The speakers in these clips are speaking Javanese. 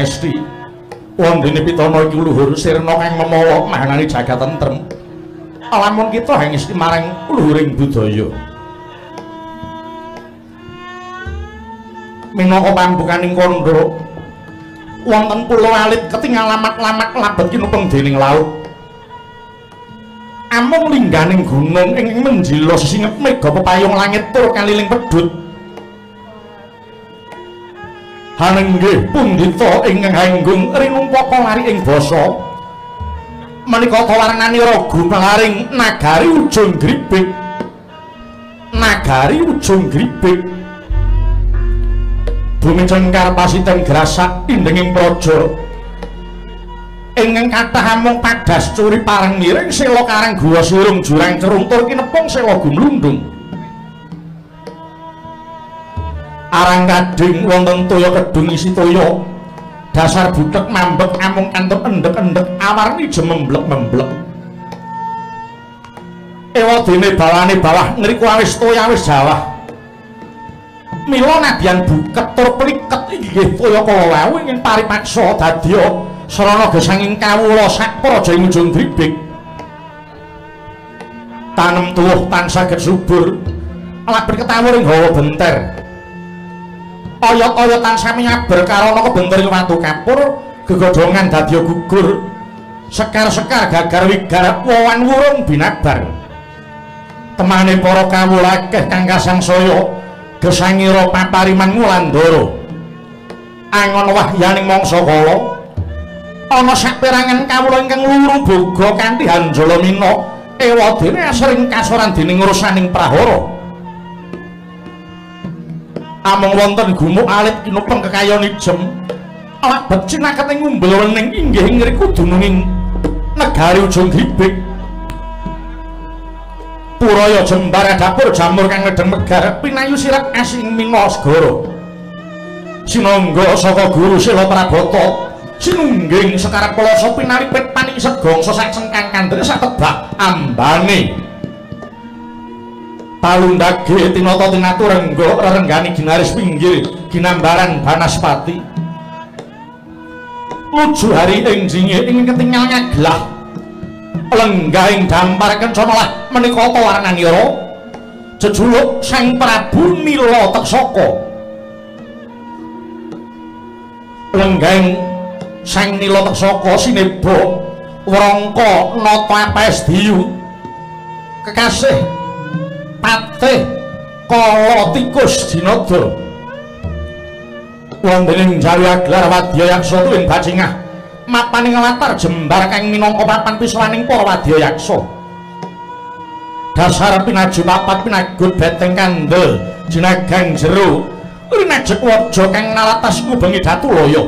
Hangesti. Wondene Pitana iki luhur Sirna kang memawa mahanane jagat tentrem. Alamun kita Hangesti marang luhuring budaya. Minangka pambukaning kandha wonten pulau alit ketingal lamak-lamak labet kinupeng dening laut. amung lingganing gunung ing menjila sesingep mega pepayung langit tur kaliling pedhut hanenggih pundhita ingkang hanggung rinumpaka lari ing basa. Menika kawarnani ragu pelaring nagari ujung gribik nagari ujung gribik bumi cengkar pasiten grasak indenging praja. Ingkang kathah amung padas curi parang miring sela karang guwa surung jurang cerung tur kinepung sela gumlundung arang kading wonten toya kedung isi toya. Dasar butek mambek amung kantuk endek-endek awarni jememblek-memblek ewa dene bawane bawah ngriku awis toya wis jawah mila nadyan buket tur pliket inggih toya kala wae ing paripaksa dadya sarana gesanging kawula sak praja ing ujung gribik tanem tuwuh tansah subur labet ketawur ing hawa benter oyot-oyot tansah minyabar karana kebenter watu kapur gegodhongan dadi gugur. Sekar-sekar gagar wigar wawan wurung binabar. Temane para kawula akeh kang kasangsaya gesangira papariman ngulandara angon wahyaning mangsa kala ana saperangan kawula ingkang luru boga kanthi hanjala mina ewadene asring kasoran dening urusaning prahara amung wonten gumuk alit kinupeng kekayon ijem. Labet cinaket ing umbel wening inggih ngriku dununging negari ujung gribik. Puraya jembar dapur jamur kang ngedeng megar pinayu sirat asing mina segara Sinangga saka guru Sila Prabata sinungging sekarang peloso pinalipit paning segong sosak sengkang kandri satebak ambane palundage tinoto tinatu renggo renggani ginaris pinggir ginambaran banaspati. Lucu hari ing jingi ingin ketinggalnya gelah lenggah ing dampar kenconolah menikoto warna niro jejuluk sang prabu nilo teksoko lenggah ing sang nila teksaka sineba wrangka nata apes diyu. Kekasih kala tikus dinada wonten ing jaya gelar wadya yaksa tuwin bajingah. Mapaning latar jembar kang minangka papan pisawaning para wadya yaksa. Dasar pinaju papat pinagut beteng kandel jinagang jero rinajek waja kang nalatas ngubengi datulaya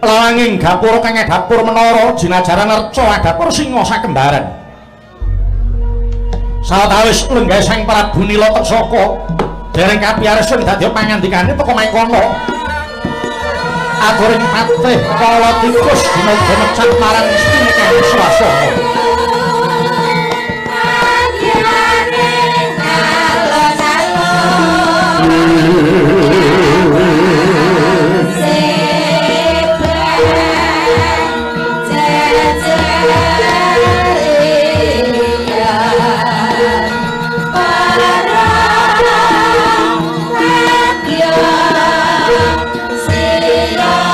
lawanging gapura kang dapur menara jinajaran reca dapur singa sakembaran sawetawis lenggah sang prabu nila teksaka dereng kapiyaresun dadi pangandikane teko maikono aguring patih kala tikus dina mecat marang istine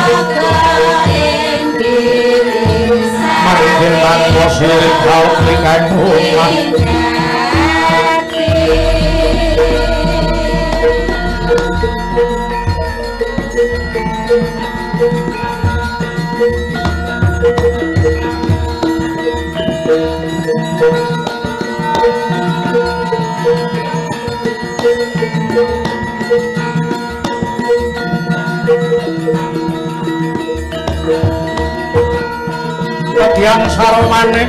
kang swasana sirik kau klikang yang saromane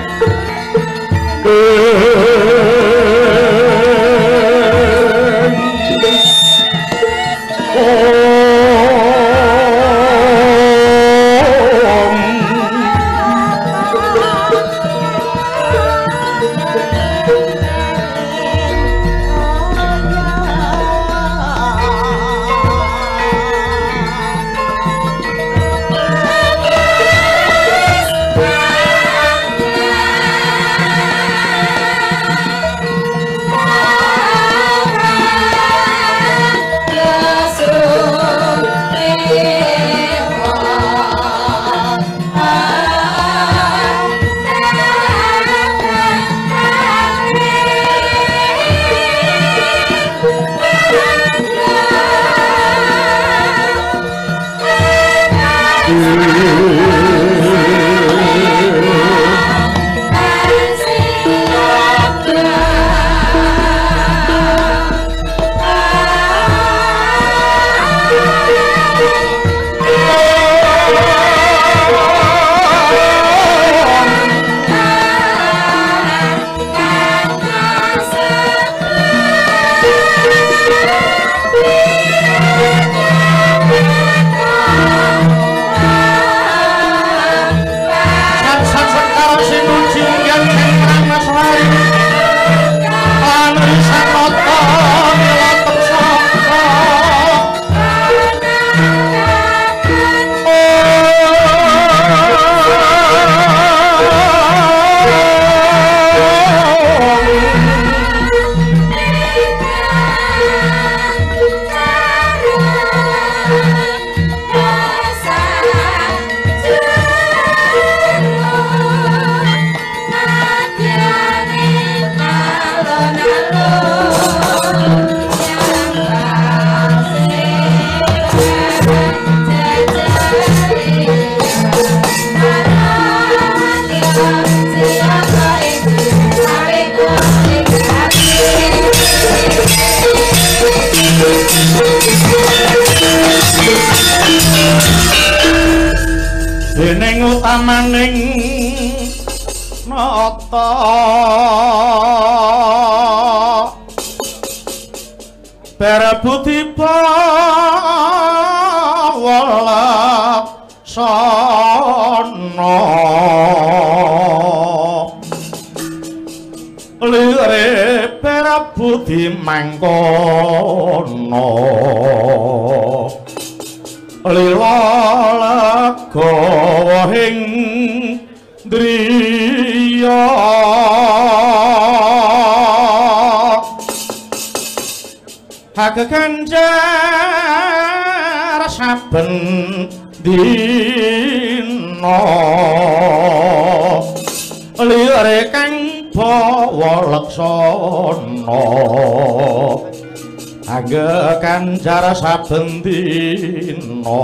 saben dina.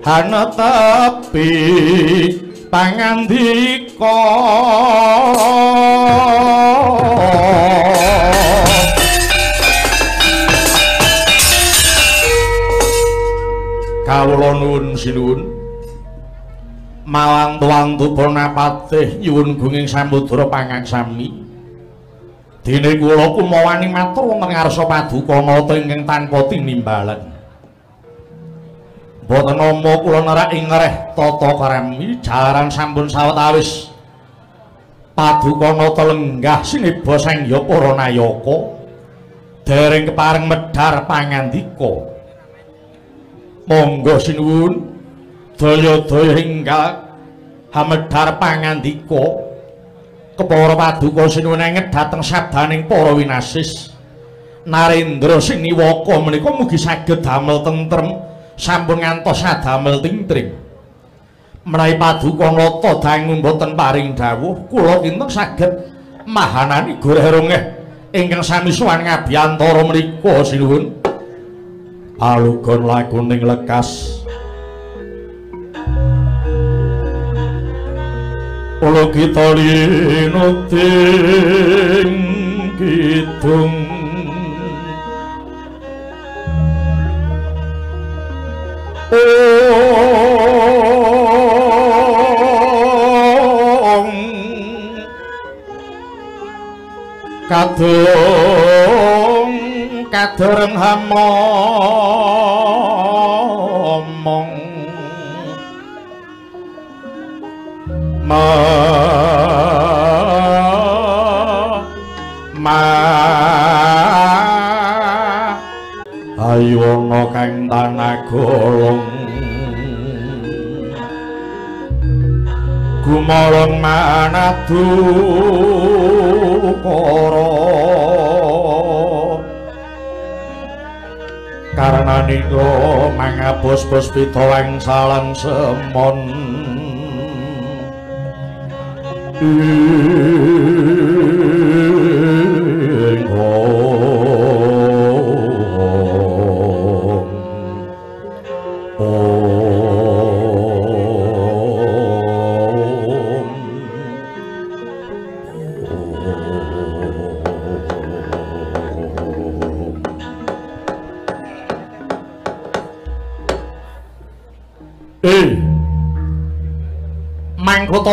Hanetepi pangandika kawula nuwun sinuwun. Malang tuwang tupana patih nyuwun gunging samudra pangaksami dene kula kumawani matur wonten ngarsa paduka nata ingkang tanpa tinimbalan. Boten nama kula nerak ing reh tata karami jaran sampun sawetawis paduka nata lenggah sineba sang ya para nayaka dereng kepareng medhar pangandika. Monggo sinuwun daya-daya hingga hamedhar pangandika kepara paduka sinuwun enget dhateng sabdaning para winasis. Narendra sing niwaka menika mugi saged damel tentrem sampun ngantos sadamel tingtring menawi paduka nata dangu boten paring dawuh kula kinten saged mahanani goreh rongeh ingkang sami suwan ngabiyantara menika sinuwun. Alugon lakuning lekas Kita linuting kidung Ong. Kadung kadureng hamomong gumarang manadu kara karena niko mangabos bos pitawang salang semon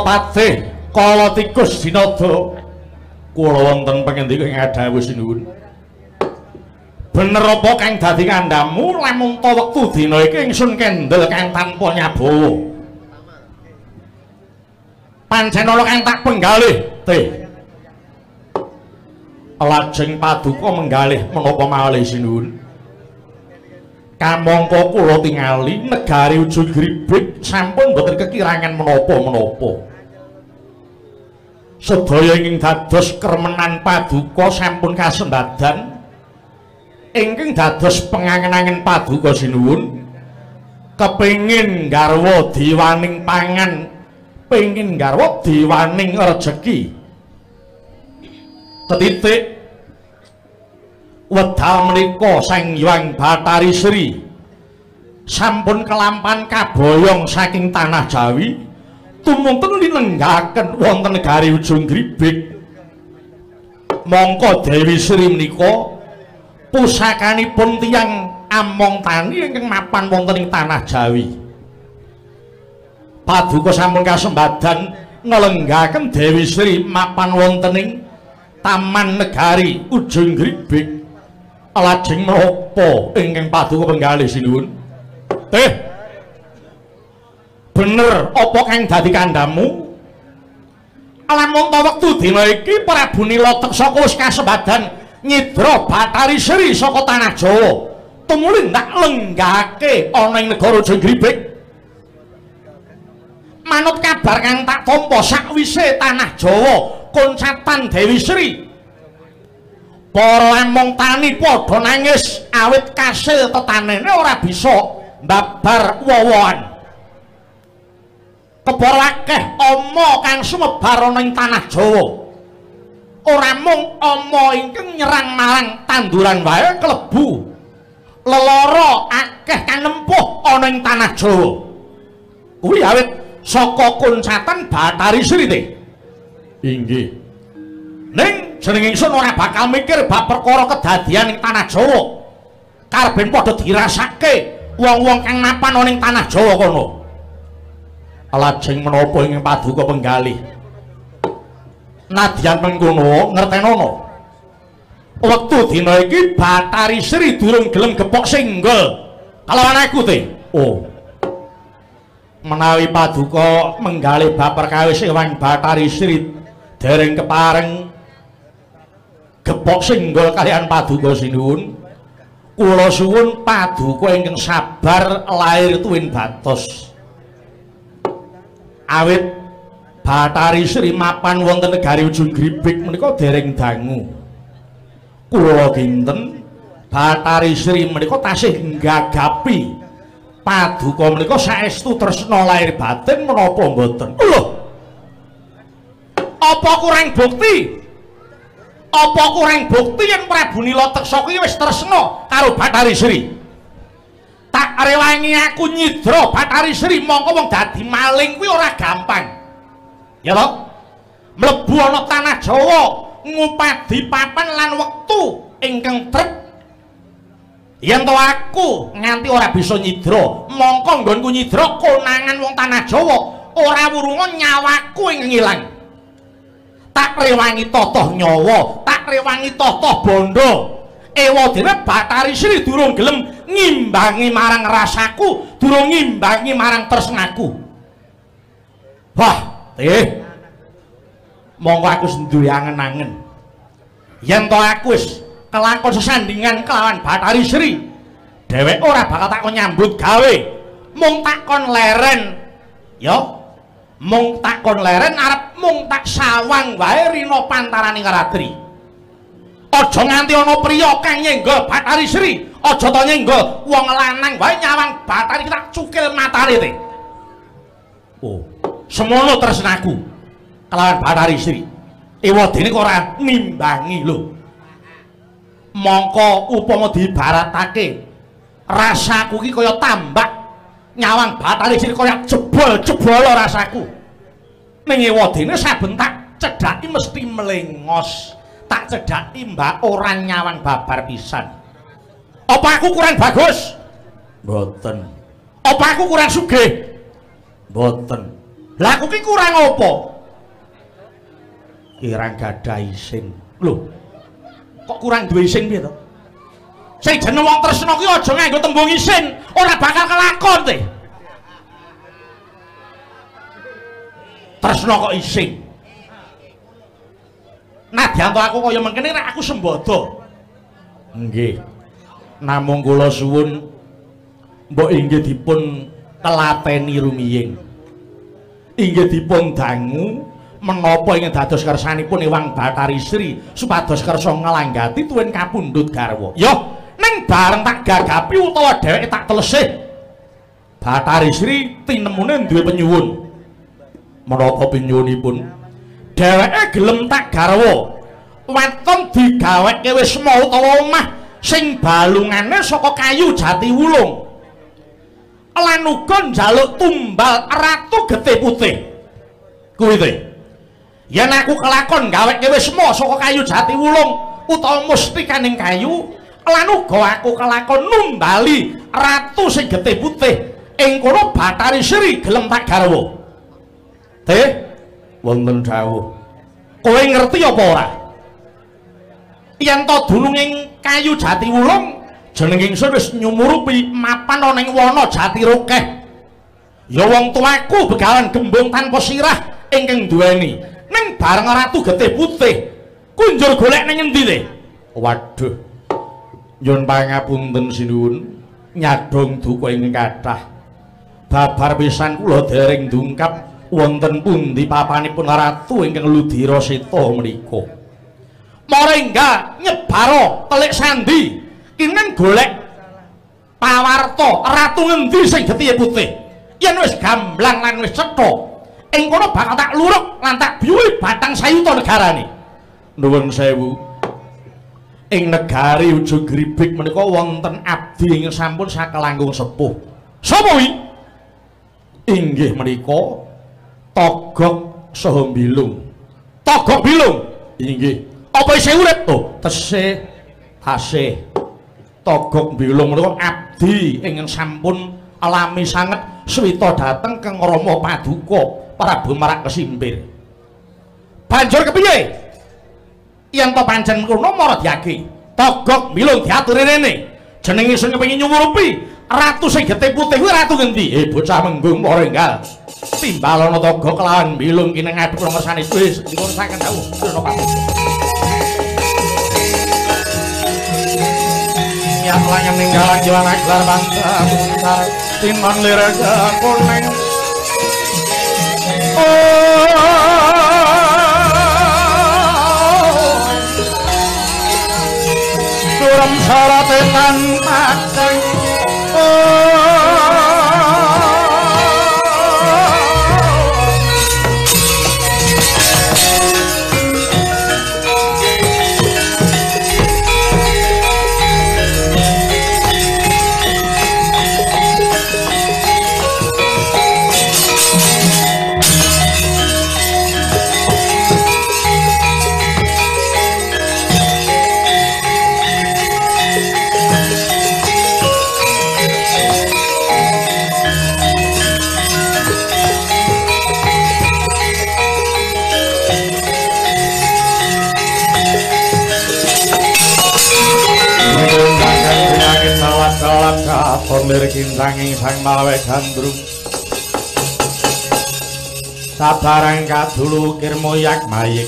patih kala tikus dinada kula wonten pangendika ing adhawuh sinuwun. Bener apa kang dadi kandhamu lamun ta wektu dina iki ingsun kendel kang tanpa nyabawa pancen ana kang tak penggalih teh lajeng paduka menggalih menapa malih sinuwun. Kamangka kula tingali negari ujung gribik sampun boten kekirangan menapa-menapa sedaya ingkang dados kermenan paduka sampun kasembadan ingkang dados pengangen-angen paduka sinuwun kepingin garwa diwaning pangan pengin garwa diwaning rejeki. Tetitik wedal menika Sang Hyang Batari Sri sampun kelampan kaboyong saking tanah Jawi tumunten linenggaken wonten negari ujung gribik. Mongko Dewi Sri menika pusakanipun tiyang among tani ingkang mapan wonten ing tanah Jawi. Paduka sampun kasembadan nglenggaken Dewi Sri mapan wontening Taman Negari Ujung Gribik. Lajeng menapa ingkang paduka penggalih sinuwun. Teh bener apa kang dadi kandhamu lamun ta wektu dina iki Prabu Nilotek saka wis kasembadan nyidra Batari Sri saka tanah Jawa. Tumuli ndak lenggake ana ing negara Jenggribek. Manut kabar kang tak tampa sakwise tanah Jawa koncatan Dewi Sri. Para lamong tani padha nangis awit kasil tetanene ora bisa mbabar wowoan kebara akeh ama kang sumebar ana ing tanah Jawa. Ora mung ama ingkang nyerang marang tanduran wae klebu. Lelara akeh kang nempuh ana ing tanah Jawa. Kuwi awit saka kuncatan Batari Sri te. Inggih. Ning jeneng ingsun ora bakal mikir bab perkara kedadian ing tanah Jawa. Karben padha dirasake wong-wong kang mapan ana ing tanah Jawa kono. Lajeng menapa ing paduka penggalih? Nadyan mengkono ngertenono. Wektu dina iki Batari Sri durung gelem gepok singgol. Kalawan aku te oh. Menawi paduka menggalih bab perkawis ewang Batari Sri dereng kepareng gepok singgol kalian paduka sinuwun kula suwun paduka ingkang sabar lahir tuwin batos awit Batari Sri mapan wonten negari ujung gribik menika dereng dangu. Kula kinten Batari Sri menika tasih nggagapi paduka menika saestu tresna lahir batin menapa mboten. Lho. Apa kurang bukti? Apa kurang bukti yen Prabu Nilotek Saka wis tresna karo Batari Sri? Tak rewangi aku nyidra Batari Sri mongko wong dadi maling kuwi ora gampang. Ya to? Mlebu ana tanah Jawa ngupadi papan lan wektu ingkang trep. Yen to aku nganti ora bisa nyidra, mongko nggonku nyidra konangan wong tanah Jawa ora wurunga nyawaku ing ngilang. Tak rewangi totoh nyawa, tak rewangi totoh bondo. Ewa dene Batari Sri durung gelem ngimbangi marang rasaku, durung ngimbangi marang tresnaku. Wah, eh. Monggo aku duwe angen-angen. Yen to aku wis kelakon sesandingan kelawan Batari Sri, dhewek ora bakal takon nyambut gawe. Mung takon leren. Yo. Mung takon leren arep mung tak sawang wae rina pantaraning Karatri. Aja nganti ana priya kang nyenggol Batari Sri aja to nyenggol wong lanang wae nyawang Batari kita cukil matane te. Oh semono tresnaku kelawan Batari Sri. Ewadene kok ora nimbangi lho. Mongko upama dibaratake rasaku ki kaya tambak nyawang Batari Sri kaya jebol-jebol rasaku. Ning ewadene saben tak cedhaki mesti melengos tak cedhaki mbak orang nyawang babar pisan. Apa aku kurang bagus? Mboten apa aku kurang sugih? Mboten lah aku ki kurang apa? Kirang gadah isin lho kok kurang duwe isin piye to? Sing jeneng wong tresna ki aja nganggo tembung isin ora bakal kelakon te. Tresna kok isin Nadyan to aku kaya mengkene nek aku sembodo. Nggih. Namung kula suwun mbok inggih dipun telateni rumiyin. Inggih dipun dangu menapa ingin dados kersanipun Ewang Batari Sri supados kersa nglanggati tuwin kapundhut garwa. Yo, ning bareng tak gagapi utawa dheweke tak telesih. Batari Sri tinemune duwe penyuwun. Menapa penyuwunipun? Dheweke gelem tak garwa. Weton digaweke wis mau utawa omah sing balungane saka kayu jati wulung. Lan uga njaluk tumbal ratu getih putih. Kuwi te? Yen aku kelakon gaweke wis mau saka kayu jati wulung utawa mustikaning kayu lan uga aku kelakon numbali ratu sing getih putih ing kono batari sri gelem tak garwa. Teh wonten dawuh. Kowe ngerti apa ora? Yen to dununging kayu jati wulung jeneng ingsun wis nyumurupi mapan ana ing wana jati rokeh. Ya wong tuaku begalan gembung tanpa sirah ingkang duweni. Ning bareng ratu getih putih kunjur golek ning endi le? Waduh. Nyun pangapunten sinuwun. Nyadong duka ing kathah. Babar pisan kula dereng dungkap wonten pundi papanipun ratu ingkang Ludira Seta menika. Maringga nyebaro telik sandi kinen golek pawarta ratu ngendi sing getihe putih. Yen wis gamblang lan wis cetha, ing kono bakal tak luruk lan tak biyuhi batang sayuta negarane. Nuwun sewu. Ing negari Ujung Gribik menika wonten abdi ingkang sampun sakelangkung sepuh. Sapa kuwi? Inggih menika togok saha bilung. Togok bilung. Inggih. Apa isih urip? Oh, tesih tasih. Togok bilung menika abdi ingkang sampun alami sanget swita dhateng Kang Rama Paduka Prabu Merak Kesimpir. Banjur kepiye? Yen to pancen ngono mara diagi. Togok bilung diaturi rene. Jeneng isun kepengin nyumurupi ratu sing getih putih kuwi ratu ngendi? Eh bocah menggung moringgal. timbalana toga kelawan bilung kene ngadep ngersane wis dipun saken dawuh Krishna Pati Niat lanyan ninggalan jiwa naglar bangsa muntar timbang liraga kuning Suram saratetan maceng Oh Pondir kintanging sang malawe gandrung. Sabarang kadulu kirmoyak mayik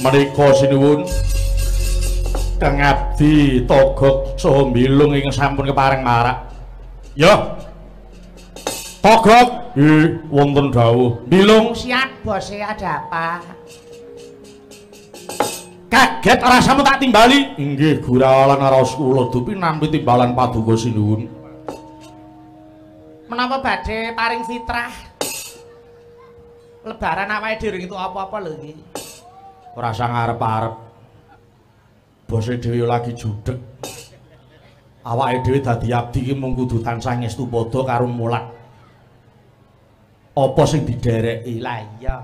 Menika sinuwun. Kang abdi togok saha mbilung ing sampun kepareng marak. Ya. Togok. Wonten dawuh. Mbilung. Siap bos. Ada apa kaget rasamu tak timbali. Inggih gurawalan aras kula dupi nampi timbalan paduka sinuwun menapa badhe paring fitrah lebaran awake dhewe itu apa-apa lho iki? Ora sang arep-arep bose dhewe lagi judeg awake dhewe dadi abdi iki mung kudu tansah ngestu padha karo mulat. Apa sing didereki? Lah iya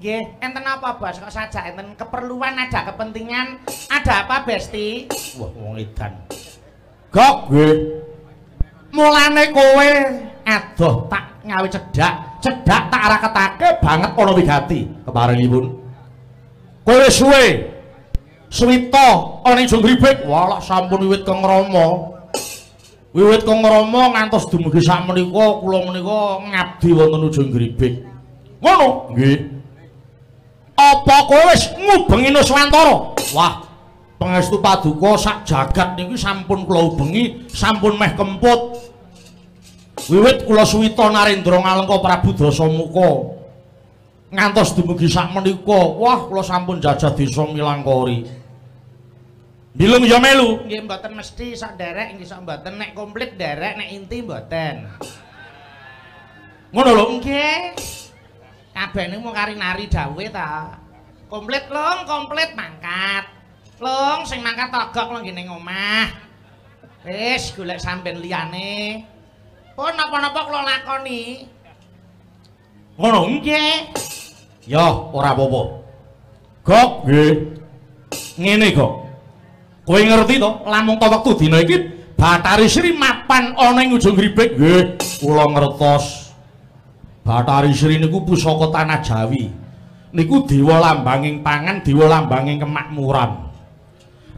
Nggih, enten apa, Bos? Kok saja enten keperluan, ada kepentingan, ada apa, Besti? Wah, wong edan. Gok, nggih. Mulane kowe adoh tak ngawi cedak, cedak tak arah ketake banget ana wigati keparengipun. Kowe suwe. Suwita ana ing Jonggribek, walah sampun wiwit Kang Rama. Wiwit Kang Rama ngantos dumugi sak menika kula menika ngabdi wonten Jonggribek. Ngono? Nggih. Apa kowe wis ngubengi Nuswantara? Wah, pangestu paduka sak jagat niki sampun kula ubengi, sampun meh kemput. Wiwit kula suwita Narendra Ngalengka Prabu Dasamuka ngantos dumugi sak menika, wah kula sampun jajah desa Milangkori. Bilung ya melu. Nggih mboten mesti sak derek nggih sak mboten nek komplit derek nek inti mboten. Ngono lho. Nggih. Kabeh niku mung kari nari dawuhe ta. Komplit long, komplit mangkat. Long sing mangkat togok long ngene omah. Wis golek sampean liyane. Pun napa-napa kula lakoni. Ngono nggih. Ya, ora apa-apa. Gok nggih. Ngene kok. Kowe ngerti to, lamun to wektu dina iki Batari Sri mapan ana ing ujung gribek. Nggih, kula ngertos. Batari Sri niku pusaka tanah Jawi. Niku dewa lambanging pangan, dewa lambanging kemakmuran.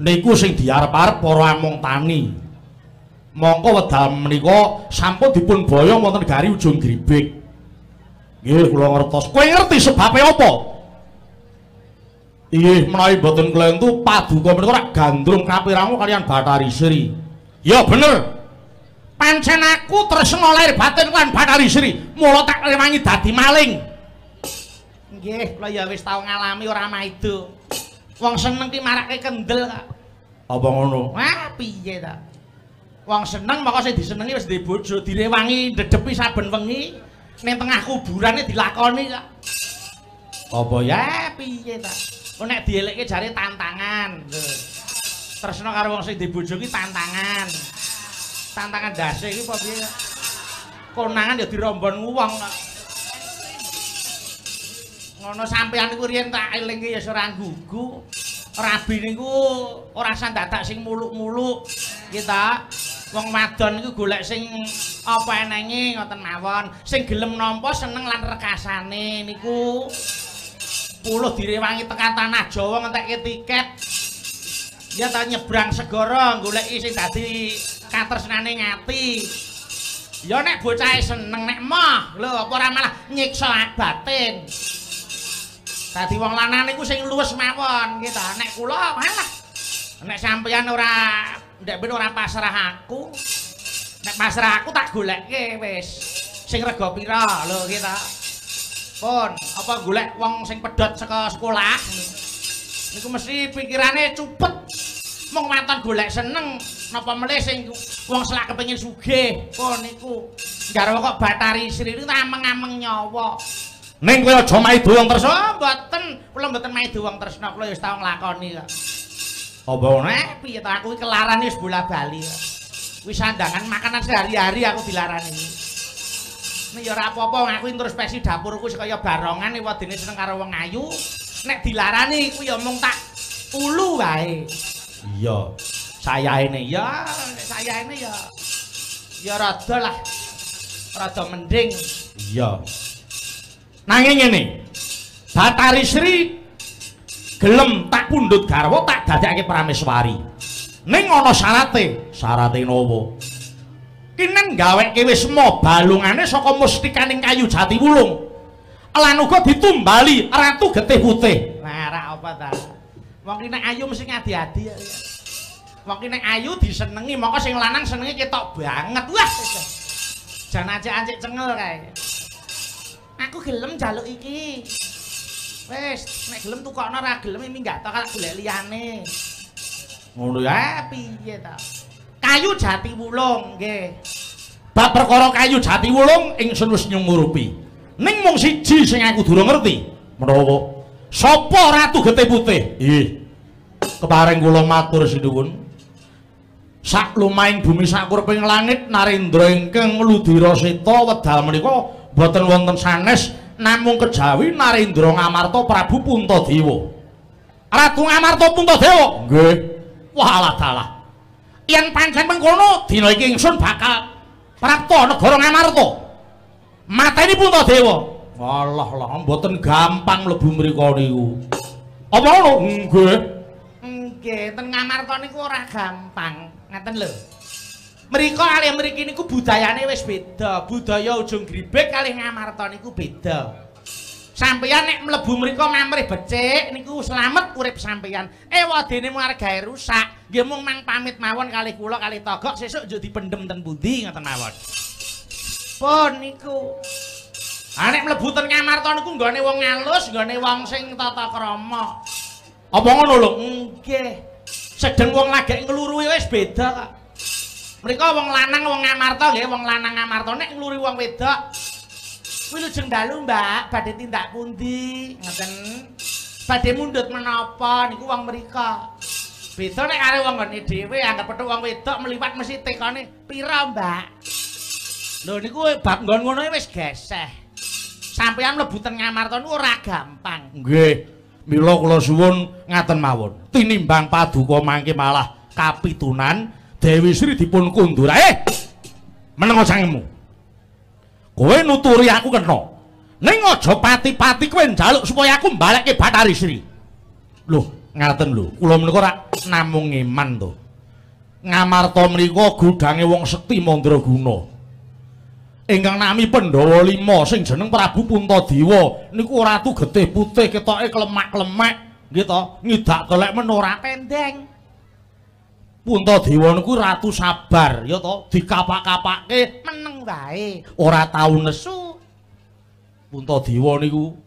Niku sing diarep-arep para among tani. Mongko wedal menika sampun dipun boyong wonten gari ujung gribek. Nggih, kula ngertos. Kowe ngerti sebabe apa? Iya, menawi boten kelentu paduka menika rak gandrung kapiramu kalian Bathari Sri. Ya bener. Pancen aku tresna lair batin kan Bathari Sri, mula tak rewangi dadi maling. Nggih, kula ya wis tau ngalami ora maido. Wong seneng ki marake kendel kok. Apa ngono? Wah, piye ta? Wong seneng maka sing disenengi wis duwe bojo, direwangi ndedepi saben wengi ning tengah kuburane dilakoni kok. Apa ya? Piye ta? Nek dielekke jare tantangan. Lho. Tresna karo wong sing dibojo ki tantangan. Tantangan dase iki apa piye? Konangan ya dirombon wong kok. Ngono sampeyan niku riyen tak elinge ya ora gugu. Rabi niku ora sandadak sing muluk-muluk. Kita wong wadon niku golek sing apa enenge ngoten mawon. Sing gelem nampa seneng lan rekasane niku puluh direwangi tekan tanah Jawa ngentekke tiket. Ya ta nyebrang segara goleki sing dadi katresnane ngati. Ya nek bocahe seneng nek moh, lho apa ora malah nyiksa batin. Dadi wong lanang niku sing luwes mawon gitu. Nek kula malah nek sampeyan ora ndek ben ora pasrah aku. Nek pasrah aku tak golekke wis. Sing rega pira lho gitu. Pun, apa golek wong sing pedhot saka sekolah. Niku mesti pikirane cupet. Mong waton golek seneng, napa melih sing wong selak kepengin sugih. Pun niku garwa kok Batari Sri niku ameng-ameng nyawa. Ning kowe aja maido wong tresna. Oh, mboten, kula mboten maido wong tresna, kula wis tau nglakoni kok. Apa ngono? Nek piye to aku kelarane wis bola-bali. kok. Wis sandangan makanan sehari-hari aku dilarani. Nek ya ora apa-apa aku introspeksi dapurku wis kaya barongan wadene seneng karo wong ayu. Nek dilarani kuwi ya mung tak ulu wae. Iya. Sayaene Ya, nek sayane ya ya rada lah. Rada mending. Iya. Nanging ngene. Batari Sri gelem tak pundhut garwa tak dadekake prameswari. Ning ana syarate. Syarate nopo? Kinen gaweke wis mo balungane saka mustikaning kayu jati wulung. Lan uga ditumbali ratu getih putih. Nah, ra apa ta? Wong ki nek ayu mesti ngadi-adi. Wong ki nek ayu disenengi, maka sing lanang senenge ketok banget. Wah. Jan ancik-ancik cengel kae. Aku gelem jaluk iki. Wis, nek gelem tukokno ra gelem minggat to kalak golek liyane. Ngono ya. Piye ta? Kayu jati wulung, nggih. Bab perkara kayu jati wulung ingsun wis nyumurupi. Ning mung siji sing aku durung ngerti. Menawa sapa ratu getih putih? Ih. Keparing kula matur sinuwun. Sak lumahing bumi sakurping langit Narendra ingkang Ludira Seta wedal menika boten wonten sanes namung kejawi Narendra Ngamarta Prabu Puntadewa. Ratu Ngamarta Puntadewa. Nggih. Walah dalah. Yen pancen mengkono dina iki ingsun bakal prapta negara Ngamarta. Mateni Puntadewa. Walah lah mboten gampang mlebu mriku niku. Apa ngono? Nggih. Nggih, ten Ngamarta niku ora gampang. Ngaten lho. Mriko kali mriki niku budayane wis beda. Budaya ujung gribek kali Ngamarta niku beda. Sampeyan nek mlebu mriko mamrih becik niku slamet urip sampeyan. Eh wadene margae rusak. Nggih mung mang pamit mawon kali kula kali togok sesuk njuk dipendhem ten pundi ngoten mawon. Pun niku. Ah nek mlebu ten Ngamarta niku nggone wong alus, nggone wong sing tata krama. Apa ngono lho? Nggih. Sedeng wong lagek ngluruhi wis beda kok. Mriko wong lanang wong Ngamarta nggih, wong lanang Ngamarta nek ngluri wong wedok. Kuwi lujeng dalu, Mbak, badhe tindak pundi? Ngoten. Badhe mundhut menapa niku wong mriko. Beda nek karo wong ngene dhewe anggap petuk wong wedok meliwat mesti tekane pira, Mbak? Lho niku bab nggon ngono wis geseh. Sampeyan mlebu ten Ngamarta niku ora gampang. Nggih. Mila kula suwun ngaten mawon. Tinimbang paduka mangke malah kapitunan Dewi Sri dipun kundur. Eh. Menengo sangemu. Kowe nuturi aku kena. Ning aja pati-pati kowe njaluk supaya aku mbalekke Bathari Sri. Loh, ngaten lho. Kula menika ora namung iman to. Ngamarta mriku gudange wong sekti Mandraguna. Ingkang nami Pandhawa 5 sing jeneng Prabu Puntadewa niku ratu getih putih ketoke klemak-klemek nggih to. Ngidak golek men ora pendeng. Puntadewa niku ratu sabar ya to, dikapak-kapake meneng wae, ora tau nesu. Puntadewa niku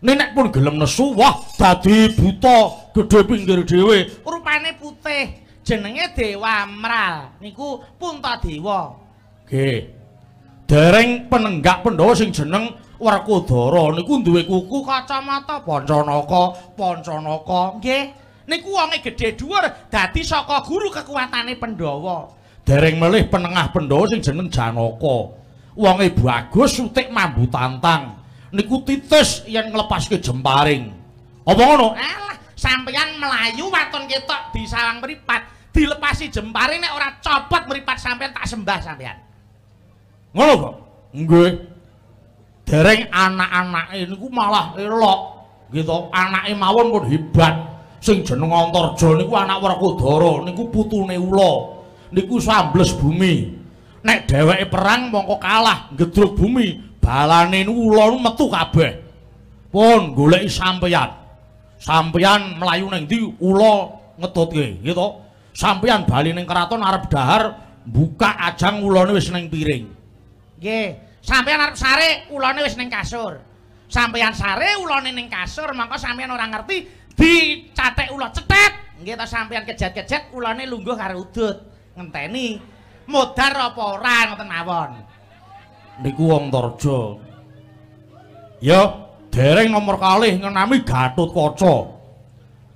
nek pun gelem nesu, wah dadi buta, gedhe pinggir dhewe, Rupane putih, jenenge Dewa Mral. Niku Puntadewa. Nggih. Dereng penenggak Pandhawa sing jeneng Werkudara niku duwe kuku Kacamata Pancanaka, Pancanaka. Nggih. Niku wonge gedhe dhuwur dadi saka guru kekuatane Pandhawa. dereng melih penengah Pandhawa sing jeneng Janaka. Wonge bagus sutik mambu tantang. Niku titis yen nglepaske jemparing. Apa ngono? Alah, sampeyan melayu waton ketok di sawang mripat, dilepasi jempare nek ora copot mripat sampeyan tak sembah sampeyan. Ngono kok? Nggih. Dereng anak-anake niku malah elok. Gitu, anake mawon pun hebat. Sing jeneng Antarja niku anak Werkudara, niku putune ula. Niku sambles bumi. Nek dheweke perang mongko kalah, gedruk bumi. Balane niku ula metu kabeh. Pun goleki sampeyan. Sampeyan mlayu ning ndi ula ngetutke, gitu. Sampeyan bali ning keraton arep dahar buka ajang ulane wis ning piring. Nggih, sampeyan arep sare, ulane wis ning kasur. Sampeyan sare, ulane ning kasur, mangko sampeyan ora ngerti dicatek ula cetet. Nggih to sampeyan kejet-kejet ulane lungguh karo udut. Ngenteni modar apa ora ngoten mawon. niku wong Tarja. Ya, dereng nomor kalih ngenami Gatotkaca.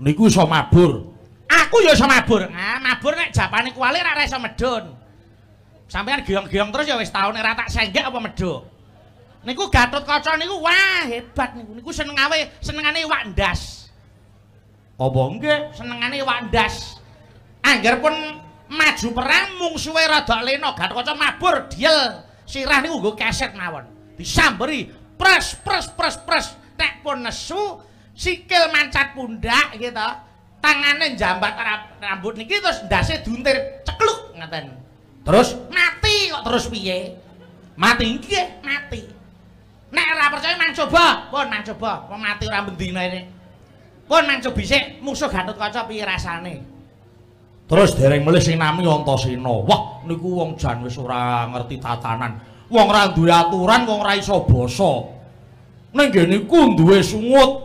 Niku iso mabur. Aku ya iso mabur. Nah, mabur nek japane kuali ora iso medun. Sampeyan giong-giong terus ya wis taune ora tak senggek apa medhuk. Niku Gatotkaca niku wah hebat niku. Niku seneng awe senengane iwak ndas. Apa nggih? Senengane iwak ndas. Angger pun maju perang mungsuhe rada lena Gatotkaca mabur diel. Sirah niku nggo keset mawon. Disamberi pres pres pres pres. Nek pun nesu sikil mancat pundak gitu. Tangane njambat ra- rambut niki terus ndase duntir cekluk ngaten. Terus Mati kok terus piye? Mati nggih, mati. Nek ora percaya mang coba, pun mang coba, apa mati ora bendina ini. Pun mang coba sik musuh Gatotkaca piye rasane. terus dereng melih sing nami Antasena. Wah, niku wong jan wis ora ngerti tatanan. Wong ora duwe aturan, wong ora iso basa. Ning ngene niku duwe sungut.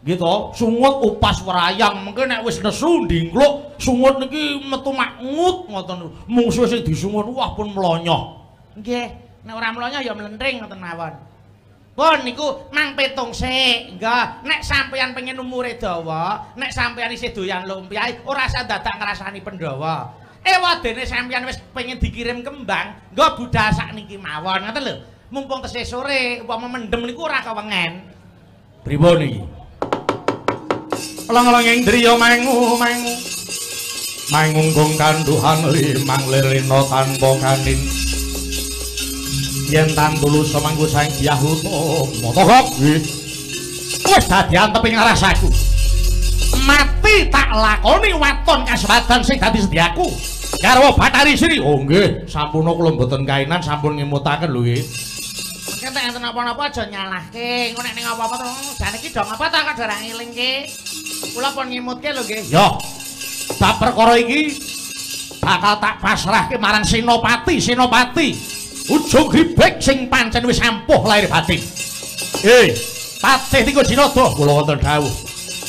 Gitu, sungut upas werayang. Mengke nek wis nesu ndingkluk, sungut niki metu makngut ngoten. Mungsuh sing disungut wah pun mlonyoh. Nggih, nek ora mlonya ya mlentring ngoten mawon. Pun niku mang petung sik. Nggih, nek sampeyan pengen umure dawa, nek sampeyan isih doyan lumpia, ora usah dadak ngrasani Pandhawa. Eh wadene sampeyan wis pengen dikirim kembang, nggo budal sakniki mawon, ngoten lho. Mumpung tesih sore, upama mendem niku ora kewengen. Pripun iki? Lang-langing driya mangu mangu. Mangunggung kanduhan limang lirina tanpa kanin. Yen tantulu semangku sang Yahuto, motokok nggih. Wis dadi anteping rasaku. Mati tak lakoni waton kasebadan sing dadi sediaku. Garwa Bathari Sri. Oh nggih, sampun kula mboten kainan sampun ngemutaken lho nggih. Tak enten apa-apa aja nyalahke. Engko nek ning apa-apa to, jane iki dong apa ta ora ngilingke. Kula pun ngimutke lho nggih. Yo. Bab perkara iki bakal tak pasrahke marang Senopati, Senopati. Ujung gribek sing pancen wis ampuh lahir batin. Eh, Patih Tinggo Jinada kula wonten dawuh.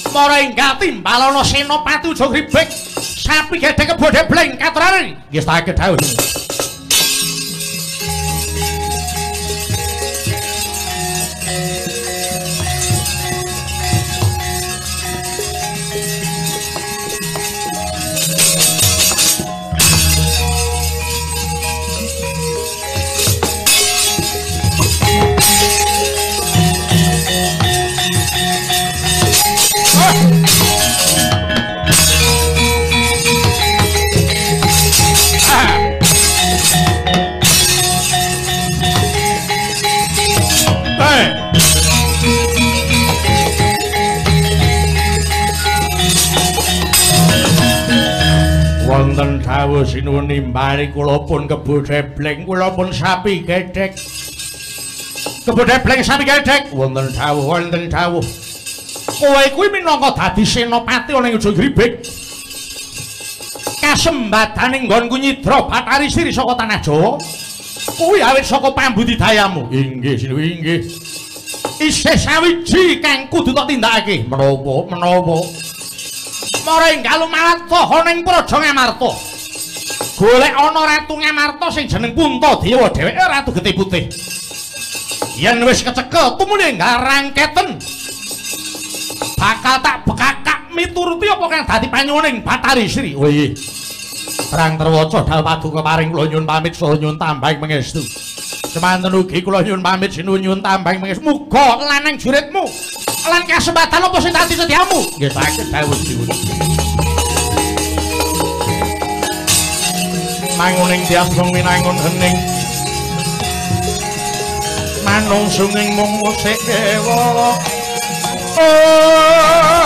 Para enggal timbalana Senopati ujung gribek sapi gedhe kebodhe bleng katurane. Nggih tak dawuh. Dawuh sinuwun nimbali kula pun kebudhe bleng kula pun sapi gedhek. Kebudhe bleng sapi gedhek wonten dawuh wonten dawuh. Kowe kuwi minangka dadi senopati ana ing Jagribek. Kasembadaning nggonku nyidra Bathari Siri saka tanah Jawa. Kuwi awit saka pambudidayamu. Inggih sinuwun inggih. Isih sawiji kang kudu tak tindakake. Menapa menapa? Maring Galumawarta ana ing Praja Ngamarta. Golek ana Ratu Ngamarta sing jeneng Puntadewa dheweke Ratu Getih Putih. Yen wis kecekel tumune ngarangketen. Bakal tak bekakak mituruti apa kang dadi panyuwuning Bathari Sri. Oh iya. Terang terwaca dal paduka paring kula nyuwun pamit saha nyuwun tambahing pangestu. Semanten ugi kula nyuwun pamit sinuwun tambahing pangestu. Muga lanang juritmu lan kasempatan apa sing dadi setiamu nggih saged dawuh sinuwun manguning diambung winangun hening. Manung sunging mung musik dewa lega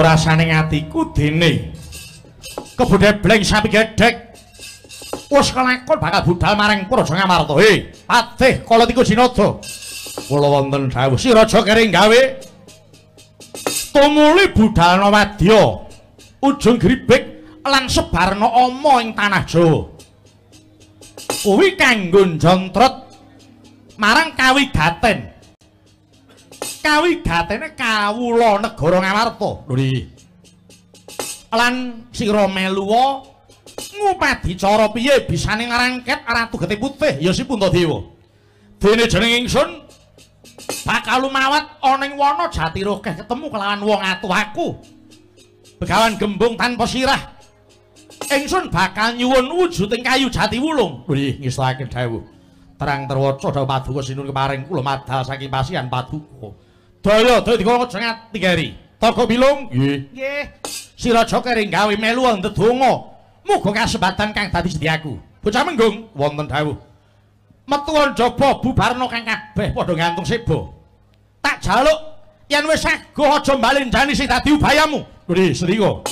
rasaning atiku dene. Kebudhe bleng sapi gedhek. Wis kelakon bakal budal maring Praja Ngamarta. He patih kala tiku jinada. Kula wonten dawuh si raja kering gawe tumuli budalna wadya ujung gribek lan sebarna ama ing tanah Jawa. Kuwi kanggo jontrot marang kawigaten kawigatene kawula negara Ngamarta. Lho Lan sira meluwa ngupadi cara piye bisane ngrangket Ratu Getih Putih ya si Puntadewa. Dene jeneng ingsun bakal lumawat ana ing wana Jatiroh ketemu kelawan wong atuh aku. Begawan gembung tanpa sirah. Ingsun bakal nyuwun wujuding kayu jati wulung. Lho ngisake dawuh. Terang terwaca dawuh paduka sinun kemaring kula madal saking pasian paduka. Daya dadi kok jengat tigari. Toko bilung? Nggih. Nggih. Sira Joko ring gawe melu ndedonga. Muga kasempatan kang dadi sediaku. Bocah menggung wonten dawuh. Metuwon jaba bubarno kang kabeh padha ngantung seba. Tak jaluk yen wis sago aja mbalenjani sing dadi ubayamu. Lho, sriko.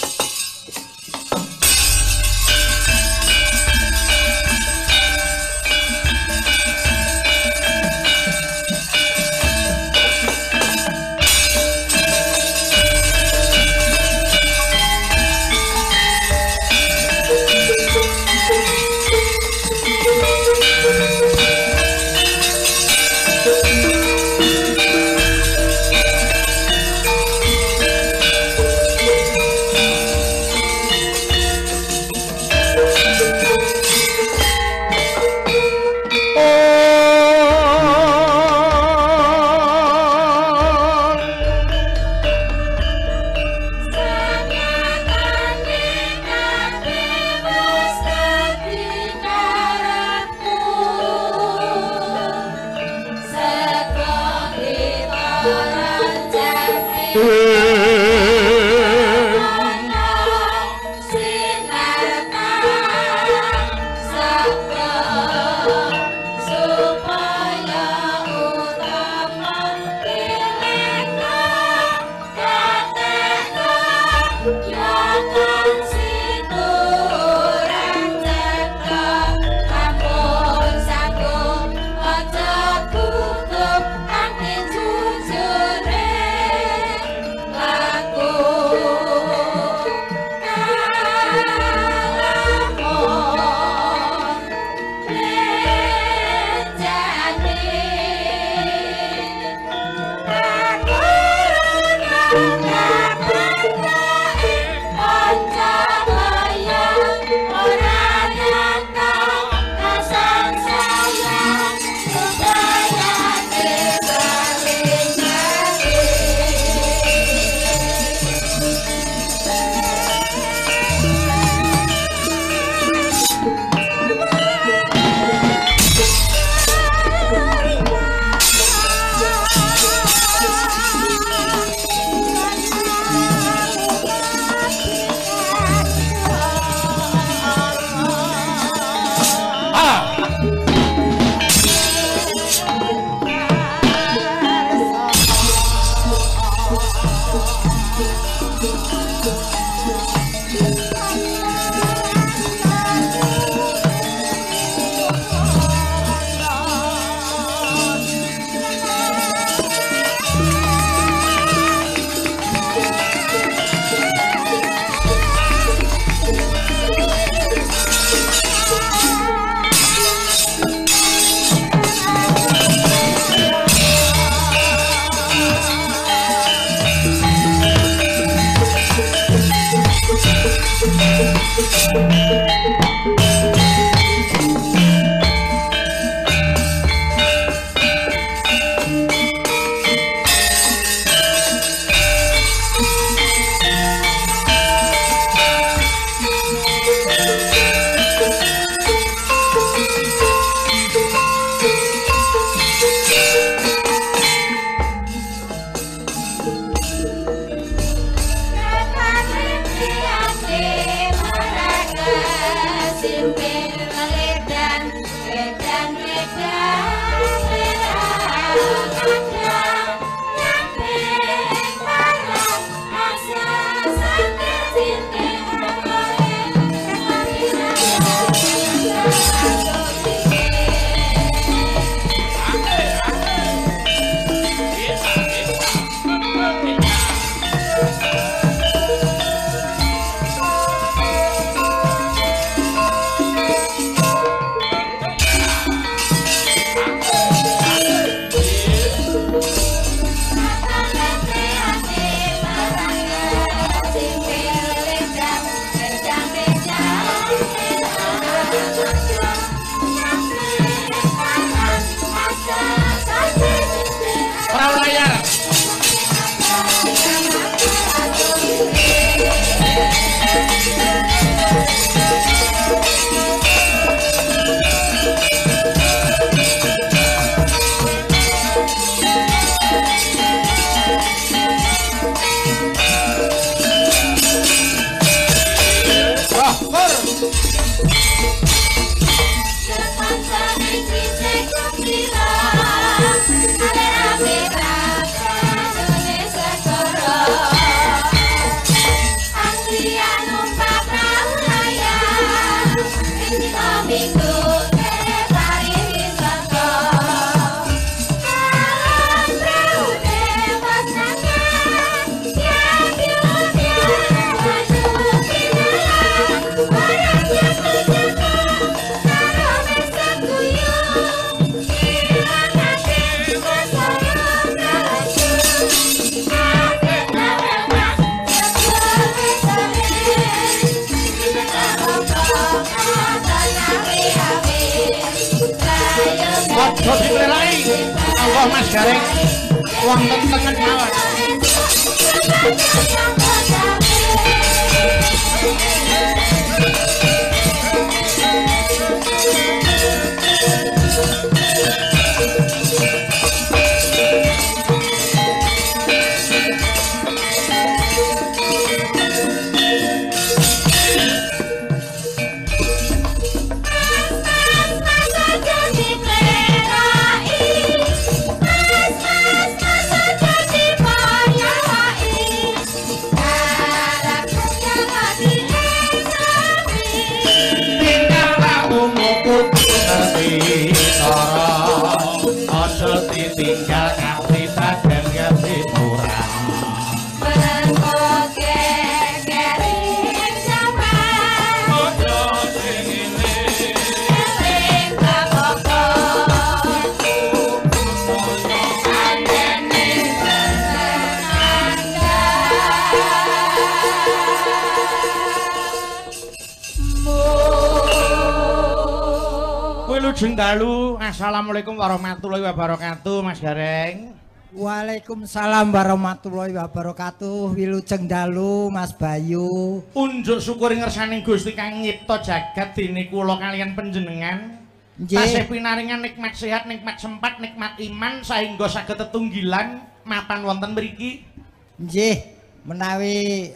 Waalaikumsalam warahmatullahi wabarakatuh. Wilujeng dalu Mas Bayu. Unjuk syukur ngersaning Gusti kang nyipta jagat dene kula kalian panjenengan. Tasih pinaringan nikmat sehat, nikmat sempat, nikmat iman sehingga saged tetunggilan mapan wonten mriki. Nggih, menawi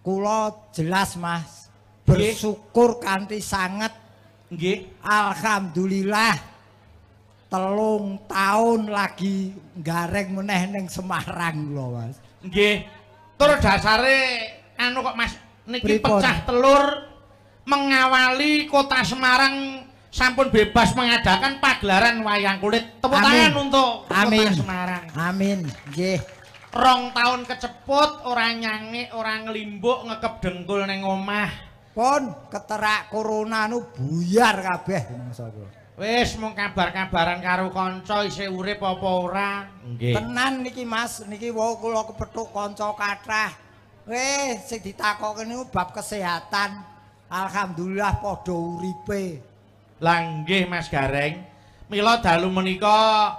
kula jelas Mas bersyukur kanthi sanget Nggih. alhamdulillah telung tahun lagi gareng meneh ning Semarang kula Mas. Nggih. Tur dasare anu kok Mas niki Pripun? pecah telur mengawali kota Semarang sampun bebas mengadakan pagelaran wayang kulit. Tepuk Amin. tangan untuk Amin. kota Semarang. Amin. Nggih. Rong tahun keceput, ora nyangik, ora ngelimbuk, ngekep dengkul ning omah. Pun keterak corona nu buyar kabeh kula. Wis mung kabar-kabaran karo kanca isih urip apa ora? Nggih. Tenan niki Mas, niki wau kula kepethuk kanca kathah. Weh, sing ditakokke niku bab kesehatan. Alhamdulillah padha uripe. Lah nggih Mas Gareng. Mila dalu menika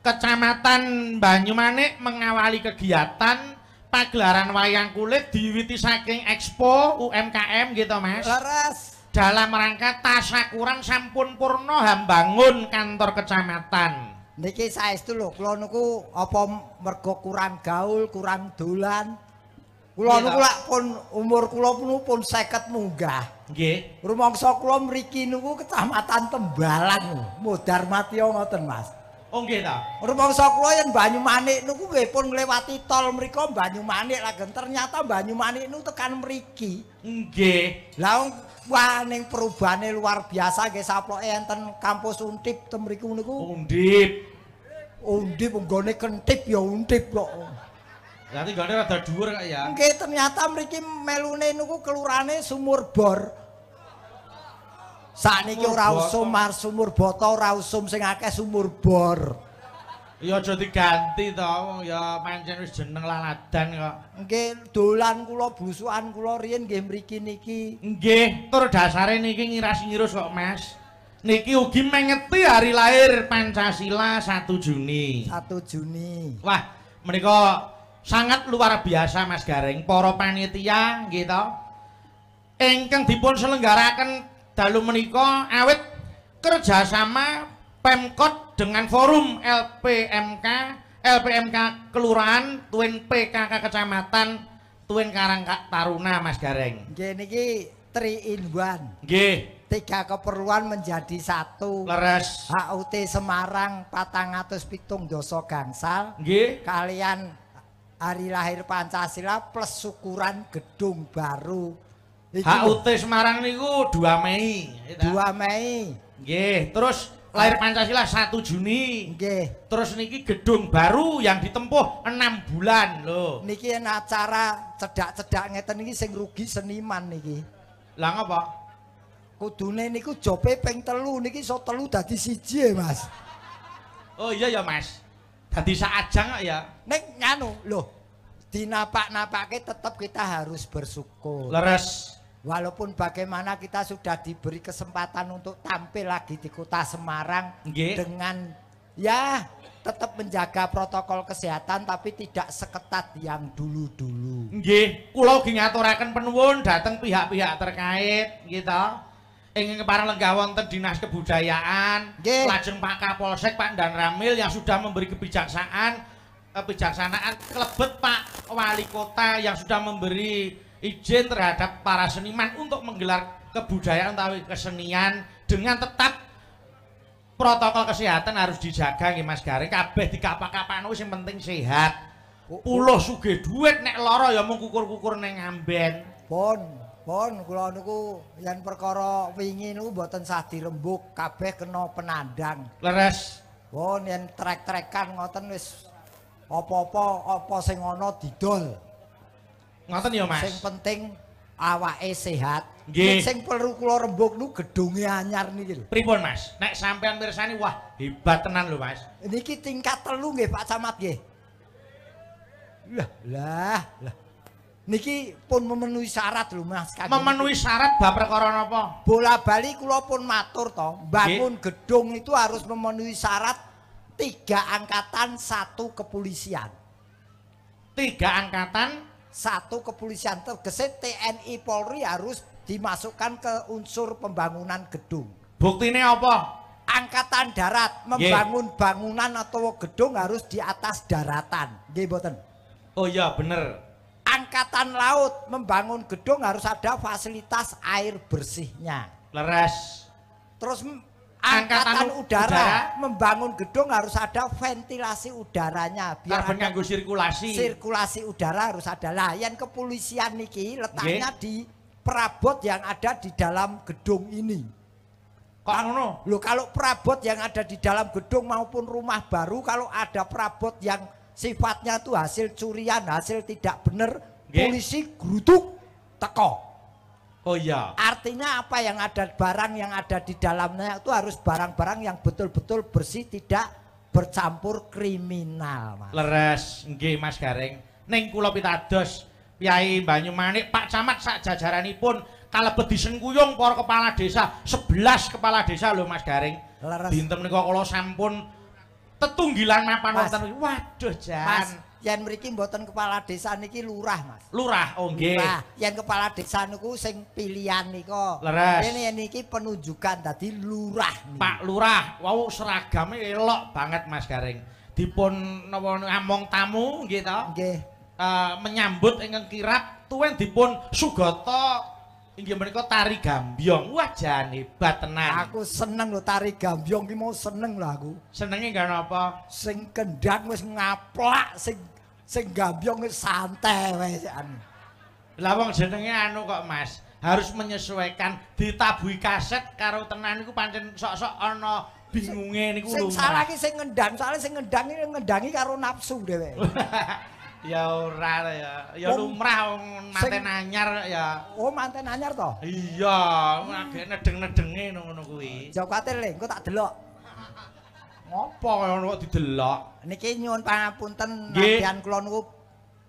Kecamatan Banyumanik mengawali kegiatan pagelaran wayang kulit diwiwiti saking Expo UMKM gitu Mas. Leres. Dalam rangka tasakuran sampun purna hambangun kantor kecamatan. Niki saestu lho, kula niku apa mergo kurang gaul, kurang dolan. Kula niku lak pun umur kula pun pun 50 munggah. Nggih. Rumangsa kula mriki niku kecamatan Tembalang, Modar Matio ngoten Mas. Oh nggih ta. Rumangsa kula yen Banyumanik niku nggih pun ngliwati tol mriku Banyumanik lageng ternyata Banyumanik niku tekan mriki. Nggih. Lah wah ning perubahane luar biasa nggih saploke enten kampus Untip tem mriku niku. Undip. Undip nggone kentip ya Untip kok. Berarti gane rada dhuwur kok ya. Nggih ternyata mriki melune niku kelurane Sumur Bor. Sakniki ora usum mar Sumur Boto ora usum sing akeh Sumur Bor. Ya aja diganti to, wong ya pancen wis jeneng laladan kok. Nggih dolan kula blusukan kula riyen nggih mriki niki. Nggih, tur dasare niki ngiras-ngirus kok, Mas. Niki ugi mengeti hari lahir Pancasila 1 Juni. 1 Juni. Wah, menika sangat luar biasa Mas Gareng, para panitia nggih to. Ingkang dipun selenggaraken dalu menika awit kerjasama Pemkot dengan forum LPMK, LPMK Kelurahan, Tuin PKK Kecamatan, Tuin Karang Taruna Mas Gareng. Nggih niki 3 in 1. Nggih, Tiga keperluan menjadi satu. leres. HUT Semarang 407 doso gangsal Nggih. kalian hari lahir Pancasila plus syukuran gedung baru. Iki HUT Semarang niku 2 Mei. lho, 2 Mei. Nggih, terus lahir Pancasila 1 Juni. Nggih. Terus niki gedung baru yang ditempuh 6 bulan loh. Niki yen acara cedak-cedak ngeten niki sing rugi seniman niki. Lah ngapa? Kudune niku jope ping telu niki iso telu dadi siji ya, Mas. Oh iya ya Mas. Dadi saajang kok ya. Nek nganu loh. Dinapak-napake tetap kita harus bersyukur. Leres. Walaupun bagaimana kita sudah diberi kesempatan untuk tampil lagi di kota Semarang Nggih. dengan ya tetap menjaga protokol kesehatan tapi tidak seketat yang dulu-dulu. Nggih, kula ugi ngaturaken penuwun dhateng pihak-pihak terkait gitu. Ingin para lenggah wonten Dinas Kebudayaan, Nggih. lajeng Pak Kapolsek Pak Dan Ramil yang sudah memberi kebijaksanaan kebijaksanaan kelebet Pak Wali Kota yang sudah memberi izin terhadap para seniman untuk menggelar kebudayaan atau kesenian dengan tetap protokol kesehatan harus dijaga nggih Mas Garing kabeh dikapak-kapakno sing penting sehat. Puluh sugih dhuwit nek lara ya mung kukur-kukur ning ngamben. Pun, pun kula niku yen perkara wingi niku mboten sah dirembuk, kabeh kena penandang. Leres. Pun yen trek-trekan ngoten wis apa-apa apa sing ana didol. Ngoten ya Mas. Sing penting awake sehat. Nggih. Sing perlu kula rembuk niku gedunge anyar niki lho. Pripun Mas? Nek sampean mirsani wah hebat tenan lho Mas. Niki tingkat telu nggih Pak Camat nggih. Lah, lah, lah. Niki pun memenuhi syarat lho Mas Kang. Memenuhi syarat bab perkara napa? bola bali kula pun matur to, bangun gedung itu harus memenuhi syarat tiga angkatan satu kepolisian. Tiga angkatan Satu kepolisian tergesit TNI Polri harus dimasukkan ke unsur pembangunan gedung. buktine apa? Angkatan darat membangun bangunan atau gedung harus di atas daratan. Nggih mboten. Oh iya bener. Angkatan laut membangun gedung harus ada fasilitas air bersihnya. Leres. Terus Angkatan angkatan, udara, udara. membangun gedung harus ada ventilasi udaranya biar nganggo sirkulasi. sirkulasi udara harus ada. Lah, yang kepolisian niki letaknya di perabot yang ada di dalam gedung ini. Kok ngono? Kalau perabot yang ada di dalam gedung maupun rumah baru kalau ada perabot yang sifatnya itu hasil curian, hasil tidak benar, polisi geruduk teko. Oh iya. Artinya apa yang ada barang yang ada di dalamnya itu harus barang-barang yang betul-betul bersih tidak bercampur kriminal, Mas. Leres, nggih Mas Garing. Ning kula pitados Piyai Banyumanik Pak Camat sak jajaranipun kalebet disengkuyung para kepala desa, 11 kepala desa lho Mas Garing. Leres. Dinten menika kula sampun tetunggilan mapan Mas. wonten. Waduh, Mas, Jan. Yen mriki mboten kepala desa niki lurah, Mas. Lurah, oh nggih. Lurah. Yen kepala desa niku sing pilihan nika. Ini niki penunjukan dadi lurah niki. Pak Lurah, wau seragame elok banget Mas Garing. Dipun napa ngamong tamu nggih to? Nggih. Eh, menyambut ingkang kirap tuwin dipun sugata inggih menika tari gambyong. Wah, jan hebat tenan. Aku seneng lho tari gambyong ki mau seneng lho aku. senenge gak napa? Sing kendang wis ngaplak, sing sing gambyong wis santai wis anu. Lah wong jenenge anu kok Mas, harus menyesuaikan ditabuhi kaset karo tenan niku pancen sok-sok ana bingunge niku Sing lho. salah Mas. ki sing ngendang, soalnya sing ngendang iki ngendangi karo nafsu dhewe. ya ora ya. Ya lumrah wong manten anyar ya. Oh, manten anyar to? Iya, agek nedeng-nedenge ngono kuwi. Aja kuwatir le, engko tak delok. Ngopo ngono kok didelok? Niki nyuwun pangapunten nadyan kula niku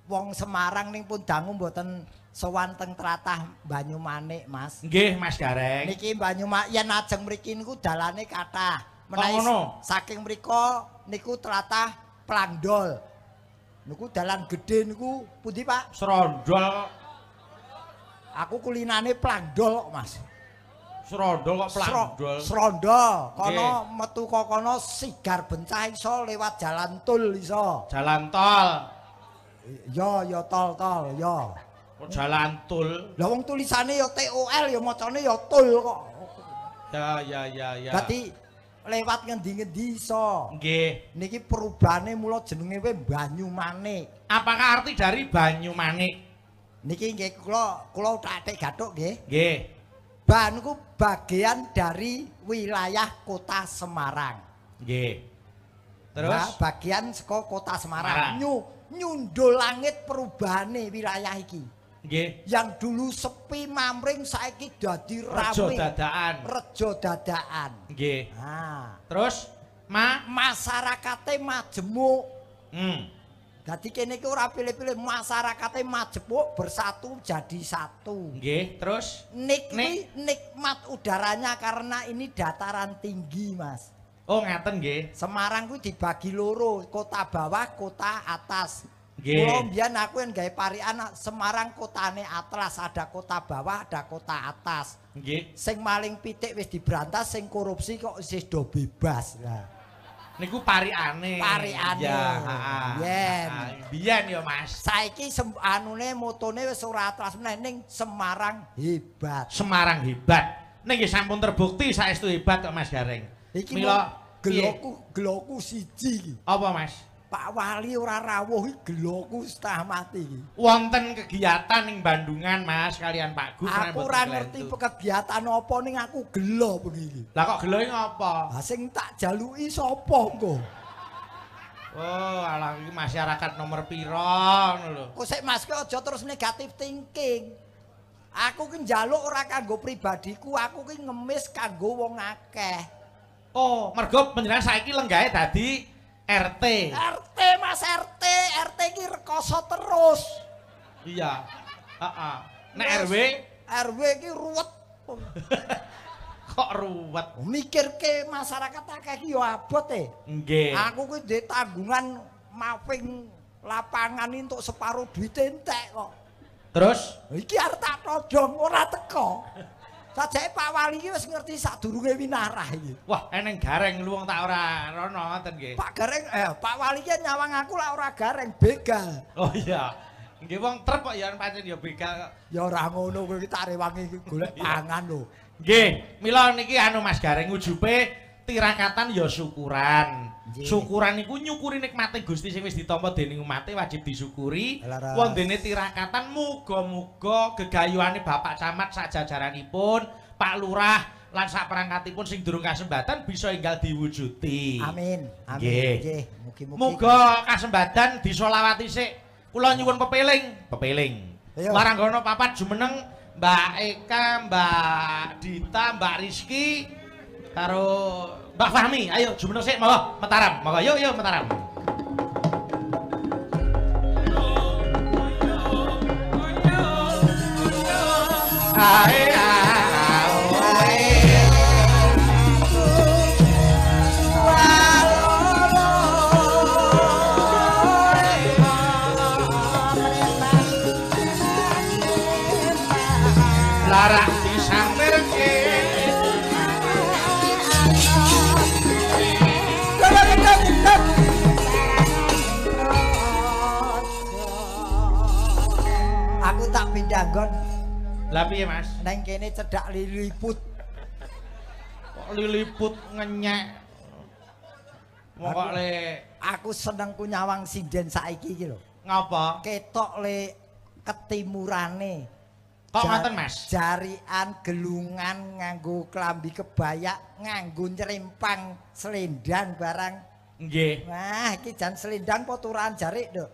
wong Semarang ning pun dangu mboten sowan teng tlatah Banyumanik, Mas. Nggih, Mas Gareng. Niki Banyumanik yen ajeng mriki niku dalane kathah. Menawi saking mriko niku tlatah Plangdol. Niku dalan gedhe niku pundi, Pak? Serondol, Aku kulinane Plangdol kok, Mas. serondol kok plandol. Srondo, kono Nggih. metu kok kono sigar bencah iso lewat jalan tol iso. Jalan tol, Yo yo tol-tol yo. kok jalan tol. Lah wong tulisane yo TOL yo macane yo tol kok. Ya ya ya ya. Dadi lewat ngendi-ngendi iso. nggih. Niki perubahane mula jenenge we Banyumanik. Apakah arti dari Banyumanik? Niki nggih kula kula tak gathuk nggih. Nggih. Ban niku bagian dari wilayah Kota Semarang. Nggih. Terus Nah, bagian saka Kota Semarang. Semarang. Nyu nyundul langit perubahane wilayah iki. Nggih. Yang dulu sepi mamring saiki dadi Rejo rame. dadaan. Rejo dadaan. Nggih. Nah, Terus ma masyarakate majemuk. hmm. Dadi kene iki ora pilih-pilih masyarakate majemuk bersatu jadi satu. Nggih, terus Nik Nik. nikmat udaranya karena ini dataran tinggi, Mas. Oh, ngaten nggih. Semarang kuwi dibagi loro, kota bawah, kota atas. Kulo mbiyen aku yang gawe parian Semarang kotane atlas, ada kota bawah, ada kota atas. Nggih. Sing maling pitik wis diberantas, sing korupsi kok isih do bebas. Lah. Niku pariane. Pariane. Ya, heeh. Biyen. Ah, Biyen ya, Mas. Saiki sem- anune motone wis ora atlas meneh ning Semarang hebat. Semarang hebat. Ning nggih sampun terbukti saestu hebat kok Mas Gareng. Iki Mila piye? geloku, geloku siji iki. Apa, Mas? Pak Wali ora rawuh iki geloku setengah mati iki. Wonten kegiatan ning Bandungan, Mas, kalian Pak Gus. Aku ora ngerti kegiatan apa ning aku gelo begini. Lah kok geloe ngopo? Lah sing tak jaluki sapa engko? Oh, alah iki masyarakat nomor pira ngono lho. Kok sik Mas ki aja terus negatif thinking. Aku ki njaluk ora kanggo pribadiku, aku ki ngemis kanggo wong akeh. Oh, mergo panjenengan saiki lenggahe dadi RT. RT Mas RT, RT ki rekoso terus. Iya. Heeh. Nek RW RW ki ruwet. kok ruwet. Mikirke masyarakat akeh ki yo abot e. Nggih. Aku ki duwe tanggungan maping lapangan untuk separuh duit entek kok. Terus Iki arep tak todong ora teko. Sajake Pak Wali iki wis ngerti sadurunge winarah iki. wah eneng gareng luwung tak ora rono ngoten nggih. Pak Gareng eh Pak Wali ki nyawang aku lah ora gareng begal. Oh iya. Nggih wong trep kok ya pancen ya begal kok. Ya ora ngono kowe iki tak rewangi golek pangan lho. Nggih, mila niki anu Mas Gareng ujupe tirakatan ya syukuran. Nggih. Syukuran iku nyukuri nikmate Gusti sing wis ditampa dening umate wajib disyukuri. Wondene tirakatan muga-muga gegayuhane Bapak Camat sajajaranipun, Pak Lurah lan saperangkatipun sing durung kasembatan bisa enggal diwujudi. Amin. Amin. Nggih. Nggih, mugi-mugi. Muga kasembadan disolawati sik. Kula nyuwun pepeling, pepeling. Maranggono papat jumeneng Mbak Eka, Mbak Dita, Mbak Rizky karo Mbak Fahmi. Ayo jumeneng sik monggo Mataram. Monggo yuk yuk Mataram. Ae tak pindah nggon Lah piye Mas? neng kene cedak liliput. Kok liliput ngenyek. Wong kok le Aku seneng ku nyawang sinden saiki iki lho. ngapa? Ketok le ketimurane. Kok ngoten Mas? Jarian gelungan nganggo klambi kebaya, nganggo nyerimpang selendang barang. Nggih. Wah, iki jan selendang apa turan jarik, Dok?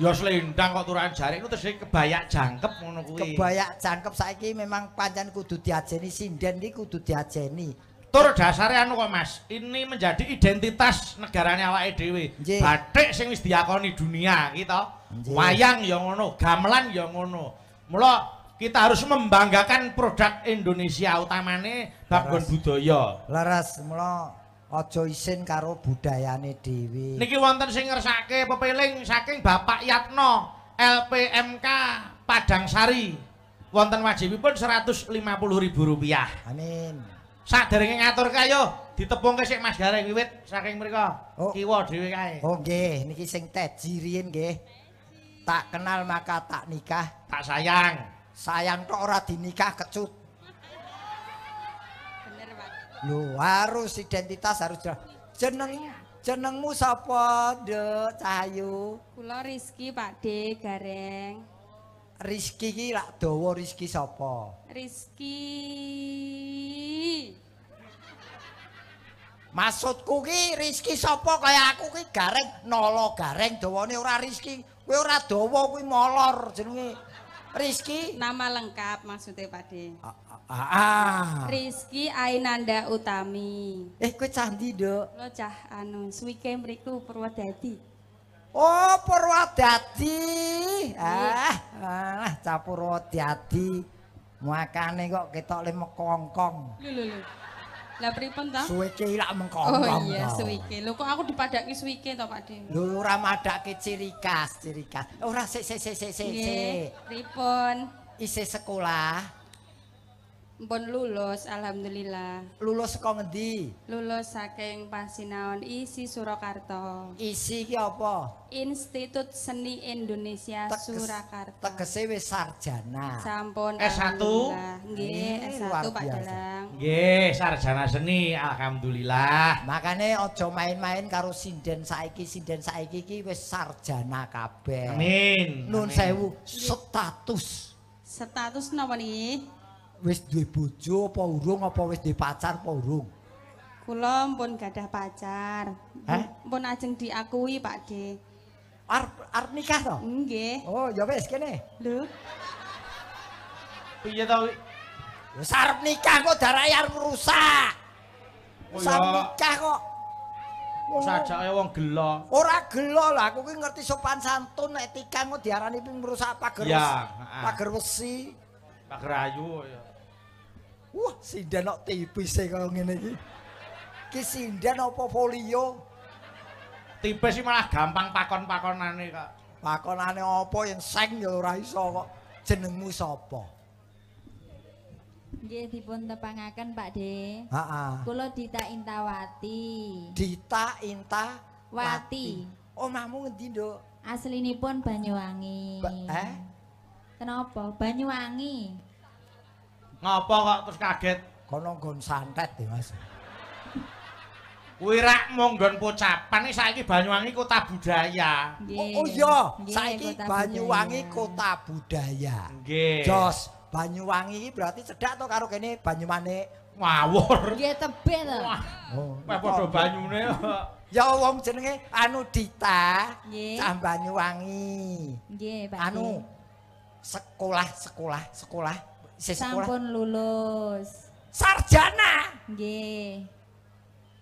Ya selendang kok turan jarik itu terus kebayak jangkep ngono kuwi. Kebaya jangkep saiki memang pancen kudu diajeni sinden iki kudu diajeni. Tur dasare anu kok Mas, ini menjadi identitas negarane awake dhewe. Batik sing wis diakoni dunia kita. Nggih. Wayang ya ngono, gamelan ya ngono. Mula kita harus membanggakan produk Indonesia utamane babon budaya. Leres mula aja isin karo budayane dhewe. Niki wonten sing ngersake pepeling saking Bapak Yatno LPMK Padang Sari. Wonten wajibipun Rp150.000. rupiah. Amin. Saderenge ngatur kayo ditepungke sik Mas Gareng wiwit saking mriko. Oh. Kiwa dhewe kae. Oh nggih, niki sing teji riyin nggih. Tak kenal maka tak nikah. Tak sayang. Sayang tok ora dinikah kecut. Lho, harus identitas harus jelas. Jeneng jenengmu sapa, Nduk Cahyu? Kula Rizky Pak D Gareng. Rizky ki lak dawa Rizky sapa? Rizky. Maksudku ki Rizky sapa kaya aku ki gareng nolo gareng dawane ora Rizky. Kowe ora dawa kuwi molor jenenge. Rizky. Nama lengkap maksudnya Pak D. Ah. Rizky Ainanda Utami. Eh kowe candi, Nduk. Lo cah anu suwike mriku Purwodadi. Oh, Purwodadi. Ah, ah, cah Purwodadi. Makane kok ketok le mekongkong. Lho lho lho. Lah pripun to? Suwike lak Oh mengkongkong. iya, to. suwike. Lho kok aku dipadaki suwike to, Pak De? Lho ora madake ciri khas, ciri khas. Ora sik sik sik sik sik. Nggih. sik. Pripun? Isih sekolah, Mpun lulus alhamdulillah. lulus saka ngendi? Lulus saking Pasinaon ISI Surakarta. Isi iki apa? Institut Seni Indonesia Teges- Surakarta. Tegese wis sarjana. Sampun S1? alhamdulillah. Nggih, Eh, S1 luar Pak. Dalang. Nggih, sarjana seni alhamdulillah. Makane aja main-main karo sinden saiki, sinden saiki iki wis sarjana kabeh. Amin. Nun sewu status. Status napa niki? Wis duwe bojo apa urung apa wis duwe pacar apa urung? Kula pun gadah pacar. Hah? Pun ajeng diakui Pak De. Arep arep nikah to? Nggih. Oh, ya wis kene. Lho, Piye to? Wis arep nikah kok darahe arep rusak. Oh Wis arep ya. nikah kok. Sajake wong gelo. Ora gelo lah, aku ki ngerti sopan santun etika kok diarani ping merusak pager Ya. Pager wesi. Pak Rayu ya. Wah, sinden kok tipis e kaya ngene iki. Ki sinden apa folio? Tipis sih malah gampang pakon-pakonane kok. Pakonane apa yang seng ya ora iso kok. Jenengmu sapa? Nggih dipun tepangaken Pak De. Heeh. Kula Dita Intawati. Dita Inta Wati. Omahmu ngendi, Nduk? Aslinipun Banyuwangi. Ba- eh? Kenapa? Banyuwangi. Ngopo kok terus kaget? Kono nggon santet ya, Mas. Kuwi rak mung nggon pocapan iki saiki Banyuwangi kota budaya. Nggih. Oh, oh iya, saiki kota Banyuwangi budaya. kota budaya. Nggih. Jos, Banyuwangi iki berarti cedhak to karo kene Banyumane. Ngawur. Nggih tebih to. Wah, Oh, padha banyune. Ya wong jenenge anu Dita, cah Banyuwangi. Nggih, Pak Anu De. sekolah, sekolah. Sampun lulus. Sarjana. Nggih.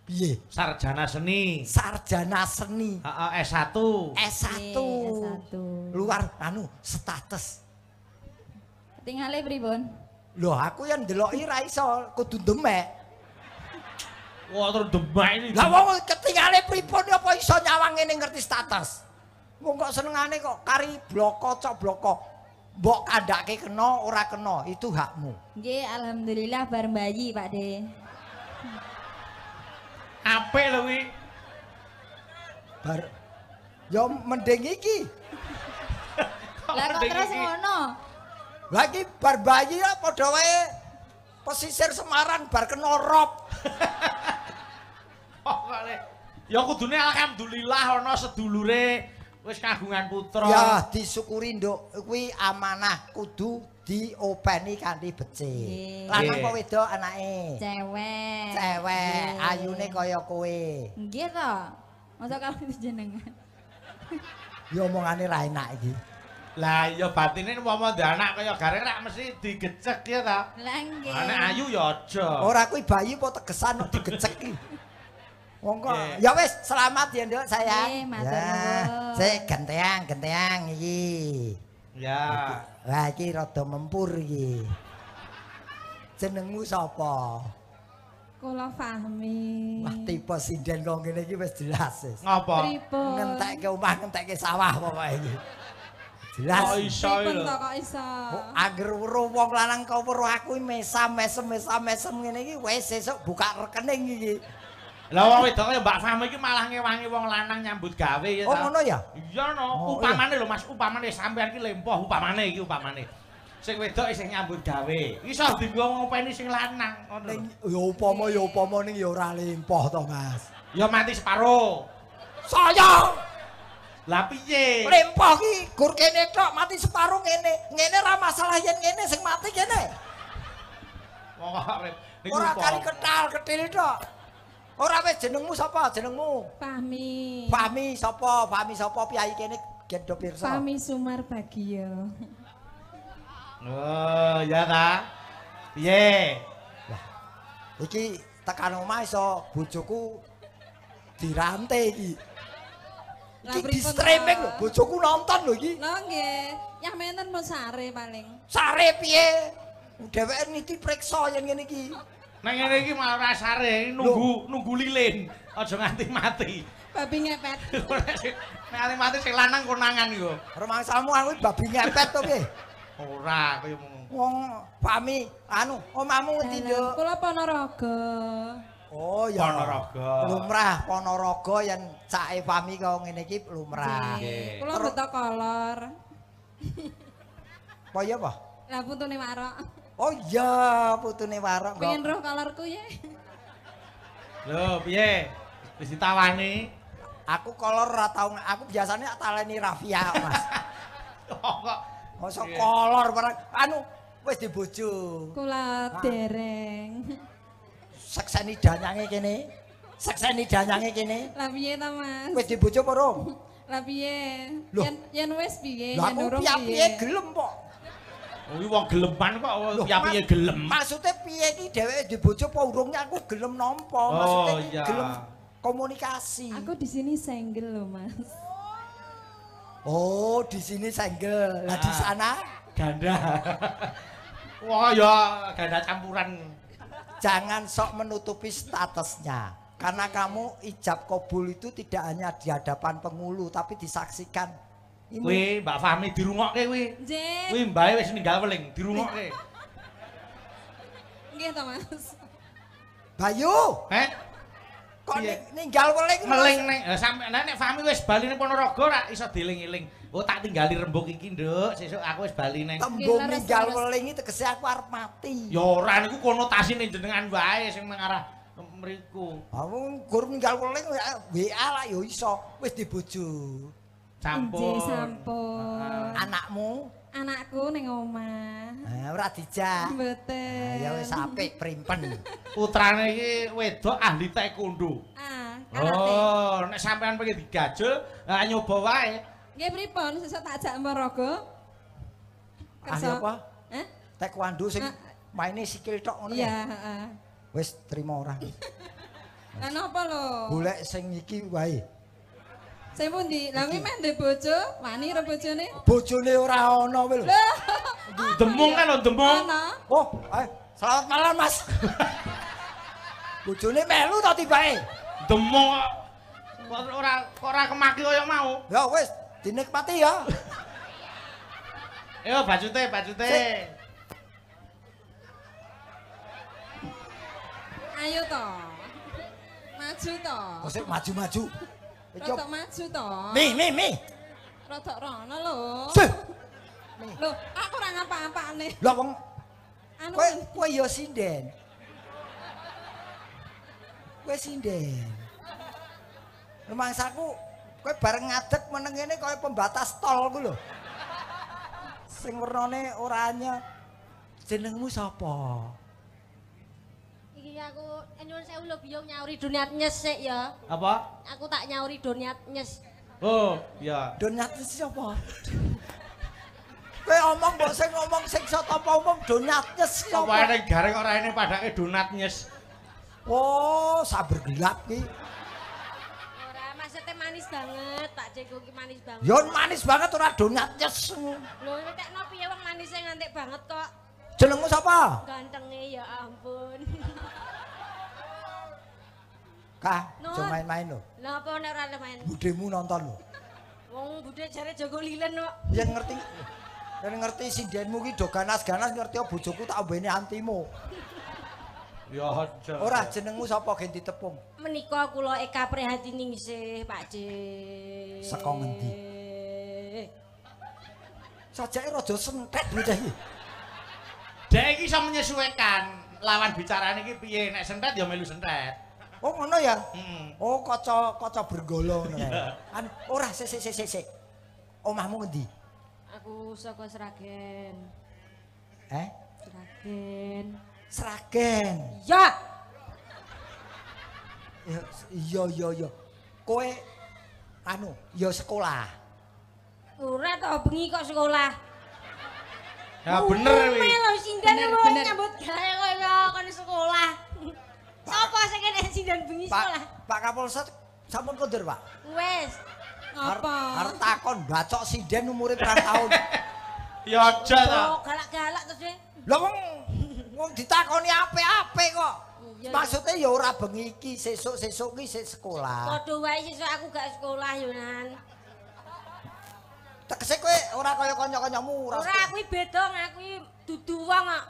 Piye? Sarjana seni. Sarjana seni. Heeh, S1. S1. Nggih, S1. Luar anu status. Tingale pripun? Loh, aku yang ndeloki ra iso kudu demek. Wah, terus demak ini. Lah wong ketingale pripun apa iso nyawang ngene ngerti status. Wong kok senengane kok kari bloko cok bloko. Mbok kandhake kena ora kena, itu hakmu. Nggih, alhamdulillah bar bayi Pak De. apik lho kuwi. Bar Ya mending iki. Lah kok terus iki? ngono? Lagi bar bayi ya padha wae pesisir Semarang bar kena rop. Oh, kok. Ya kudune alhamdulillah ana sedulure wis kagungan putra. Ya disyukuri nduk kuwi amanah kudu diopeni kanthi becik. Lanang apa wedok anake? Cewek. Cewek, ayune kaya kowe. Nggih to. Masa kalau jenengan. Ya omongane ra enak iki. Lah ya batine umpama ndek anak kaya gareng rak mesti digecek ya ta. Lah nggih. Anak ayu ya aja. Ora kuwi bayi apa tegesan kok digecek iki. Wong kok Nggih. ya wis selamat ya Nduk sayang. Nggih, matur Ya, nuwun. Sik genteang, genteang iki. Ya. Lah iki rada mempur iki. Jenengmu sapa? Kula Fahmi. Wah tipe sinden kok ngene iki wis jelas wis. Ngapa? Pripun? Ngentekke omah, ngentekke sawah pokoke iki. Jelas. Kok iso lho. kok iso? Kok Angger weruh wong lanang kau weruh aku iki mesam mesem mesam mesem ngene iki wis sesuk buka rekening iki. Lah wong wedok Mbak Fahmi iki malah ngewangi wong lanang nyambut gawe ya Oh ngono ya? Iya no, Oh, upamane lho Mas, upamane sampean iki lempoh, upamane iki upamane. Sing wedok isih nyambut gawe. Iso dienggo ngopeni sing lanang ngono. Ning ya upama ya upama ning ya ora lempoh to, Mas. Ya mati separo. Saya Lah piye? lempoh ki gur kene tok mati separuh ngene. Ngene ra masalah yen ngene sing mati kene. Wong kok rep. Niku Ora kari ketal ketil tok. Ora wis jenengmu sapa? Jenengmu? Fahmi. Fahmi sapa? Fahmi sapa piyai kene gendho pirsa. Fahmi Sumar Bagio. Oh, ya ta. Piye? Iki tekan omah iso bojoku dirante iki. Lah, Iki di pripun streaming lho, bojoku nonton lho iki. Lho nggih, yah menten mau sare paling. Sare piye? Dheweke niti priksa yen ngene iki. Nek ngene iki malah rasare nunggu nunggu lilin. Aja nganti mati. Babi ngepet. Nek nganti mati sing lanang konangan iku. Rumangsamu aku babi ngepet to piye? Ora kaya ngono. Wong pami anu omahmu ngendi, Nduk? kula Ponorogo. Oh ya. Ponorogo. Lumrah Ponorogo yen cake pami kaya ngene iki lumrah. Nggih. Kula beto kolor. Apa ya apa? Lah putune warok. Oh iya, putune warok kok. Pengen roh kolorku ya. Lho, piye? Wis ditawani. Aku kolor ora tau aku biasanya taleni Rafia, Mas. Kok Masa kolor barang anu wis dibojo. Kula dereng. Sekseni danyange kene. Sekseni danyange kene. Lah piye ta, Mas? Wis dibojo apa? Lah piye? Yen yen wis piye? Lah aku piye gelem kok. Kuwi wong geleman kok Loh, piye gelem. Maksudnya piye iki dheweke dibojo apa urungnya aku gelem nampa. Oh, Maksudnya iya. gelem komunikasi. Aku di sini single loh, Mas. Oh, di sini single. Lah di Ah. sana Ganda. Wah ya ganda campuran. jangan sok menutupi statusnya. Karena kamu ijab kabul itu tidak hanya di hadapan pengulu tapi disaksikan. Kuwi Mbak Fahmi dirungokke kuwi. Nggih. Kuwi mbae wis ninggal weling dirungokke. Nggih to, Mas. Bayu, Heh, kok ning- ninggal weling meling ning eh, sampe nah, nek Fahmi wis bali ning Ponorogo ra iso dieling-eling. Oh tak tinggali rembug iki, Nduk. Sesuk aku wis bali ning. Tembung ninggal weling iki tegese aku arep mati. Ya ora niku konotasine jenengan wae sing mengarah mriku. Aku gur ninggal weling WA lah ya iso wis dibojo. Campur. Nggih, sampun. Anakmu Anakku ning omah. eh, ora dijak. Mboten. Ya wis apik primpen. Putrane iki wedok ahli taekwondo. Ah, karate. Oh, nek sampean pengen digajul, ah nyoba wae. Nggih pripun sesuk tak ajak Ponorogo? Ahli apa? Hah? Taekwondo sing Ah. maine sikil tok ngono Iya, ya. heeh. Wis trimo ora. Lah napa lho? Golek sing iki wae. Sing pundi? Lah kuwi meh ndek bojo, wani karo bojone? Bojone ora ana wae lho. Lho. Demung kan lho, demung. Ana. Oh, ayo. Selamat malam, Mas. Bojone melu to tibake. Demung kok. Ora kok ora kemaki kaya mau. Ya wis, dinikmati ya. Yo bajute, bajute. Sik. Ayo to. Maju to. Kok maju-maju. Iki Rodok maju to. mi mi mi. Rodok rono lho. Sih. Lho, aku ora ngapa-ngapane. Lah wong Anu kowe kowe ya sinden. Kowe sinden. Rumangsaku kowe bareng ngadeg meneng ngene kaya pembatas tol ku lho. Sing wernane oranye. Jenengmu sapa? Iki aku nyuwun sewu lho biyong nyauri dunia nyes sik ya. Apa? Aku tak nyauri dunia nyes. Oh, iya. Donyat siapa? Kowe omong mbok sing ngomong sing tanpa omong donyat nyes Apa sapa? nek gareng ora ini padake donat nyes. Oh, sabar gelap ki. Ora maksudnya manis banget, Pak Jeko ki manis banget. Yo manis banget ora donyat nyes. Lho tekno piye wong manisnya ngantik banget kok. Jenengmu sapa? Gantenge ya ampun. Kah, aja main-main lho. Lah apa nek ora main? Budemu nonton lho. Wong budhe jare Joko Lilen kok. Yen ngerti Yen ngerti sindenmu ki do ganas-ganas ngerti oh, bojoku tak ombene antimu. Ya aja. Ora jenengmu sapa gen ditepung? Menika kula Eka Prihatiningsih, Pak J. Saka ngendi? Sajake rada sentet bocah iki. Dek iki iso menyesuaikan lawan bicarane iki piye nek sentet ya melu sentet. Oh ngono ya? Heeh. Oh kaca kaca bergolo ngono kae. Anu ora sik sik sik sik. Omahmu ngendi? Aku saka Sragen. Eh? Sragen. Sragen. Ya, Ya, Iya iya iya. Kowe anu ya sekolah. ora to bengi kok sekolah. Ya bener kuwi. Bener, lu bener. nyambut gawe kaya kon sekolah. Sopo sing kene sindan bengi sekolah? Pak Kapolsek sampun kondur, Pak. Wes. Arep Apa? arep takon bacok sinden umure pirang taun. Ya aja ta. Oh, galak-galak terus deh. Lah wong wong ditakoni apik-apik kok. Maksudnya ya ora bengi iki, sesuk-sesuk iki sik sekolah. Padha wae sesuk aku gak sekolah yo nan. Tegese kowe ora kaya kanca-kancamu ora. Ora aku beda aku iki dudu wong kok.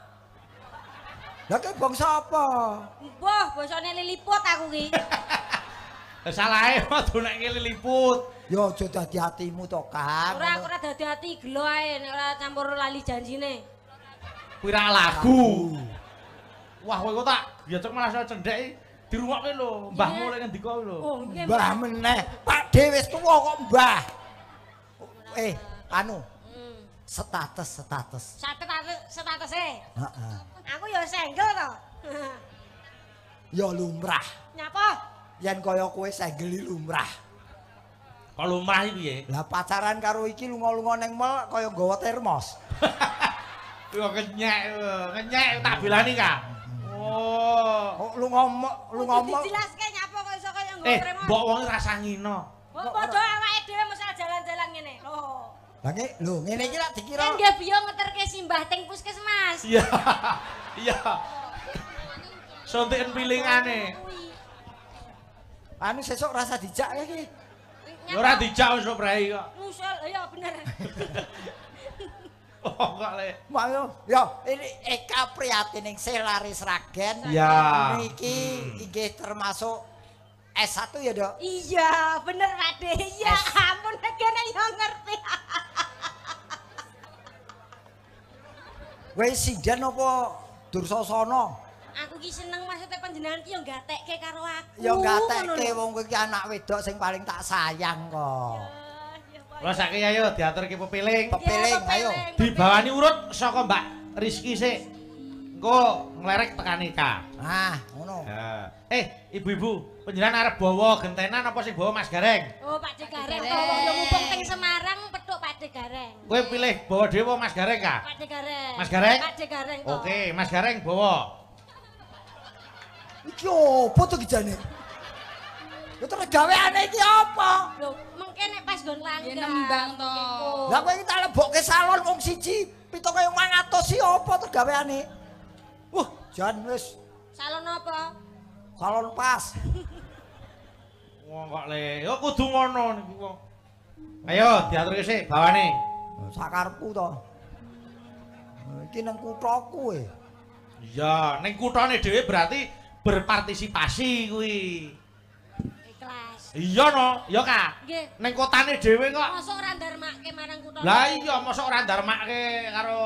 Lah kowe bangsa apa? Mbah basane liliput aku ki. Eh, Salahe kudu nek ngeliliput. Ya aja dadi atimu to, Kang. Ora aku ora dadi ati gelo ae nek ora campur lali janjine. Pira lagu. Wah, kowe kok tak biacok malah saya cendhek dirungokke lho. Mbahmu lek ngendika lho. Oh, nggih. Mbah meneh. Pak wis tuwa kok Mbah. Eh, anu, Hmm. status status. Status statuse. Heeh. Aku ya senggel to. Ya lumrah. Nyapa? Yen kaya kowe senggeli lumrah. Kok lumrah iki piye? Lah pacaran karo iki lunga-lunga ning mall kaya nggawa termos. Yo kenyek, eh, kenyek tak bilani ka. Oh. Oh, mo- lunga Kudu mall. dijelaske nyapa kok iso kaya nggo Eh, tremor. mbok wong rasa ngino. Kok padha awake dhewe mesti jalan-jalan ngene. Loh. Lah nge- lho ngene iki lak dikira Kan dia biyo ngeterke simbah teng puskesmas. Iya. Iya. Suntikan pilingane. anu sesuk rasa dijak kae iki. Ora dijak wis prai kok. Musul, iya bener. Oh, kok le. Mayo, yo ini Eka Prihatin ing Selari Sragen. Ya. Niki inggih termasuk S1 ya, Dok. Iya, bener Pak De. Ya ampun kene yo ngerti. Kowe sidan apa Dursasana? Aku ki seneng maksudnya panjenengan ki yo gatekke karo aku. Ya gatekke lho. wong kowe iki anak wedok sing paling tak sayang kok. Lah saiki ayo diaturke pepiling. Pepiling, Ya, ayo. Dibawani urut saka Mbak Rizky sik. Engko nglerek tekan Ika. Ah, ngono. Ya. Eh, ibu-ibu, panjenengan arep bawa gentenan apa sing bawa Mas Gareng? Oh, Pak De Gareng. Yo mumpung teng Semarang petuk Pak De Gareng. Kowe pilih bawa dhewe apa Mas Gareng ka? Pak De Gareng. Mas Gareng? Pak De Gareng. Oke, Mas Gareng bawa. Iki opo to kijane? Ya terus gaweane iki apa? Lho, mengke nek pas gon langgar. Ya, nembang to. Lah kowe iki tak lebokke salon wong siji 700 si apa to gaweane? Wah, jan wis Salon apa? salon pas. Wong kok le, yo kudu ngono niki wong. Ayo diaturke sik bawane. Sakarepku to. Iki nang kuthaku e. Iya, ning kuthane dhewe berarti berpartisipasi kuwi. Ikhlas. Iya no, ya Kak. Nggih. Ning kotane dhewe kok. Mosok ora ndarmake marang kutha. Lah iya mosok ora ndarmake karo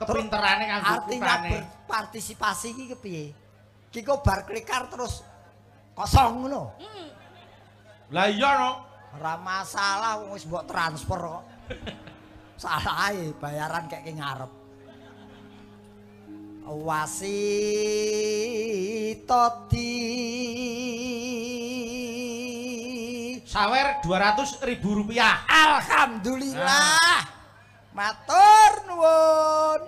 kepinterane kanggo Artinya kuthane. berpartisipasi iki kepiye? Iki kok bar klikar terus kosong ngono. Hmm. Lah iya no. Ora masalah wong wis mbok transfer kok. Salah ae bayaran kayak ngarep. Wasitoti Sawer 200 ribu rupiah. Alhamdulillah. Matur nuwun.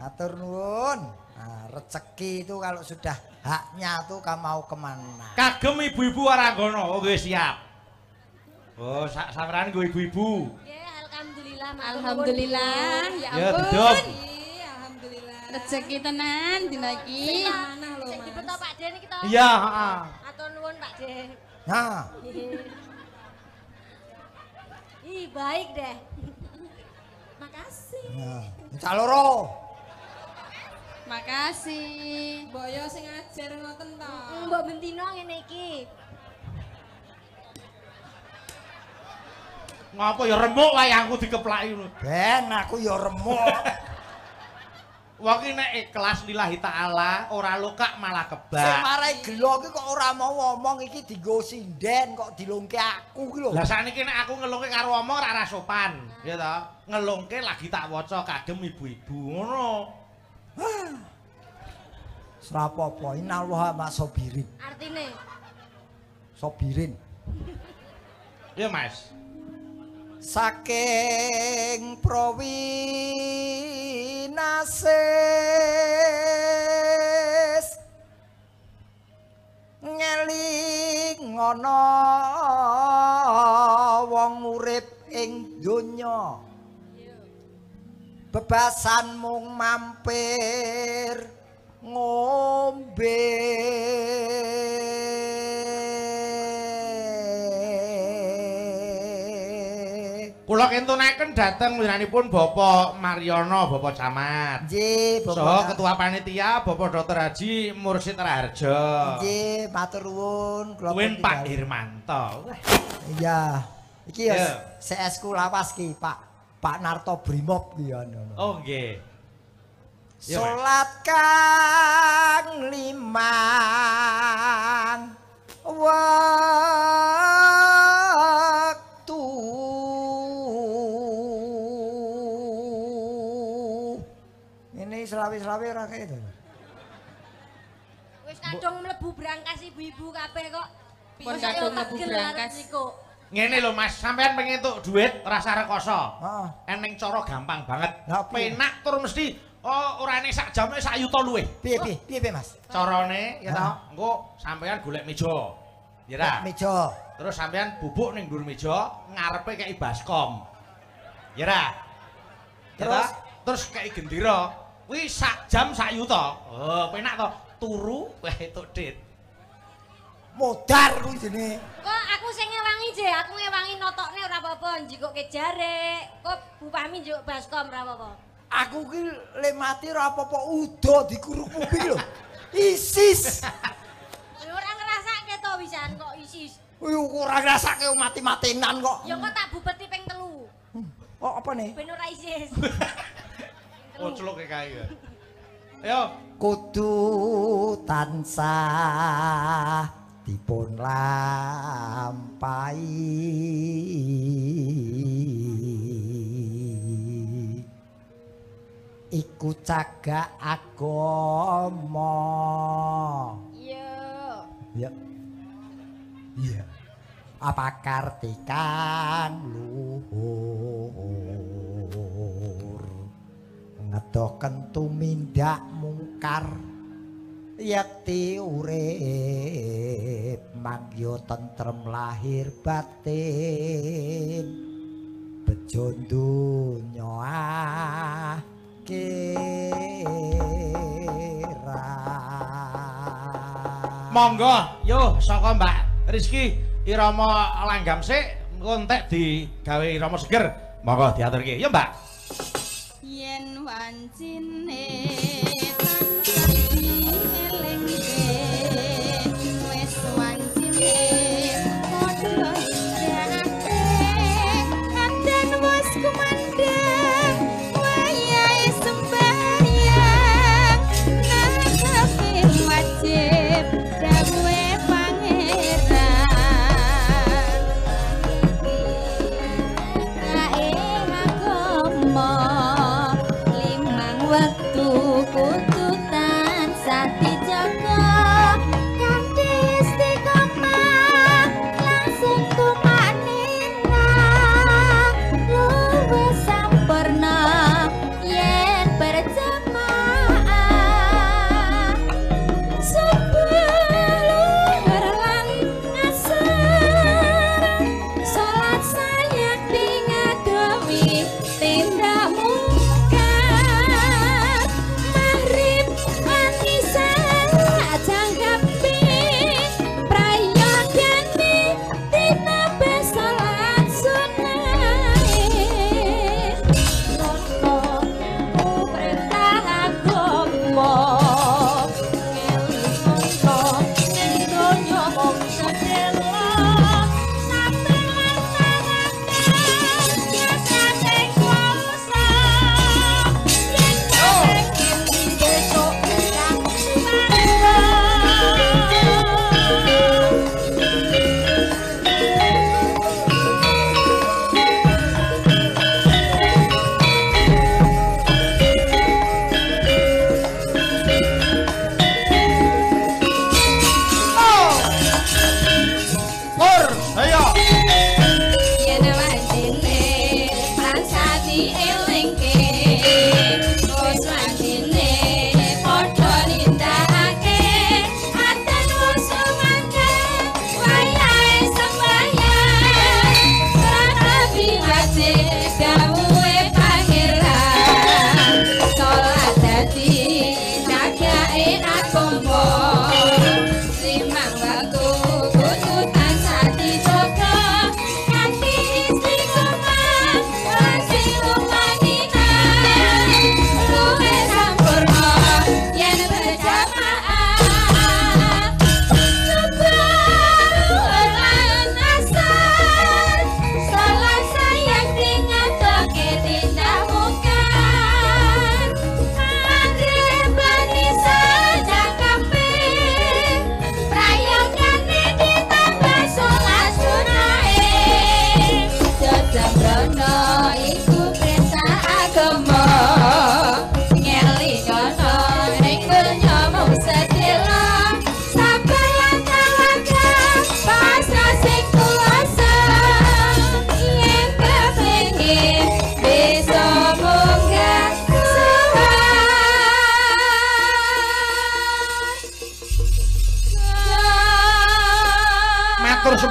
Matur nuwun. Nah, rezeki itu kalau sudah haknya tuh kamu mau kemana? Kagem ibu-ibu Waranggono. Oke siap. Oh, sak saweran gue ibu-ibu. Nggih, alhamdulillah. matur nuwun, Alhamdulillah, nggih. ya Ya, ampun. duduk. Iya, alhamdulillah. Rezeki tenan dina iki. Mana lho, Sing Mas? dibeto Pak De niki to. Iya, heeh. Matur nuwun Pak De. Nah, Ih, baik deh. Makasih. nah. caloro. Makasih. Boyo sing ajar ngoten to. Mbok bentino ngene iki. Ngapa ya remuk wayangku dikeplaki ngono. Ben aku ya remuk. Wong iki nek ikhlas lillahi taala, ora lokak malah Sing kebak. marai gelo ki kok ora mau ngomong iki dienggo sinden kok dilungke aku ki lho. Lah sakniki nek aku ngelungke karo omong ora sopan, ya to. Ngelungke lagi tak waca kagem ibu-ibu ngono. Ora apa-apa, inallah ma sobirin. Artine Sobirin. Ya, Mas. Saking Prowinasis ngeling ana wong urip ing donya bebasan mung mampir ngombe Kula kentunaken dhateng wiranipun Bapak Mariono, Bapak Camat. nggih Saha Bapak Ketua Panitia Bapak Dr. Haji Mursid Raharjo. nggih matur nuwun kula Kuwin Pak. Irmanto. Iya iki ya. CS ku lawas ki Pak Pak Narto Brimob ya ngono Oh nggih. Salat kang limang waktu Ini selawi-selawi ora kae to. Wis kadung mlebu brankas ibu-ibu kabeh kok. Pun Masa kadung mlebu tegel brankas. Ngene lho Mas, sampean pengen entuk duit rasa rekoso. Heeh. Eneng cara gampang banget. Penak tur mesti oh urane sak jam sak yuta luwih. Piye piye piye piye Mas? Carane ya ta, engko sampean golek meja. Ya ta? Meja. Terus sampean bubuk ning dhuwur meja ngarepe kei baskom. Ya ta? Terus? terus kei gendera. Kuwi sak jam sak yuta. Oh, penak to. Turu wah entuk dit. Modar kuwi jenenge. Kok aku sing ngewangi je, aku ngewangi notokne ora apa-apa, njikoke jare. Kok Bupami njuk baskom ora apa-apa. Aku ki le mati ora apa-apa udo dikurupupi lho. Isis. Ora ngrasake to wisan kok isis. Wih, ora ngrasake mati-matinan kok. Ya kok tak bupeti ping telu. Oh, apa nih? Ben ora isis. Oh, celuk kae ya. Ayo, Kudu tansah dipun lampahi. Iku cagak agama. Iya. Ya. Iya. Apa kartikan luhur ngedoken tumindak mungkar yakti urip mangyo tentrem lahir batin bejo donya akhirat monggo yo saka Mbak Rizky irama langgam sik engko entek digawe irama seger. Monggo diaturke. Yo, Mbak. yen wancine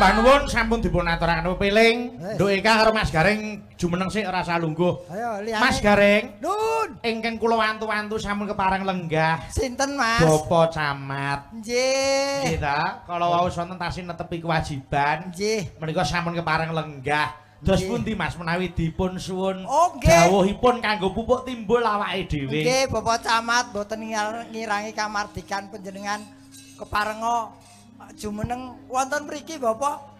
sembah nuwun sampun dipun aturaken pepiling. Eh. Nduk Eka karo Mas Gareng jumeneng sik rasa lungguh. Ayo liyane. Mas Gareng, Nun. ingkang kula wantu-wantu sampun kepareng lenggah. Sinten, Mas? Bapak Camat. Nggih. Nggih ta, kalau wau sonten tasih netepi kewajiban, Nggih. menika sampun kepareng lenggah. Dos pundi Mas menawi dipun suwun Oh, dawuhipun kanggo pupuk timbul awake dhewe. Nggih, Bapak Camat boten ngira- ngirangi kamardikan panjenengan keparenga jumeneng wonten mriki, Bapak.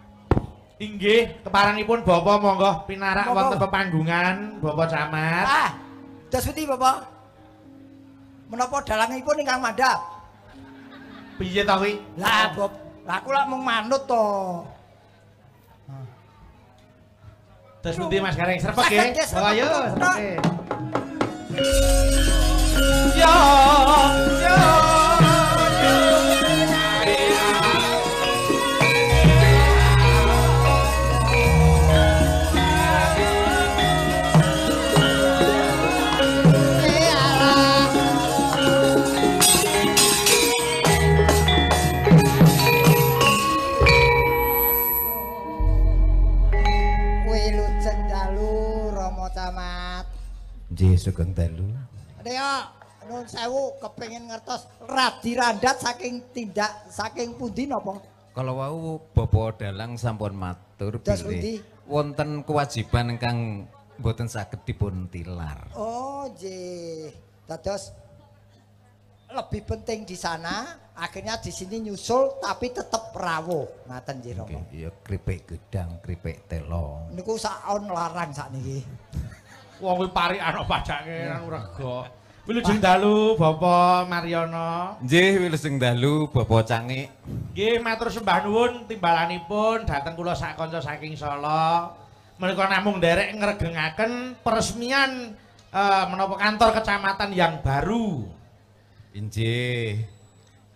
Inggih, keparengipun Bapak monggo pinarak wonten pepanggungan Bapak Camat. Ah, dos pundi, Bapak? Menapa dalangipun ingkang mandhap? Piye ta kuwi? Lah, Bob, lah aku lak mung manut to. Dos pundi Mas Gareng serpek nggih? Oh ayo, betul. serpek. Yo, yo, Nggih sugeng dalu. Deo, nun sewu kepengin ngertos radi randat saking tindak saking pundi napa? Kalau wau Bapak Dalang sampun matur bilih wonten kewajiban ingkang boten saged dipun tilar. Oh, nggih. Dados lebih penting di sana, akhirnya di sini nyusul tapi tetap rawuh. Ngaten nggih Rama. Nggih, ya kripik gedang, kripik telo. Niku saon larang sakniki. Wong kuwi parikan ana padake nang rega. Wilujeng dalu Bapak Mariono. Nggih wilujeng dalu Bapak Cangik. Nggih matur sembah nuwun timbalanipun dhateng kula sak kanca saking Solo. Menika namung nderek ngregengaken peresmian eh, menapa kantor kecamatan yang baru. Inggih.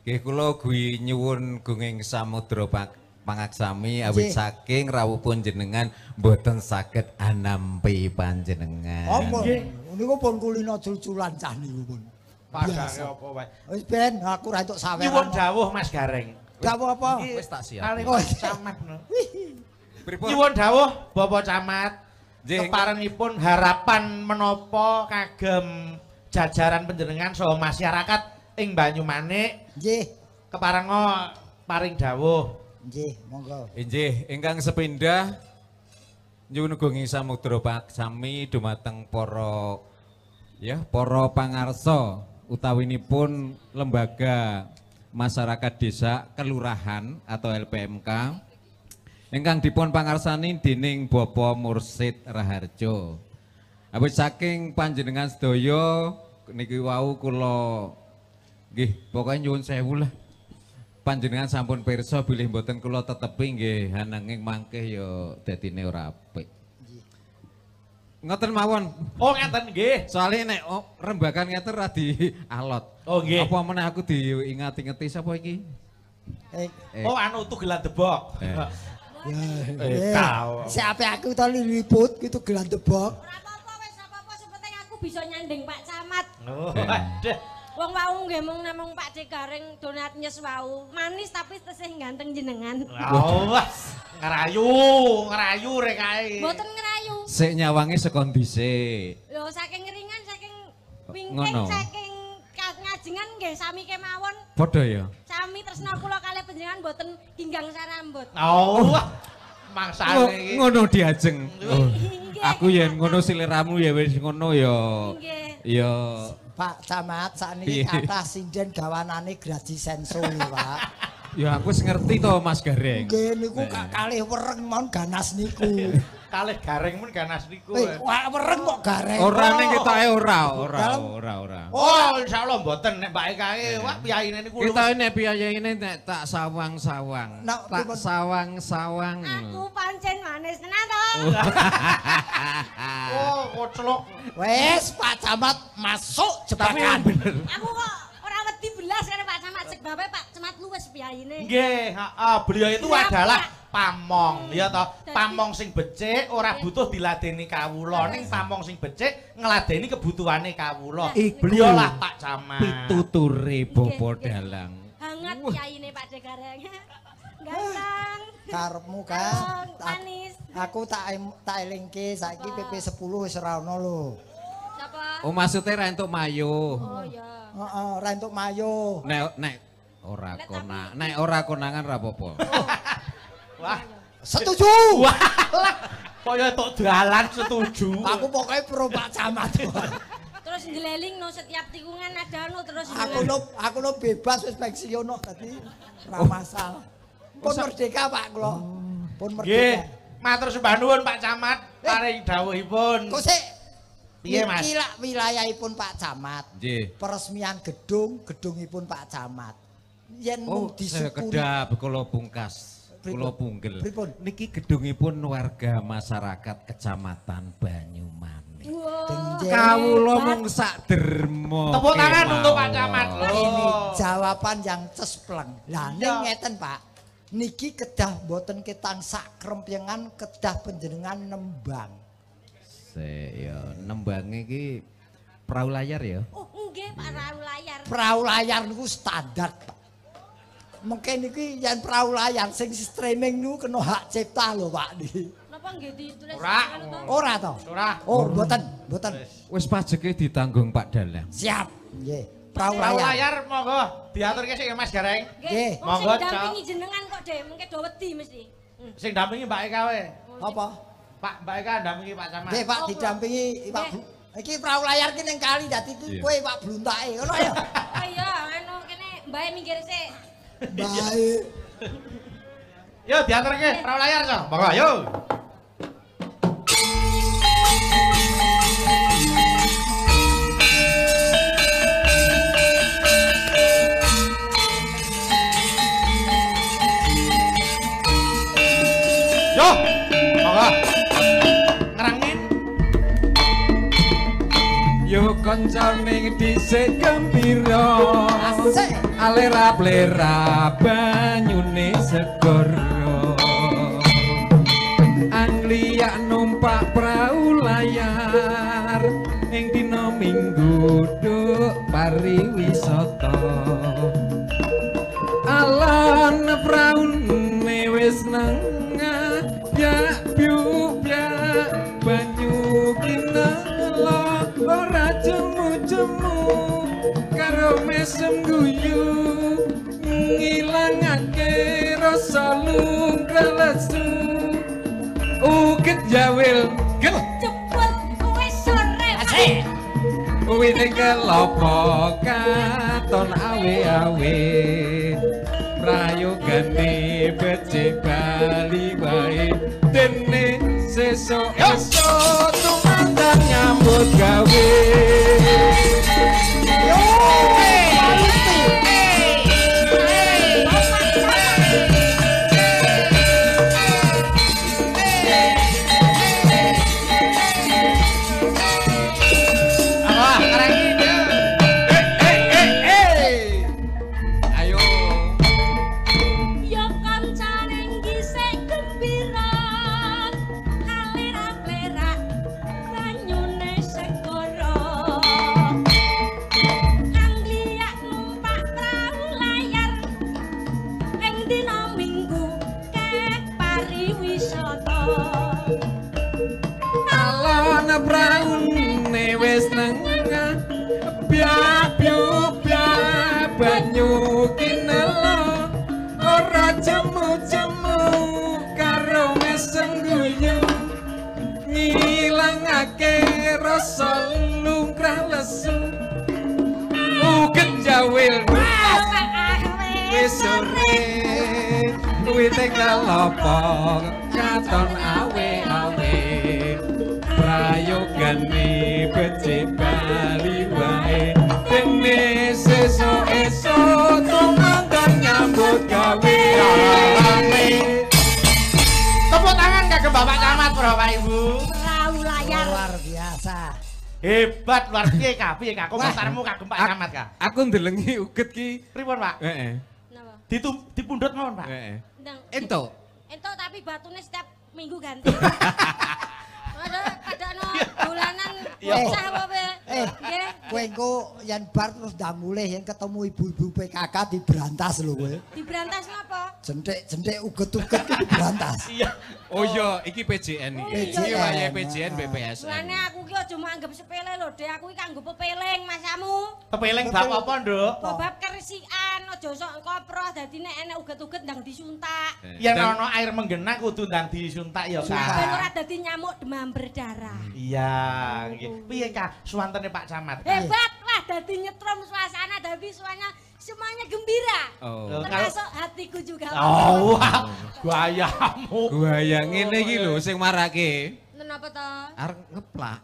Nggih kula gui nyuwun gunging samudra pak pangaksami awit saking rawuhipun jenengan boten saged anampi panjenengan. Apa? Nggih. Niku pun kulino jul-julan cah niku pun. Biasa. apa wae. Wis ben aku ra entuk saweran. Nyuwun dawuh Mas Gareng. Dawuh apa? Wis tak siap. Kali Oh. Camat. no. Pripun? Nyuwun dawuh Bapak Camat. Nggih. Keparengipun harapan menapa kagem jajaran panjenengan saha masyarakat ing Banyumanik Nggih. keparenga paring dawuh. Nggih, monggo. Inggih, ingkang sepindah nyuwun ugi samudra paksami dumateng para ya para pangarsa utawinipun lembaga masyarakat desa kelurahan atau LPMK ingkang dipun pangarsani dening Bapak Mursid Raharjo. Awit saking panjenengan sedaya niki wau kula nggih pokoke nyuwun sewu lah. Panjenengan sampun pirsa bilih mboten kula tetepi nggih ananging mangke ya dadine ora apik. Ngoten mawon. Oh ngeten nggih. Soale nek oh, rembakan ngeten ra di alot. Oh, nggih. Apa meneh aku diingat-ingeti sapa iki? Eh, Eh, Oh anu tugelan debok. Eh. Eh, tahu. Siapa aku to liliput gitu gelan tebok. Ora apa-apa wis apa-apa sepenting aku bisa nyanding Pak Camat. Oh, Eh. aduh. Wong wau nggih mung namung Pak De Gareng donat nyes wau. Manis tapi tesih ganteng jenengan. Oh, ngerayu, ngerayu rek kae. Mboten ngerayu. Sik nyawangi sekon dhisik. Lho saking ringan saking wingking saking ngajengan nggih sami kemawon. Padha ya. Sami tresna kula kalih panjenengan mboten ginggang sarambut. Oh, mangsane iki. ngono diajeng. Oh. Aku yen ngono siliramu ya wis ngono ya. Nggih. Ya Pak Camat sakniki kathah sinden gawanane Graji Senso Pak. ya aku wis ngerti to Mas Gareng. Nggih niku ka- kalih wereng mon ganas niku. Kalih gareng mun ganas niku. Eh, wah wereng kok gareng. Ora ning ketoke ora, ora, ora, ora. Oh, insyaallah mboten nek mbake kae. Wah, piyaine niku. Kita ini biaya ini nek tak sawang-sawang. Tak sawang-sawang. Aku pancen manis tenan to. Oh, koclok. Wes Pak Camat masuk jebakan. Aku kok ora wedi belas karo Pak Camat sebabe Pak Camat luwes piyaine. Nggih, heeh, beliau itu adalah Pak. Pamong, ya toh. Jadi- Pamong sing becik ora butuh diladeni kawula, ning pamong sing becik ngladeni kebutuhane kawula. Beliau lah Pak Camat. Pituture nggih. Dalang. Hangat piyaine Pak De Gareng. Ganteng. Karepmu kan. Manis. Aku tak tak elingke saiki PP 10 wis ora ono lho. Siapa? Oh maksudnya ra entuk mayo. Oh iya. Heeh, ora entuk mayo. Nek nek ora kona, nek ora konangan ra apa-apa. Wah, Setuju. walah. Kaya tok dalan setuju. Aku pokoknya pro Pak Camat. Terus ngeleling no setiap tikungan ada no terus aku lo aku lo bebas wis pensiun no tadi ora masalah. Pun merdeka Pak kula. Pun Nggih, merdeka. matur sembah nuwun Pak Camat paring dawuhipun. Kok sik Piye, Mas? Niki lak wilayahipun Pak Camat. Nggih. Peresmian gedung, gedungipun Pak Camat. Yen Oh, mung saya disyukuri kedap kula pungkas. Kula punggel. Pripun? Niki gedungipun warga masyarakat Kecamatan Banyumanik. Denjen. Kawula mung sak derma. Tepuk tangan untuk Pak Camat. Ini jawaban yang cespleng. Lah ning ngeten Pak. Niki kedah boten ketang sak krempyengan kedah panjenengan nembang. Se ya nembange iki perahu layar ya. Oh nggih Pak Raul layar. Perahu layar niku standar Pak. Mungkin iki yen perahu layar sing streaming niku kena hak cipta lho Pak niki. Napa nggih ditulis Ora. Ora to? Ora. Oh, boten, boten. Wis pajeke ditanggung Pak Dalang. Siap. Nggih. Perahu Perahu layar. monggo diaturke sik ya Mas Gareng. Nggih. Wong sing Monggo, dampingi jenengan kok Dek, mengke do wedi mesti. Hmm. Sing dampingi Mbak Eka wae. Apa? Pak Mbak Eka dampingi Pak Camat. Nggih Pak didampingi Pak. Blu- Iki perahu layar ki ning kali dadi kowe Pak Bluntake ngono ya. Oh iya, anu kene mbae minggir sik. Baik. Yo diaturke perahu layar so. Monggo yo. Yo, Yo kancane dhisik gembira. Asik. Alera plera banyune segara. Anglia numpak prau layar ing dina Minggu duk pariwisata. Alon praune wis nengah jemu-jemu karo mesem guyu ngilangake rasa lungkrah lesu ukit jawil gel Cepet kowe sore. Asik. Wite kelopo katon awe-awe Prayogane becik bali wae Dene sesok esok tumandang nyambut gawe wite kelopo katon awe-awe prayogane becik bali wae dene sesuk esuk tumandang nyambut gawe Tepuk tangan kagem Bapak Camat, Bapak Ibu. Prau layar. Luar biasa. Hebat luar biasa piye Kak? Komentarmu kagem Pak Ak- Camat, Kak. aku ndelengi uget ki Pripun, Pak? heeh Napa? Ditu dipundhut mawon, Pak. heeh Ento Entuk tapi batune setiap minggu ganti. Ada ada no dolanan bocah apa? Eh. Nggih. Kowe engko yen bar terus ndang mulih yen ketemu ibu-ibu PKK diberantas lho kowe. Diberantas napa? Jentik-jentik uget-uget ki diberantas. Iya. Oh iya, iki PJN iki. PJN. Iki wayahe PJN BPSN. Mulane aku ki aja mau anggap sepele lho, Dek. Aku ki kanggo pepeling masamu. Pepeling bab apa, Nduk? Bab kerisikan aja sok koproh dadi nek enek uget-uget ndang disuntak. Yen ana air menggenang kudu ndang disuntak ya, Ben Kak. ora dadi nyamuk demam berdarah. Iya, nggih. Piye, Kak? Suwantene Pak Camat. Hebat wah dadi nyetrum suasana dadi semuanya semuanya gembira. Oh. Termasuk hatiku juga. Oh, wah. Gayamu. Gua yang ngene iki lho sing marake Kenapa to? arep ngeplak.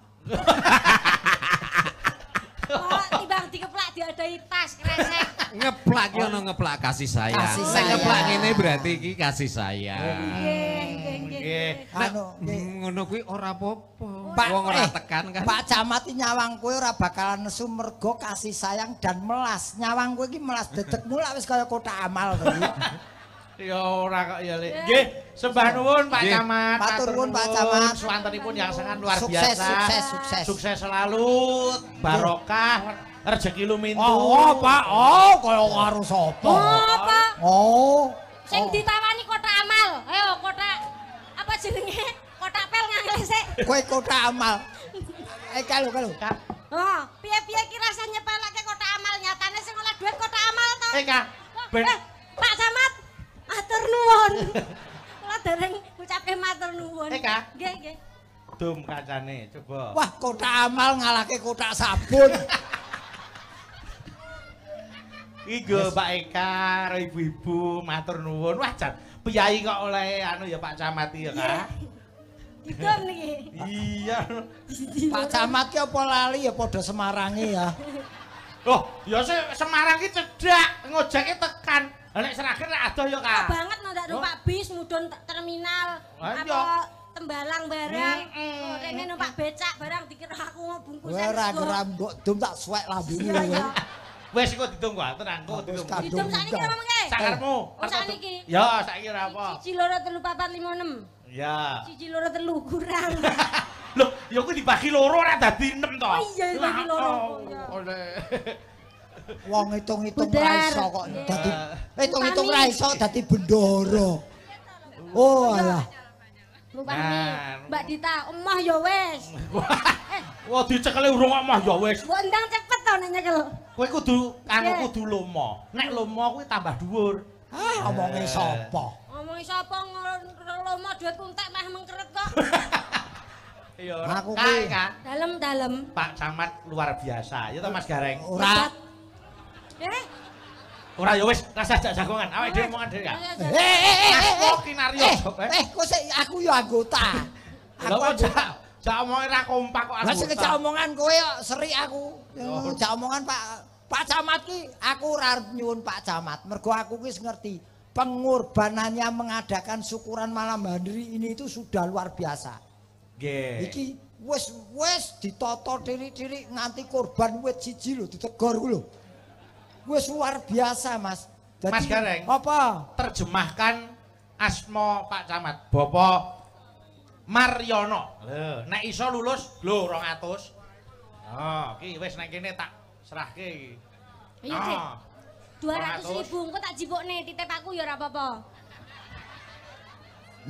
Dikeplak diadai tas kresek. Ngeplak ki ono ngeplak kasih sayang. Kasih sayang. ngeplak ngene berarti iki kasih sayang. Nggih, nggih, nggih. Nggih. Anu, nggih. Hmm, Ngono kuwi ora apa-apa. Pak, Wong ora eh, tekan kan. Pak Camat nyawang kowe ora bakalan nesu mergo kasih sayang dan melas. Nyawang kowe iki melas dedekmu lak wis kaya kotak amal kowe. Ya ora kok ya, Lek. Nggih, sembah nuwun Pak Nggih. Camat. Matur nuwun, Pak Camat. Suwantenipun yang sangat luar Sukses, biasa. sukses, sukses. Sukses selalu, barokah, rezeki lumintu. Oh, Pak. Oh, kaya karo sapa? Apa? Oh. Sing ditawani kotak amal. Ayo kotak apa jenenge? Kotak pel ngangel sik. Kowe kotak amal. Eh kalau kalau. Kak, Oh, piye-piye ki rasane nyepelake kotak amal nyatane sing oleh duit kotak amal to. eh Kak, ben Eh, Pak Camat, matur nuwun. Kula dereng ngucapke matur nuwun. Eh, Kak. Nggih, nggih. dum kacane, coba. Wah, kotak amal ngalahke kotak sabun. Iku Pak Eka, ibu-ibu matur nuwun. Wah, jan piyai kok oleh anu ya Pak Camat ya, Kak. Niki. Iya. Pak Camat ki apa lali ya padha Semarange ya. Loh, ya se Semarang ki cedhak, ngojeke tekan. Lah nek Seragen ra adoh ya, Kak. banget no ndak numpak bis mudun te- terminal. Ah, iya. Apa tembalang barang. Oh, rene numpak becak barang dikira aku mau bungkusan. Ora geram mbok dum tak suwek lambene kowe. iya. Wes iku ditunggu, tenang, kok ditunggu. Hitung sakniki apa mengke? Sakarmu. Oh, sakniki. Ya, saiki ora apa. Siji loro telu papat lima enam. Ya. Siji loro telu kurang. Loh, ya kuwi dibagi loro ora dadi 6 to. Oh iya, dibagi loro. Lah, Oh, iya. oleh. Wong hitung-hitung Budar. ra iso kok dadi Iya. hitung-hitung ra iso dadi bendoro. Oh alah. Fahmi, Mbak Dita, emah ya wis. Wah, dicekeli urung kok mah ya wis. Mbok ndang cepet to nek nyekel. Kowe kudu anu kudu lomo. Nek lomo kuwi tambah dhuwur. Ah omonge sapa? Ngomongi sapa ngelomo duit kuntek meh mengkeret kok. Iya, Aku kuwi-. Dalem-dalem. Pak Camat luar biasa. Ya to Mas Gareng. Ora Eh, Ora ya wis, rasa jak jagongan. Awake dhewe omongan dhewe ya. Eh, eh, eh, eh, eh, Sob, eh. eh, kok sik aku ya anggota. Aku anggota. jak jak omongan ra kompak kok Lah sing kejak omongan kowe kok seri aku. Jak omongan Pak Pak Camat ki aku ora arep nyuwun Pak Camat. Mergo aku wis ngerti pengorbanannya mengadakan syukuran malam hari ini itu sudah luar biasa. Nggih. Iki wis wis ditata diri-diri nganti korban wit siji lho ditegor ku lho. Wis luar biasa, Mas. Dadi- Mas Gareng. Apa? terjemahkan asma Pak Camat Bapak Mariono lho nek iso lulus lho 200 oh iki wis nek kene tak serahke iki Iya, Dik. Ah, 200 ribu, engko tak jipukne titip aku ya ora apa-apa.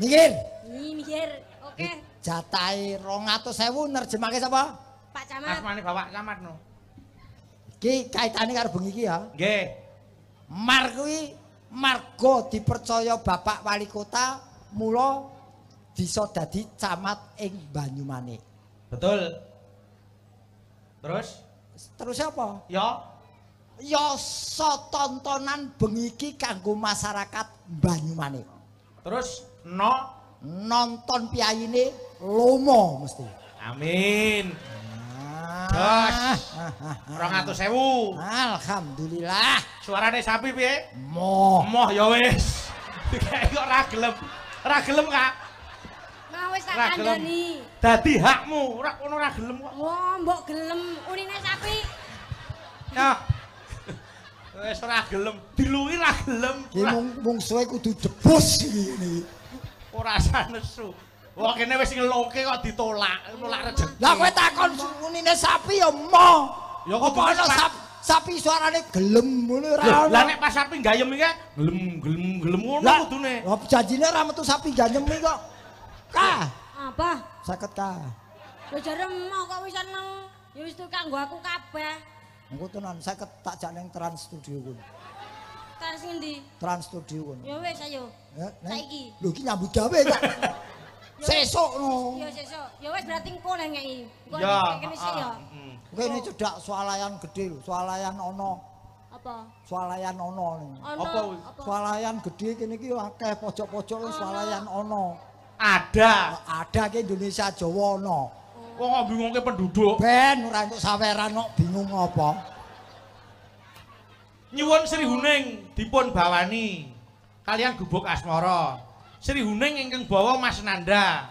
Mikir. Ih, mikir. Oke, Jatahe 200.000 nerjemake sapa? Pak Camat. asmane Bapak Camat no Iki kaitane karo bengi iki ya. nggih Mar kuwi marga dipercaya Bapak Wali Kota mula bisa dadi camat ing Banyumanik. betul terus Terus apa? ya Ya so tontonan bengi iki kanggo masyarakat Banyumanik. terus no Nonton piyayine lomo mesti. amin Dos. 200.000 Alhamdulillah. suarane sapi piye Moh. moh ya wis Kayak kok ra gelem ra gelem Kak Nah, wis tak kandhani. dadi hakmu ora ono ra gelem kok Wah, mbok gelem urine sapi. Ya. Wis ora gelem, diluwi ra gelem. Ki Ora- mung mungsuhe kudu debus iki. Ora sanesu. Wah kene wis ngeloke kok ditolak, nolak rezeki. Lah kowe takon unine sapi ya moh. Ya kudu ana pas- sap, sapi suarane gelem ngono ora lah nek pas sapi gayem iki gelem gelem gelem ngono Lah, kudune. Lah janjine ora metu sapi ganyem iki kok. Kah, Apa? 50 kah. Lho jare mau kok wis seneng. Ya wis tuh kanggo aku kabeh. Engko tenan 50 tak jak ning Trans Studio kono. Terus ngendi? Trans Studio kono. Ya wis ayo. Neng. Saiki. Lho iki nyambut gawe kok. Sesuk no. Ya sesuk. Ya wis berarti engko lah ngeki. Engko Ya. kene sik ya. heeh. Kene cedak swalayan gede lho, swalayan ana, Apa? swalayan ana ning. Ono Apa? Swalayan gede kene iki akeh pojok-pojok swalayan ana. Ada. Ada ke Indonesia Jawa ana. Wong kok bingungke penduduk. Ben ora entuk saweran kok bingung apa. Nyuwun Sri Huning dipun bawani kalian gubuk asmara. Sri Huning ingkang bawa Mas Nanda.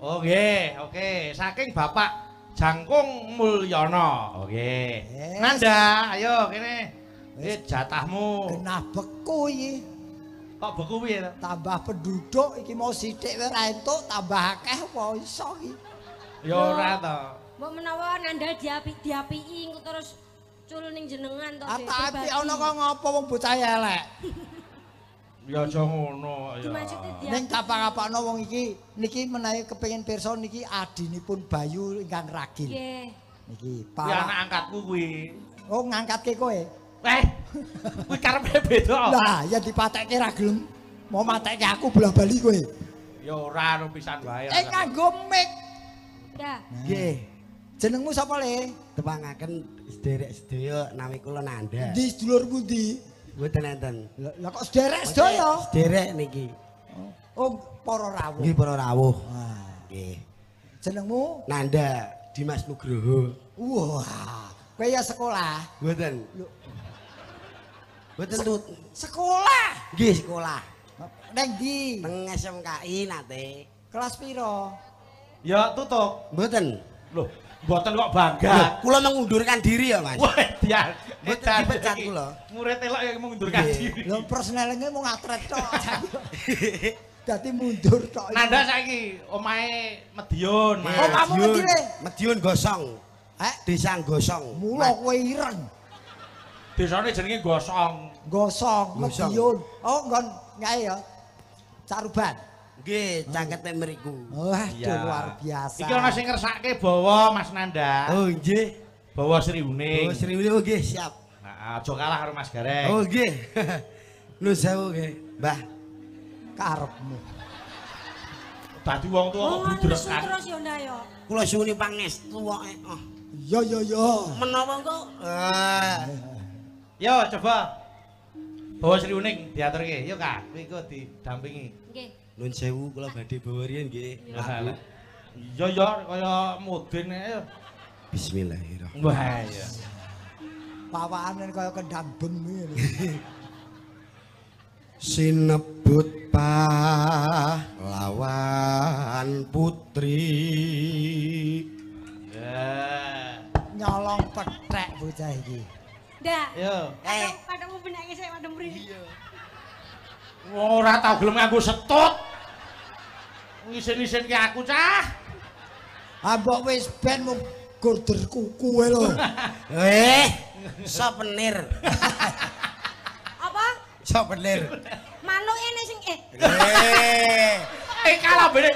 Oke, oke. Saking Bapak Jangkung Mulyono. Oke. Yes. Nanda, ayo kene. Eh jatahmu. Genah beku iki. Kok beku piye to? Tambah penduduk iki mau sithik wae ora entuk, tambah akeh apa iso iki. Ya ora to. Mbok menawa nandal diapi diapiki engko terus cul ning jenengan to. Dek, Ata api berbagi. ana kok ngopo wong bocah elek. Ya aja ngono ya. Ning kapak-kapakno wong iki niki menawi kepengin pirsa niki adinipun Bayu ingkang ragil. Nggih. Niki Kuwi para anak angkatku kuwi. Oh ngangkatke kowe. Eh. Kuwi karepe beda. Lah ya dipatekke ra gelem. Mau matekke aku bola bali kowe. Ya ora anu pisan wae. Eh nganggo mic. Ya. Nggih, Jenengmu sapa le? tepangaken sederek sedaya nami kula Nanda. Di sedulur pundi? Mboten enten. Lah kok sederek sedaya? Sederek niki. Oh para rawuh. Nggih para rawuh. Nggih. Jenengmu? Nanda Dimas Nugroho. Wah, kowe ya sekolah. Mboten. Mboten tut. Sekolah. Nggih sekolah. Neng ndi? Teng SMKI nate. Kelas piro? Ya tutup. Mboten. Loh, mboten kok bangga. Kula mengundurkan diri ya, Mas. Wah, dia. Mboten dipecat kula. Murid telok yang mengundurkan diri. Lho persnelenge mau ngatret tok. Dadi mundur tok. Nanda saiki omahe Medion, Mas. Oh, kamu Le? Madiun Gosong. Eh, Desa Gosong. mula kowe ireng. Desane jenenge Gosong. Gosong, Gosong. Medion. Oh, nggon nyae ya. Caruban. Nggih, cangkete mriku. Wah, Iya. luar biasa. Iki ana sing ngersake bawa Mas Nanda. Oh, nggih. Bawa Sri Huning. Oh, Sri Willy, oh, nggih, siap. Nah, aja kalah karo Mas Gareng. Oh, nggih. Nuwun sewu nggih, Mbah. karepmu. Dadi wong tuwa kok Oh, budrekan. terus ya ndak ya. Kula suwuni pangestu wae. Oh, Yo yo yo. menawa engko ah, Yo coba. Bawa Sri Huning diaturke. Yo Kak, kowe iku didampingi. Nuwun sewu kula badhe bawa riyen nggih. Iya ya kaya mudin ae. Bismillahirrahmanirrahim. Wah iya. Pawakane kaya kendang ben ngene. Sinebut pahlawan putri. Ya. Nyolong pethek bocah iki. Ndak. Yo. Eh, padamu benake sik padha mriki. Ora tau gelem nganggo setut. Ngisin-isin ke aku cah. Ambok wis ben mung gorder kuku wae lho. Eh, souvenir. Apa? Souvenir. Manuk ini sing eh Eh, Eh kalah bene.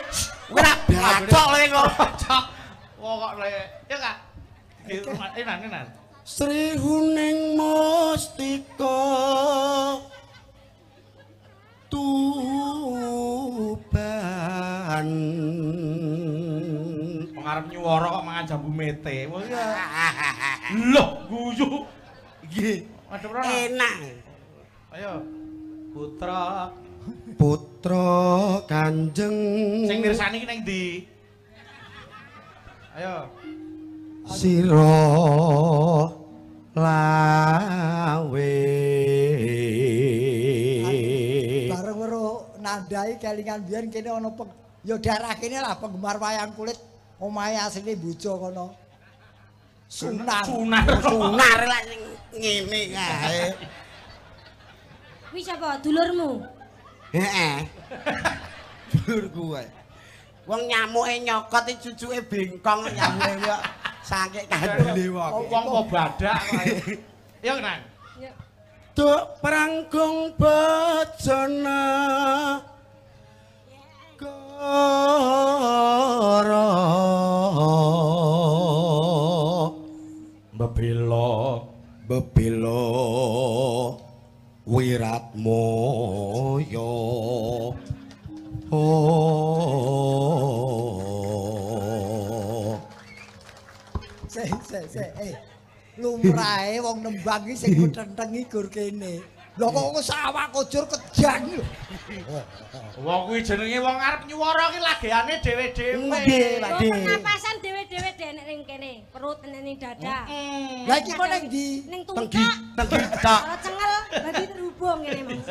ora batok lho kok. Cok. Wong kok le. Ya Kak. Enan enan. Sri Huning Mustika Tuban Wong arep nyuwara kok mangan jambu mete. Loh, guyu. Nggih, enak. Ayo. Putra Putra Kanjeng sing mirsani ki ning ndi? Ayo. Sira lawe nandai kelingan biyen kene ana peng ya daerah kene lah penggemar wayang kulit omahe asline bojo kono. Sunan. Sunar. sunar lah sing ngene kae. kuwi sapa? Dulurmu. Heeh. Dulur kuwe. Wong nyamuke nyokot iki cucuke bengkong nyamuke kok. Sakit kandele wong. Wong kok badak kok. Yo Nan. Tuk pranggung bejana. Kara Bebila Bebila Wirat moyo. Oh Sik sik sik eh. Lumrahe wong nembang iki sing kuthentengi gur kene. Lho kok sawah kujur kejang lho. Wong kuwi jenenge wong arep nyuwara ki lageane dhewe-dhewe. Nggih, Pak Oh, De. pernapasan dhewe-dhewe denek ning kene, perut ning dada. Lah iki kok ning ndi? Ning tungkak. tenggi tak. Kalau cengel berarti terhubung ngene, Mas.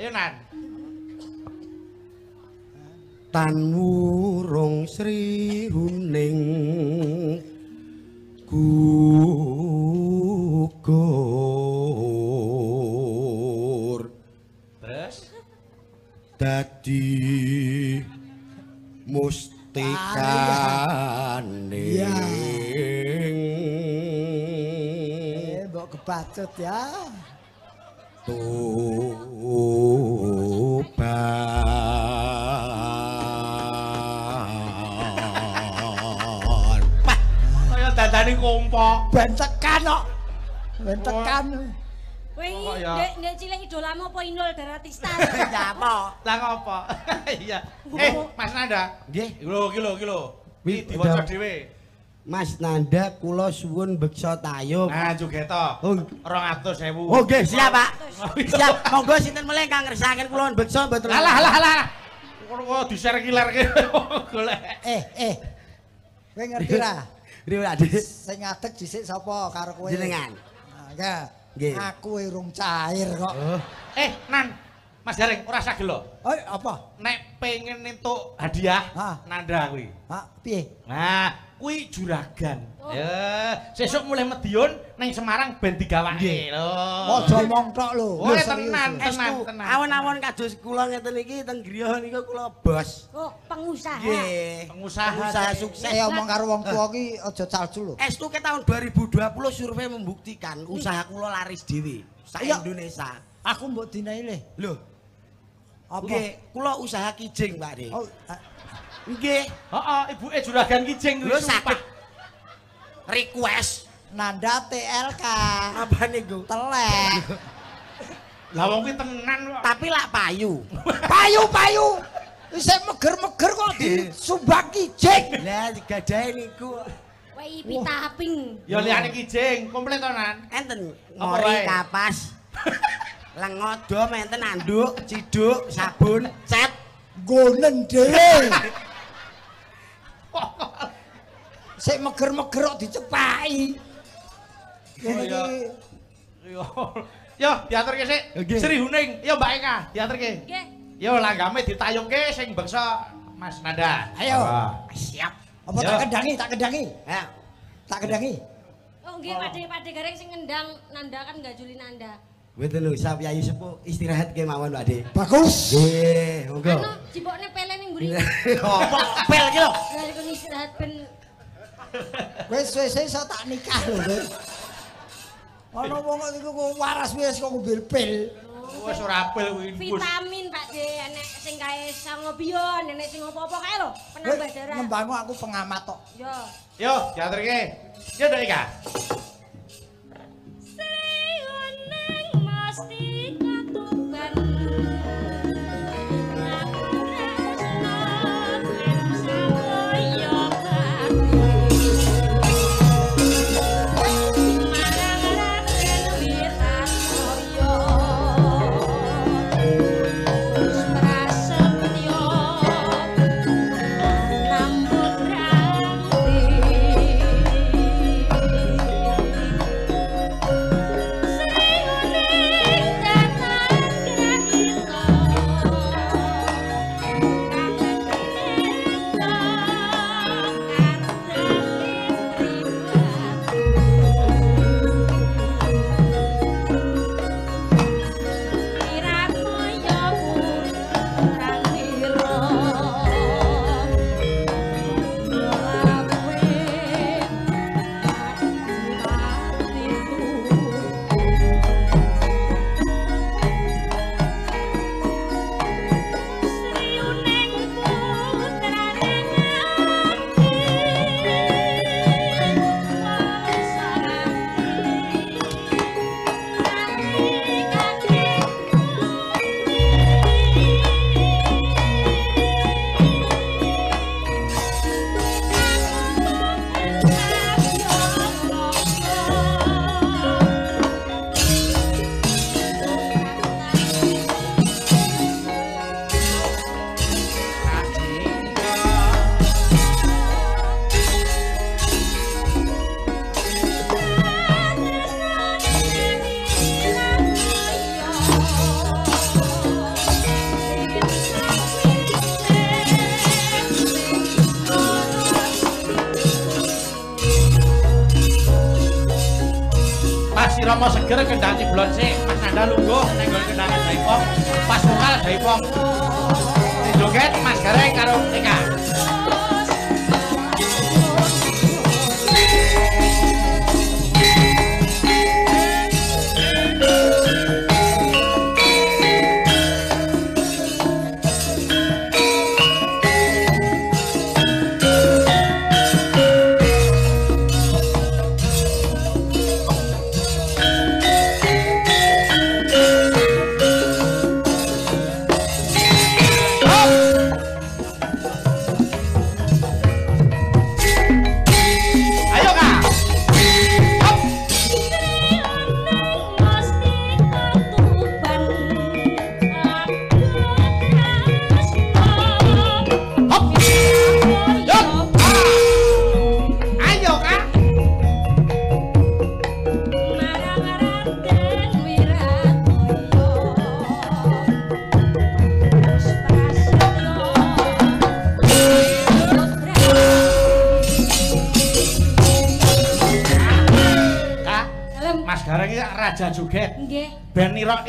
Ayo Nan. Tan wurung Sri Huning gugur Terus dadi mustikane Iya. Eh mbok kebacut ya. tuban kompok. Ben tekan kok. Ben tekan. Kowe iki ndek ndek cilik idolamu apa Inul Daratista? ya apa Lah ngopo? Iya. Eh, Mas Nanda. nggih Lho, iki lho, iki lho. Wi, Iki diwaca dhewe. Mas Nanda kula suwun beksa tayub Nah, Jugeta. Oh. 200.000. Oh nggih, siap Pak. Siap. Monggo sinten meneh kang ngersakaken kula beksa mboten. Lah lah lah lah. Kok di-share kilerke golek. Eh eh. Kowe ngerti ra? Riyo Dik. Sing ngadeg dhisik sapa karo kowe? Jenengan. Ya. Nggih. Aku urung cair kok. Oh. Eh, Nan. Mas Jaring, ora sagel. Oh, apa? Nek pengen entuk hadiah Hah? Nanda kuwi. Hah, piye? Nah, kuwi juragan. Ya, sesuk mulai Medion ning Semarang ben digawake lho. Aja omong tok lho. Oh, tenan, tenan, tenan. awon-awon kados kula ngeten iki teng griya niku kula bos. Oh, pengusaha. Nggih. Pengusaha. Pengusaha sukses. Eh omong karo wong tuwa ki aja calcu lho. Estu ke tahun 2020 survei membuktikan usaha kula laris dhewe sa Iya. Indonesia. Aku mbok dinai le. Lho, Apa? nggih, kula usaha kijing, Pak De. Oh, ah, Nggih. Heeh, ibuke juragan kijing kuwi. Lho sumpah. sakit. Request Nanda TLK. apa niku? Telek. Lah wong kuwi tenan kok. Tapi lak payu. Payu-payu. Isih meger-meger kok disumbang kijing. Lah digadahe niku Kowe iki taping. Ya liyane kijing, komplit to Nan. enten wae? kapas. Lengodo menten anduk, ciduk, sabun, cet. Gonen dhewe. Sik meger-meger kok dicepaki. Oh, iki Yo. Yo, diaturke sik. Sri Huning, yo Mbak Eka, diaturke. Nggih. Yo langgame ditayungke sing bangsa Mas Nanda. Ayo. Siap. Apa tak kendangi, tak kendangi. Ya. Tak kendangi. Oh, nggih Pak De, Pak De Gareng sing ngendang Nanda kan enggak juli Nanda. Mboten lho, sap yayi sepuh istirahat ke mawon, Pak De. Bagus. Nggih, monggo. Anu, jibokne pele ning mburi. Apa pel iki lho? Lah iku istirahat ben Wis wis iso tak nikah lho, Wis. Ana wong kok iku kok waras wis kok ngombe pil. Wis ora apel kuwi. Vitamin Pak De, enek sing kae sangobion, enek sing apa-apa kae lho, penambah darah. Nembangku aku pengamat tok. Yo. Yo, diaturke. Yo Eka.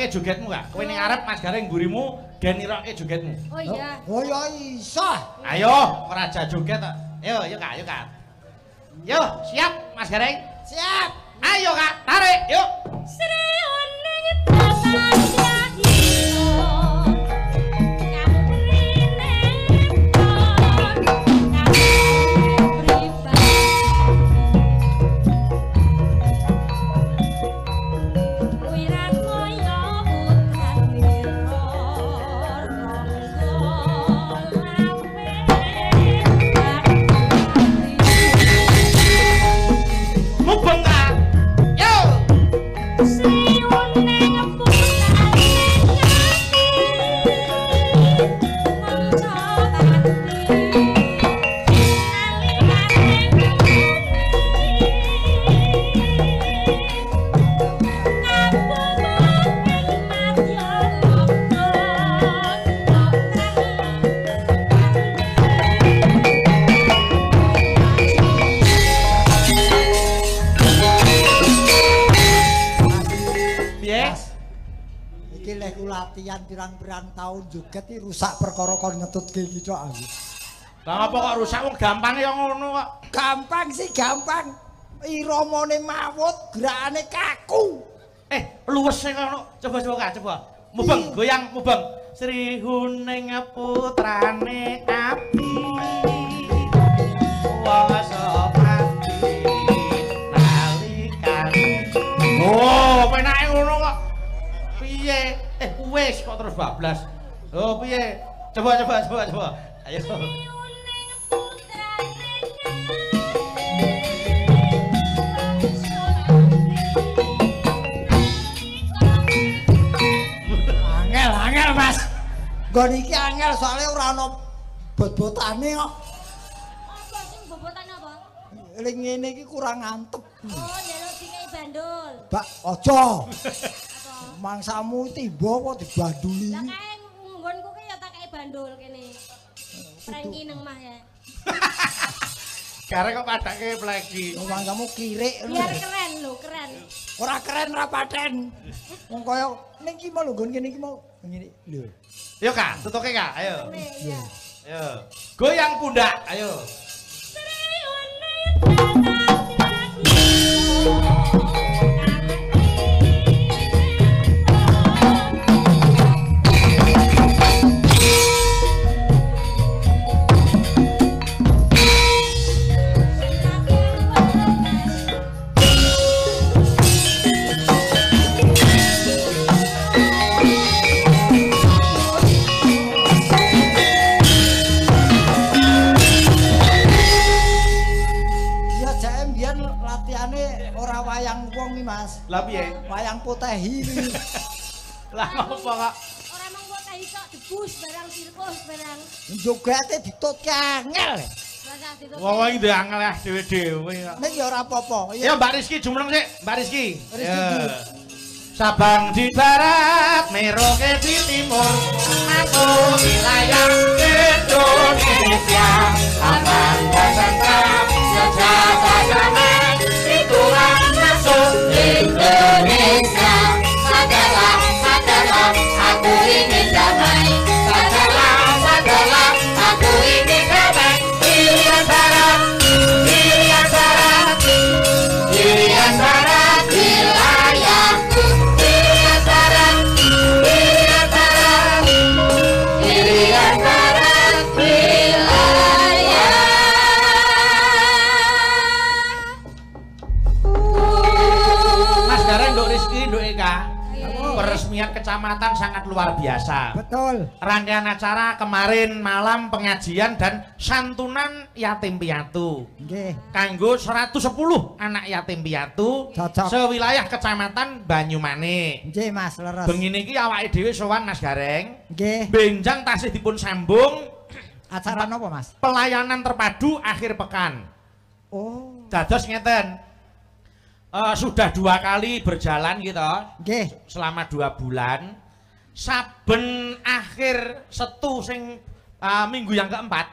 Ben nirokke jogetmu Kak. Kowe ning arep Mas Gareng mburimu ben nirokke jogetmu. Oh iya. Oh ya iso. Ayo, raja joget tok. Ayo, ayo Kak, ayo Kak. Yo, siap Mas Gareng? Siap. Ayo Kak, tarik, yuk. Mubeng pirang-pirang tahun joget iki rusak perkara kon ngetutke iki cok aku. Lah apa kok rusak wong gampang ya ngono kok. Gampang sih gampang. Iramane mawut, gerakane kaku. Eh, luwes sing ngono. Coba coba Kak, coba. Mubeng, goyang mubeng. Sri Huning putrane api. Wasopati nalikane. Oh, penake ngono kok. Piye? Wis kok terus bablas. Oh, piye? Coba coba coba coba. Ayo. Angel, angel Mas. Nggon iki angel soalnya ora ana bot-botane kok. Apa sing bobotan apa? Ling ngene iki kurang antep. Oh, njaluk dikai bandul. Bak aja. Apa? Mangsamu tiba kok dibanduli. Lah kae nggonku ki ya tak kei bandul kene. Prengki nang mah ya. Karek kok padake pleki. Mangsamu kirik ngono. Biar keren lho, keren. Ora keren ora paten. Wong kaya ning iki mau lho nggon kene iki mau ngene lho. Yo Kak, tutuke Kak, ayo. Nih, ya. Ayo. Goyang pundak, ayo. Ya Lah piye? Wayang potehi. Lah apa kok? Ora kok kae kok debus barang sirkus barang. Jogete ditutke angel. Wong iki ndek angel ya dhewe-dhewe kok. Ning ya ora apa-apa. Ya Mbak Rizky jumeneng sik, Mbak Ya. dulu. Sabang di barat, Merauke di timur, aku wilayah Indonesia. Aman dan tentram, sejahtera damai, Goodness kecamatan sangat luar biasa. Betul. Rangkaian acara kemarin malam pengajian dan santunan yatim piatu. Nggih. Kanggo 110 anak yatim piatu Cocok. sewilayah kecamatan Banyumane. Nggih Mas leres. Bengi niki awake dhewe sowan Mas Gareng. Nggih. Benjang tasih dipun sambung Acara napa Mas? pelayanan terpadu akhir pekan. Oh. Dados ngeten. Eh, sudah dua kali berjalan gitu Nggih. selama dua bulan. Saben akhir setu sing eh, minggu yang keempat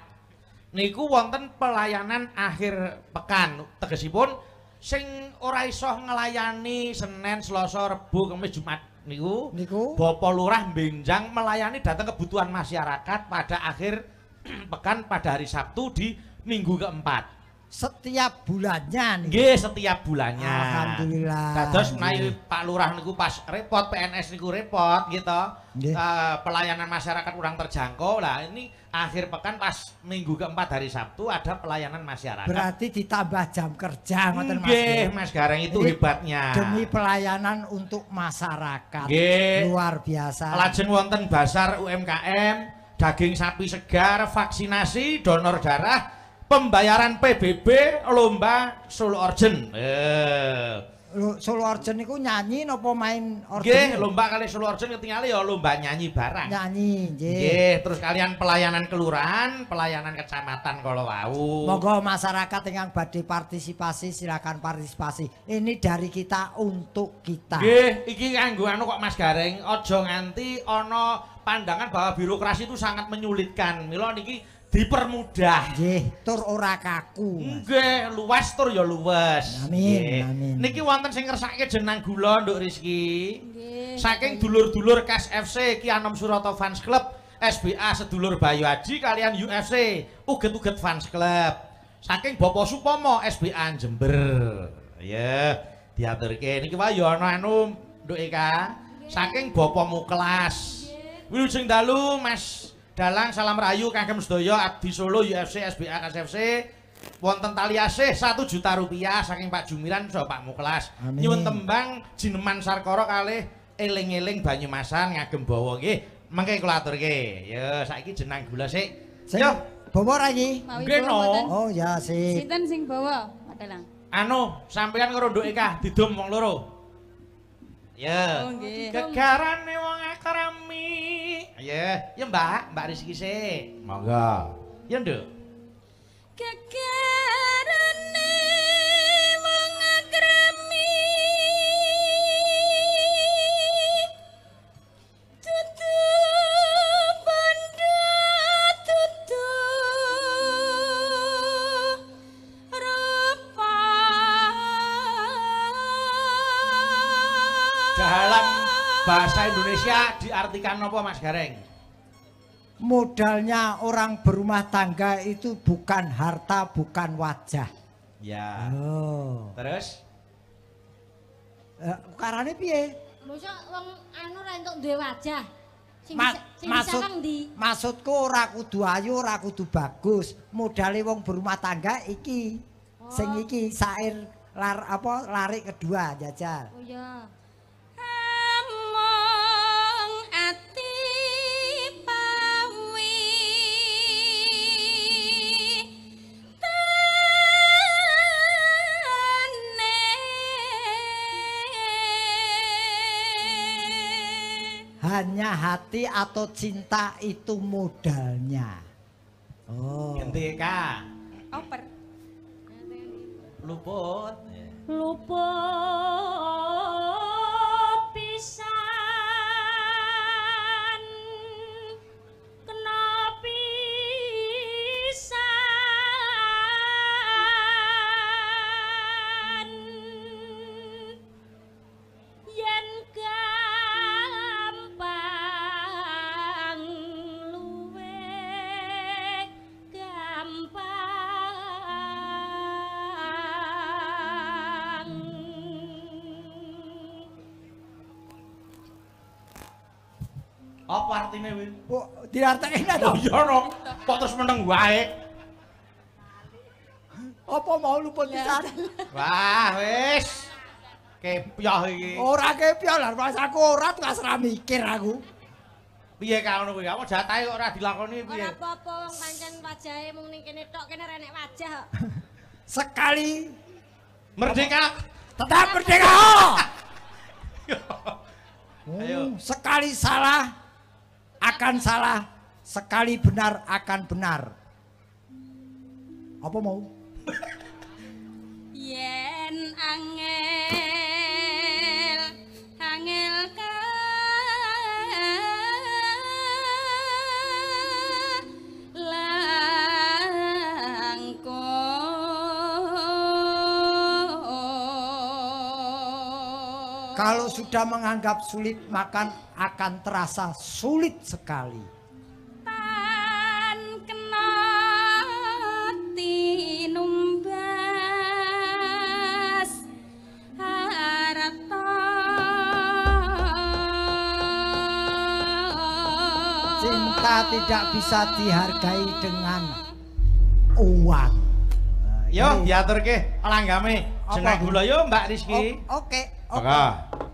niku wonten pelayanan akhir pekan. Tegesipun sing ora iso ngelayani Senin, Selasa, Rebo, Kamis, Jumat niku Niku Bapak Lurah benjang melayani datang kebutuhan masyarakat pada akhir pekan pada hari Sabtu di minggu keempat. Setiap bulannya nih. Nggih, setiap bulannya. Alhamdulillah. Dados Nggih. menawi Pak Lurah niku pas repot PNS niku repot gitu. Nggih. Eh, pelayanan masyarakat kurang terjangkau. Lah ini akhir pekan pas minggu keempat hari Sabtu ada pelayanan masyarakat. Berarti ditambah jam kerja ngoten Mas. Nggih. Mas Gareng itu Jadi, hebatnya. Demi pelayanan untuk masyarakat. Nggih. Luar biasa. Lajeng wonten basar UMKM, daging sapi segar, vaksinasi, donor darah, pembayaran PBB, lomba solo organ. Eh. Lho, Solo Orjen niku nyanyi napa main Nggih, orjen? lomba kali solo organ ketinggalan ya lomba nyanyi barang. Nyanyi, nggih. Nggih, terus kalian pelayanan kelurahan, pelayanan kecamatan kalau wau. Monggo masyarakat yang badhe partisipasi silakan partisipasi. Ini dari kita untuk kita. Nggih, iki kanggo anu kok Mas Gareng, aja nganti ana pandangan bahwa birokrasi itu sangat menyulitkan. Mila niki dipermudah. Nggih, tur ora kaku. Nggih, luas tur ya luwes. Amin, Nggih. amin. Niki wonten sing ngersake jeneng gula Nduk Rizki. Nggih. Saking dulur-dulur KAS FC Ki Anom Suroto Fans Club, SBA sedulur Bayu Aji kalian UFC Uget-uget Fans Club. Saking Bapak Supomo SBA Jember. Ya, diaturke niki wae ya ana anu Nduk Eka. Saking Bapak Muklas. Wilujeng dalu Mas Dalang salam rayu kagem sedaya Abdi Solo UFC SBA KSFC wonten tali asih 1 juta rupiah saking Pak Jumiran saha Pak Muklas. Nyuwun tembang jineman Sarkara kalih eling-eling Banyumasan ngagem bawa nggih. Mengke kula aturke. Ya saiki jenang gula sik. Yo, bawa ra iki? Nggih, no. Oh ya sip. Sinten sing bawa? Dalang. anu sampeyan karo Nduk Eka didum wong loro. Ya. Oh nggih. Gegarane wong akrami. Ya, ya Mbak, Mbak Rizki sik. Monggo. Ya Nduk. Gegarane Indonesia diartikan apa Mas Gareng? Modalnya orang berumah tangga itu bukan harta, bukan wajah. Ya. Oh. Terus? Eh, karane piye? Mosok wong anu ra entuk duwe wajah. Sing Ma- sing maksud maksudku ora kudu ayu, ora kudu bagus. Modale wong berumah tangga iki. Sing Oh. iki sair lar apa larik kedua jajal. Oh iya. Hanya hati atau cinta itu modalnya. Oh. Ganti oper Luput. Luput Apa artine kuwi? Oh, diartekne Oh to. iya no. Kok terus meneng wae? Apa mau luput pisan? Wah, wis. kepyoh iki. Ora kepyo lho, pas aku ora tuh ora mikir aku. Piye ka ngono kuwi? Apa jatahe kok ora dilakoni piye? Ora apa-apa wong pancen wajahe mung ning kene tok kene renek wajah kok. Sekali Merdeka. tetap merdeka. Ayo. Oh, sekali salah akan salah, sekali benar akan benar. Apa mau? yen angel Kalau sudah menganggap sulit, makan akan terasa sulit sekali. tan kena tinumbas harta Cinta tidak bisa dihargai dengan uang. Yo, diaturke langgame. Apa Jeneng ku? gula yo Mbak Rizki. O- Oke, oke. Maka. aja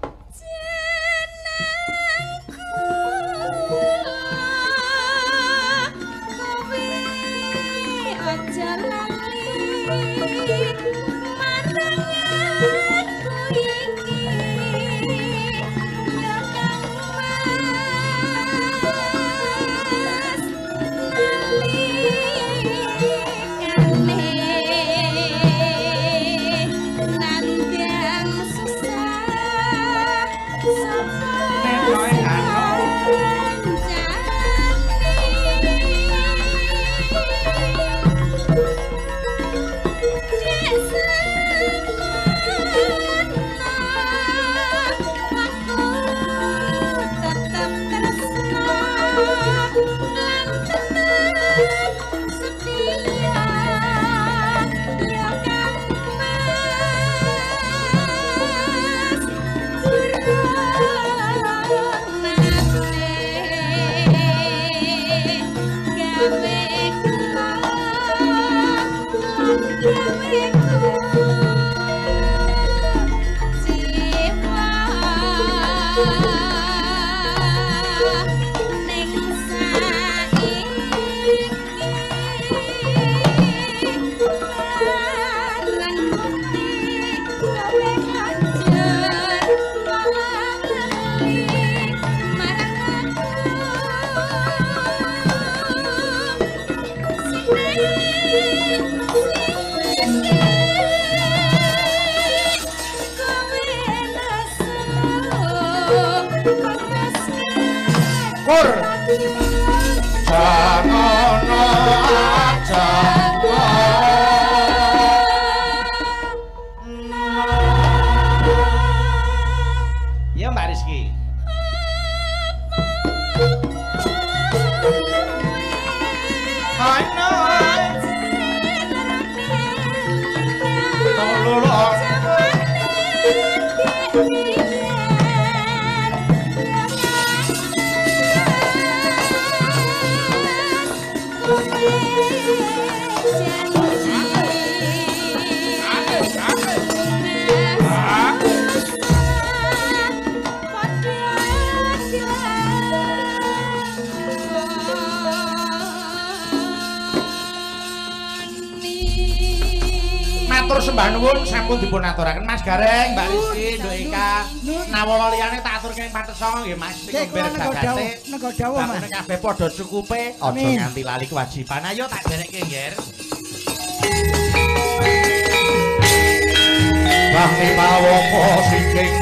Sembah nuwun sampun dipun aturaken Mas Gareng, Mbak Rizki, Nduk Ika. Nawala liyane tak aturke ing pates songo nggih Mas. Kula nego dawuh, nego dawuh, Mas. Bakune kabeh padha cukupe, aja nganti lali kewajiban. Ayo tak derekke nggih. Bangke pawoko singking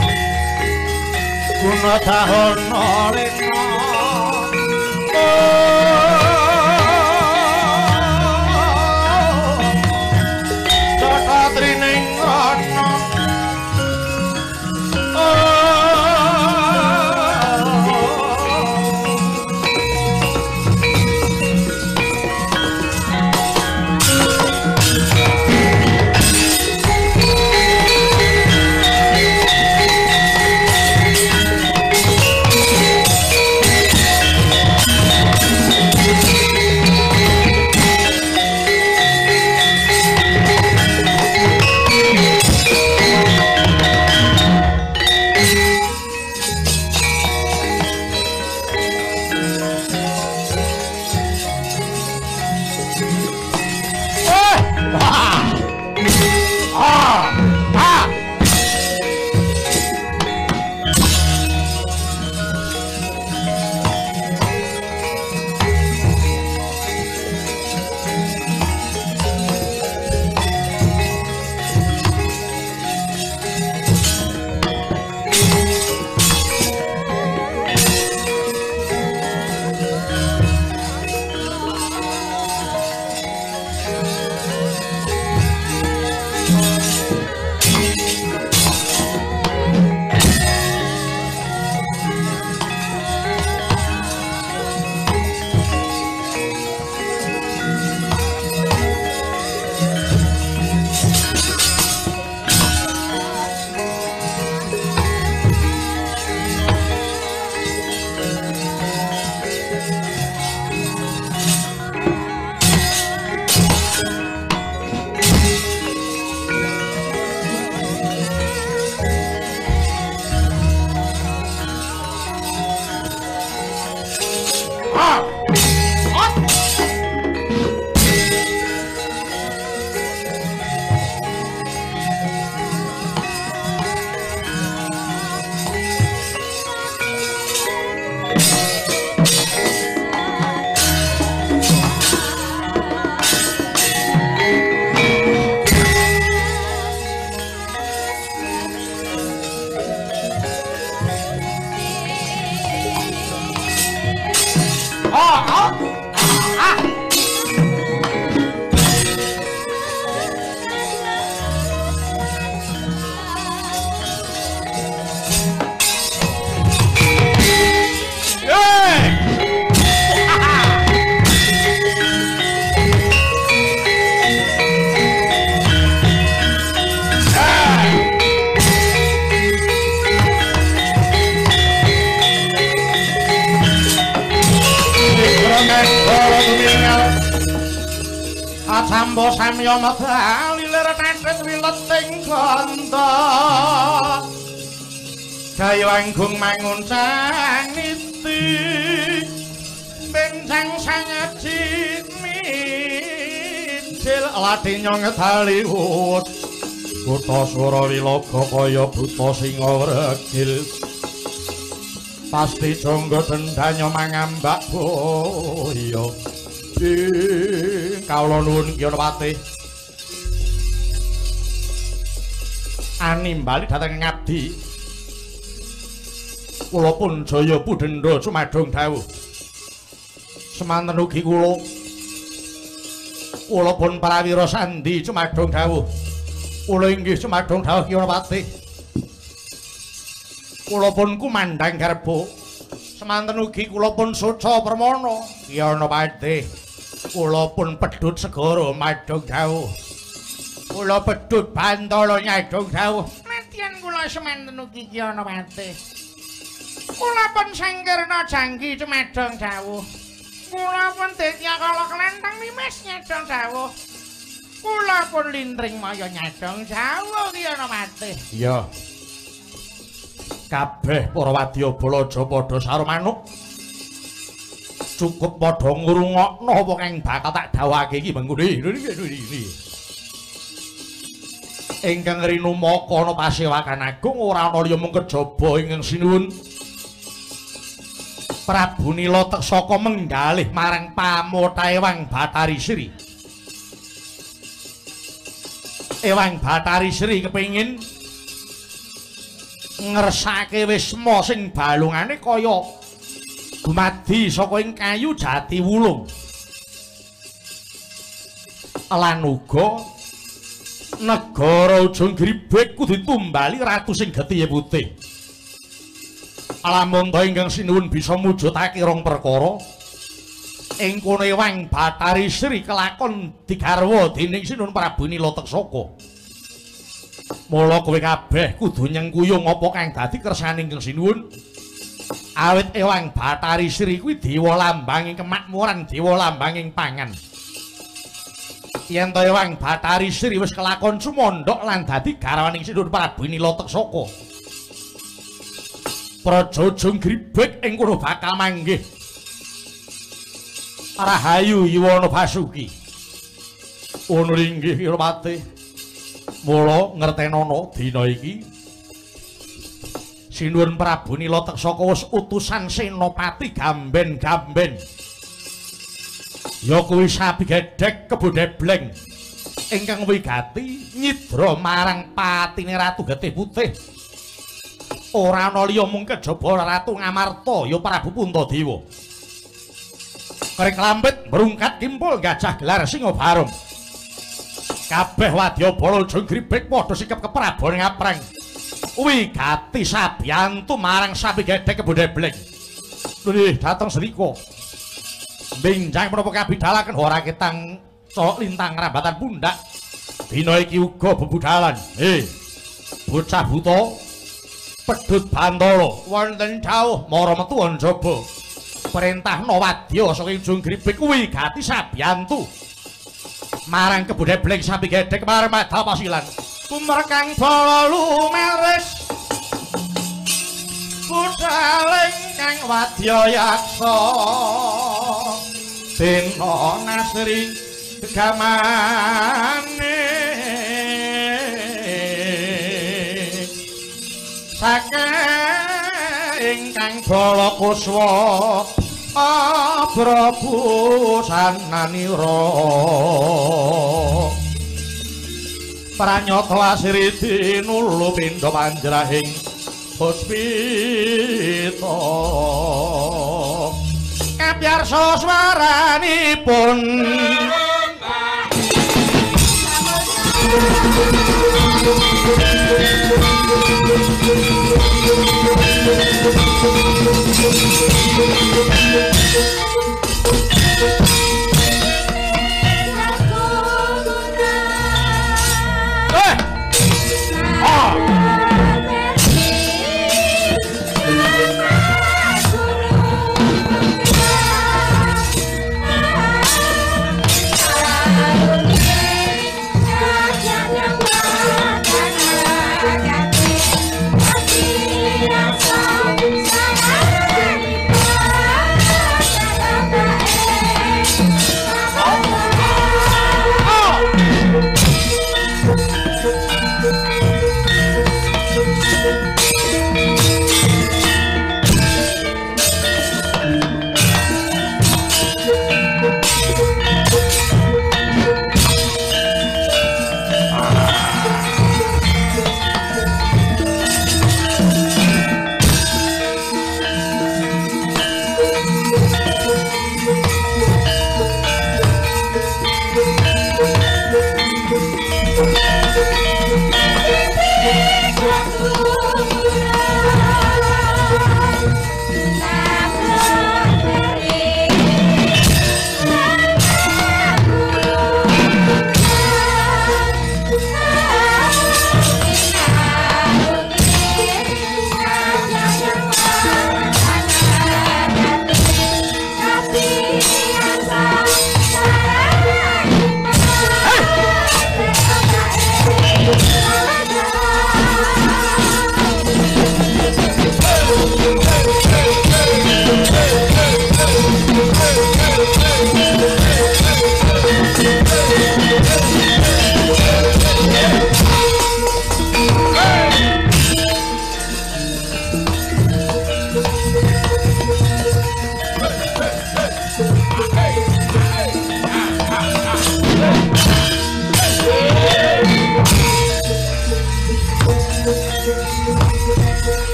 guna dahono lena Daliwut Buta swara wilaga kaya buta singa regil Pasti jangga dendanya mangambak boya Kawula nuwun Kyonopati Animbali dhateng ngabdi. Kula pun jaya pudenda sumadong dawuh. Semanten ugi kula kula pun prawira sandi sumadong dawuh. Kula inggih sumadong dawuh Kyonopati kula pun kumandhang garbo semanten ugi kula pun suca permana Kyonopati kula pun pedhut segara madhong dawuh. Kula pedhut bantala nyadong dawuh. Nadyan kula semanten ugi Kyonopati. Kula pun sangkirna janggi cemedong dawuh. Kula pun ditya kala kelentang limes nyedong dawuh. Kula pun lintring maya nyedong dawuh Kyonopati. Iya. Kabeh para wadyabala padha sarumanuk. Cukup padha ngrungokno apa kang bakal tak dawuhake iki mengkene. Ingkang rinumaka ana pasewakan agung ora ana liya mung kejaba ingkang sinuwun. Prabu Nila saka menggalih marang pamotha Ewang Batari Sri. Ewang Batari Sri kepengin ngersake wisma sing balungane kaya dumadi saka ing kayu jati wulung. Lan uga negara ujung gribek kudu ditumbali ratu sing getihe putih. Lamun ta ingkang sinuwun bisa mujudake rong perkara ing kono Ewang Batari Sri kelakon digarwa dening Sinuwun Prabu Nila Teksaka. Mula kowe kabeh kudu nyengkuyung apa kang dadi kersane ingkang sinuwun. Awit Ewang Batari Sri kuwi dewa lambanging kemakmuran, dewa lambanging pangan. Yen to Ewang Batari Sri wis kelakon sumondhok lan dadi garwaning Sinuwun Prabu Nila Teksaka. Praja Jung Gribek ing kono bakal manggih. Rahayu Yuwana Basuki. Ono inggih Irmati. Mula ngertenono dina iki Sinuwun Prabu Nila Teksaka wis utusan senopati gamben-gamben. Ya kuwi sapi gedhek kebudebleng ingkang wigati nyidra marang patine Ratu Getih Putih. Ora ana liya mung kejaba Ratu Ngamarta ya Prabu Puntadewa. Krek lambet merungkat kimpul gajah gelar singa barung. Kabeh wadyabala jung gribek padha sikap keprabon ngapreng. Wigati sabiyantu marang sapi gedhek kebudebleng. Lih dateng sriko. Benjang menapa kabidalaken ora ketang colok lintang rambatan pundak. Dina iki uga bebudalan. Heh. Bocah buta pedhut bantala wonten dawuh mara metu njaba. Perintahna wadya saka Jung Gripik kuwi gati sabiyantu. Marang kebudebleng sapi gedhek marang madha pasilan. Kumrekang bala lumeres. Budaling kang wadya yaksa. Dina nasri gamane Saka ingkang bala kuswa Prabu sananira Pranyata asri dinulu pindha panjrahing puspita Kabyarsa swaranipun Thank you.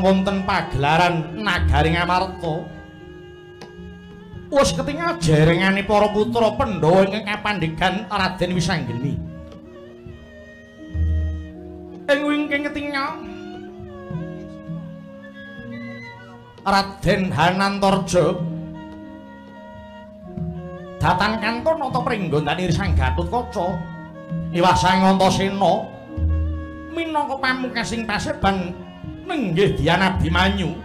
Wonten pagelaran nagari Ngamarta wis ketingal jerengane para putra Pandhawa ingkang kapandhegan Raden Wisanggeni. Ing wingking ketingal Raden Hanantarja Datan kantun nata pringgon danir sang Gatotkaca Iwasang Antasena minangka pamungkasing paseban nenggih Dian Abimanyu.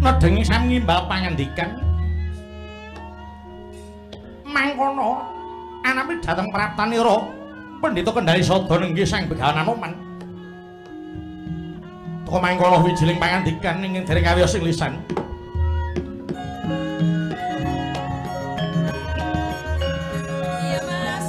Nedengi sami ngimbal pangandikan mangkono anami dhateng praptanira Pendhita Kendari Sada nenggih sang Begawan Anoman Toko mangkono wijiling pangandikan ing dereng kawiyos sing lisan. Iya Mas,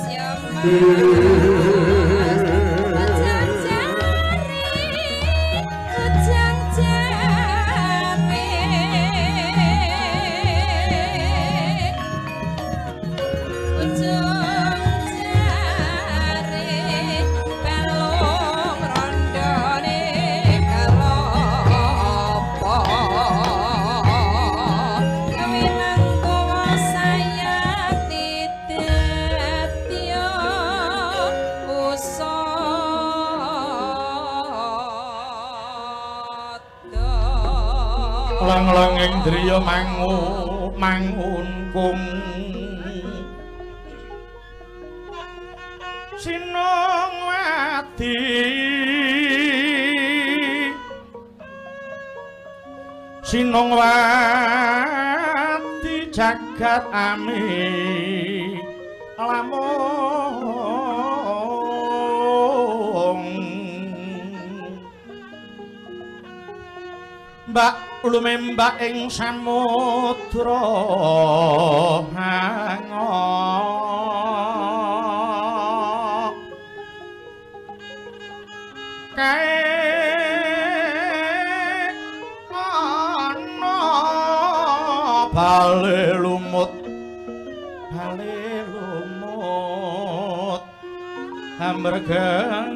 Mbak lumembak ing samudra hangok kae ana bale lumut bale lumut. Hamregang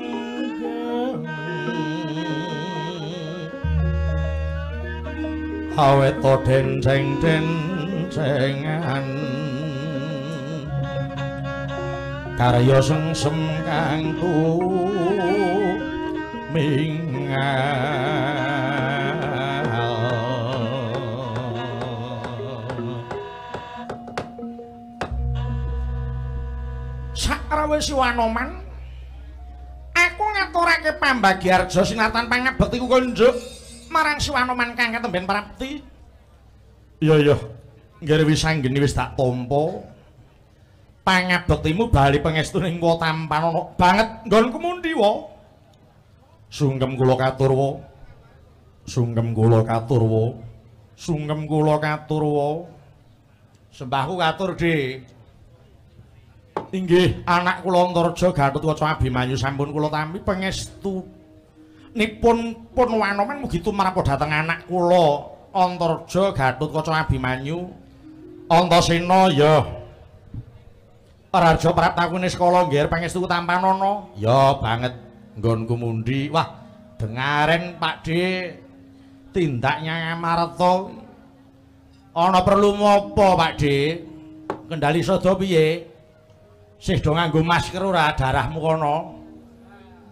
awet to denceng dencengan karya sengsem kang tu sakrawe siwanoman aku ngaturake pambagyarja sinartan pangabektiku konjuk marang siwanoman kang ketemben prapti? Iya iya. Nggih wis anggene wis tak tampa. Pangabektimu bali pangestuning wa tampanana banget. Nggonku mundi wa? Sungkem kula katurwa sungkem kula katurwa sungkem kula katurwa sembahku katur dik. Inggih, anak kula Antarja Gatotkaca Abimanyu. Sampun kula tampi pangestu nipun pun wanoman mugi tumrap dhateng anak kula. Antarja Gatotkaca Abimanyu. Antasena ya. Raja Praptakune sekala nggih pangestu tampanana ya banget nggonku mundi wah dengaren Pakde tindaknya Ngamarta ana perlu ngopo Pakde kendali sada piye? Sih do nganggo masker ora darahmu kono.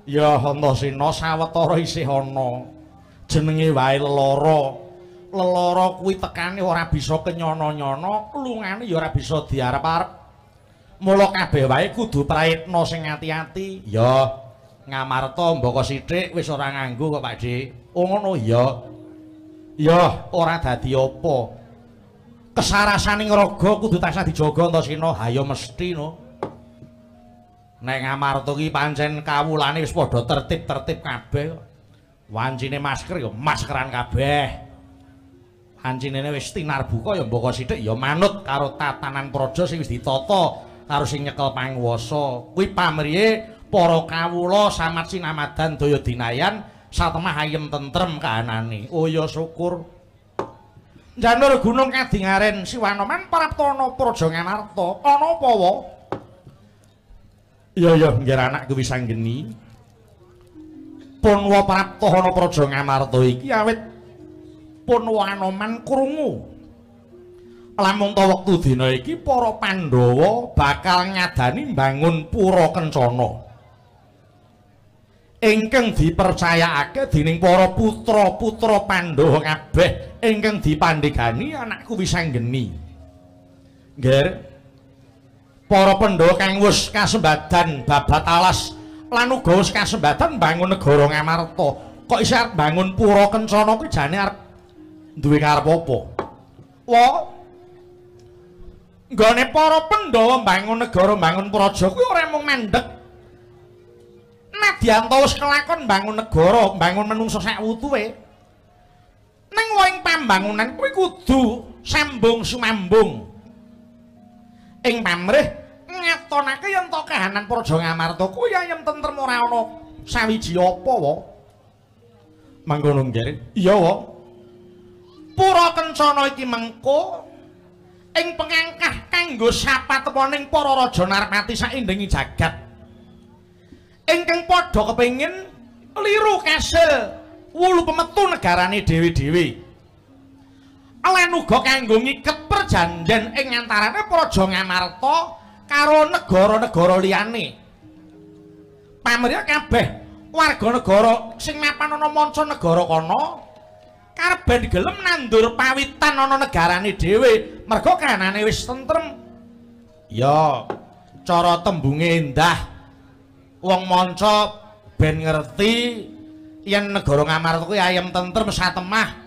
Ya Antasena sawetara isih ana. Jenenge wae lelara. Lelara kuwi tekane ora bisa kenyono-nyono, lungane ya ora bisa diarep-arep. Mula kabeh wae kudu praitna sing ati-ati. Ya Ngamarta mbaka sithik wis ora nganggo kok Pakde. Oh ngono ya. Ya ora dadi apa. Kesarasaning raga kudu tansah dijaga Antasena. Ha ya mesti no. Nek Ngamarta ki pancen kawulane wis padha tertib-tertib kabeh. Wancine masker ya maskeran kabeh. Ancinene wis tinarbuka ya mbaka sithik ya manut karo tatanan praja sing wis ditata karo sing nyekel panguwasa. Kuwi pamriye para kawula samat sinamadan daya dinayan satemah ayem tentrem kahanane. Oh ya syukur. Janur gunung kadingaren Siwanoman Praptana Praja Ngamarta. Ana apa wae? Iya ya nggih anakku wis anggeni. Pun wa prapta ana praja Ngamarta iki awit pun wa Anoman krungu. Lamun ta wektu dina iki para Pandhawa bakal ngadani mbangun pura Kencana. Ingkang dipercayakake dening para putra-putra Pandhawa kabeh ingkang dipandhegani anakku wis anggeni. Nggih. Para Pandhawa kang wis kasembadan babat alas lan uga wis kasembadan bangun negara Ngamarta. Kok isih arep bangun pura Kencana kuwi jane arep duwe karep apa? Wa Nggone para Pandhawa bangun negara bangun praja kuwi ora mung mendhet. Nadyan ta wis kelakon bangun negara, bangun menungsa sak wutuhe. Ning waing pambangunan kuwi kudu sambung sumambung. Ing pamrih ngatonake yen to kahanan Praja Ngamarta kuwi ayem tentrem ora ana sawiji apa wa. Mangkono nggih. Iya wa. Pura Kencana iki mengko ing pengangkah kanggo sapa teponing para raja Narmati saindhengi jagat. Ingkang padha kepengin liru kasil wulu pemetu negarane dhewe-dhewe. Lan uga kanggo ngiket perjanjian ing antarane Praja Ngamarta karo negara-negara liyane. Pamrih kabeh warga negara sing mapan ana manca negara kono karben gelem nandur pawitan ana negarane dhewe merga kanane wis tentrem. Ya, cara tembunge endah. Wong manca ben ngerti yen negara Ngamarta kuwi ayem tentrem satemah.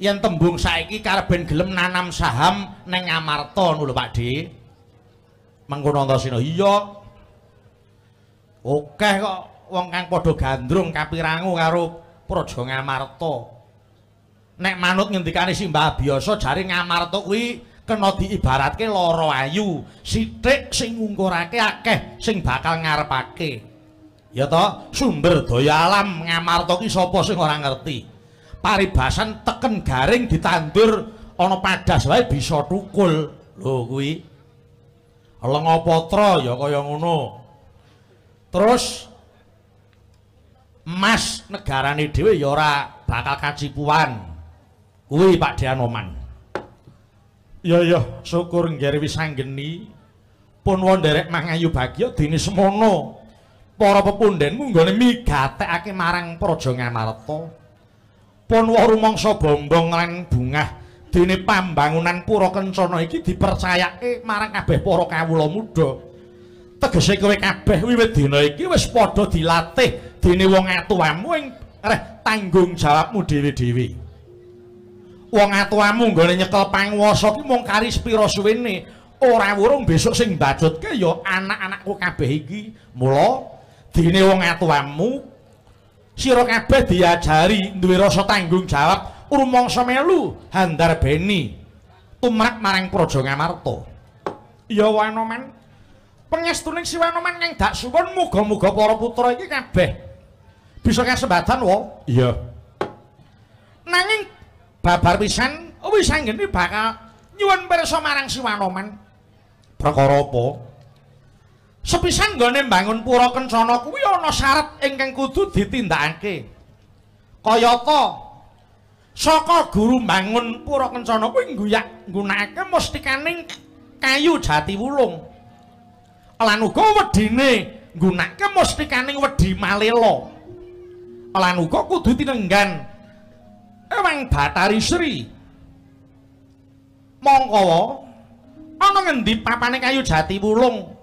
Yen tembung saiki karben gelem nanam saham ning Ngamarta ngono lho Pak Di. Mangkono Antasena. Iya. Oke kok wong kang padha gandrung kapirangu karo Praja Ngamarta. Nek manut ngendikane Simbah biasa jare Ngamarta kuwi kena diibaratke lara ayu, sithik sing ngungkurake akeh sing bakal ngarepake. Ya toh, sumber daya alam Ngamarta ki sapa sing ora ngerti. Paribasan teken garing ditandur ana padas wae bisa tukul. Lho kuwi. Lengopatra ya kaya ngono. Terus emas negarane dhewe ya ora bakal kacipuan. Kuwi Pak Dianoman. Ya ya, syukur nggih wis anggeni. Pun wong nderek mangayu bagya dene semono. Para pepundhenmu nggone migatekake marang Praja Ngamarta. Pun wa rumangsa bombong lan bungah dene pambangunan pura Kencana iki dipercayake marang kabeh para kawula muda. Tegese kowe kabeh wiwit dina iki wis padha dilatih dene wong atuwamu ing reh tanggung jawabmu dhewe-dhewe. Wong atuwamu nggone nyekel panguwasa ki mung kari sepira suwene, ora wurung besok sing mbajutke ya anak-anakku kabeh iki. Mula dene wong atuwamu sira kabeh diajari duwe rasa tanggung jawab rumangsa melu handar beni tumrap marang Praja Ngamarta. Ya Wanoman, pangestuning si Wanoman kang dak suwun muga-muga para putra iki kabeh bisa kasembadan wa. Iya. Nanging babar pisan wis anggene bakal nyuwun pirsa marang si Wanoman. Perkara apa? Sepisan nggone mbangun pura Kencana kuwi ana syarat ingkang kudu ditindakake. Kayata saka guru mbangun pura Kencana kuwi ngguyak nggunakake mustikaning kayu jati wulung. Lan uga wedine nggunakake mustikaning wedi malela. Lan uga kudu tinenggan ewang Batari Sri. Mongko ana ngendi papane kayu jati wulung?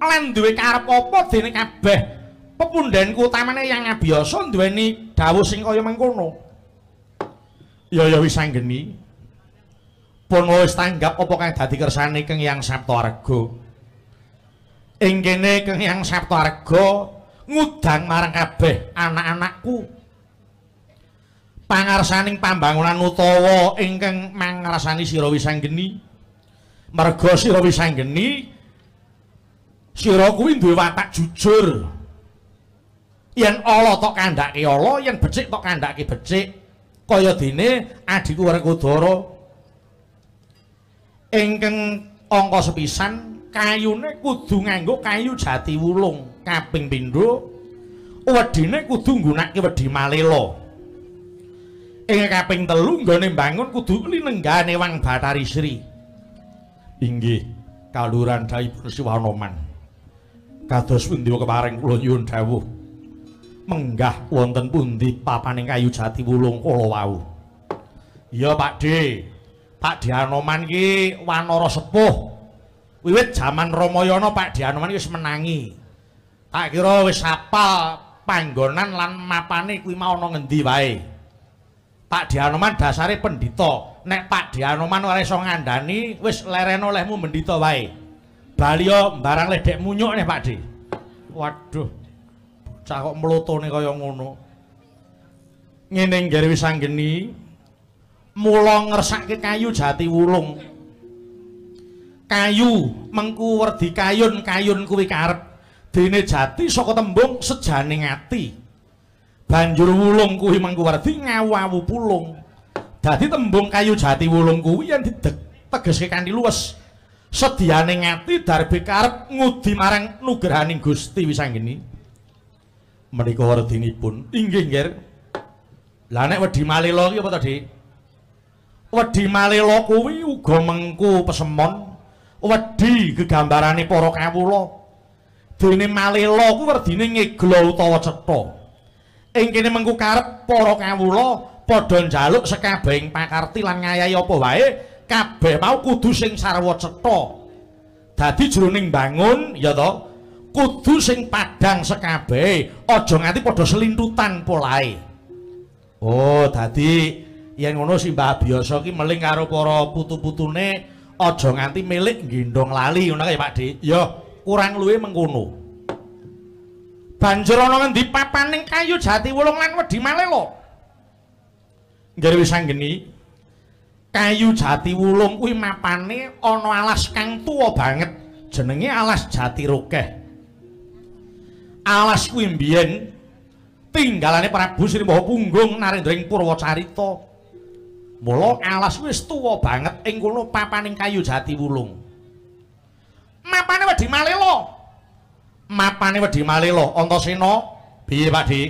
Lan duwe karep apa dene kabeh pepundhenku utamane yang biasa duweni dawuh sing kaya mengkono. Ya ya wis anggeni. Pun wis tanggap apa kang dadi kersane Kang Hyang Saptaarga. Ing kene Kang Hyang Saptaarga ngudang marang kabeh anak-anakku. Pangarsaning pambangunan utawa ingkang mangrasani sira wis anggeni. Merga sira wis anggeni Sira kuwi duwe watak jujur. Yen ala tok kandhake ala, yen becik tok kandhake becik. Kaya dene adikku Werkudara. Ingkang angka sepisan kayune kudu nganggo kayu jati wulung kaping pindho wedine kudu nggunakake wedi malela ing kaping telu nggone bangun kudu linenggane wang Bathari Sri inggih kaluran Daipun Siwanoman kados pundi keparing kula nyuwun dawuh? Menggah wonten pundi papaning kayu jati wulung kala wau? Iya Pakde Pakde Anoman iki wanara sepuh. Wiwit jaman Ramayana Pakde Anoman iki wis menangi. Tak kira wis apal panggonan lan mapane kuwi mau ana ngendi wae? Pak Dianoman dasare pendhita. Nek Pak Dianoman ora iso ngandani wis lereno olehmu mendhita wae Baliyo mbarang ledek munyuk nih Pak Di. Waduh. Bocah kok mlotone kaya ngono. Ngene nggih wis anggeni. Mula ngersake kayu jati wulung. Kayu mengku werdi kayun kayun kuwi karep. Dene jati saka tembung sejane ngati. Banjur wulung kuwi mengku werdi ngawu pulung. Dadi tembung kayu jati wulung kuwi yen tegeske kanthi luwes. Sediane ngati darbe karep ngudi marang nugrahaning Gusti wisanggeni menika werdinipun inggih nggih lah nek wedi malela ki apa to Dik? Wedi malela kuwi uga mengku pesemon. Wedi gegambarane para kawula. Dene malela kuwi werdine ngeglo utawa cetha. Ing kene mengku karep para kawula padha njaluk sekabehing pakarti lan ngayahi apa wae kabeh mau kudu sing sarwa cetha. Dadi jroning bangun ya to, kudu sing padhang sekabehe, aja nganti padha selintutan polahe. Oh, dadi yen ngono Simbah biasa ki meling karo para putu-putune aja nganti milik gendong lali ngono kae Pak Dik. Ya, kurang luwih mengkono. Banjur ana ngendi papaning kayu jati wulung lan wedi malela. Nggih wis anggeni. Kayu jati wulung kuwi mapane ana alas kang tuwa banget. Jenenge alas jati rokeh alas kuwi mbiyen tinggalane Prabu Sri Maha Punggung Narendra ing Purwacarita. Mula alas wis tuwa banget ing kono papaning kayu jati wulung. Mapane wedi malela? Mapane wedi malela? Antasena? Piye Pak Dik?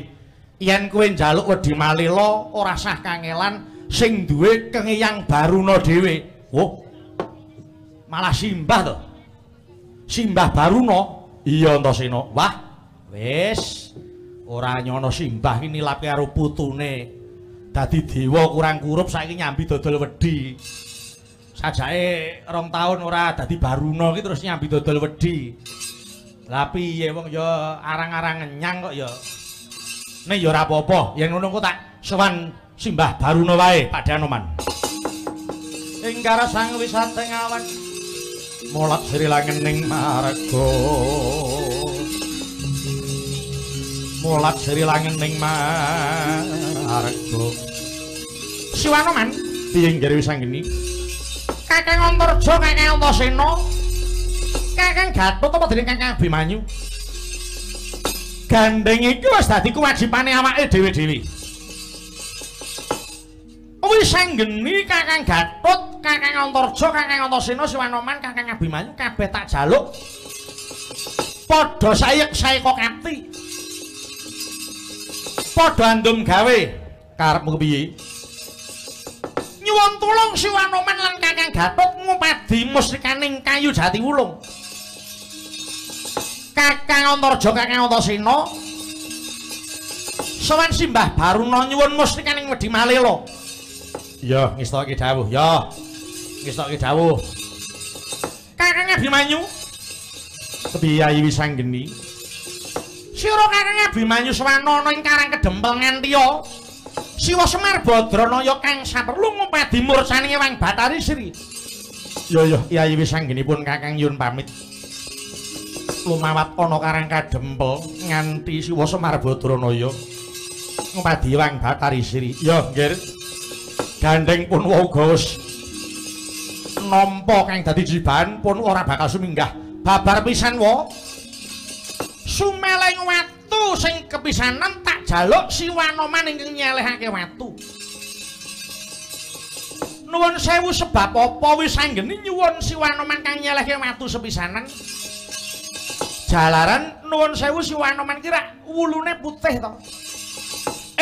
Yen kowe njaluk wedi malela ora sah kangelan sing duwe kengeyang baruna dhewe. Oh. Malah simbah to. Simbah baruna. Iya Antasena. Wah, wis ora nyono simbah iki nilapke karo putune. Dadi dewa kurang kurup saiki nyambi dodol wedi. Sajake rong taun ora dadi baruna iki terus nyambi dodol wedi. Lah piye wong ya arang-arang ngenyang kok ya. Nek ya ora apa-apa, yen ngono kok tak sowan simbah baruna wae Pak Danoman. Ing sang wisateng awan molat sri langening marga molat sri langening marga Siwanoman piye nggih wisanggeni. Kakang Antarja Kakang Antasena Kakang Gatot apa dening Kakang Abimanyu? Gandeng iki wis dadi kewajibane awake dhewe-dhewe wis sanggeni Kakang Gatot, Kakang Antarja, Kakang Antasena, Siwanoman, Kakang Abimanyu kabeh tak jaluk padha sayek saeka kapti. Padha andum gawe karepmu piye? Nyuwun tulung Siwanoman lan Kakang Gatot ngupadi musrikaning kayu jati wulung. Kakang Antarja, Kakang Antasena Sowan simbah Baruna nyuwun musrikaning Wedi Malela. Ya, ngestoki dawuh. Ya. Ngestoki dawuh. Kakang Abimanyu. Kebiyayi wisanggeni. Sira Kakang Abimanyu swanana ing Karang Kedempel ngantiya. Siwa Semar Badranaya kang saperlu ngupadi mursani Wang Batari Sri. Ya ya, Yayi wisanggenipun Kakang Yun pamit. Lumawat ana Karang Kadempel nganti Siwa Semar Badranaya ngupadi Wang Batari Sri. Ya, nggih. Gandeng pun wis nampa kang dadi jiban pun ora bakal suminggah babar pisan wa sumeleng watu sing kepisanan tak jaluk siwanoman ingkang nyelehake watu Nuwun sewu sebab apa wis anggeni nyuwun Siwanoman kang nyelehke watu sepisanan. Jalaran nuwun sewu Siwanoman kira wulune putih to.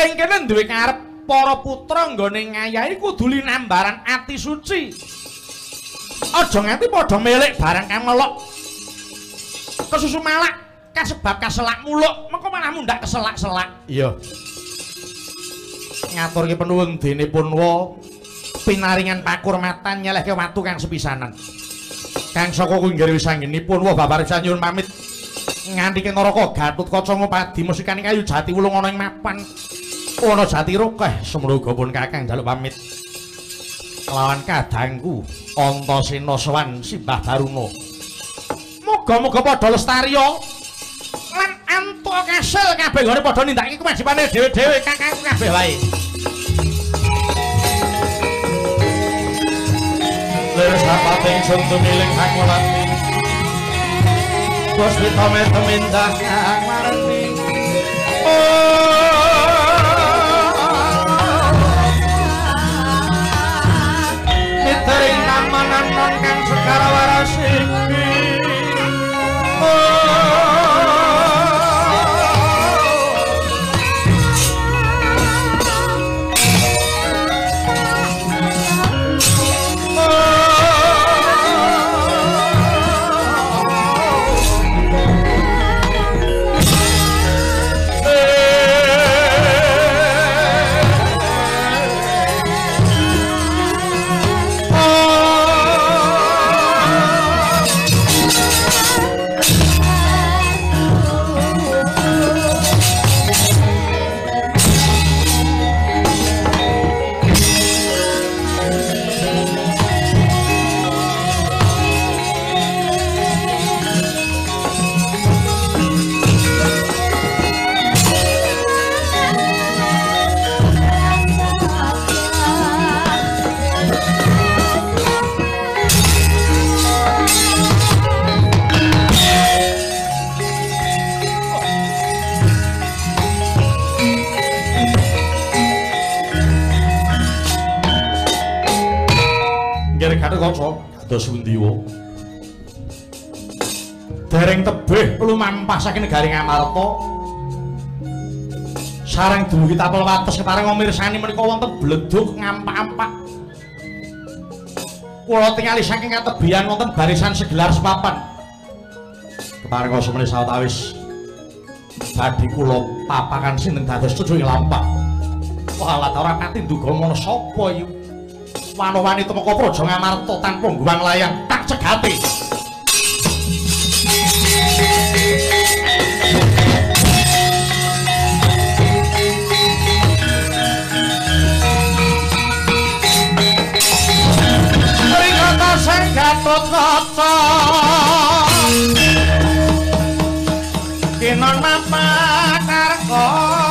Ing kene duwe karep para putra nggone ngayahi kudu linambaran ati suci. Aja nganti padha milik barang kang melok. Kesusu malak kasebab kaselak muluk, mengko malah mundak keselak-selak. Iya. Ngaturke penuwun dene Punwa pinaringan pakurmatan nyelehke watu kang sepisanan. Kang saka kunggir wisangenipun wa babar nyuwun pamit nganti ke neraka Gatutkaca ngopadi musikane kayu jati wulung ana ing mapan. Ana jati rokeh semruga pun kakang njaluk pamit. Lawan kadangku Antasena sowan Simbah Baruna. Muga-muga padha lestari lan antuk kasil kabeh gone padha nindakake kewajibane dhewe-dhewe kakang kabeh wae. Leres hapating suntu miling hakulati Bos witame temindah kang marani Mitering dados Undiwa. Dereng tebih lumampah saking negari Ngamarta. Sareng dumugi tapel wates kepareng ngamirsani menika wonten bledug ngampak-ampak. Kula tingali saking katebian wonten barisan segelar sepapan. Kepareng semene sawetawis badhe kula papakan sinten dados cucu ing lampah. Walah ora pati nduga mono sapa iki? Wanowani temeka praja Ngamarta tanpa ngguwang layang tak cegati. Ringkata sing Gatotkaca Kinon mapa karko Siwi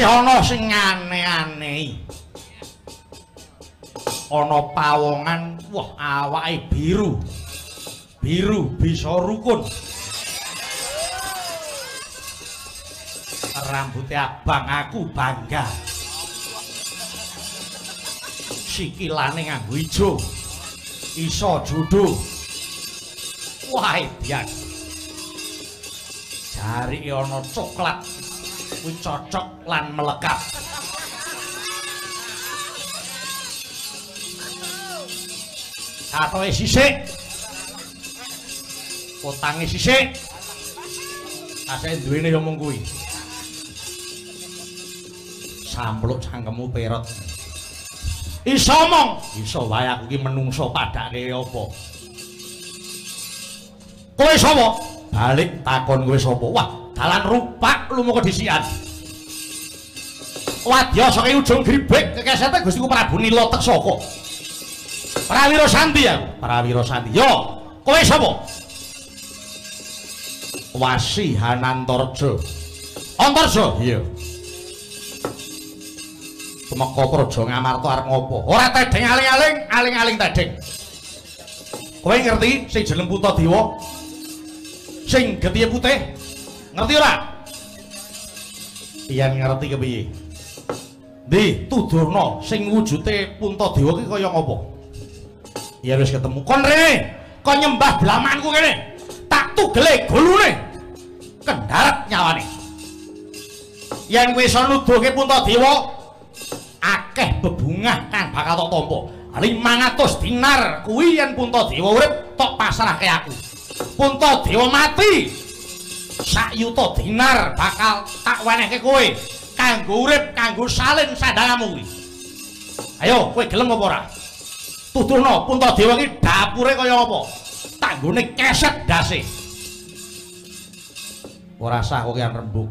isih ana sing aneh-aneh. Ana pawongan, wah awake biru. Biru bisa rukun. Rambutnya abang aku bangga. Sikilane nganggo ijo. Iso judo. Wah, biar. Jari ana coklat. Kuwi cocok lan melekat. Katoke sisik. Kotange sisik. Asale duwene ya mung kuwi. Sampluk cangkemmu perot. Iso omong, iso wae aku iki menungso padake apa. Kowe sapa? Balik takon kowe sapa? Wah, dalan rupak lumuka disian. Wadya saka ujung gribek kekesete Gustiku Prabu Nila tek saka. Prawira Santi ya, Prawira Santi. Yo, kowe sapa? Wasi Hanantarja. Antarja? Iya. Tumeka Praja Ngamarta arep ngopo? Ora tedeng aling-aling, aling-aling tedeng. Kowe ngerti sing jeneng Puntadewa? Sing getihe putih? Ngerti ora? Iya ngerti kepiye? Ndi, Tudurna sing wujude Puntadewa ki kaya ngopo? Iya wis ketemu. Kon rene, kon nyembah blamanku kene. Tak tugele gulune. Kendarat nyawane. Yen kowe iso nuduhke Puntadewa, akeh bebungah kang bakal tok tampa. 500 dinar kuwi yen Puntadewa urip tok pasrahke aku. Puntadewa mati. Sak yuta dinar bakal tak wenehke kowe kanggo urip kanggo salin sandangamu kuwi. Ayo, kowe gelem apa ora? Tuturno Puntadewa iki dapure kaya apa? Tak nggone keset dase. Ora sah kowe rembug.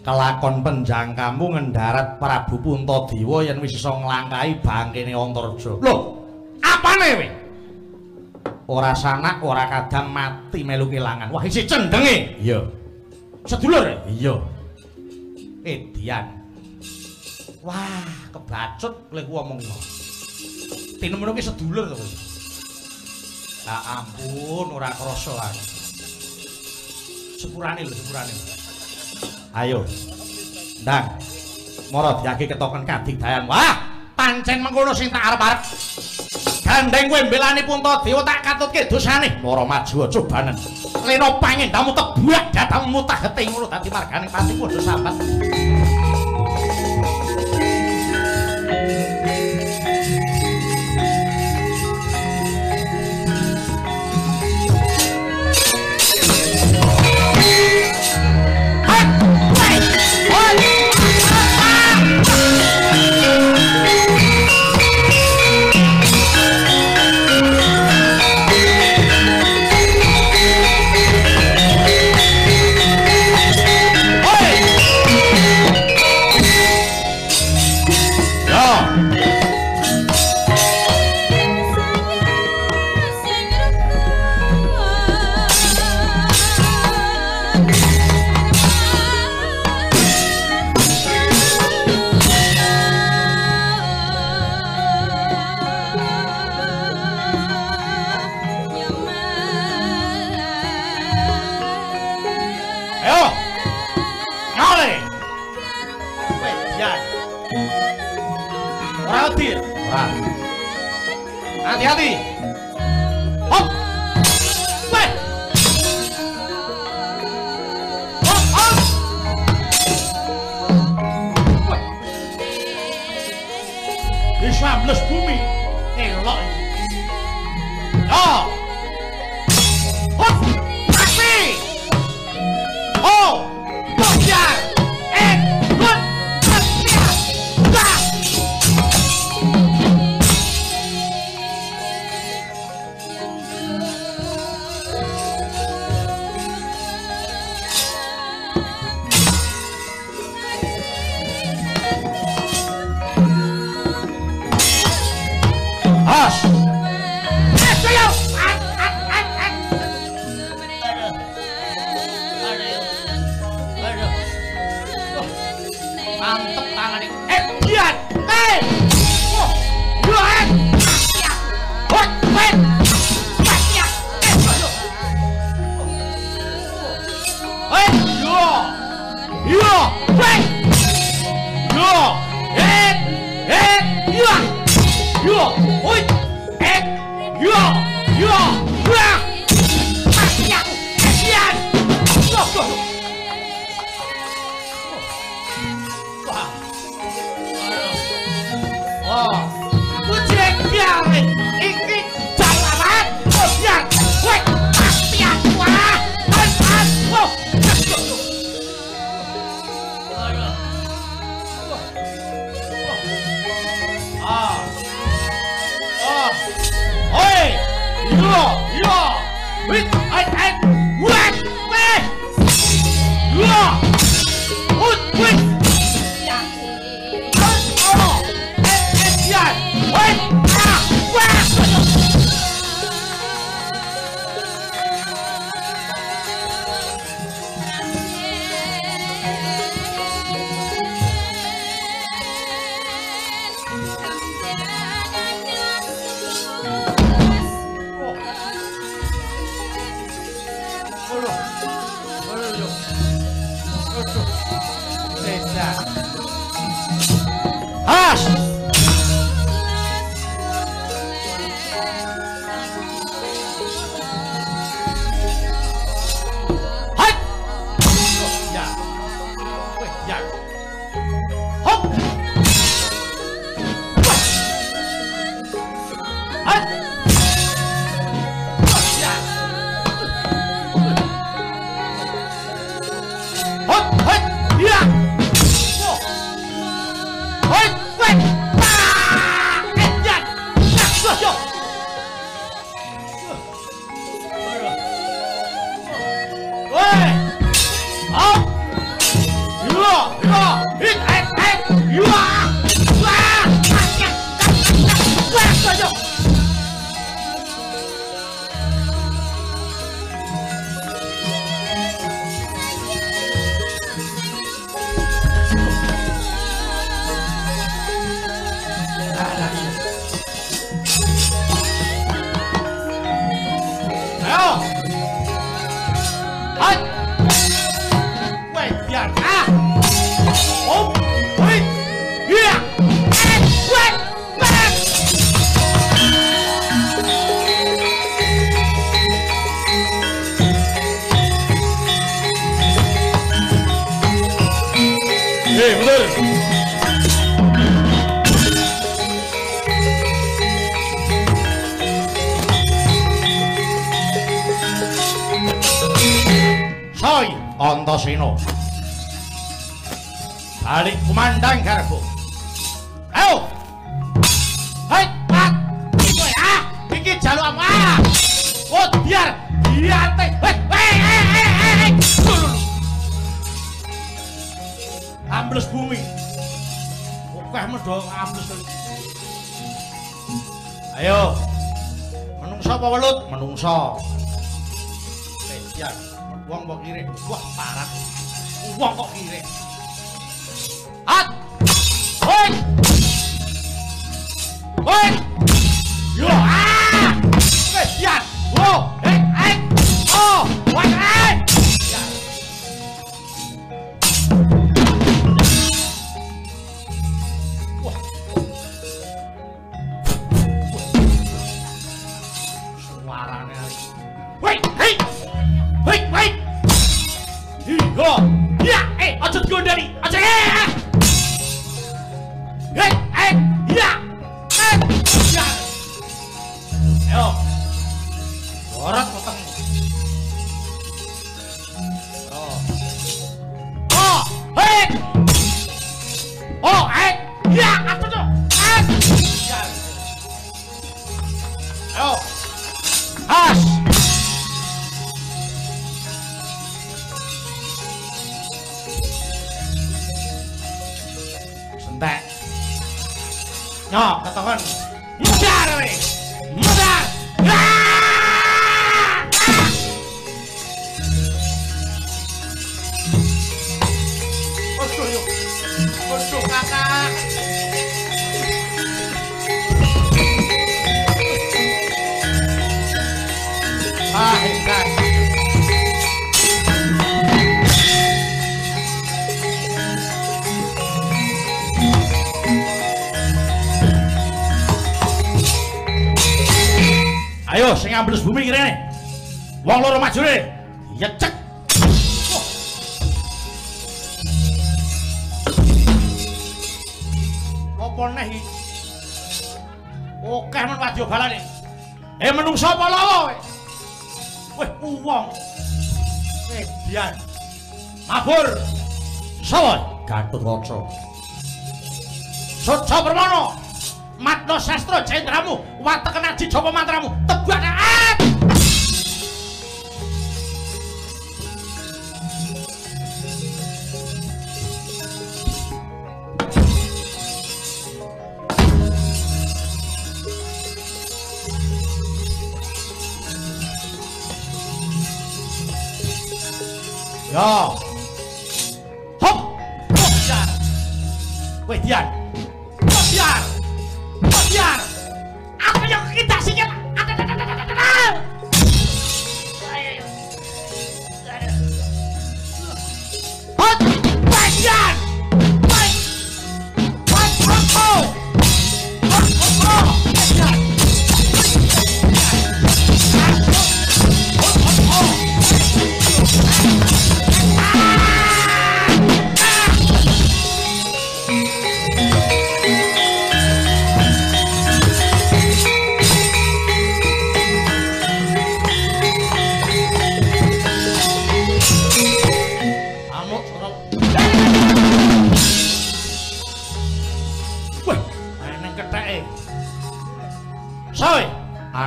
kelakon penjangkamu ngendarat Prabu Puntadewa yen wis iso nglangkahi bangkene Antarja. Lho, apane kowe? Ora sanak, ora kadang mati melu kelangan. Wah, isi cendenge. Iya. Sedulur? Iya. Edian. Wah, kebacut lek ku omong. Tinemono ki sedulur kowe. Ya ampun, ora krasa aku. Sepurane lho, sepurane. Ayo. Ndang. Mara diake ketoken kadigdayan. Wah, pancen mengkono sing tak arep-arep. Gandeng kowe mbelani Puntadewa tak katutke dosane. Mara maju aja banen. Lena pangendamu tebuak datamu mutah gete ngono dadi margane pati padha sambat.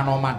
omah-omahan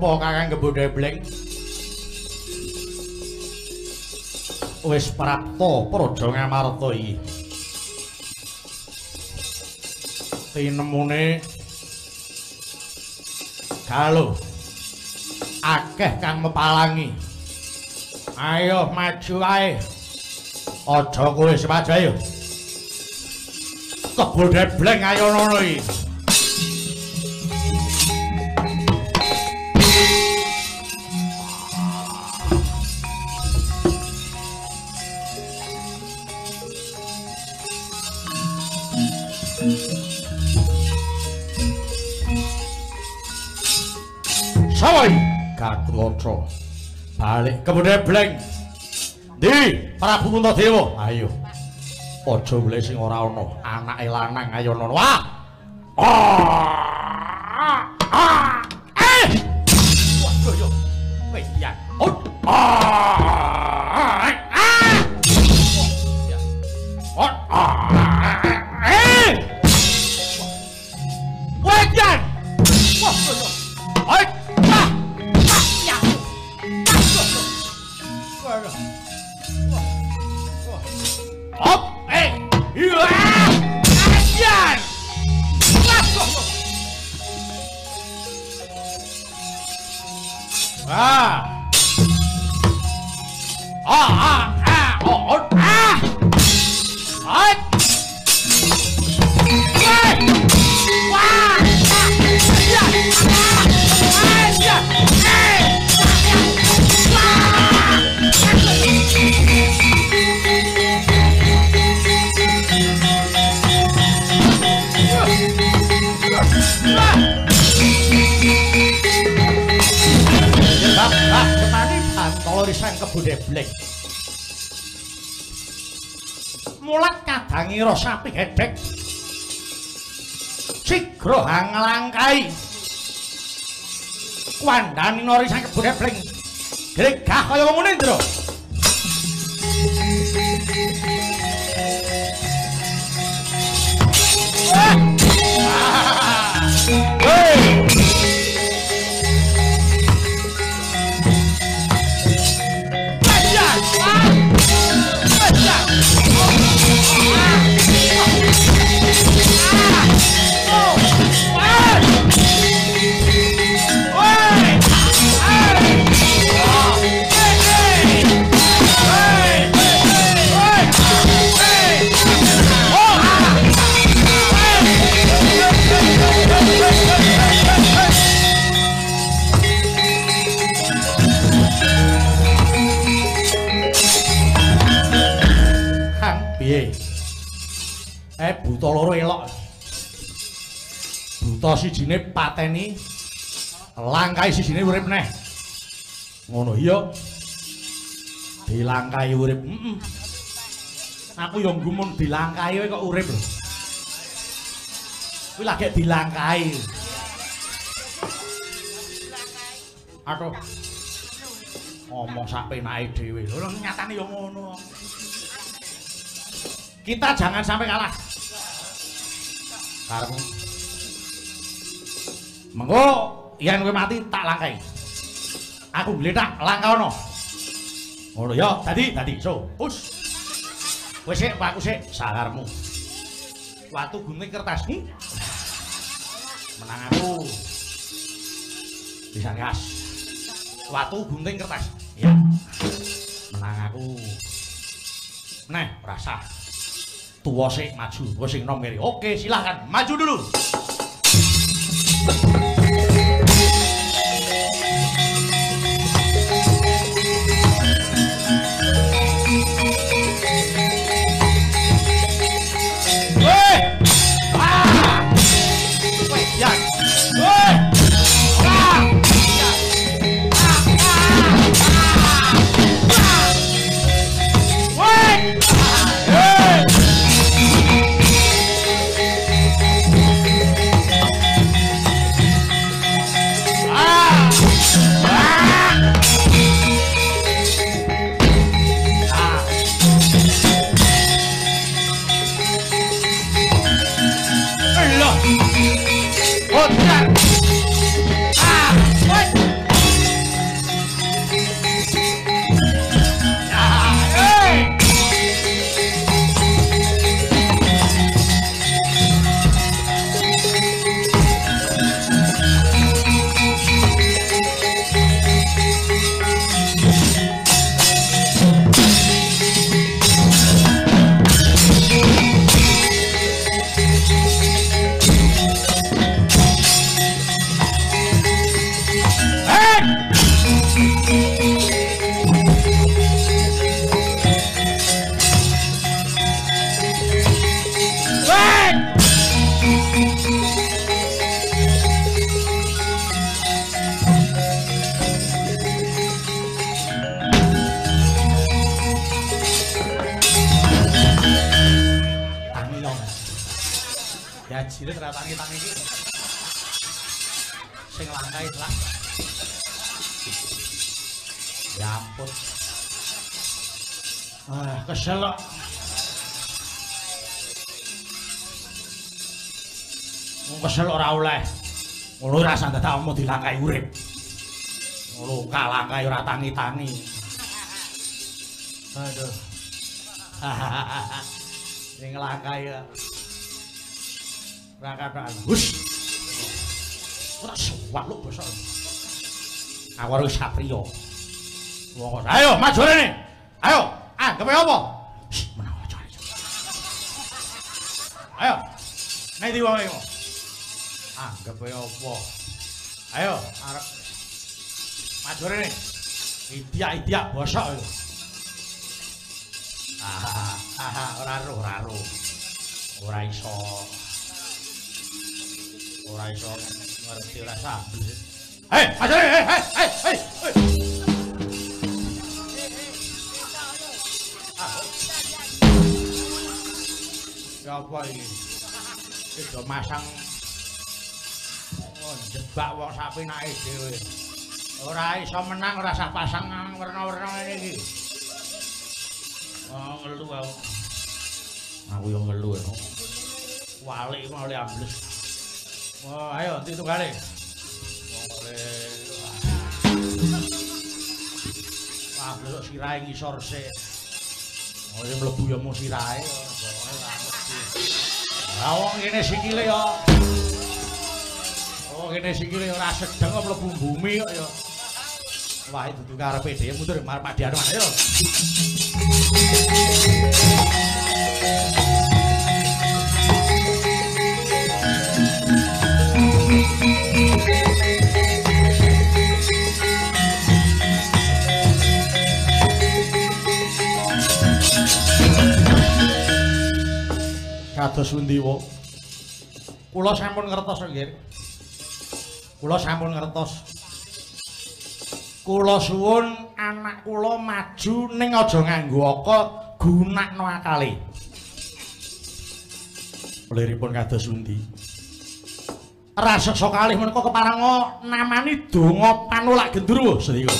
opo kakang gebodhe blek wis prapta praja ngamarta iki? Tinemune kalu akeh kang mepalangi. Ayo maju ae. aja kowe sepaja ayo kebodhe blek ayo ngono iki. balik. Kemudian blank. Di Prabu Puntadewa ayo. Aja boleh sing ora ana anak lanang ayo non wah! Oh. Dilangkai urip. Heeh. Aku yo gumun dilangkai kok urip lho. Kuwi lagi dilangkai. Aduh. Ngomong sak penake dhewe. Lho nyatane yo ngono. Kita jangan sampai kalah. Karepmu. Mengko yen kowe mati tak langkai. Aku gletak langkaono. Ngono ya, dadi dadi so. Us. Kowe sik, Pak, sik sakarmu. Watu gunting kertas. Hmm? Menang aku. Bisa gas. Watu gunting kertas. Ya. Menang aku. Neh, rasa. Tuwa sik maju, kowe sing nom kiri. Oke, silakan maju dulu. Kesel. Wong kesel ora oleh. Ngono rasa dadak omong dilangkai urip. Ngono kalangkai ora tangi-tangi. Aduh. Sing langkai ya. Ora kathah. Hus. Ora suwak lu bosok. Aku harus satrio. Wong ayo maju rene. Ayo, anggap apa? Shh, menawa aja. Ayo. Nek di wong iki. Anggap apa? Ayo, arep maju rene. Idiak-idiak bosok iku. Ah, ah, ora ro, ora ro. Ora iso. Ora iso ngerti ora sambil. Hei, maju rene. Hei, hei, hei, hei. Ya apa ini? Kita masang Oh, jebak wong sapinake dhewe. Ora iso menang ora sak pasang nang werna-werna ngene iki. Oh, ngelu aku. Aku yo ngelu ya. Wali mau ambles. Wah, ayo nanti itu kali. Wah, besok sirahe ngisor sik. Oh, sing mlebu ya mung sirahe. Lah wong kene sikile ya. Oh, kene sikile ora sedeng mlebu bumi kok ya. Wah, tuh karepe dhewe mundur marep Pak Dian ayo. Kados pundi wo? Kula sampun ngertos nggih. Kula sampun ngertos. Kula suwun anak kula maju ning aja nganggo aka gunakno akale. Liripun kados pundi? Raseksa kalih menika keparenga namani donga panulak gendruwo sedika.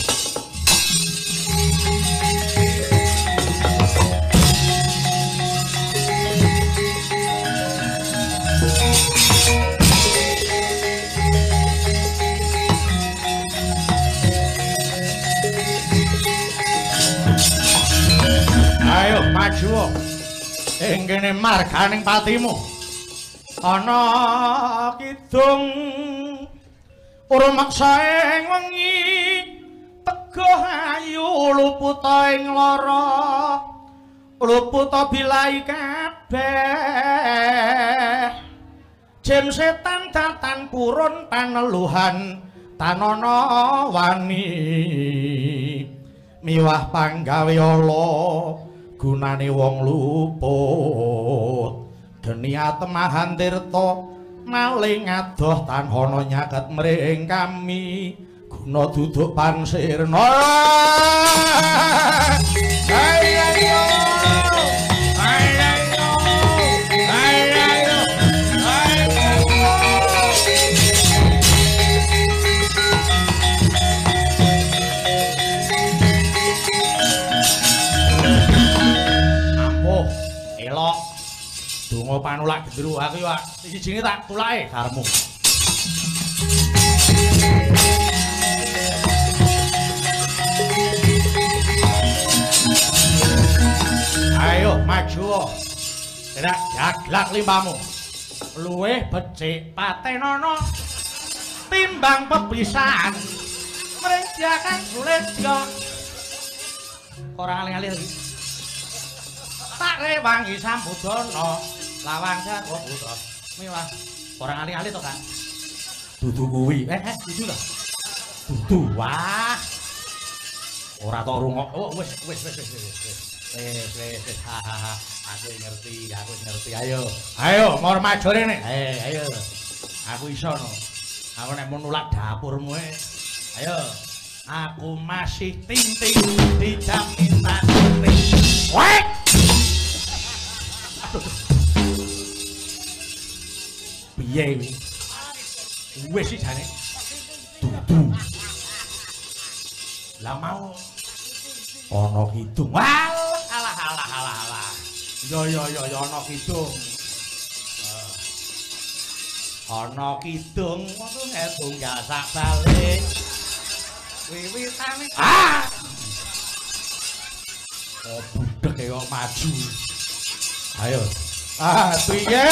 Maju. Ing kene marganing patimu. Ana kidung urmaksa ing wengi teguh ayu luput ing lara luput bilai kabeh jem setan tatan purun paneluhan tanana wani miwah panggawe ala gunane wong luput. Geni atemahan tirta maling adoh tanhono nyaket mring kami. Guna duduk pansirna ayo ayo donga panulak gendru aku yo siji tak tulake karemu ayo maju. Tidak jaglak limpamu luweh becik patenono timbang pepisahan. Merenjakan sulit yo. Orang alih-alih lagi? Tak rewangi sambudono lawang sehat oh bulu terus. Ini orang alih-alih to, kan dudu kuwi. Eh eh dudu lah. Dudu. Wah. Ora tau rungok. Oh wis wis wis wis wis wes wes wes hahaha aku ngerti aku ngerti. Ayo. Ayo mau maju ini. Ayo ayo. Aku iso no. Aku nemu nulak dapurmu e. ayo. Aku masih tinting dijamin jam minta tinting wek! Aduh, iki wis jane dudu lah mau. Ana kidung wah alah alah alah alah yo yo yo yo ana kidung ana kidung ngono nek tunggal sak balik wiwitane ah oh budek kok maju ayo ah piye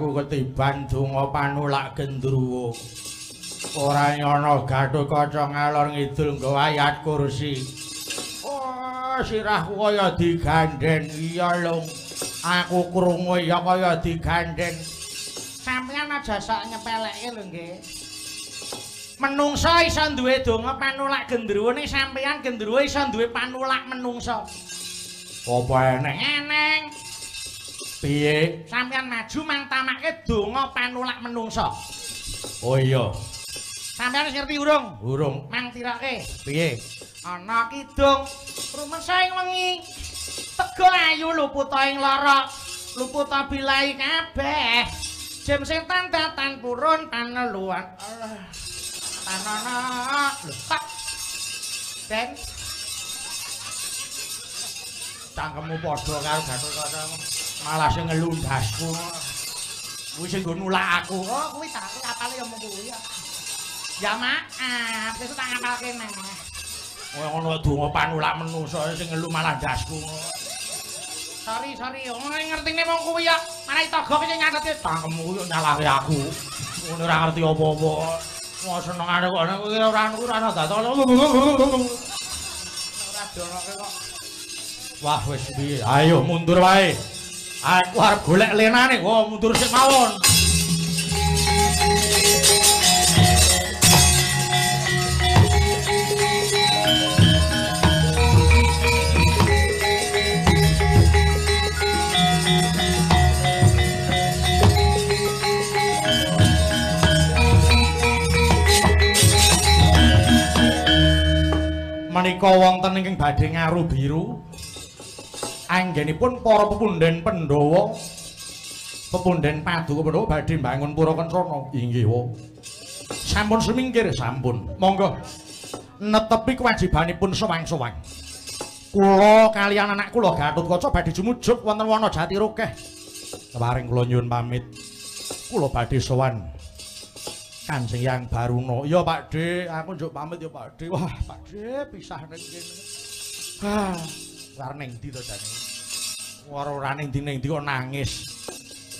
aku ketiban donga panulak gendruwo. Ora nyono gathuk kaca ngalor ngidul nggo ayat kursi. Sirahku kaya digandeng iya lung. Aku krungu ya kaya digandeng. Sampeyan aja sok nyepeleke lho nggih. Menungso iso duwe donga panulak gendruwo ning sampeyan gendruwo iso duwe panulak menungso. Apa eneng? Eneng. Piye? Sampeyan maju mang tamake donga panulak menungsa. Oh iya. Sampeyan wis ngerti urung? Urung. Mang tirake. Piye? Ana kidung rumesa ing wengi. Tego ayu luputa ing lara. Luputa bilai kabeh. Jem setan datan purun paneluan. Allah. Tanana. Lho, tak. Ben. Cangkemmu padha karo Gatot Malah sing ngelundasku. Kuwi sing nggo nulak aku. Oh, kuwi tak apale ya mung kuwi ya. Ya maaf, sesuk tak ngapalke nang. Kaya ngono donga panulak menungsa sing ngelu malah dasku. Sorry, sorry. Oh, ngertine wong kuwi ya. Marai togok sing nyatet cangkemmu kuwi nyalahke aku. Ngono ora ngerti apa-apa. Mau senengane kok nek kuwi ora kuwi ora dadak. Ora donoke kok. Wah, wis piye? Ayo mundur wae. Aku arep golek lenane. Oh, mundur sik mawon. Menika wonten ingkang badhe ngaru biru. Anggenipun para pepundhen Pandhawa pepundhen Paduka Pandhawa badhe mbangun pura Kencana. Inggih, Wo. Sampun semingkir, sampun. Monggo netepi kewajibanipun sewang-sewang. Kula kaliyan anak kula Gatotkaca badhe jumujuk wonten wana Jati Rokeh. Keparing kula nyuwun pamit. Kula badhe sowan Kanjeng Yang Baruna. Ya Pak De, aku njuk pamit ya Pak De. Wah, Pak De pisah ning kene. Ah, karo ning ndi to jane? Ora ora ning ndi ning ndi kok nangis.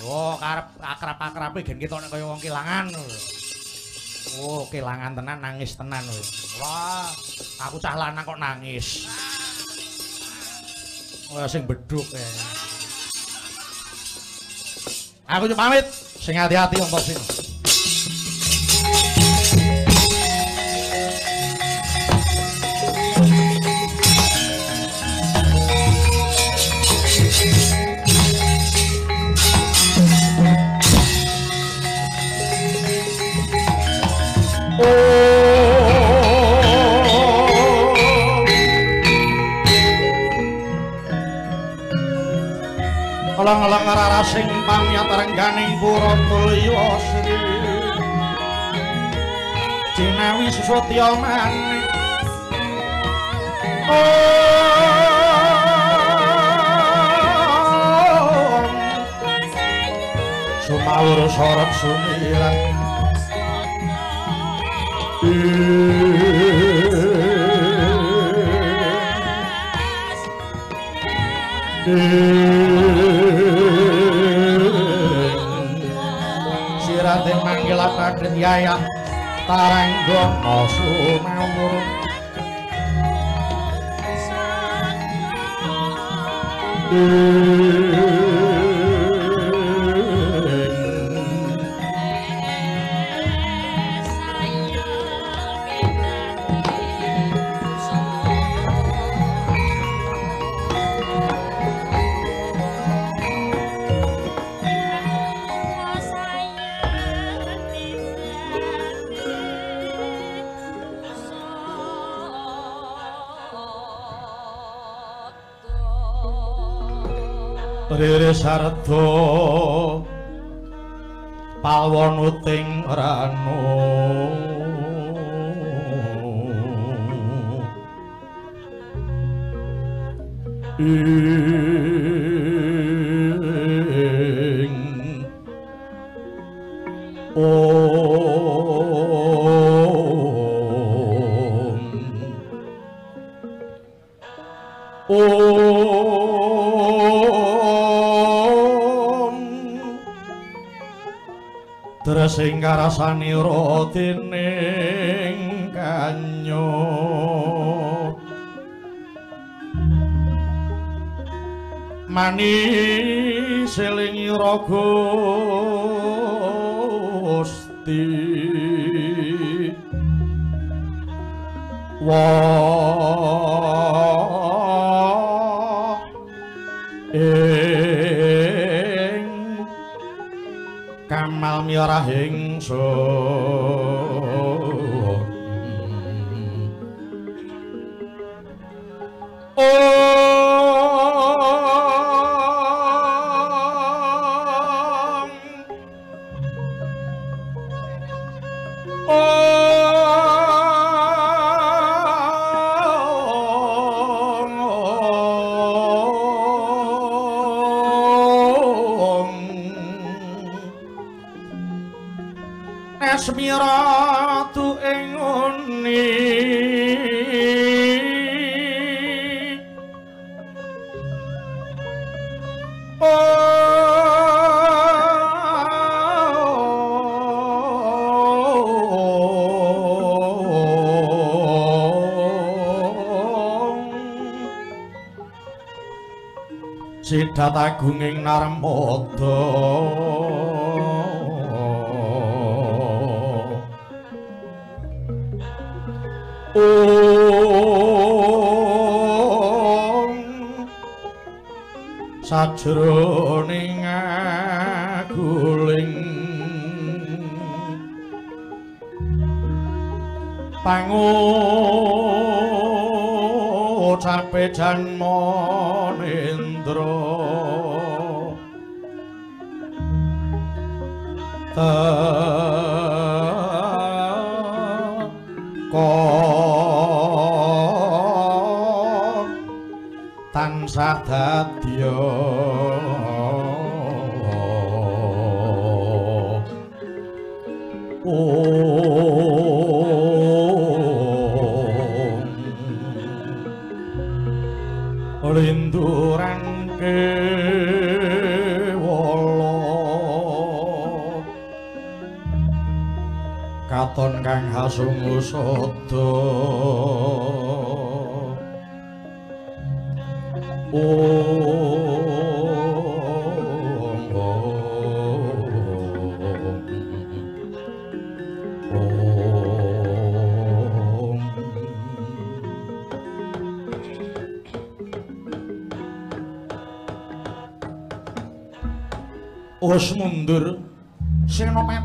Oh, karep akrab-akrabe gen ketok nek kaya wong kelangan. Oh, kelangan tenan nangis tenan kowe. Wah, aku cah lanang kok nangis. Kaya sing bedhuk e. Aku njuk pamit. Sing hati-hati wong sini. Alang-alang rarasing pamiyat rengganing pura mulya sri. Jinawi susutya manik. Om Sumawur sorot sumiran Sirate manggil padhet yayah taranggono sumawur Rere sarda pawonuting ranu. Ing Om Tresing karasani rotining kanyo. Mani selingi Gusti. Wah eh amal mirahing sun Sidat agunging narmada Om. Sajroning aguling. Pangucape janma tansah dadya Katon kang hasungu sada Us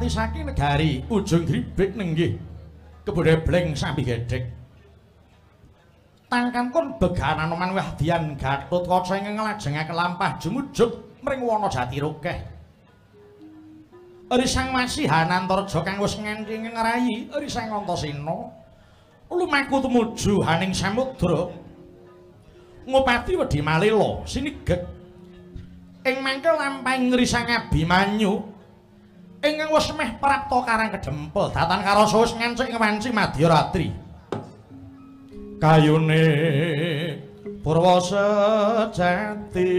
Senopati saking negari. Ujung gribek nenggih. Kebudaya bleng sambi gedek tangkan kon beganan oman wahdian gatut kaca ing nglajengake lampah jumujuk mring wana jati rokeh. Risang masih Hanantarja kang wis ngenting ngrayi Risang Antasena. Lumaku tumuju haning samudra. Ngopati wedi malela sinigek. Ing mangke lampahing Risang Abimanyu ingkang wis meh prapta karang kedempel datan karo suwis ngancik ngewanci Madyaratri kayune purwa sejati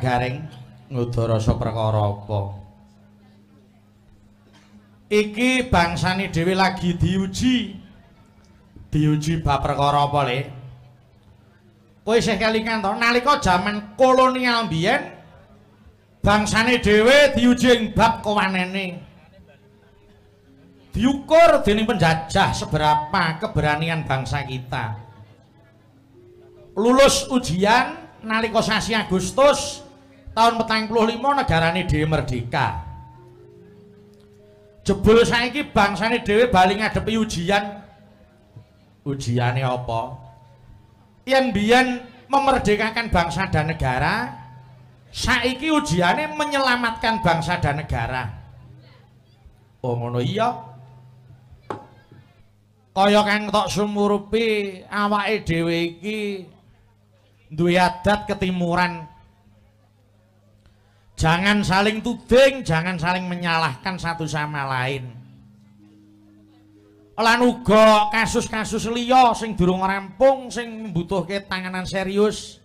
Kang Gareng. Ngudarasa perkara apa? Iki bangsane dhewe lagi diuji. Diuji bab perkara apa, Le? Kowe isih kelingan to, nalika jaman kolonial biyen bangsane dhewe diuji ing bab kewanene. Diukur dening penjajah seberapa keberanian bangsa kita. Lulus ujian nalika sasi Agustus tahun 45 negarane dhewe merdeka. Jebul saiki bangsane dhewe bali ngadepi ujian. Ujiane apa? Yen biyen memerdekakan bangsa dan negara, saiki ujiane menyelamatkan bangsa dan negara. Oh ngono iya. Kaya kang tok sumurupi awake dhewe iki duwe adat ketimuran. Jangan saling tuding, jangan saling menyalahkan satu sama lain. Lan uga kasus-kasus liya sing durung rampung sing mbutuhke tanganan serius.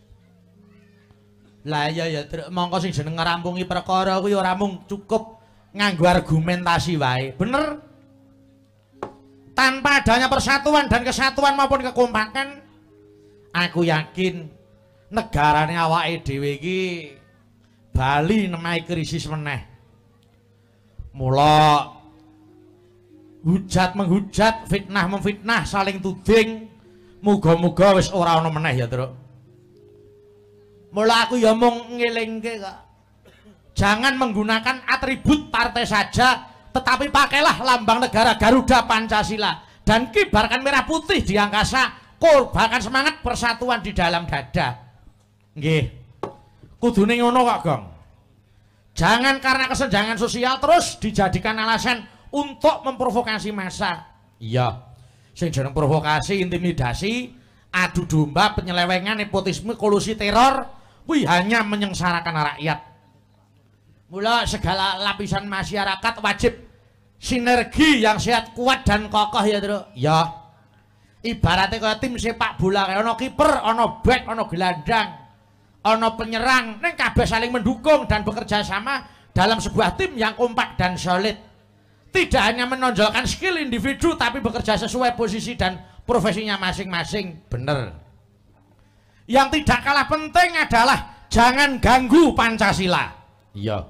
Lah iya ya, mongko sing jeneng ngrampungi perkara kuwi ora mung cukup nganggo argumentasi wae. Bener? Tanpa adanya persatuan dan kesatuan maupun kekompakan, aku yakin negarane awake dhewe iki bali nemai krisis meneh. Mula hujat menghujat, fitnah memfitnah, saling tuding. Muga-muga wis ora ana meneh ya, Truk. Mula aku ya mung ngelingke kok. Jangan menggunakan atribut partai saja, tetapi pakailah lambang negara Garuda Pancasila dan kibarkan merah putih di angkasa, korbankan semangat persatuan di dalam dada. Nggih. Kudune ngono kok, Gong. Jangan karena kesenjangan sosial terus dijadikan alasan untuk memprovokasi massa. Iya. Sing jeneng provokasi, intimidasi, adu domba, penyelewengan, nepotisme, kolusi teror, kuwi hanya menyengsarakan rakyat. Mula segala lapisan masyarakat wajib sinergi yang sehat, kuat dan kokoh ya, Tru. Ya. Ibaratnya kaya tim sepak bola kaya ana kiper, ana back, ana gelandang, ana penyerang, ning kabeh saling mendukung dan bekerja sama dalam sebuah tim yang kompak dan solid. Tidak hanya menonjolkan skill individu tapi bekerja sesuai posisi dan profesinya masing-masing. Bener. Yang tidak kalah penting adalah jangan ganggu Pancasila. Iya.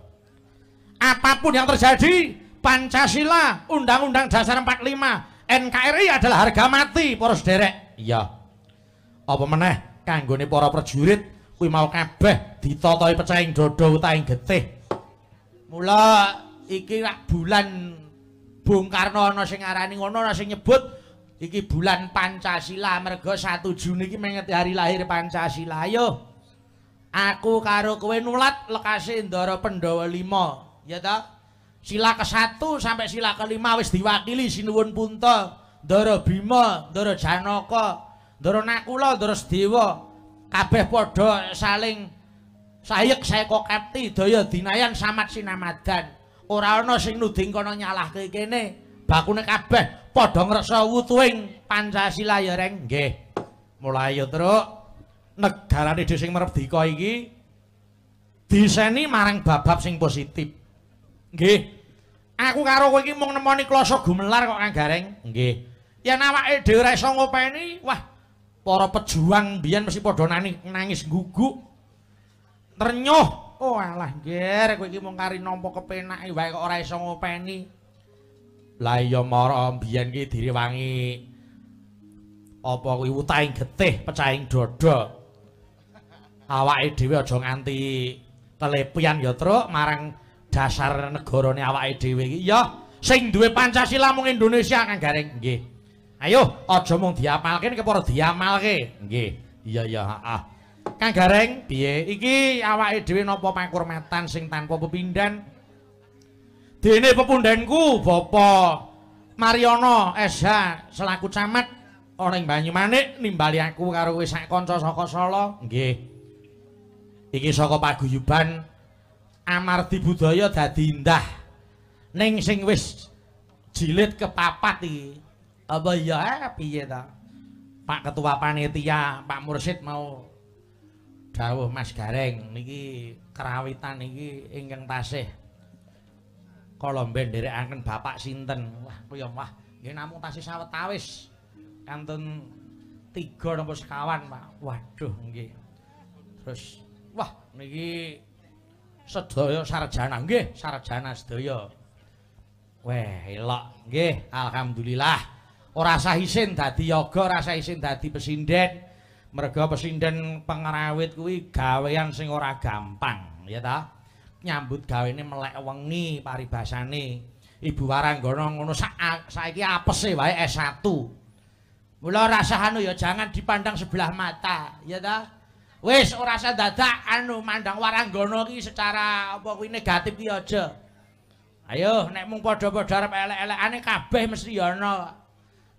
Apa pun yang terjadi, Pancasila, Undang-Undang Dasar 45, NKRI adalah harga mati para sederek. Iya. Apa meneh kanggone para prajurit kuwi mau kabeh ditotoi pecahing dodo utaing getih. Mula iki rak bulan Bung Karno ana sing ngarani ngono ana sing nyebut iki bulan Pancasila merga 1 Juni iki mengeti hari lahir Pancasila. Ayo. Aku karo kowe nulat lekase Ndara Pandhawa 5, ya ta? Sila ke-1 sampai sila ke-5 wis diwakili Sinuwun Punta, Ndara Bima, Ndara Janaka, Ndara Nakula, Ndara Sedewa. Kabeh padha saling sayek saeko kapti daya dinayan samat sinamadan. ora ana sing nuding kono nyalahke kene. Bakune kabeh padha ngreksa wutuing Pancasila. Ya reng. Nggih. Mulai ya truk. Negarane dhewe sing merdeka iki diseni marang babab sing positif. Nggih. Aku karo kowe iki mung nemoni kloso gumelar kok Kang Gareng. Nggih. Yen awake dhewe ora iso ngopeni wah para pejuang biyen mesti padha nangis guguk ternyuh Oh alah nggih, kowe iki mung kari nampa kepenake wae kok ora iso ngopeni. Lah iya mara mbiyen ki direwangi apa kuwi utahing getih, pecahing dada. Awake dhewe aja nganti kelepian ya, Truk, marang dasar negarane awake dhewe iki. Ya, sing duwe Pancasila mung Indonesia Kang Gareng. Nggih. Ayo, aja mung diapalke nek ora diamalke. Nggih. Iya iya, heeh. Kang Gareng, piye? Iki awake dhewe napa pangkurmatan sing tanpa pepindhan? Dene pepundhenku Bapak Mariono SH selaku camat ana ing Banyumanik nimbali aku karo wis sak kanca saka Solo. Nggih. Iki saka paguyuban amardi budaya dadi indah ning sing wis jilid kepapat iki apa ya eh, piye ta? Pak Ketua Panitia Pak Mursid mau dawuh Mas Gareng niki kerawitan niki ingkang tasih. Kala mbenderekaken Bapak sinten. Wah kaya wah nggih namung tasih sawetawis. Kantun tiga napa sekawan Pak. Waduh nggih. Terus wah niki sedaya sarjana nggih sarjana sedaya. Weh elok nggih. Alhamdulillah ora sah isin dadi yoga ora sah isin dadi pesinden. Merga pesinden pengrawit kuwi gawean sing ora gampang ya ta? Nyambut gawene melek wengi paribasane. Ibu waranggana ngono saiki apese wae S1 mula rasah anu ya jangan dipandang sebelah mata ya ta? Wis ora usah dadak anu mandang waranggana iki secara apa kuwi negatif ki aja. Ayo nek mung padha-padha arep elek-elekane kabeh mesti ana.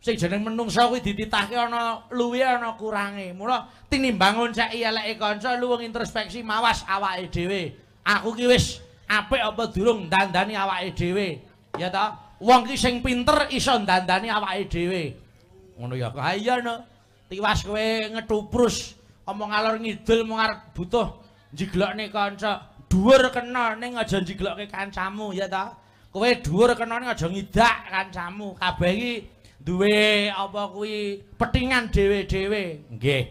Sing jeneng menungso kuwi dititahke ana luwe ana kurange. Mula tinimbang ngonceki eleke kanca luwung introspeksi mawas awake dhewe. Aku ki wis apik apa durung dandani awake dhewe. Ya ta? Wong ki sing pinter iso dandani awake dhewe. Ngono ya. Ha iya no. Tiwas kowe ngetuprus omong alor ngidul mung arep butuh jiglokne kanca dhuwur kena ning aja jiglokke kancamu ya ta kowe dhuwur kena ning aja ngidak kancamu kabeh iki duwe apa kuwi? Petingan dhewe-dhewe. Nggih.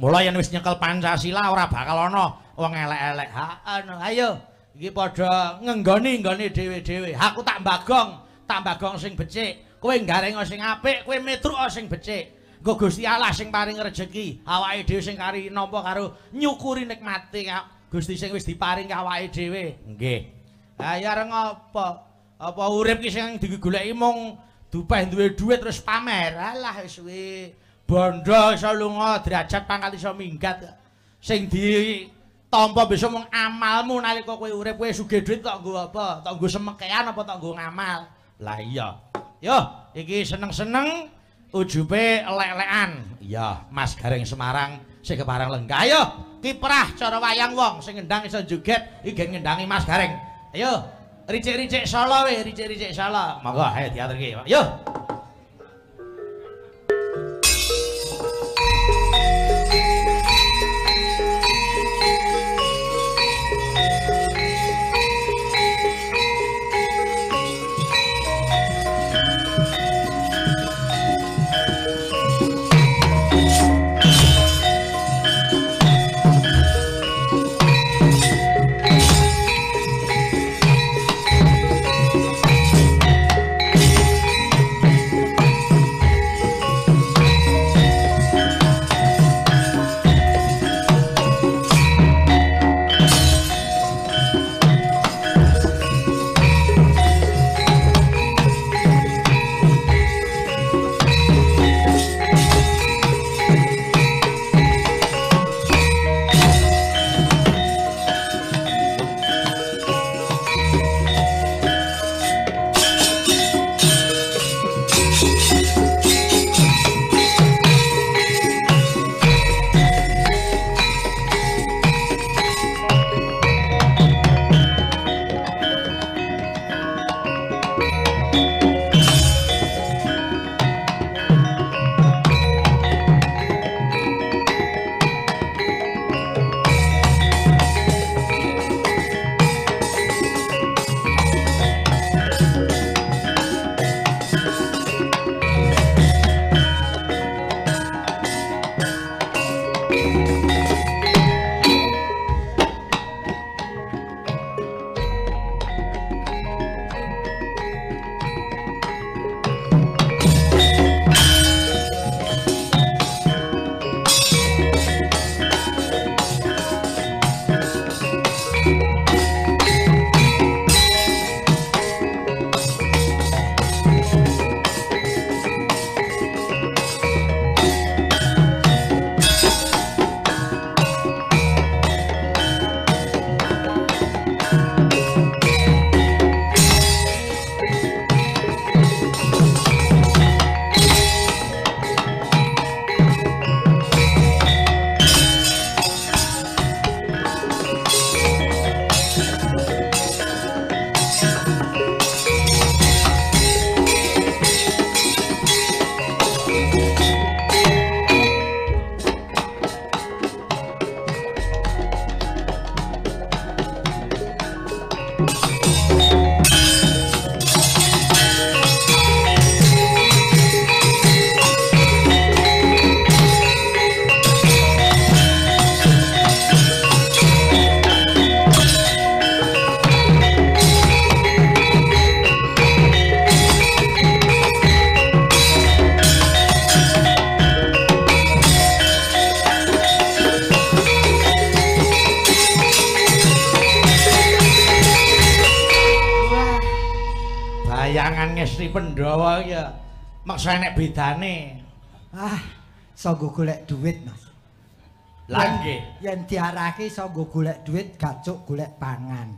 Mulai yen wis nyekel Pancasila ora bakal ana wong elek-elek. Ha ayo. Iki padha ngenggoni nggone dhewe-dhewe. Aku tak bagong tak bagong sing becik. Kowe gareng sing apik kowe metruk sing becik. Nggo Gusti Allah sing paring rejeki, awake dhewe sing kari nampa karo nyukuri nikmate Gusti sing wis diparing awake dhewe. Nggih. Ha ya areng apa? Apa urip ki sing digoleki mung dupeh duwe dhuwit terus pamer. Alah wis suwe. Bondo iso lunga derajat pangkat iso minggat. Sing di tampa besok mung amalmu nalika kowe urip kowe sugih dhuwit tok nggo apa? Tok nggo semekean apa tok nggo ngamal? Lah iya. Yo, iki seneng-seneng ujube elek-elekan. Iya, Mas Gareng Semarang sing keparang lenggah. Ayo, kiprah cara wayang wong sing ngendang iso joget iki ngendangi Mas Gareng. Ayo, ricik-ricik Solo we, ricik-ricik Solo. Monggo ayo diaturke. Ayo. Bayangan bedane. Ah, iso nggo golek duit, Mas. Lah nggih. Yen diarahke iso nggo golek duit, gacuk golek pangan.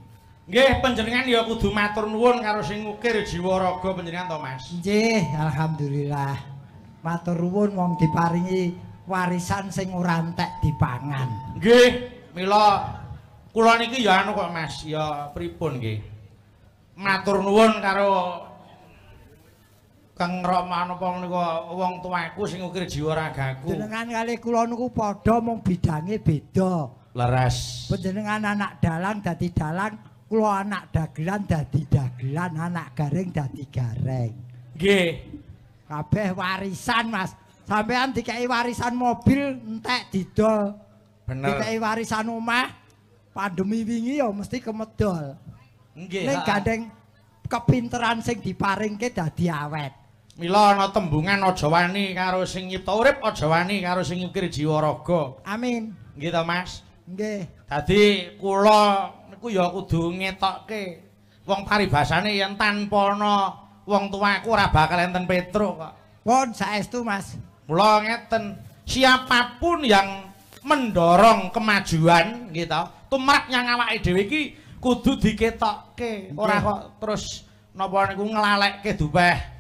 Nggih, panjenengan ya kudu matur nuwun karo sing ngukir jiwa raga panjenengan to, Mas. Nggih, alhamdulillah. Matur nuwun wong diparingi warisan sing ora entek dipangan. Nggih, mila kula niki ya anu kok Mas, ya pripun nggih. Matur nuwun karo Kang Rama napa menika wong tuaku sing ngukir jiwa ragaku. Jenengan kali kula niku padha mung bidange beda. Leres. Panjenengan anak dalang dadi dalang, kula anak dagelan dadi dagelan, anak garing dadi gareng. Nggih. Kabeh warisan, Mas. Sampean dikei warisan mobil entek didol. Bener. Dikei warisan omah pandemi wingi ya mesti kemedol. Nggih. Ning gandeng kepinteran sing diparingke dadi awet. Mila ana tembungan aja wani karo sing nyipta urip, aja wani karo sing ngukir jiwa raga. Amin. Nggih to, Mas. Nggih. Dadi kula niku ya kudu ngetokke wong paribasane yen tanpa ana wong tuaku ora bakal enten Petruk kok. Pun saestu, Mas. Mula ngeten, siapapun yang mendorong kemajuan gitu, tumrap yang awake dhewe iki kudu diketokke, ora kok terus napa niku nglalekke dupeh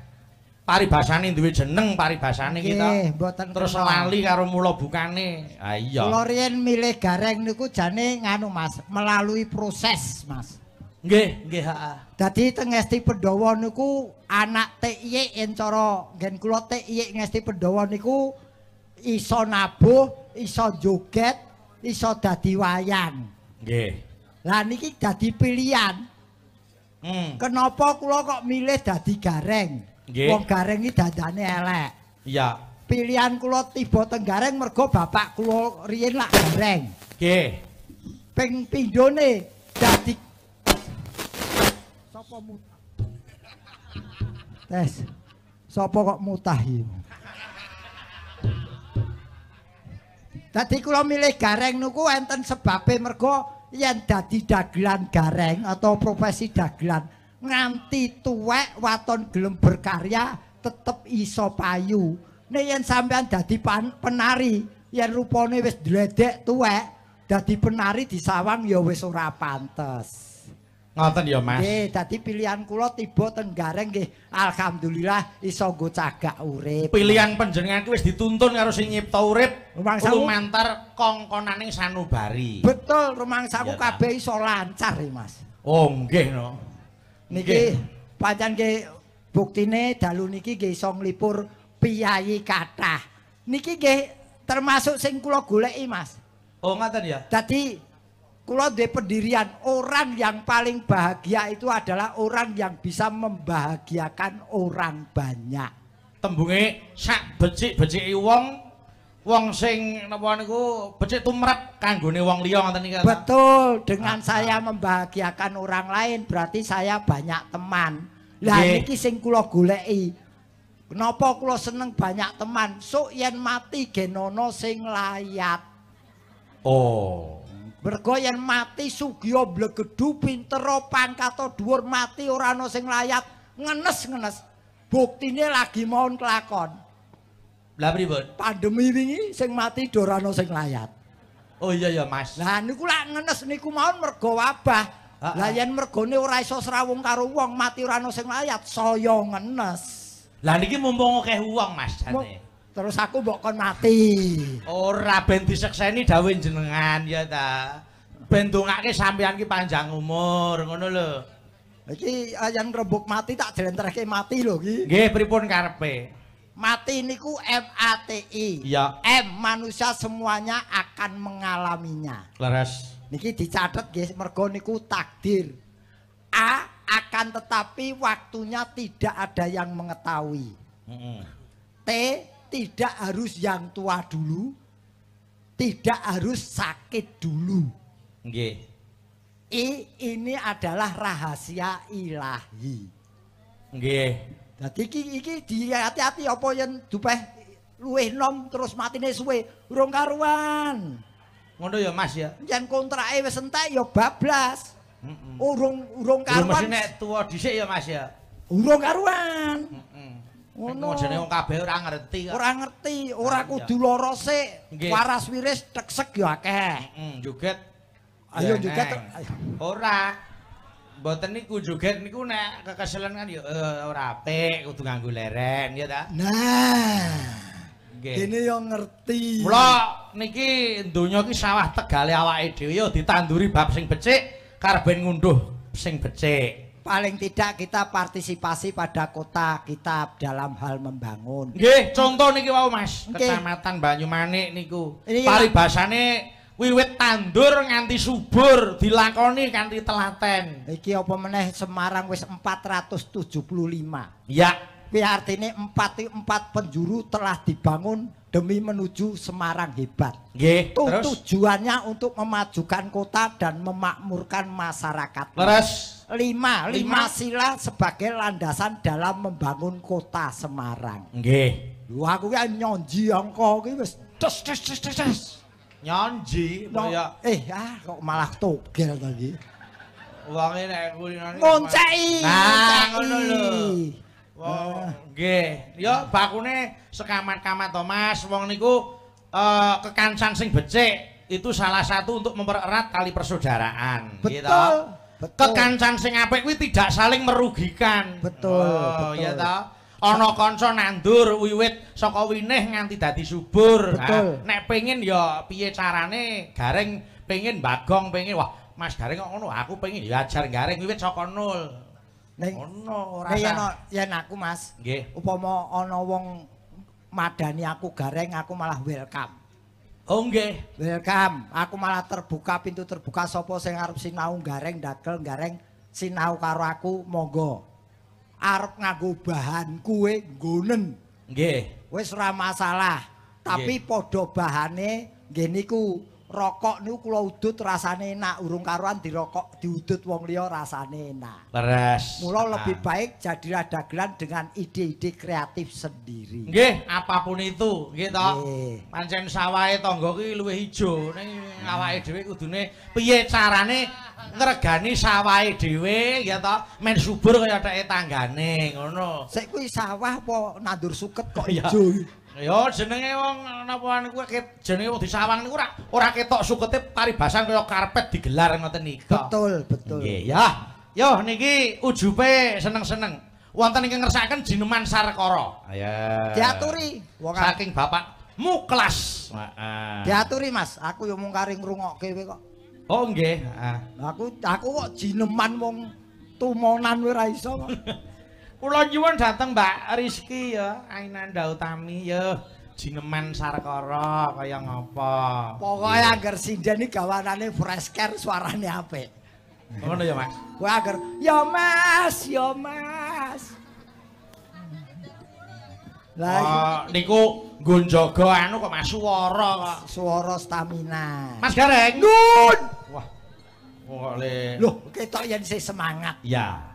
paribasane duwe jeneng paribasane. Nggih, mboten Terus lali karo mula bukane. Ha iya. Kula riyen milih gareng niku jane nganu Mas, melalui proses, Mas. Nggih, nggih, heeh. Dadi teng Ngesti Pandhawa niku anak TIY yen cara nggen kula TIY Ngesti Pandhawa niku iso nabuh, iso joget, iso dadi wayang. Nggih. Lah niki dadi pilihan. Hmm. Kenapa kula kok milih dadi gareng? Nggih. Wong gareng iki dadane elek. Iya. Pilihan kula tiba teng gareng mergo bapak kula riyen lak gareng. Nggih. Ping pindhone dadi Sapa mutah? Tes. Sapa kok mutahi? Dadi kula milih gareng niku enten sebabe mergo yen dadi dagelan gareng atau profesi dagelan nganti tuwek waton gelem berkarya tetep iso payu. Nek yen sampean dadi penari yen rupane wis dledek tuwek dadi penari disawang ya wis ora pantes. Ngoten ya, Mas. Nggih, dadi pilihan kula tiba teng gareng nggih. Alhamdulillah iso nggo cagak urip. Pilihan panjenengan kuwi wis dituntun karo sing nyipta urip lumantar kongkonaning sanubari. Betul, rumangsaku kabeh iso lancar, ya, Mas. Oh, nggih no. Niki pancen nggih buktine dalu niki nggih iso nglipur piyayi kathah. Niki nggih termasuk sing kula goleki, Mas. Oh, ngoten ya. Dadi kula duwe pendirian orang yang paling bahagia itu adalah orang yang bisa membahagiakan orang banyak. Tembunge sak becik-beciki wong wong sing napa niku becik tumrap kanggone wong liya ngoten iki. Betul, dengan saya membahagiakan orang lain berarti saya banyak teman. Lah niki sing kula goleki. Kenapa kula seneng banyak teman? Sok yen mati genono sing layat. Oh. Mergo yen mati sugih blegedu pinter pangkat dhuwur mati ora ana sing layat, ngenes-ngenes. Buktine lagi mau kelakon. Lah pripun? Pandemi wingi sing mati do ora sing layat. Oh iya ya, Mas. Lah niku lak ngenes niku mawon mergo wabah. Ha, Lah ha. yen mergone ora iso srawung karo wong mati ora sing layat, saya ngenes. Lah niki mumpung akeh wong, Mas. Jane. Terus aku mbok kon mati. Ora ben disekseni dawuh jenengan ya ta. Ben dongake sampeyan ki panjang umur, ngono lho. Iki yang rebuk mati tak jlentrehke mati lho iki. Nggih, pripun karepe? Mati niku M A T I. Iya. M manusia semuanya akan mengalaminya. Leres. Niki dicatet guys, mergo niku takdir. A akan tetapi waktunya tidak ada yang mengetahui. Heeh. T tidak harus yang tua dulu, tidak harus sakit dulu. Nggih. I ini adalah rahasia ilahi. Nggih. Dadi iki iki dihati-hati apa yen dupeh luwih nom terus matine suwe urung karuan. Ngono ya, Mas ya. Yen kontrake wis entek ya bablas. Heeh. Urung urung Karuan mesti nek tuwa dhisik ya, Mas ya. Urung karuan. Heeh. Ngono. Jane wong kabeh ora ngerti kok. Ora ngerti, ora kudu lara sik. Waras wiris teksek ya akeh. Heeh, joget. Ayo. Ayo. Ora. Mboten niku joget niku nek kekeselen kan ya eh, ora apik, kudu nganggo leren ya ta. Nah. Nggih. Kene yo ngerti. Mula niki donya ki sawah tegale awake dhewe ya ditanduri bab sing becik karben ngunduh sing becik. Paling tidak kita partisipasi pada kota kita dalam hal membangun. Nggih, contoh niki wau Mas, Nggih. Kecamatan Banyumanik niku. Paribasane wiwit tandur nganti subur dilakoni kanthi telaten. Iki apa meneh Semarang wis 475. Ya, Kuwi artine empat empat penjuru telah dibangun demi menuju Semarang hebat. nggih. Terus tujuannya untuk memajukan kota dan memakmurkan masyarakat. leres. Lima, Lima. lima sila sebagai landasan dalam membangun kota Semarang. Nggih. Lu aku ki nyonji angka ki wis des des des des. Nyonji No, kaya eh ah kok malah togel tadi. wonge nek kulinane. Ngonceki. Nah, ngono lho. Ah. Wong nggih. Ya bakune sekamat-kamat to Mas, wong niku eh kekancan sing becik itu salah satu untuk mempererat tali persaudaraan. Betul, gitu. betul. Kekancan sing apik kuwi tidak saling merugikan. Betul, Oh, betul. ya toh. Ana kanca nandur wiwit saka winih nganti dadi subur. Betul. Nek pengin ya piye carane gareng pengin bagong pengin wah Mas Gareng kok ngono aku pengin ya ajar gareng wiwit saka nol. Ning Ngono ora nek yen aku Mas, Nggih. upama ana wong madani aku gareng aku malah welcome. Oh nggih. Welcome. Aku malah terbuka pintu terbuka sapa sing arep sinau gareng dagel gareng sinau karo aku monggo. Arep nganggo bahan kuwe nggonen. Nggih. Wis ora masalah. Tapi padha bahane nggih niku rokok niku kula udut rasane enak, urung karuan dirokok diudut wong liya rasane enak. Leres. Mula Ah. lebih baik jadilah dagelan dengan ide-ide kreatif sendiri. Nggih, apapun itu, nggih to. Pancen sawahe tangga ki luwih ijo ning awake dhewe kudune piye carane ngregani sawahe dhewe ya to, men subur kaya teke tanggane ngono. Sik kuwi sawah apa nandur suket kok ijo? Ya jenenge wong napa niku jenenge wong disawang niku ora ora ketok sukete paribasan kaya karpet digelar ngoten nika. Betul, betul. Nggih, ya. Yo niki ujupe seneng-seneng. Wonten ingkang ngersakaken jineman Sarkara. Ya. Diaturi wong saking Bapak Muklas. Heeh. Diaturi Mas, aku yo mung kari ngrungokke kowe kok. Oh nggih, heeh. Aku aku kok jineman wong tumonan kowe ora iso kok. Kula nyuwun dateng Mbak Rizky ya, Ainanda Utami ya. Jineman Sarkara kaya ngapa? Pokoke angger sinden iki gawanane fresh care suarane apik. Ngono ya, Mas. Kowe angger ya Mas, ya Mas. Lah Oh, niku nggo njaga anu kok Mas swara kok. suara stamina. Mas Gareng. Wah. Le. Loh, ketok yen sih semangat. Ya.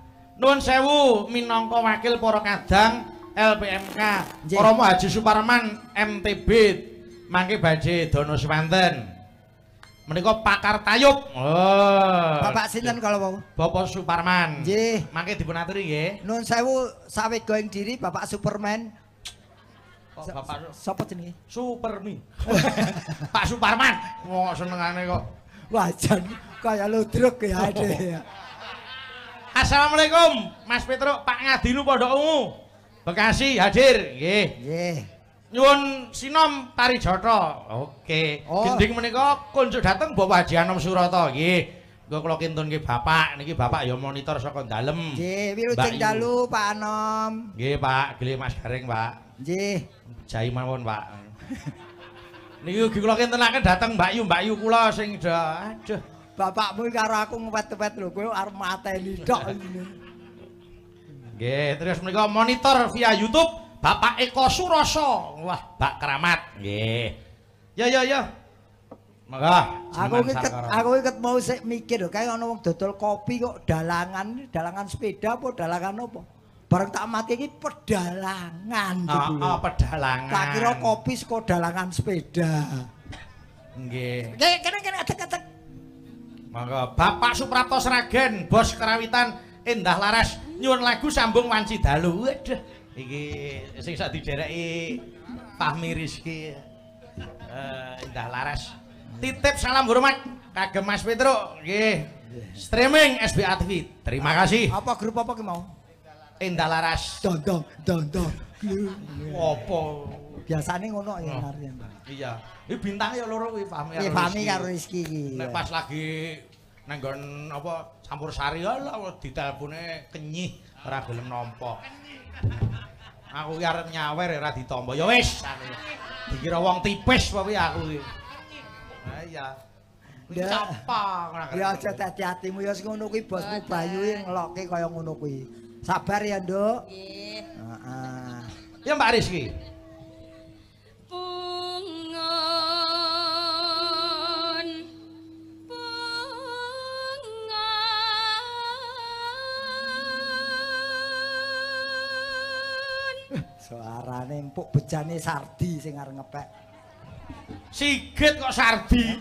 Nuwun sewu minangka wakil para kadang LPMK. Romo Haji Suparman MTB mangke badhe dono semanten. Menika pakar tayub. Oh. Bapak sinten kalau mau? Bapak Suparman. Nggih. Mangke dipun aturi nggih. Nun sewu sawe going diri Bapak Superman. Kok Bapak Sapa jenenge? Supermi. Pak Suparman. Wong senengane kok. Wah, jan kaya ludruk ya ade. Assalamualaikum Mas Petruk, Pak Ngadinu Pondok Ungu. Bekasi hadir. Nggih. Nggih. Nyuwun sinom tari. Oke. Oh. Gending menika kunjuk dateng Bapak Haji Anom Surata. Nggih. Engko kula kintun nggih Bapak, niki Bapak ya monitor saka dalem. Nggih, wilujeng Yu. dalu Pak Anom. Nggih, Pak, gile Mas Gareng, Pak. Nggih. Jai mawon, Pak. Niki ugi kula kintunaken dateng Mbak Yu, Mbak Yu kula sing aduh. Bapakmu karo aku ngepet-pet lho, kowe arep mateni tok. Nggih, terus menika monitor via YouTube Bapak Eko Suroso. Wah, Mbak Keramat. Nggih. Ya ya ya. Maka Aku ngiket aku ngiket mau sik mikir lho, kae ana wong dodol kopi kok dalangan, dalangan sepeda apa dalangan apa? Bareng tak mati iki pedalangan oh, gitu. oh, pedalangan. Tak kira kopi saka dalangan sepeda. Nggih. Kene kene adek-adek. Maka Bapak Suprapto Sragen, Bos Kerawitan Endah Laras nyuwun lagu sambung wanci dalu. Waduh, iki sing sak didereki Fahmi Rizki. Eh, Indah Laras. Titip salam hormat kagem Mas Petruk. Nggih. Streaming SBA TV. Terima kasih. Apa grup apa ki mau? Indah Laras. Dondong dondong. Apa? Biasane ngono ya Oh. Iya. Iki bintang ya loro kuwi Fahmi Iki karo Rizky. karo Rizky iki. Nek pas lagi nanggon apa campur sari lah ditelepone kenyih ora gelem nampa. Aku ki arep nyawer ora ditampa. Ya wis aku. Dikira wong tipis apa piye aku ki. Ha iya. Kuwi Ya. Sapa ora Ya aja hati-hatimu ya sing ngono kuwi bosmu Bayu iki ngelokke kaya ngono kuwi. Sabar ya, Nduk. Nggih. Heeh. Ya Mbak Rizki. Suarane empuk bejane Sardi sing arep ngepek. Sigit kok Sardi.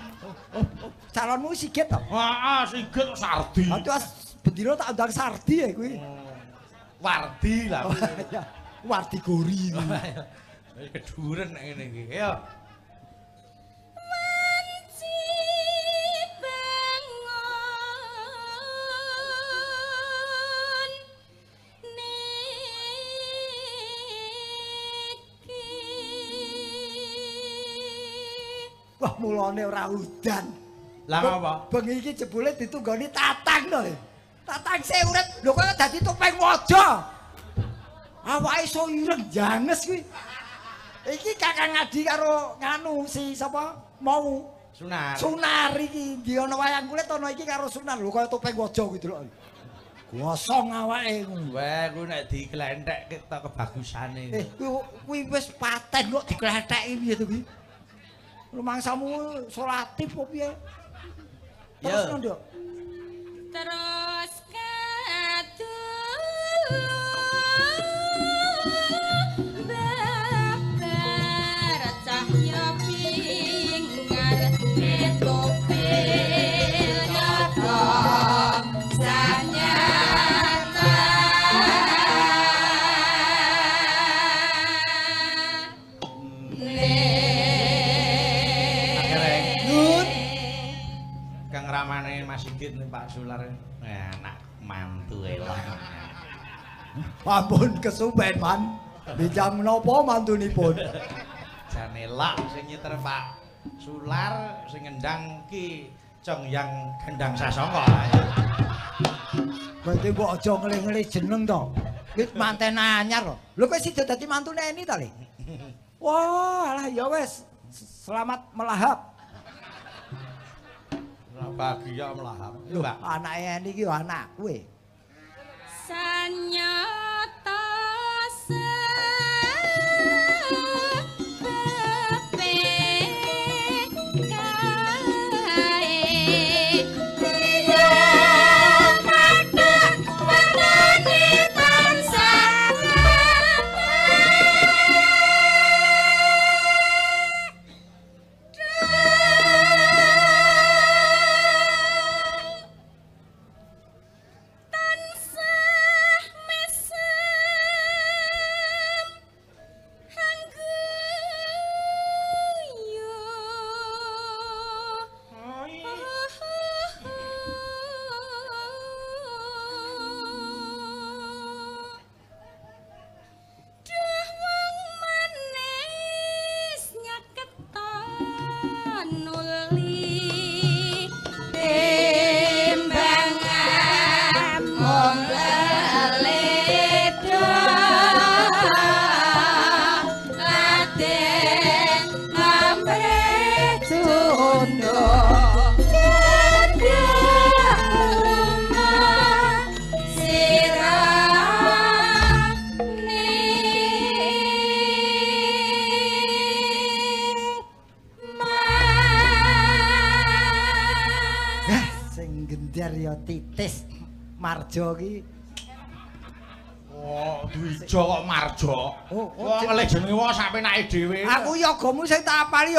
Calonmu sigit to? Heeh, sigit kok Sardi. Aduh as bendino tak undang Sardi ya kuwi. Wardi lah. Wardi Gori. Wis keduren nek ngene iki. Ya. Wah mulane ora udan. Lah apa? Bengi iki jebule ditunggoni tatang to. Tatang sing urip lho kok dadi topeng waja. Awake iso ireng janges kuwi. Iki Kakang Adi karo nganu si sapa mau Sunar. Sunar iki ndi ana wayang kulit ana iki karo Sunar lho kaya topeng waja gitu lho. Gosong awake ngono. Wah, ku nek diklenthek kita kebagusane. Eh kuwi kuwi wis paten kok dikletheki piye to kuwi? Rumangsamu solatif apa piye? Ya. Terus nduk. terus Sigit ning Pak Sular. Enak mantu elok. Ampun kesupen man. Bijang menapa mantunipun? Jan elok sing nyeter Pak Sular sing ngendang ki Cong yang gendang sasongko. Berarti mbok aja ngelih-ngelih jeneng to. Iki manten anyar lho. Lho kowe sida dadi mantune Eni to, Le? Wah, alah ya wis. Selamat melahap. Bahagia melahap. Mbak. anake Eni iki yo anakku e. sanyata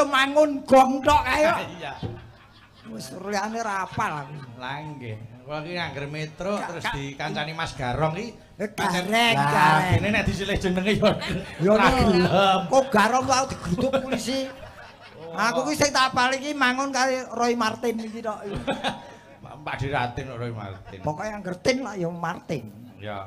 ya mangun gong tok kae kok. Iya. Wis liyane ra apal aku. Lah nggih. Kula ki ngangger metro terus ka- dikancani Mas Garong ki Gareng, Lah, gareng. dene nek disilih jenenge yo Yo ora gelem. Kok garong kok diguduk polisi. Aku ki sing tak apal iki mangun kali Roy Martin iki tok. Mbak Diratin Roy Martin. Pokoke yang ngertin lah ya Martin. Ya.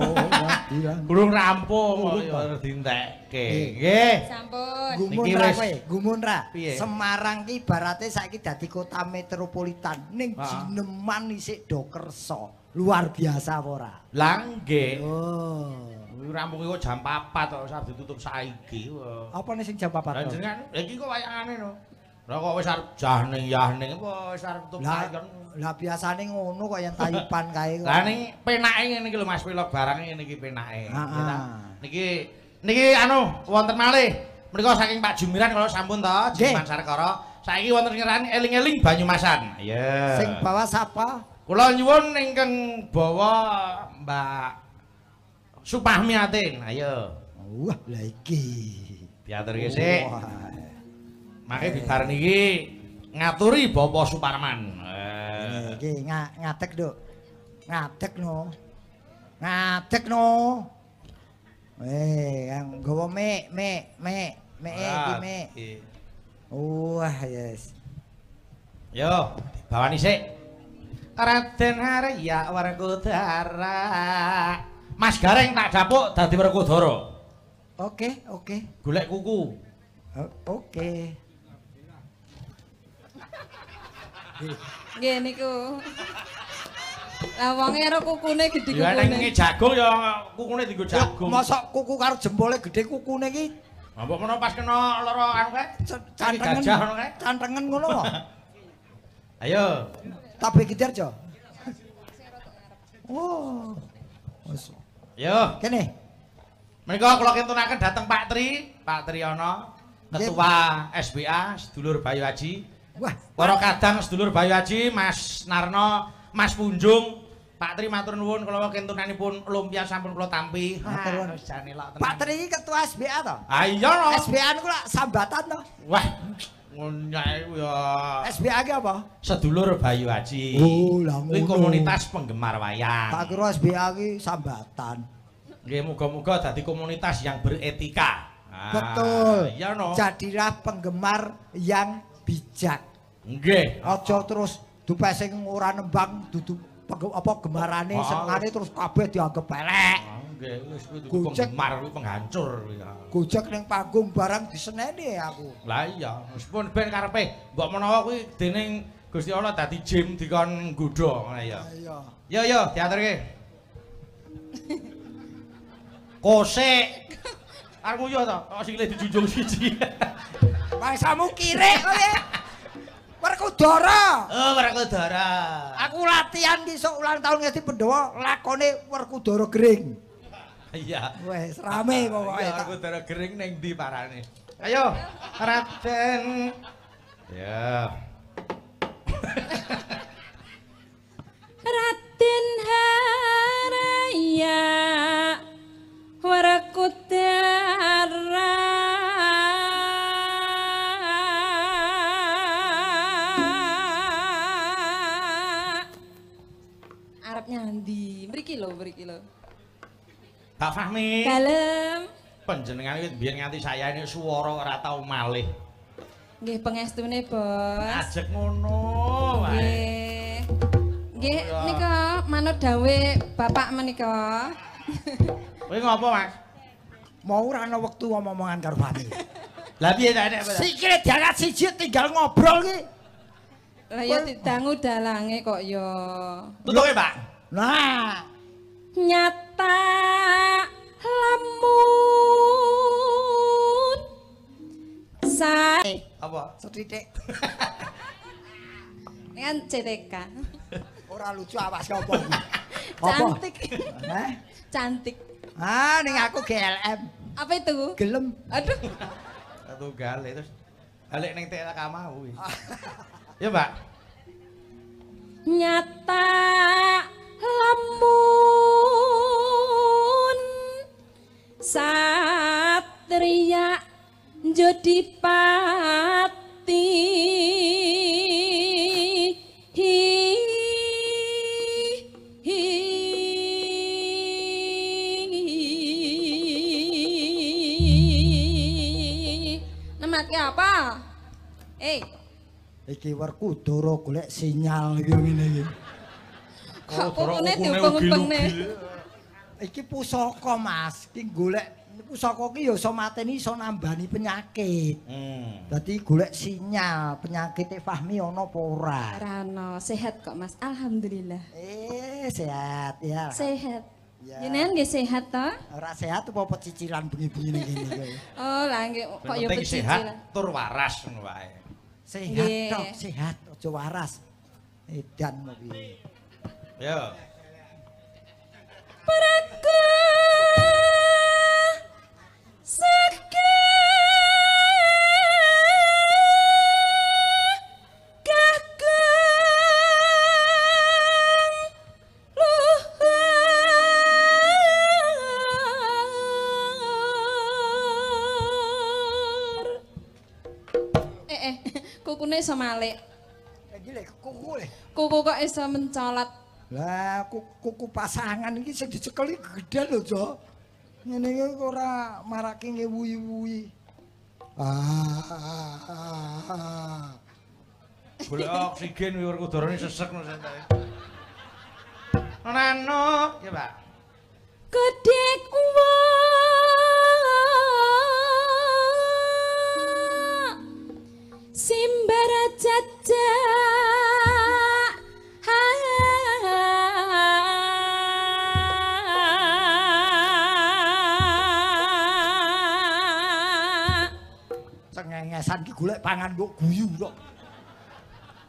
Burung rampung kok ya dintekke. Nggih. Sampun. Gumun Niki ra kowe, gumun ra. Semarang ki ibarate saiki dadi kota metropolitan. Ning Ah. jineman isik do kersa. Luar biasa apa ora? Lah nggih. Oh. Rampung kok jam 4 kok usah ditutup saiki. Apa nih sing jam 4? Lah jenengan iki kok wayangane no. Lah kok wis arep jahning yahning apa wis arep tutup saiki. lah biasane ngono kok yang tayupan kae. Lah ning penake ngene iki lho Mas Pilok barang ngene iki penake. Niki niki anu wonten malih. Menika saking Pak Jumiran kalau sampun to. Jiman Sarkara. Saiki wonten ngerani eling-eling Banyumasan. Iya. Sing bawa sapa? Kula nyuwun ingkang bawa Mbak Supahmi Atin. Ayo. Wah, lah iki. Diaturke sik. Mangke bibar niki ngaturi Bapak Suparman. Eh, Eh, Iki nga- ngadeg, Duk. Ngadeg no. Ngadeg no. Eh, yang gawa mek, mek, mek, mek iki mek. Wah, yes. Yo, bawani sik. Raden Arya Werkudara. Mas Gareng tak dapuk dadi Werkudara. Oke, oke. Golek kuku. Oke. Nggih niku. Lah wonge karo kukune gedhe Ya ning kukune. jagung ya kukune dienggo jagung. Mosok kuku karo jempole gede kukune iki Apa menawa pas kena lara anu kae? cantengen. gajah ngono kae. Cantengen ngono kok. Ayo. Tapi Gidarjo. Oh. Wes. Yo. Kene. Menika kula kintunaken dhateng Pak Tri, Pak Triyono, Ketua SBA sedulur Bayu Haji. Wah, Para kadang sedulur Bayu Haji, Mas Narno, Mas Punjung, Pak Tri matur nuwun kula kintunanipun lumpia sampun kula tampi. Matur nuwun. Jane lak tenan. Pak Tri iki ketua SBA to? Ah iya. SBA niku lak sambatan to. Wah, ngunyae ya SBA ki apa? sedulur Bayu Haji. Oh, lah Kuwi ngono. komunitas penggemar Tak wayang. kira SBA ki sambatan. Nggih muga-muga dadi komunitas yang beretika. Ah, Betul. Iya no. Jadilah penggemar yang bijak. Nggih. Aja terus dupe sing ora nembang dudu apa gemarane sengane terus kabeh dianggap elek. Ah, Nggih, wis kuwi penggemar kuwi penghancur. Gojek ning panggung barang diseneni aku. Lah iya, meskipun ben karepe mbok menawa kuwi dening Gusti Allah dadi jim dikon nggodha ngono ya. Iya. Yo yo diaturke. Kosek. Arep nguyu to, kok sikile dijunjung siji. Mangsamu kirek kowe. Werkudara. Oh, Werkudara. Aku latihan ki sok ulang tahun Ngesti Pendawa lakone Werkudara Gering. Iya. Wes rame pokoke. Iya. Werkudara gering ning ndi parane. Ayo, Raden. Ya. Raden Haraya Warakudara lho, mriki lho. Pak Fahmi. Dalem. Panjenengan iki biyen nganti saya ini swara ora tau malih. Nggih pengestune, Bos. Ajek ngono wae. Nggih. Nggih Ya. nika manut dawuh Bapak menika. Kowe ngopo, Mas? Mau ora ana wektu omong-omongan karo Fahmi. Lah piye ta nek? Sikile diangkat siji tinggal ngobrol ki. Lah ya didangu dalange kok ya. Tutuke, Pak. Nah, Nyata lamun sae Apa? sethithik. kan CTK. Ora lucu awas apa? Cantik. Cantik. Ah, ning aku GLM. Apa itu? Gelem. Aduh. Satu gale terus balik ning TK mau. Ya, Mbak. Nyata lamun satria jodi pati hi hi Namanya apa? Eh, Iki Werkudara golek sinyal iki ngene iki. Kok diubeng-ubengne. ugil-ugil. Iki pusaka, Mas. Iki golek pusaka ki ya iso mateni iso nambani penyakit. Hmm. Dadi golek sinyal penyakit Fahmi ana apa ora. Rano, sehat kok Mas. Alhamdulillah. Eh, sehat ya. Sehat. Ya. Jenengan nggih sehat toh? Ora sehat apa cicilan bengi-bengi ning kene. Oh, lah nggih kok ya Penting sehat pecicilan. tur waras ngono wae. Sehat tok, sehat aja waras. Edan mau piye. Ya. Eh eh, kukune iso malik. Le. Kuku kok iso mencolot. Lah kuku, pasangan iki sing dicekeli gedhe lho, Jo. Ngene iki ora marake ngewuyi-wuyi. Ah, ah, ah, ah. Golek oksigen wiwur kudarane sesek no santai. Nano, ya, Pak. Gedek wong Simbara jajak Cengengesan ki golek pangan kok guyu kok.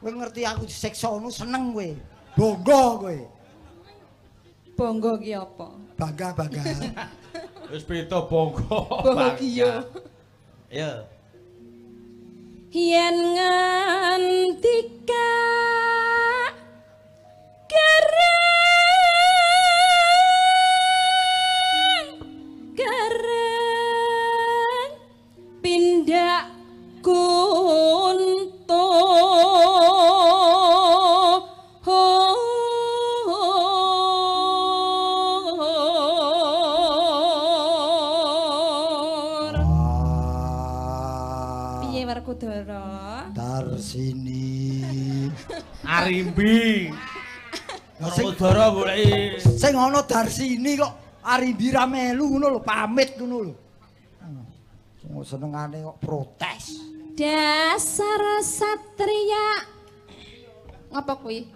Kowe ngerti aku disiksa ngono seneng kowe. Bangga kowe. Bangga ki apa? Bangga bangga. Wis pita bangga. Bahagia. Ya. Yen ngendika kereng Darsini. Arimbi. Sing Udara goleki. sing ana Darsini kok Arimbi ra melu ngono lho, pamit ngono lho. Sing senengane kok protes. Dasar satria. Ngapa kuwi?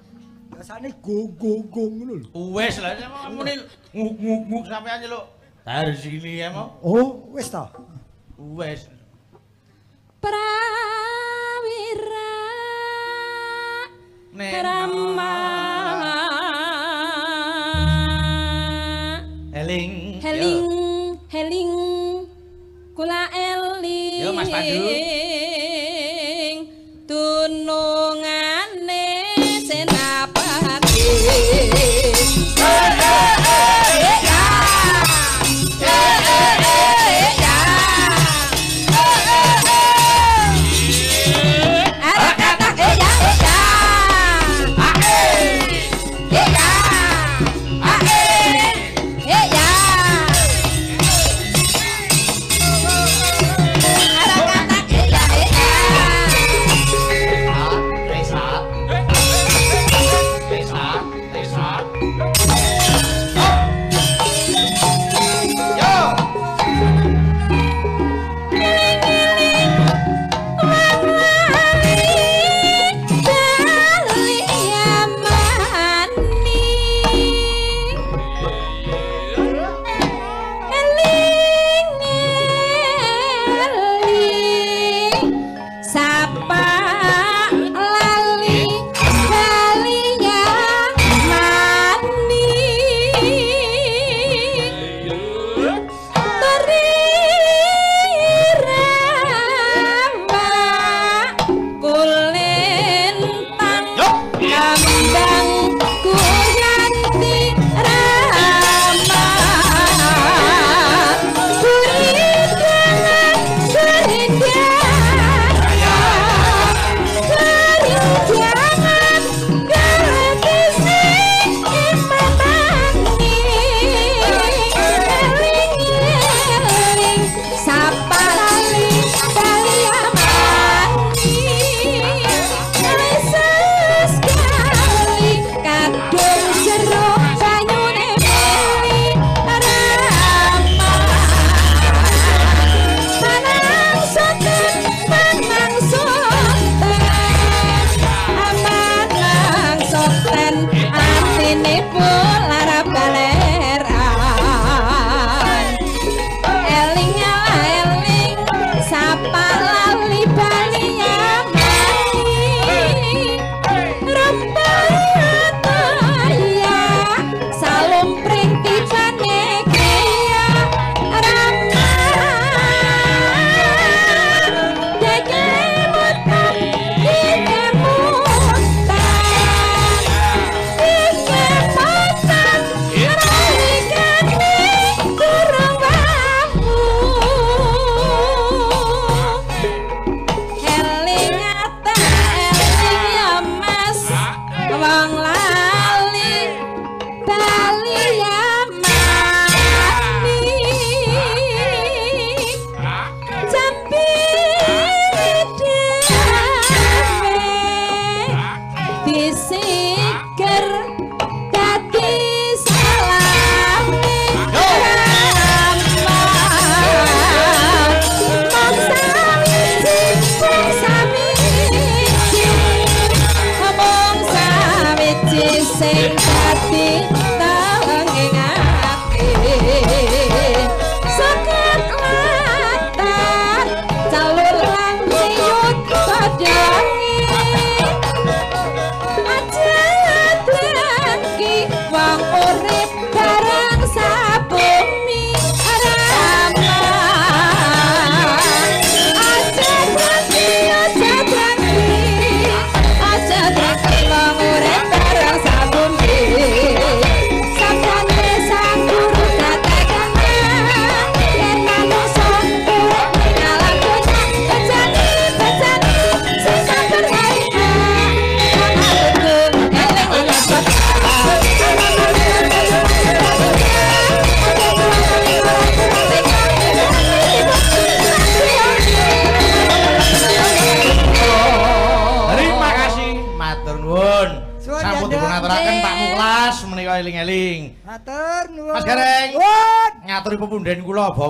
Biasane gong-gong ngono lho. Wes lah muni nguk-nguk sampean nyeluk. Dari sini ya mau. Oh, wis ta. Wes. Prawira Rama Heling. Heling Heling. Kula eling. Yo, Mas Pandu.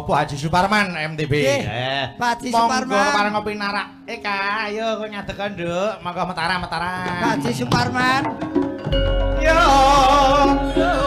Bapak Haji Suparman MTB. Eh, Pak Haji Monggo Suparman. pareng ngopi narak. Eh, Kak, ayo kok nyadek nduk. Monggo metara-metara. Pak Haji Suparman. Yo. Ayo.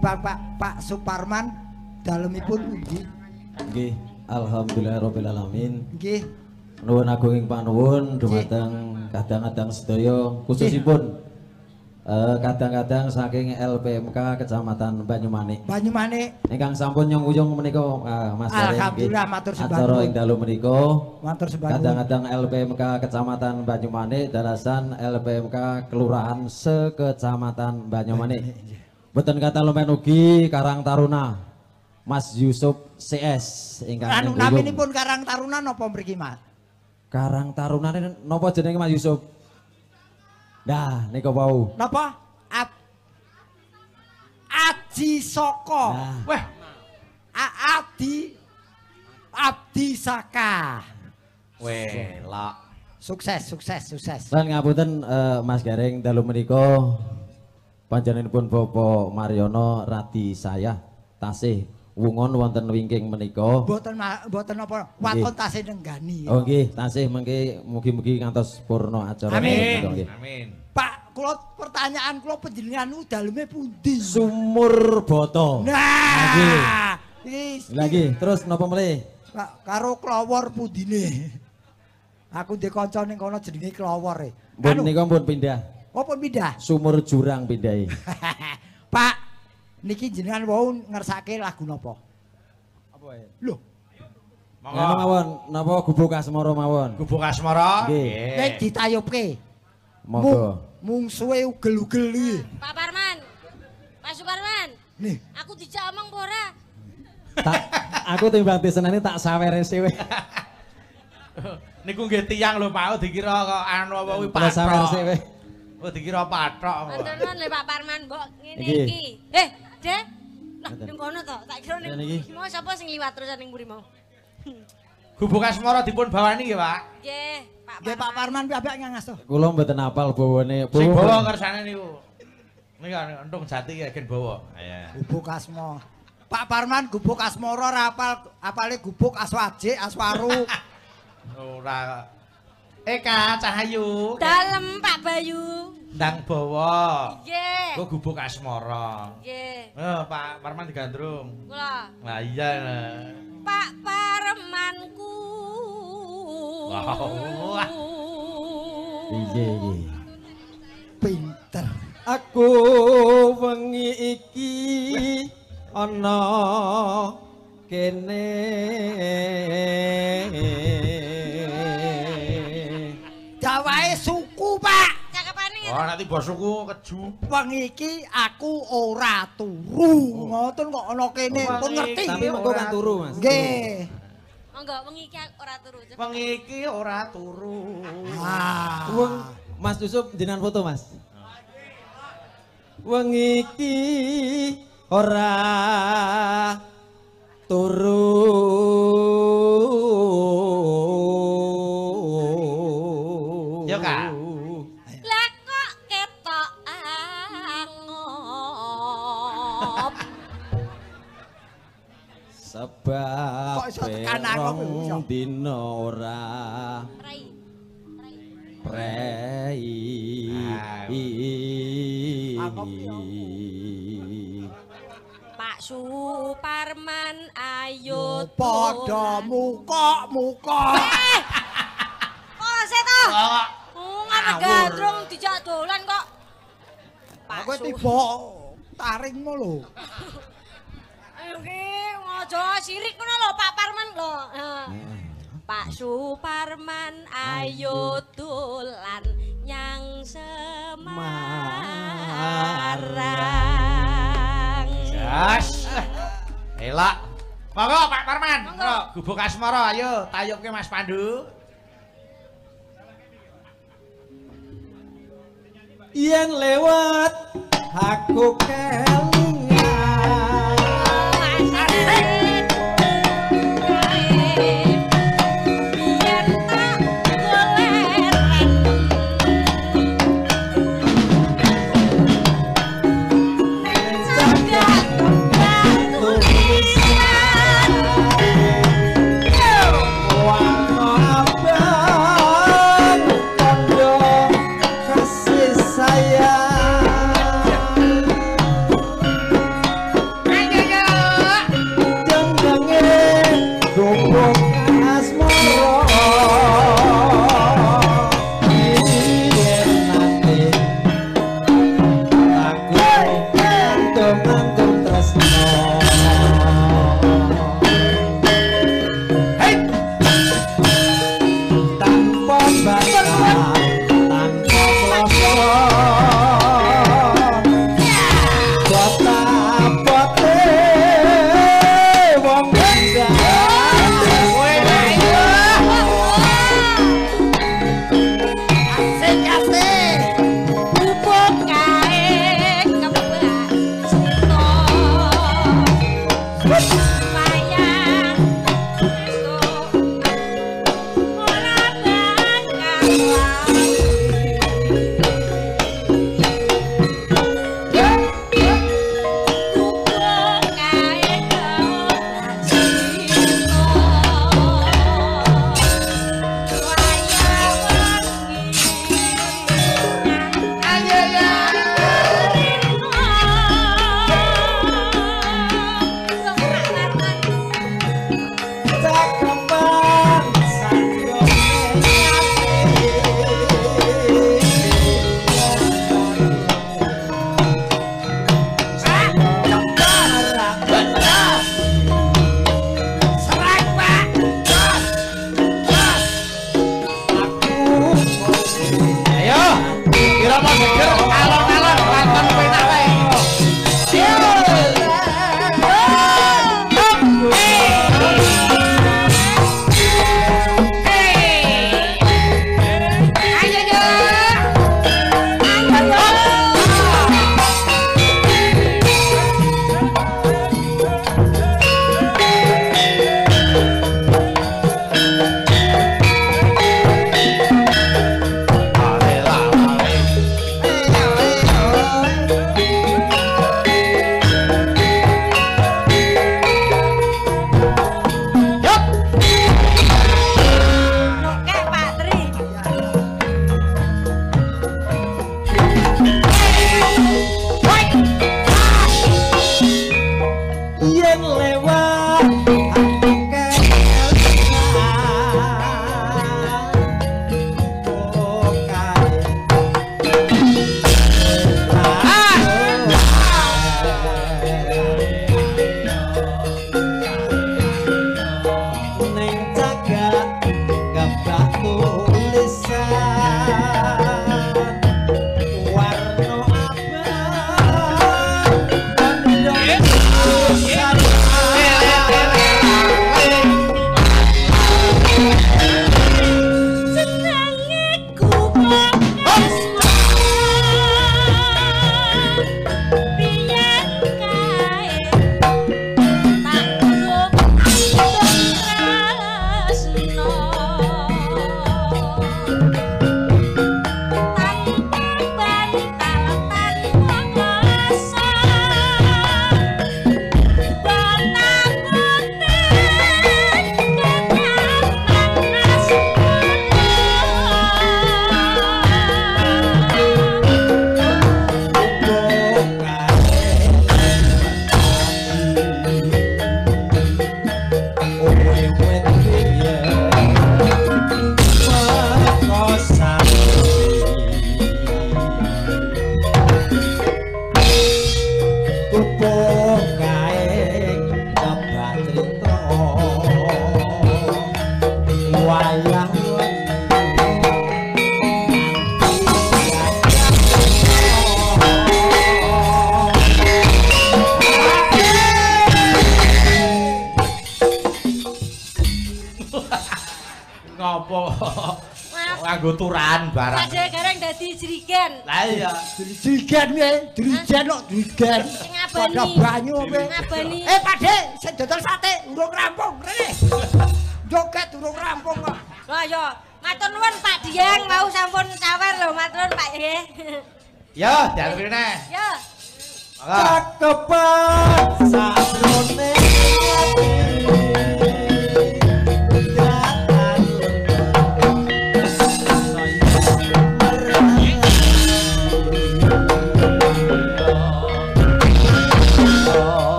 Pak Pak Suparman dalemipun pundi? Nggih, alamin. Nggih. Nuwun agung ing panuwun dumateng kadang-kadang sedaya khususipun eh, kadang-kadang saking LPMK Kecamatan Banyumanik. Banyumanik. Ingkang sampun nyung-uyung menika ah, Mas Alhamdulillah, matur sembah Acara ing dalu menika Matur sembah kadang-kadang LPMK Kecamatan Banyumanik dalasan LPMK Kelurahan Sekecamatan Banyumanik. Boten kata lumen ugi Karang Taruna Mas Yusuf CS ingkang Anu nyung-uyung. naminipun Karang Taruna napa mriki Mas? Karang Taruna ini napa jenenge Mas Yusuf? Nah, nika wau. Napa? Ab Aji Soko. Nah. Wah. A- Abdi Abdi Saka. Welok. Sukses, sukses, sukses. Lan ngapunten eh, Mas Gareng dalu menika panjenenganipun Bapak Mariono radi saya tasih wungon wonten wingking menika. Mboten mboten napa waton tasih nenggani. Oh nggih, tasih mengki mugi-mugi ngantos purna acara Amin. Amin. Pak, kula pertanyaan kula panjenengan daleme pundi? Sumur Boto. Nah. Wis. Lagi, terus napa melih? Pak, karo klowor pundine? Aku ndek kanca ning kono jenenge klowor e. Anu, nika pun pindah. Apa pindah? Sumur jurang pindahi. Pak, niki jenengan wau ngersake lagu napa? Apa ya? Lho, Monggo. mawon, napa gubuk asmara mawon? Gubuk asmara. Nggih. nek ditayupke. Monggo. Mungsuhe ugel-ugel iki. Pak Parman. Pak Suparman. Nih, Aku dijak omong apa ora? Tak aku timbang diseneni tak sawere sewe. Niku nggih tiyang lho Pak, dikira kok anu apa kuwi Tak sawere patrok. sewe. Oh dikira patrok. Matur nuwun lho Pak Parman, mbok ngene Iki. Eh, Dek. Lah ning kono to, tak kira ning mau sapa sing liwat terus ning mburi mau. Gubuk Asmara dipun bawani nggih, Pak. Nggih, Pak Nggih Pak Parman piyambak ngangasto. Kula mboten apal bawane. Sing Bawa- kersane niku. Niki kan entung jati ya gen bawa. Iya. Gubuk Asma. Pak Parman gubuk Asmara ora apal apale gubuk Aswaje, Aswaru. Ora. Eka Cahayu. Dalem Pak Bayu. Ndang bawa. Nggih. Kok gubuk Asmara. Nggih. Eh, Pak Parman digandrung. Kula Lah iya. nah. Pak Parmanku. Wah. Iya, iya. Pinter. Aku wengi iki ana kene Jawae suku, Pak. Cakepane Oh, nanti bosuku keju. Wengi iki aku ora turu. Ngoten kok ana kene. Oh, Pun ngerti. Tapi mengko kan turu, Mas. Nggih. Monggo wengi iki ora turu. Wengi iki ora turu. Ah. Weng Mas Yusuf jenengan foto, Mas. Wengi iki ora turu. Kak. Lah kok ketok angop. Sebab Kok iso tekan dina ora prei. Angop. Pak Suparman ayo Padha muka-muka. Eh! Kok sih Ngawur. gandrung dijak dolan kok. Pak Su- tiba taringmu lho. Ayo ki ngojo sirik ngono lho Pak Parman lho. Eh. Pak Suparman ayo dolan nyang Semarang. Jas. Elak. Monggo Pak Parman. Monggo gubuk Asmara ayo tayupke Mas Pandu. Yen lewat aku kelingan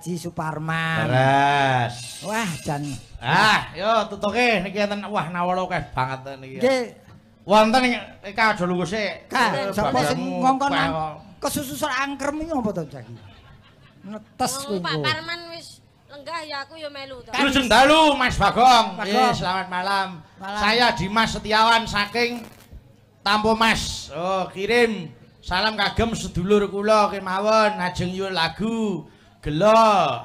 Haji Suparman. Beres. Wah, jan Ah, yo tutuke niki enten wah nawala akeh banget niki. nggih Wonten ing kadol lungguh sik. Kak, sapa sing ngongkon ang- kesususan angkrem iki apa to, Jaki? Netes Wong kowe. Pak. Parman wis lenggah ya aku ya melu to. Lujeng dalu Mas Bagong. Bagong. Eh, selamat malam. Malam. Saya Dimas Setiawan saking Tampo Mas. Oh, kirim salam kagem sedulur kula kemawon ajeng nyuwun lagu Gelo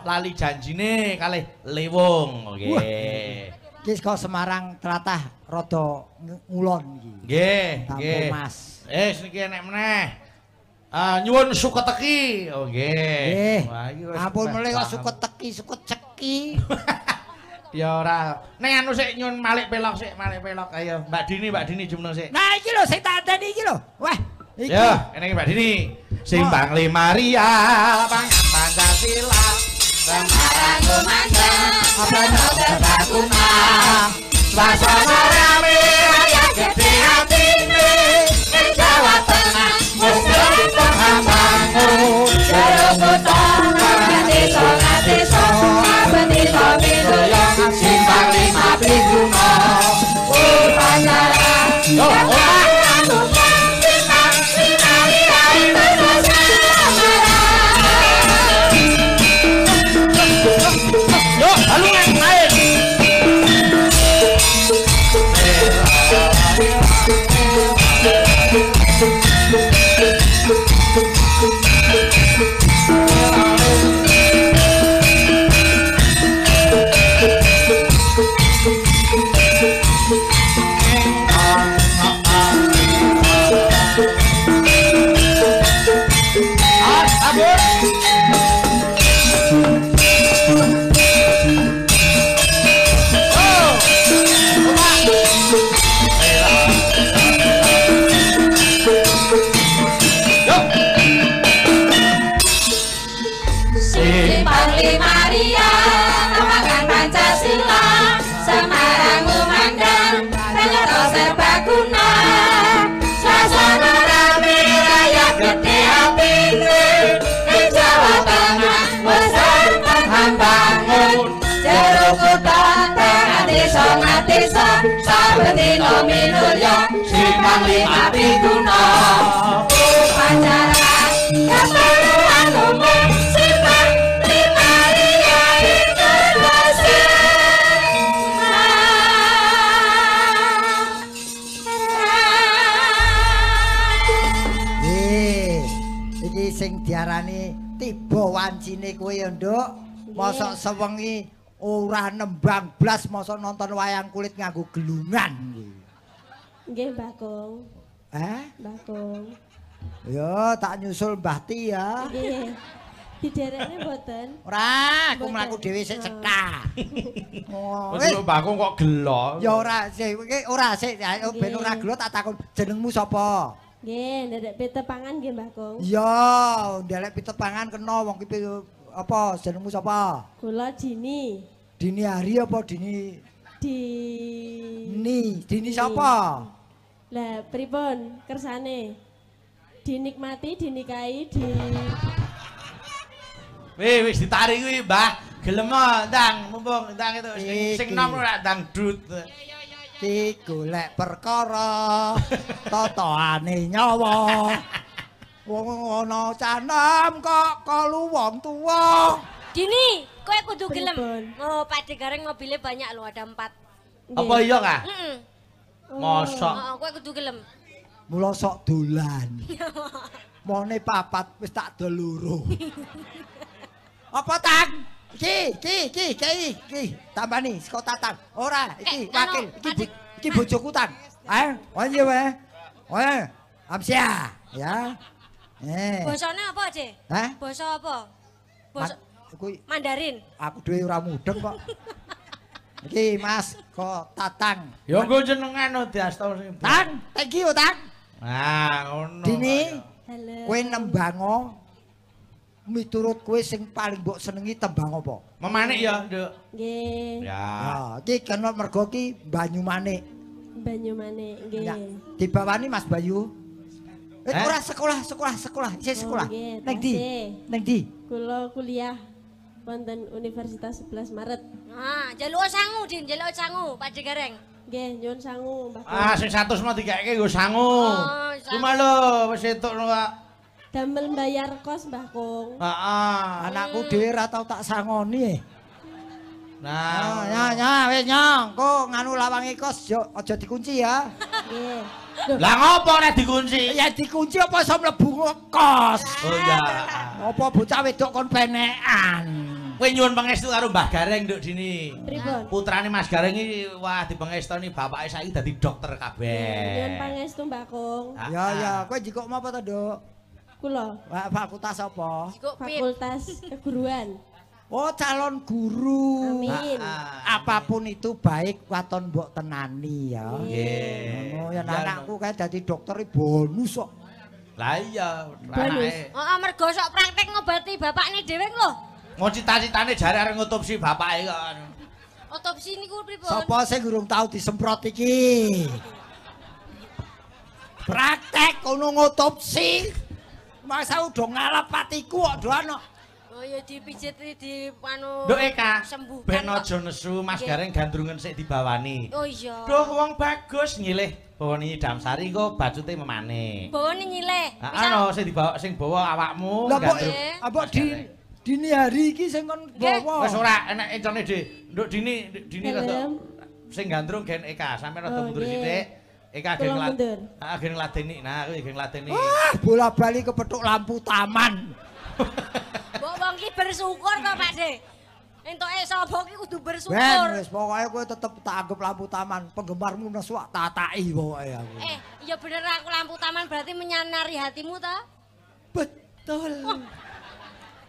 lali janjine kalih Lewung. Nggih. Iki saka Semarang tlatah rada ng- ngulon iki. Nggih, nggih. Mas. Eh, niki enek meneh. Ah, nyuwun suketeki. Oh, nggih. Wis Ampun mulai kok paham. suket teki, ceki. Ya ora. Ning anu sik nyuwun malik pelok sik, malik pelok. Ayo, Mbak Dini, Mbak Dini jumno sik. Nah iki lho sing tak adani iki lho. Wah, iki. Ya, ini Mbak Dini. Simpang lima ria, pangan Pancasila. Semarang kumandang, apa no terbakuna. Suasana rame, rakyat gede hatine. Ing Jawa Tengah, musuh penghambangun. Jero kota, ngatisa, ngatisa. Betisa minuyong, simpang lima piguno. Upacara, oh, wancine kowe ya, Nduk. Mosok sewengi ora nembang blas mosok nonton wayang kulit nganggo gelungan iki. Nggih, Bakung. Eh? Bakung. Ya, tak nyusul Mbah Ti ya. Nggih. Diderekne mboten? Ora, aku mlaku dhewe sik cekak. Oh, Wes wis. lho Bagong kok gelo. Ya ora sik, iki ora sik, ayo ben ora gelo tak takon jenengmu sapa? Nggih, ndedek pitepangan nggih, Bakung. Iya, ndelek pitepangan kena wong ki pi- apa jenengmu sapa? Kula Dini Dini Hari apa Dini di Ni? Dini sapa? Lah pripun kersane? dinikmati, dinikahi, di Wih, wis ditarik kuwi, Mbah. Gelem ndang, mumpung ndang itu sing sing Iki. nom ora dangdut. Ki golek perkara totoane nyawa. Wong ana canem kok kalu wong tuwa. Dini, kowe kudu gelem. Oh, Pak De Gareng mobilnya banyak loh, ada empat. Apa iya kah? Heeh. Mosok. Oh, kowe kudu gelem. Mula sok dolan. Mone papat wis tak dol loro. Apa tang? Ki, ki, ki, ki, ki. Tambani saka tatang. Ora, iki Eh, wakil, iki bu, iki bojoku tang. Eh, wani wae. Wae. Amsia, ya. Eh. Bosone apa, Ce? Hah? Boso apa? Boso Ma- kuwi Mandarin. aku dhewe ora mudeng kok. Iki Mas, kok tatang. Ya engko jenengan no diasta sing. Tang, thank you, Tang. Ah, ngono. Dini, Halo. kowe nembango miturut kowe sing paling mbok senengi tembang apa? Memanik ya, Nduk. Nggih. Ya. Ya, iki kena mergo ki Banyumanik. Banyumane, nggih. Ya, dibawani Mas Bayu. Eh, Eh? ora sekolah, sekolah, sekolah, isih sekolah. Oh, nggih, Neng di? Neng di? Kula kuliah wonten Universitas 11 Maret. Ah, jaluk sangu, Din, jaluk sangu, Pak De Gareng. Nggih, nyuwun sangu, Mbah. Ah, sing 100 mau dikeke nggo sangu. Oh, sangu. Cuma lho, wis entuk lho, Pak. Damel bayar kos, Mbah Kung. Heeh. Anakku dhewe ora tau tak sangoni. Nah, Ah, ya, ya, wis nyong, kok nganu lawange kos yo aja dikunci ya. Nggih. Lah ngopo nek dikunci? Ya dikunci apa iso mlebu kos? Oh iya. Apa bocah wedok kon penekan? Kowe nyuwun pangestu karo Mbah Gareng, Nduk Dini. pripun? Putrane Mas Gareng iki wah dipengestoni bapake saiki dadi dokter Nyuwun kabeh. pangestu, Mbah Kung. Ah, Ya ah. ya, kowe jikok apa to, Nduk? Kula Wah, Fakultas apa? Fakultas Keguruan. Oh, calon guru. Amin. Ah, ah. Apapun itu baik waton mbok tenani ya. Nggih. Oh, ya Iya, anakku kae dadi dokter bonus kok. Lah iya, Bonus. anake. Oh, mergo sok praktek ngobati bapakne dhewe lho. Mau cita-citane jare arep ngotopsi bapake kok. Otopsi niku pripun? Sapa sing urung tau disemprot iki? Praktek kono ngotopsi. Masa udah ngalap patiku kok do ana. Oh ya dipijit di anu Nduk Eka, sembuhkan. ben aja nesu Mas Nggih. Gareng gandrungan sik dibawani. Oh iya. Duh wong bagus nyilih bawani Damsari kok bajute memane. Bawane nyileh. Ah, ano sing dibawa sing bawa awakmu Lah kok gandrung. apa di dini hari iki sing kon bawa. Wis ora enek encone Dik. Nduk dini dini rada sing gandrung gen Eka sampe rada Oh, mundur sithik. Eka gen Kula nglat. mundur. Ah ngladeni. Nah, kuwi gen ngladeni. Wah, bola-bali kepethuk lampu taman. Mbok wong ki bersyukur to, Pak De. Entuke sapa ki kudu Ben bersyukur. wis pokoke kowe tetep tak anggap lampu taman. Penggemarmu nesu tak tataki pokoke aku. Eh, iya bener aku lampu taman berarti menyinari hatimu to? Betul.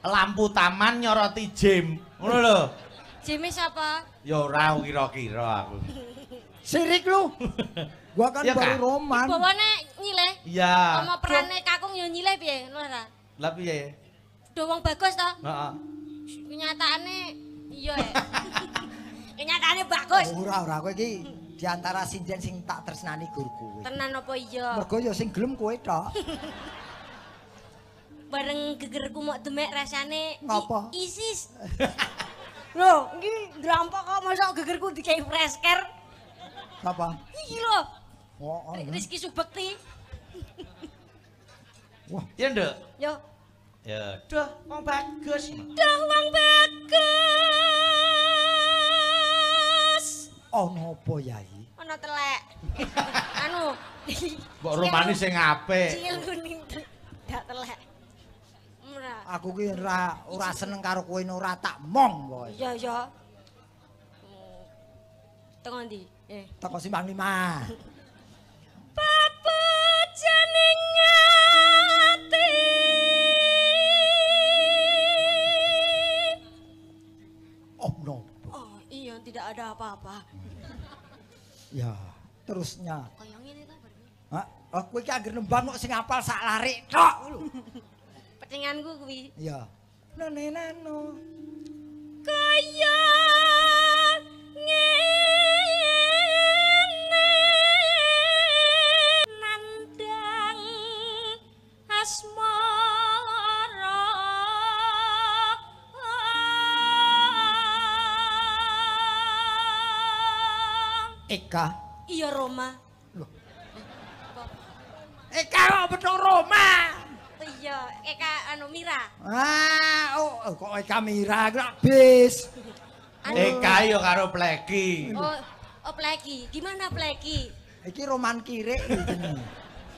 Lampu taman nyoroti Jim. Ngono lho. Jimmy siapa? Ya ora kira-kira aku. Sirik lu. Gua kan Iya, baru Kak. roman. Bawane nyileh. Iya. Sama perane kakung yo nyileh piye, ngono ora? Lah piye? Do wong bagus to? Heeh. Kenyataane iya ya. Kenyataane bagus. Ora ora kowe iki di antara sinden sing tak tresnani gur kowe. Tenan apa iya? Mergo ya sing gelem kowe tok. Bareng gegerku mau demek rasane Ngapa? Isis. Loh, iki drampok kok mosok gegerku dikai fresh care. Apa? Iki lho, Oh, oh, ah, Rizky Subekti. Wah, iya nduk. Yo. Ya, duh, wong bagus. Duh, wong bagus. Oh, apa, yai. Oh, telek. anu. Mbok Romani sing apik. Cil kuning, dak telek. Aku ki ora ora seneng karo kowe ora tak mong kowe. Iya, iya. Teko ndi? Eh. Teko simpang lima. tidak ada apa-apa. Ya, terusnya. Kayak ngene ta bareng. Hah? Oh, kowe ki anggere nembang kok sing apal sak larik tok. Petinganku kuwi. Iya. Nene nano. Kaya ngene Eka? Iya, Roma. Loh. Eka kok betul Roma? Iya, Eka anu Mira. Ah, oh, oh kok Eka Mira gratis. Anu. Eka yo karo Pleki. Oh, oh Pleki. Gimana Pleki? Iki Roman kiri.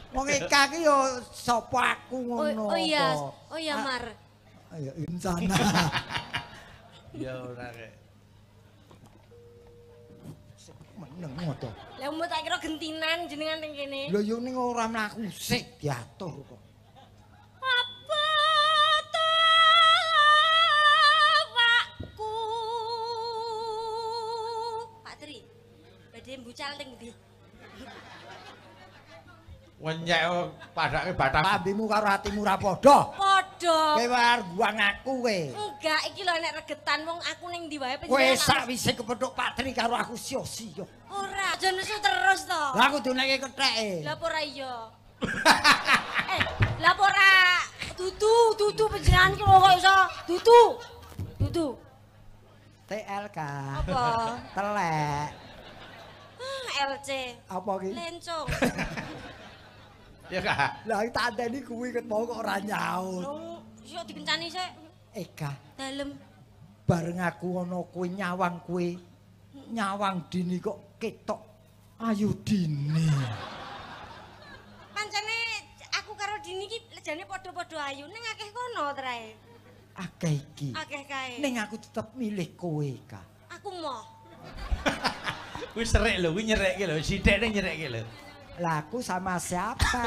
Wong Eka ki yo sapa aku Oh, ngono. oh iya, oh iya Ah, Mar. Ayo insana. Ya ora kek. Meneng ngono. Lah umut tak kira gentinan jenengan teng kene. Lho yo ning ora mlaku sik diatur kok. Apa tawaku? Pak Tri. Badhe mbucal teng ndi? Wenyek oh, padake batang. Lambimu karo atimu ora padha. Padha. Kowe war buang aku kowe. Enggak, iki lho nek regetan wong aku ning ndi wae Kowe penjenengan. sakwise kepethuk Patri karo aku sia-sia. Ora, aja nesu terus to. Lah aku duneke ketheke. Lah apa ora iya? eh, lah apa ora dudu, dudu penjenengan ki kok iso dudu. Dudu. TLK. Apa? Telek. Ah, LC. Apa ki? Lencong. Ya kak. Lah iki tandeni kuwi ket mau kok ora nyaut. Wong iso dikencani sik Eka, dalem. bareng aku ana kowe nyawang kowe. Nyawang dini kok ketok ayu dini. Pancene aku karo Dini ki lejane padha-padha ayu ning akeh kono trae. Akeh iki. Akeh kae. Ning aku tetep milih kowe, Kak. aku moh. Kuwi serik lho, kuwi nyerekke lho, sithik ning nyerekke lho. Lah aku sama siapa?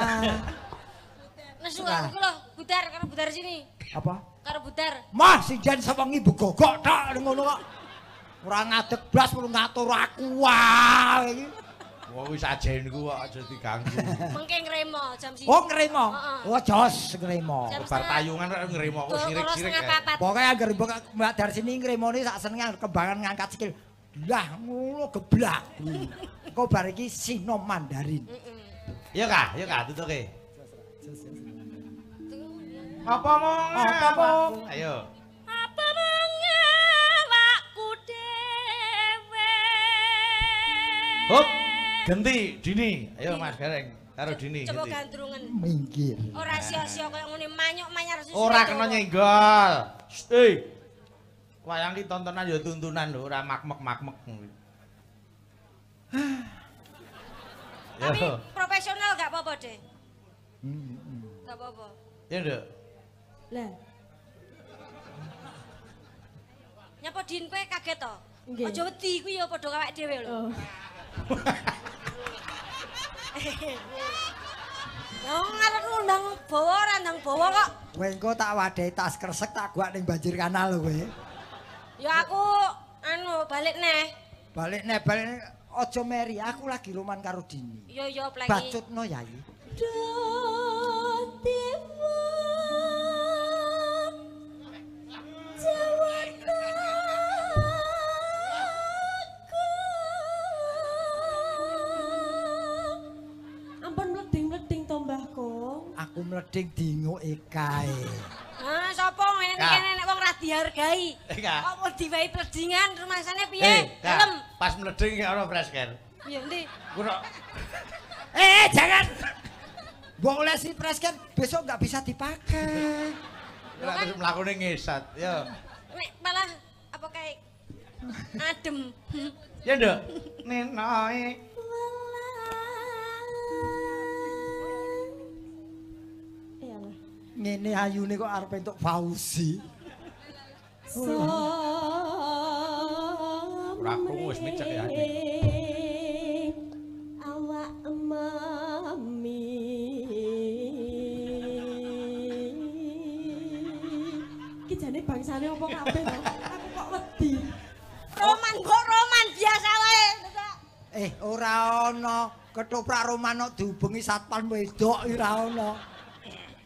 Nesu Lah. aku lho, budar karo budar sini. Apa? Karo budar. Mah si jan sewengi begogok tok ning ngono kok. Ora ngadeg blas perlu ngatur aku wae iki. Wah wis ajenku kok aja diganggu. Mengke ngremo jam sini. Oh ngremo. Heeh. Oh jos ngremo. Bar tayungan kok ngrimo kok sirik-sirik. Pokoke anggere mbok Mbak Dar sini ngremone sak senenge kembangan ngangkat sikil. Lah ngono geblak. Kok bar iki sino Mandarin. Ya kak, ya kak tutuke. Apa mong? Apa mong? Ayo. Apa mengawakku dhewe? Hop, ganti Dini. Ayo Mas Gareng karo Dini. Coba ganti. gandrungan. Minggir. Ora sia-sia kaya ngene manyuk manyar susu. Ora kena nyenggol. Eh. Wayang ki tontonan ya tuntunan lho, ora makmek-makmek. Tapi Yo. profesional gak apa-apa, Dek. Gak apa-apa. Ya nduk. Lah, Nyapa Din kowe kaget to? Nggih. Aja wedi kuwi ya padha awake dhewe lho. oh. Ya ngarep ngundang bawa ora ndang bawa kok. Kowe engko tak wadahi tas kresek tak guak ning banjir kanal kowe. Ya aku anu balik neh. Balik nek balik nek aja meri, aku lagi roman karo Dini. Yo yo pleki. Bacutno Yai. Ampun mleding-mleding to Mbah Kong. Aku mleding dinguke kae. Ah, sapa ngene Kak. kene nek dihargai. Eh, Kak. Kok wedi wae pledingan rumasane Eh, piye? Kak, Dalem. pas mleding ya ono fresker. Piye ndi? Kuwi Eh, jangan. Mbok oleh si presken besok nggak bisa dipakai. ora terus mlakune ngesat. Yo. Nek malah apa kayak adem. Ya nduk. Nenoe. Ya Allah. Ngene ayune kok arep entuk Fauzi. Ora krungu wis micek ya. Awak mami. Ki jane bangsane apa kabeh to? Aku kok wedi. Roman kok roman biasa wae. Eh, ora ana ketoprak Romano dihubungi satpam wedok ora ana.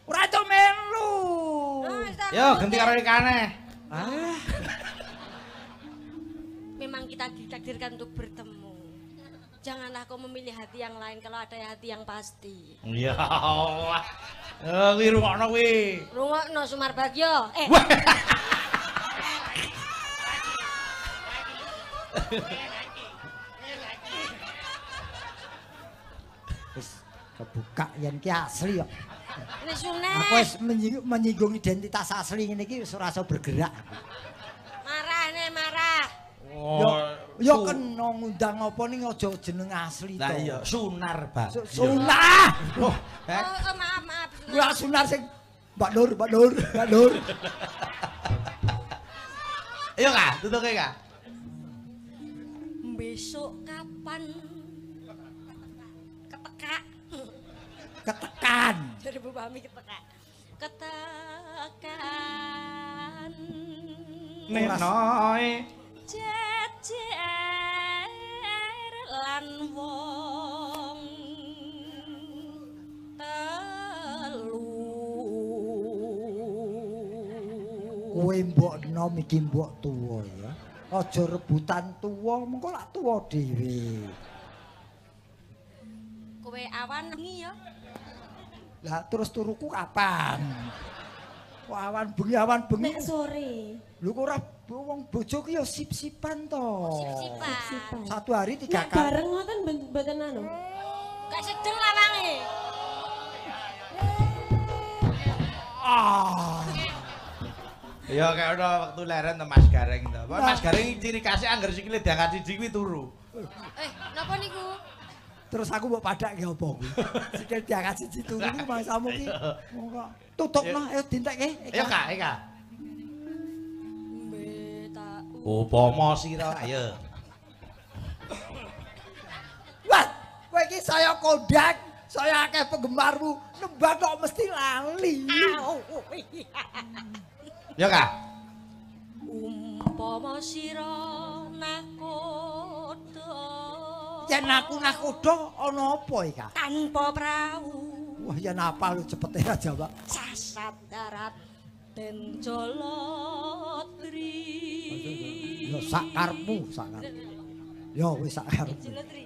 Ora itu melu. Yo ganti karo ikane. Ah. Memang kita ditakdirkan untuk bertemu. Jangan aku memilih hati yang lain kalau ada hati yang pasti. Ya Allah. Eh, kuwi rungokno kuwi. Rungokno Sumar Bagyo. Eh. Wis kebuka yen ki asli. Wis sunat. Aku wis menyinggung, identitas asli ngene iki wis ora iso bergerak. Marah nih, marah. Yo yo kena ngundang apa ning aja jeneng asli to. Lah iya, sunar, Pak. Su- Sunah. Loh, Oh, oh, maaf, maaf. kuwi sunar sing Mbak Nur, Mbak Nur, Mbak Nur. Ayo, Kak, tutuke, Kak. Besok kapan ketekak? Ketekan. Dari Bu Mami ketekak. Ketekan. Nenoy. Jejer lan wong telu. Kowe mbok enom iki mbok tuwa ya. Aja rebutan tuwa, mengko lak tuwa dhewe. Kowe awan bengi ya. Lah terus turuku kapan? Kok awan bengi awan bengi. Nek sore. Lho kok ora wong bojo ki ya sip-sipan to. Sip-sipan. Satu hari tiga Nek kali. bareng ngoten mboten anu. Gak sedeng lawange. Ah. Ya kayak udah waktu leren to Mas Gareng Nah. Mas Gareng ciri khasnya anggar sikile diangkat siji kuwi turu. Eh, napa niku? Terus aku mbok padak ki apa kuwi? Sikil diangkat siji turu ki mangsamu ki. Monggo tutupno ayo dintekke. Ayo Kak, ayo Kak. Upama sira, ayo. Wah, kowe iki saya kondang, saya akeh penggemarmu, nembang kok mesti lali. Yo Kak. umpama sira nakoda Yen aku nakoda ana apa iki, tanpa prau Wah, yen apa lu cepet ya jawab. sasat darat den jolotri Ya sakarmu, sakarmu. Ya wis sakarmu. jolotri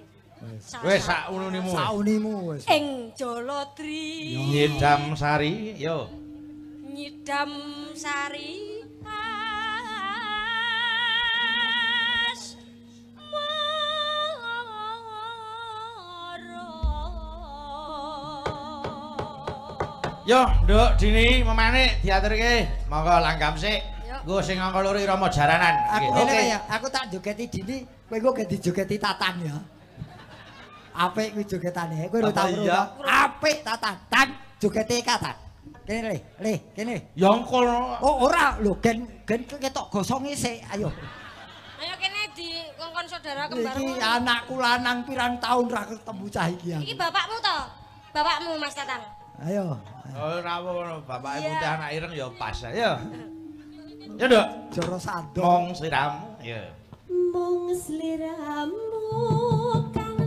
Wis sak ununimu. Saunimu wis. ing jolotri Nyidam sari, yo. nyidam sari Yo, Nduk Dini memane diaturke. Monggo langgam sik. Nggo sing angka loro Rama jaranan. Aku ngene oke. ya, aku tak jogeti dini, kowe engko ganti jogeti tatan ya. Apik kuwi jogetane, kowe lho Apa tau iya? Apik tatan, tan jogeti katan. Kene le, le, kene. Ya engko Oh ora lho, gen gen ketok gosonge sik, ayo. ayo kene di kongkon saudara kembar Iki anakku lanang pirang tahun ra ketemu cah iki. iki bapakmu to bapakmu Mas Tatang Ayo. Ora ngono, bapak ibu teh anak ireng ya pas. Ayo. Ya, Nduk. Joro sandok. Mong sliramu. Ya. Mung sliramu kang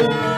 Yo.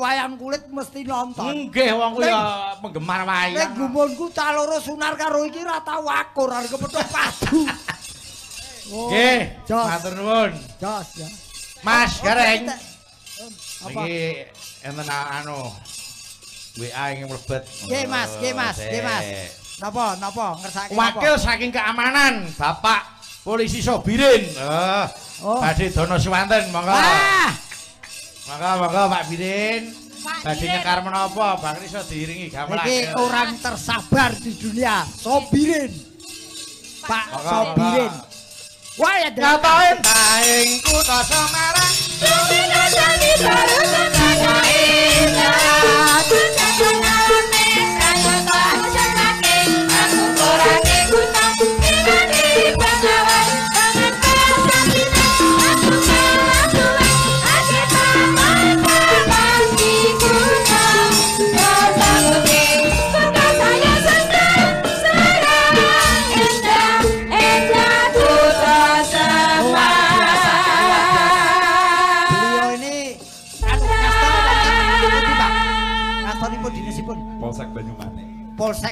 Wayang kulit mesti nonton. Nggih wong kuwi Ning- ya penggemar Nek wayang. gumunku cah loro Sunar karo iki ora tau akur arep kepethuk padu. Oh, Nggih, matur nuwun. Jos ya. Mas Gareng. Apa? Iki enten anu WA ingin mlebet. Nggih Mas, nggih Mas, nggih Mas. Napa napa ngersake Wakil saking keamanan Bapak Polisi Sobirin. Eh, Oh. Badhe dono swanten monggo. Ah, Monggo monggo Pak Birin. Badhe Birin. nyekar menapa? Bakri iso diiringi gamelan. iki orang tersabar di dunia, Sobirin. Pak Sobirin. Wah ya Nyatoin taing kutha Semarang. Beliau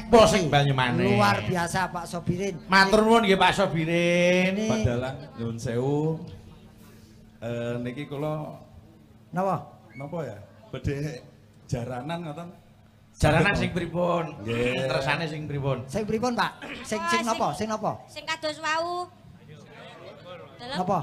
Polsek Pidi. Banyumane. Luar biasa Pak Sobirin. Matur nuwun nggih Pak Sobirin. Ini Padalang nyuwun sewu. Eh niki kula napa? napa ya? Bedhe jaranan ngoten. Jaranan sing pripun? Nggih. Tresane sing pripun? Sing pripun Pak? Sing sing Ah, napa? Sing napa? Sing kados wau. Napa?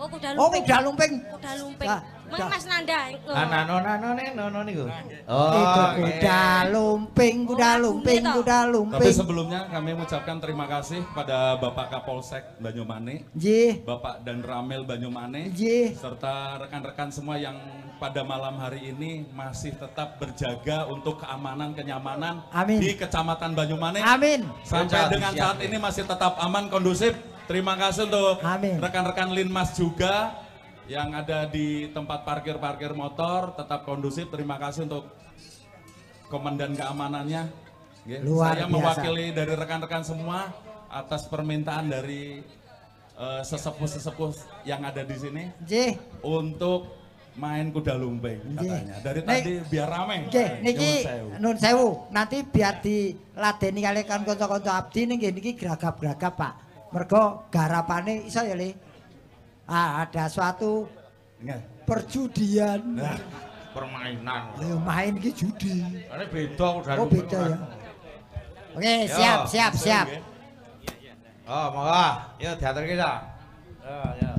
Oh, kuda Oh lumping. kuda lumping. Kuda lumping. Mas Nanda iku. Anano nano nono niku. Itu Oh, kuda lumping, kuda lumping, toh. kuda Tapi lumping. sebelumnya kami mengucapkan terima kasih pada Bapak Kapolsek Banyumane, Nggih, Bapak dan Ramil Banyumane, nggih. serta rekan-rekan semua yang pada malam hari ini masih tetap berjaga untuk keamanan kenyamanan Amin. di Kecamatan Banyumane. Amin. Sampai Siap, dengan saat ini masih tetap aman kondusif. Terima kasih untuk rekan-rekan Linmas juga yang ada di tempat parkir-parkir motor tetap kondusif. Terima kasih untuk komandan keamanannya. Luar Saya biasa. mewakili dari rekan-rekan semua atas permintaan dari eh, sesepuh-sesepuh yang ada di sini Nggih. untuk main kuda lumping katanya. Dari Nek- tadi biar rame. Nggih, Nah, niki nun sewu. Nanti biar diladeni kali kan kanca-kanca abdi niki niki geragap-geragap, Pak. Mergo garapane iso ya, Le. Ah, ada suatu perjudian. Nah, permainan. Ayo main iki judi. Ini beda Oh, beda ya. Oke, Yo, siap, siap, sewu, siap. nggih. Oh, monggo. Yuk diatur kita. Yo, yo.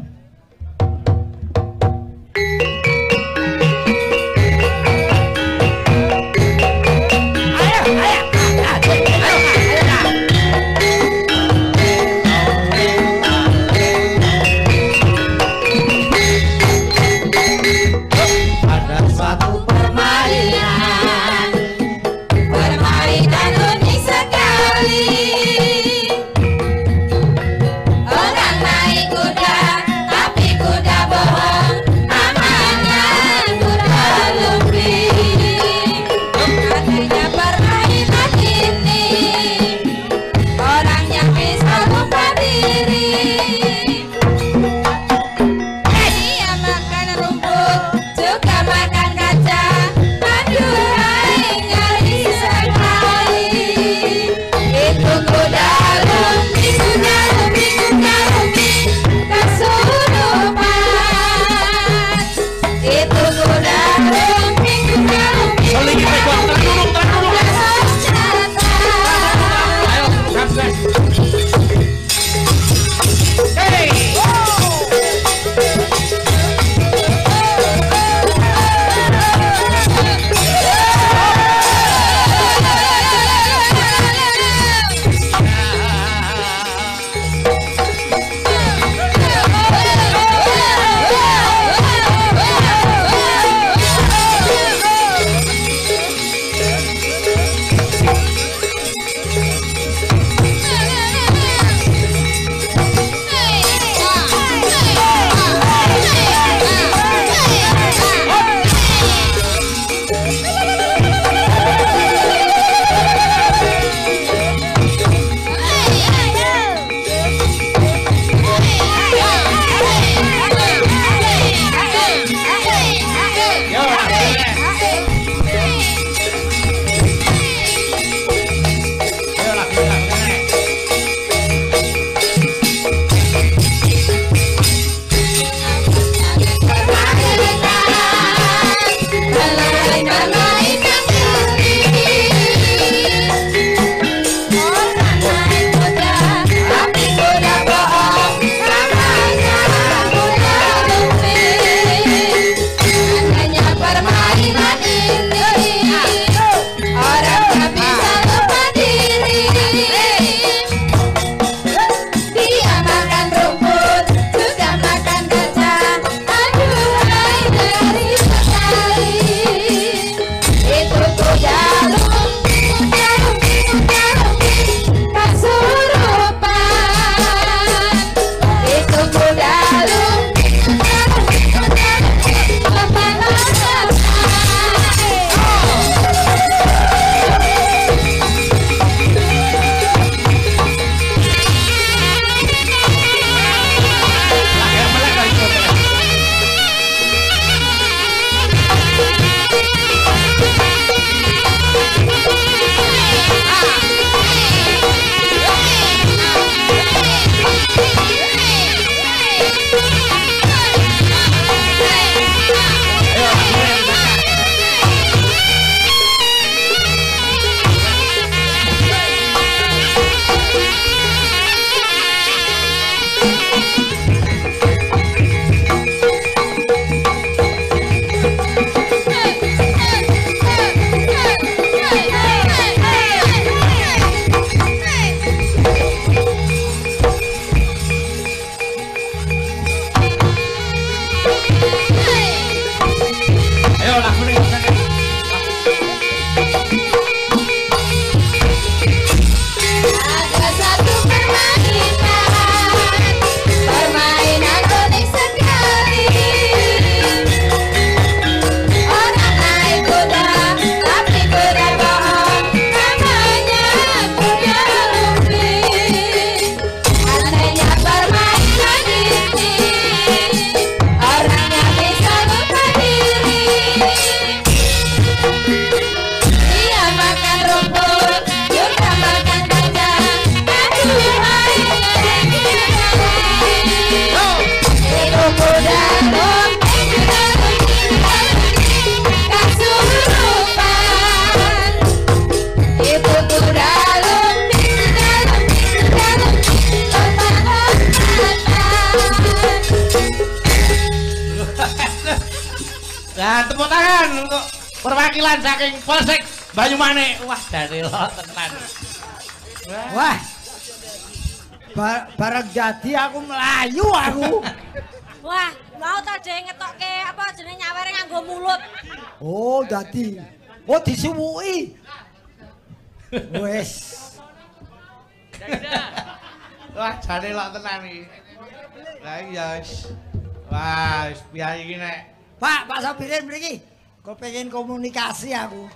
Pak, Pak Sobirin mriki. Kepengin komunikasi aku.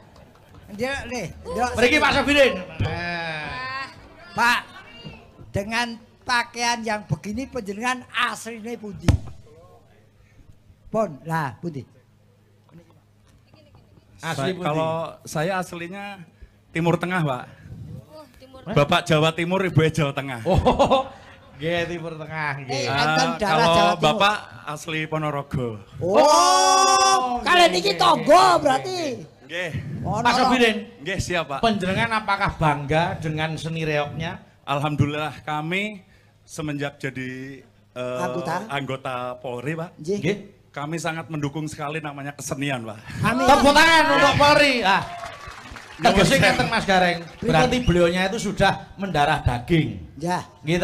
Ndelok nih. Mriki Pak Sobirin. Pak, dengan pakaian yang begini penjenengan aslinya pundi? Pon, lah pundi? Saya- Kalau saya aslinya Timur Tengah, Pak. Oh, Bapak Jawa Timur, Ibu Jawa Tengah. Oh, nggih Timur Tengah nggih. Eh, Ah, enten daerah kalau Jawa Timur. Bapak asli Ponorogo. Oh, kalian ini tonggo berarti. Nggih. Oh, Pak. Sobirin, Nggih, siap, Pak. panjenengan apakah bangga dengan seni reoknya? Alhamdulillah kami semenjak jadi eh, Anggota? anggota Polri, Pak. Nggih. Kami sangat mendukung sekali namanya kesenian, Pak. Amin. Tepuk tangan untuk Polri. Ah. Tegese Nyuwun ngeten Mas Gareng, berarti beliaunya itu sudah mendarah daging. Ya, Gitu.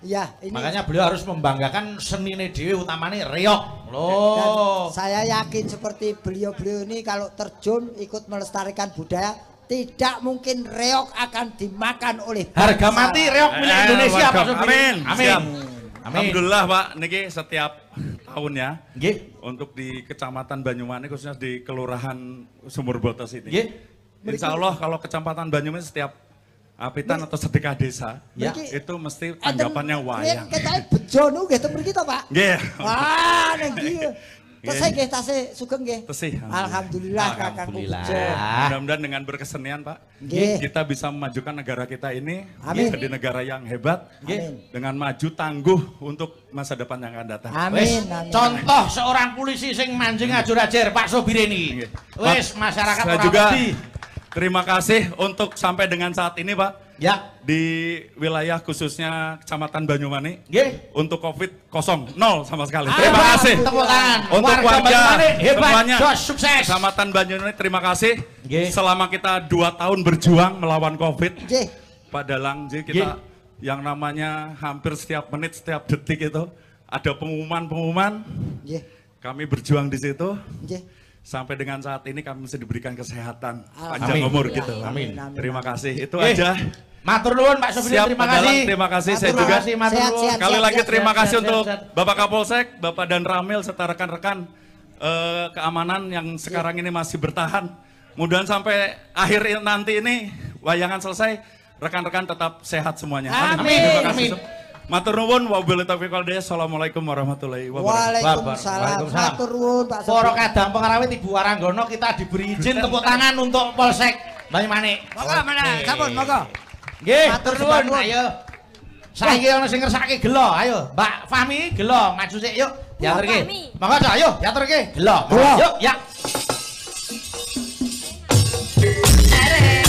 Iya ini. Makanya beliau harus membanggakan seni dhewe utamanya reok. Dan Loh. saya yakin seperti beliau-beliau ini kalau terjun ikut melestarikan budaya tidak mungkin reok akan dimakan oleh Harga bangsa. mati reok milik Eh, Indonesia Pak. Amin. Amin. Siap. Amin. Alhamdulillah, Pak. Niki setiap tahunnya Nggih. untuk di Kecamatan Banyumanik khususnya di Kelurahan Sumur Botos ini. Nggih. Insya Allah kalau Kecamatan Banyumanik setiap apitan atau sedekah desa Ya. itu mesti tanggapannya wayang. Kita bejo nu nggih ten mriki to, Pak. Nggih. Wah, ning iki. Nggih. Tesih nggih tasih sugeng nggih. Tesih. Alhamdulillah. Bejo. Mudah-mudahan dengan berkesenian Pak, Nggih. kita bisa memajukan negara kita ini Amin. menjadi negara yang hebat, Amin. dengan maju tangguh untuk masa depan yang akan datang. Amin. Amin. contoh seorang polisi sing manjing ajur-ajur Pak Sobirin ini. Wis masyarakat saya juga. Terima kasih untuk sampai dengan saat ini Pak Ya. di wilayah khususnya Kecamatan Banyumanik Nggih. untuk COVID kosong nol sama sekali. Hebat, Terima kasih Tepuk tangan. untuk Warga semuanya. sukses. Kecamatan Banyumanik terima kasih. Selama kita dua tahun berjuang melawan COVID, Nggih. Pak Dalang, kita yang namanya hampir setiap menit, setiap detik itu ada pengumuman-pengumuman. Nggih. Kami berjuang di situ. Nggih. Sampai dengan saat ini kami mesti diberikan kesehatan, Amin. panjang umur gitu. Amin. Terima kasih. Itu Nggih. aja. Matur nuwun Pak Siap, terima Dalang, kasih. terima kasih. Saya Terima juga. kasih, matur Sehat, sehat, Sekali siap, lagi terima kasih untuk. Bapak Kapolsek, Bapak dan Ramil serta rekan-rekan eh, keamanan yang sekarang ini masih bertahan. Mudahan sampai akhir nanti ini wayangan selesai, rekan-rekan tetap sehat semuanya. Amin. Terima kasih. Amin. Matur nuwun wabillahi taufiq wal hidayah. Assalamualaikum warahmatullahi wabarakatuh. Waalaikumsalam. Waalaikumsalam. Matur nuwun Pak Sobirin. kadang pengarawit Ibu Waranggono kita diberi izin tepuk tangan untuk Polsek Banyumanik. Monggo mana? Sampun monggo. Nggih, Matur nuwun. Ayo. Saiki ana sing ngersake gelo, ayo. Mbak Fahmi gelo, maju sik yuk. Diaturke. Monggo Cak, ayo diaturke. Gelo. Yuk, ya. Arek,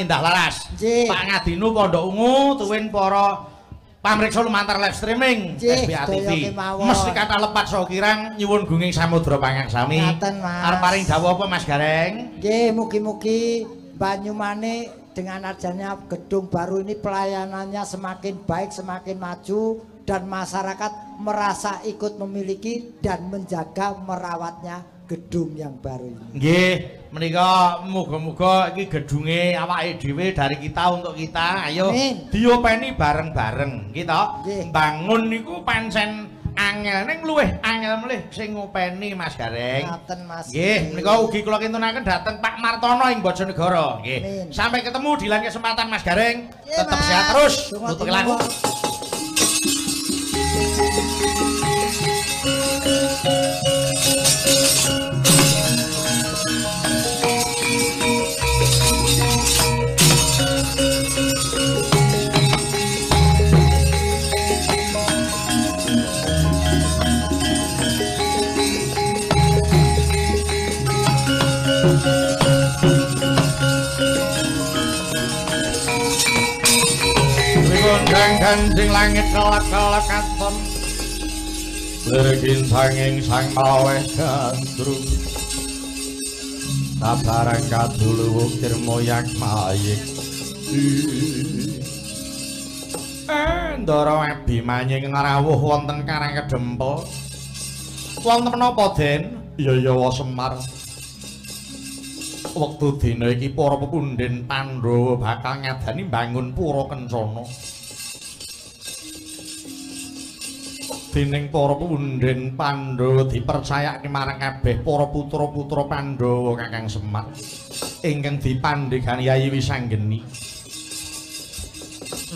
pimpinan Krawitan Indah Laras. Nggih. Pak Ngadinu Pondok Ungu tuwin para pamriksa lumantar live streaming SBA TV. Mesti kata lepat so kirang nyuwun gunging samudra Mas. Arep paring dawuh apa Mas Gareng? Nggih, mugi-mugi Banyumane dengan adanya gedung baru ini pelayanannya semakin baik, semakin maju dan masyarakat merasa ikut memiliki dan menjaga merawatnya gedung yang baru ini. Nggih, menika muga-muga iki gedunge awake dhewe dari kita untuk kita. Ayo diopeni bareng-bareng kita. Bangun niku pancen angel ning luweh angel mlih sing ngopeni Mas Gareng. Ngaten Mas. Nggih, menika ugi kula kintunaken dhateng Pak Martono ing Bojonegoro. Nggih. Sampai ketemu di lain kesempatan Mas Gareng. Mas. sehat terus. Tunggu, Nutup tunggu. laku. Rikondang ganjing langit kelak-kelak katon Bergintanging sang maweh gandrung. Tabarang kadulu wukir moyak mayik Ndara Abimanying ngrawuh wonten Karang Kedempel. Wonten menapa Den? Ya Semar. Wektu dina iki para pepundhen Pandhawa bakal ngadani bangun pura kencana. Dening para pepundhen Pandhawa dipercayake marang kabeh para putra-putra Pandhawa Kakang Semar ingkang dipandhegani Yayi Wisanggeni.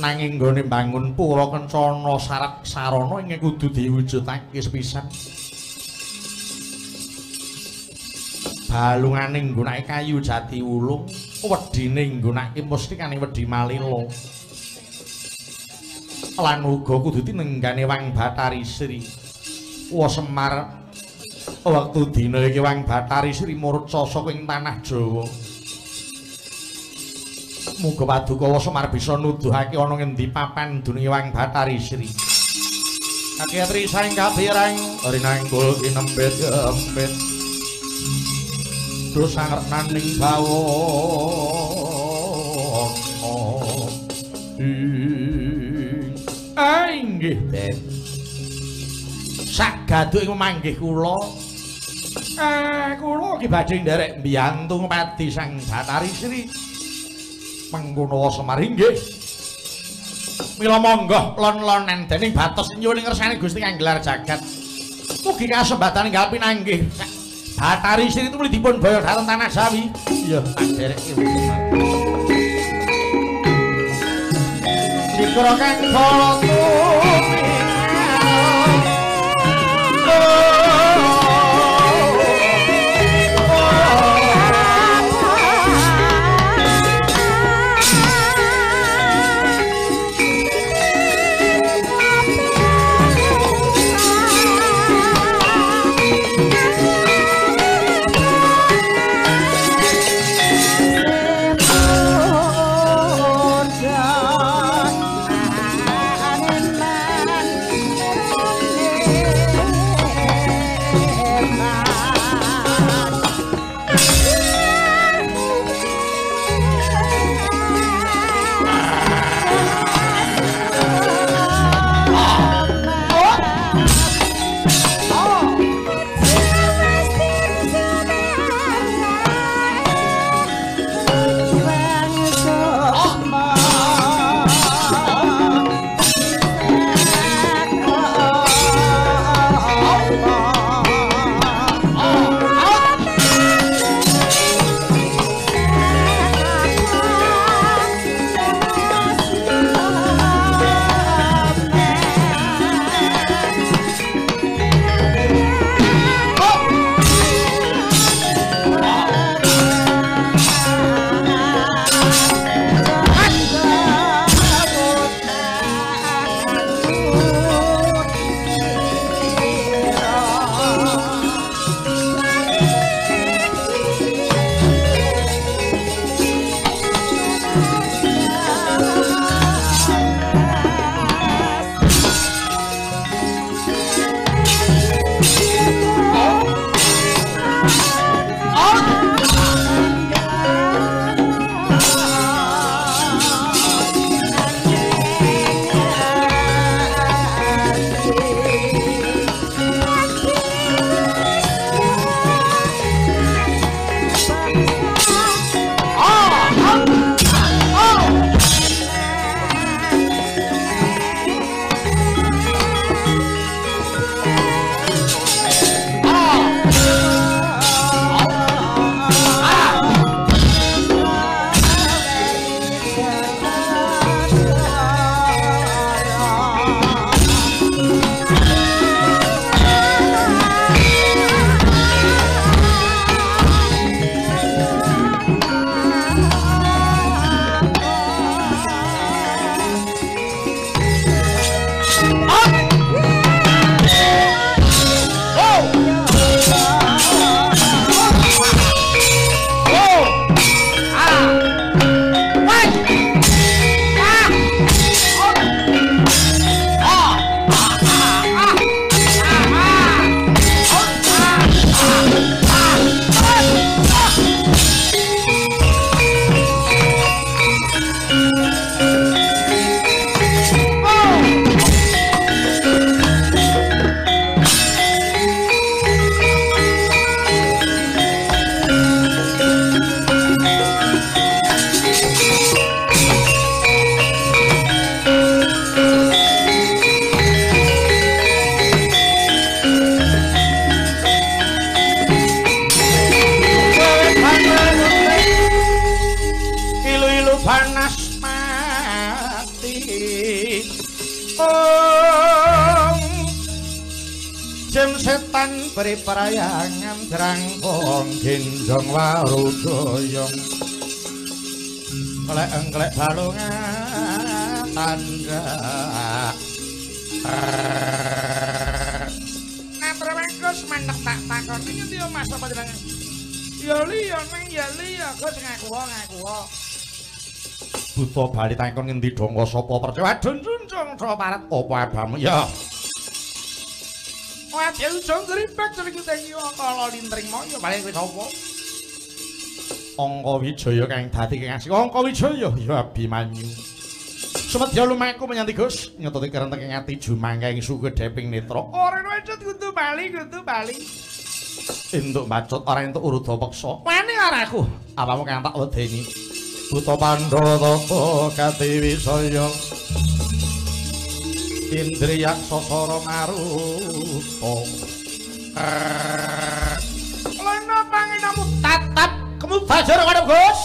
Nanging nggone bangun pura kencana syarat sarana ingkang kudu diwujudake sepisan. balungane nggunake kayu jati ulung wedine nggunake mesti kane wedi malila lan uga kudu tinenggane wang batari sri wa semar Waktu dina iki Wang Bathari Sri murca saka ing tanah Jawa. Muga Paduka Semar bisa nuduhake ana ngendi papan dunya Wang Bathari Sri. Kaketri saing kapirang rinangkul kinempit kempit. Terus sangernaning Inggih, Den. Sak ing manggih kula. Eh, kula iki badhe nderek mbiyantu pati Sang Bathari Sri. Mengkono Semar inggih. Mila monggo lon-lonen dening batos nyuwun ngersani Gusti kang gelar jagat. Mugi kasembatan enggal pinanggih. Bathari Sri itu dipun boyo dhateng tanah Jawi. Iya, tak dereke. Dikira kang kala perayangan Derang pong gendong waru doyong Kelek-kelek balungan Tanda Ngatur Gus mandek tak takon. Iki ndi Mas apa jenenge? Ya liya nang ya liya. Gus ngaku ngaku. Buta bali takon ngendi donga sapa percaya? Wadon junjung sapa parat. Apa abamu? Ya. Dia ujung geripek jadi kita nyiwa kalau lintring mau ya paling apa? Angka Wijaya kang dadi kekasih Angka Wijaya ya Abimanyu. Sumedya lumaku menyanti Gus ngetoti kerenteng ing ati jumangka ing sugedheping netra. Ora wajut kudu bali kudu bali. Entuk macut ora entuk peksa. Wani ora aku. Apamu kang tak wedeni? Buta Pandhawa tata kati wisaya. Indriya sasara Lena pangenamu Tatap kemu bajar ngadep Gus.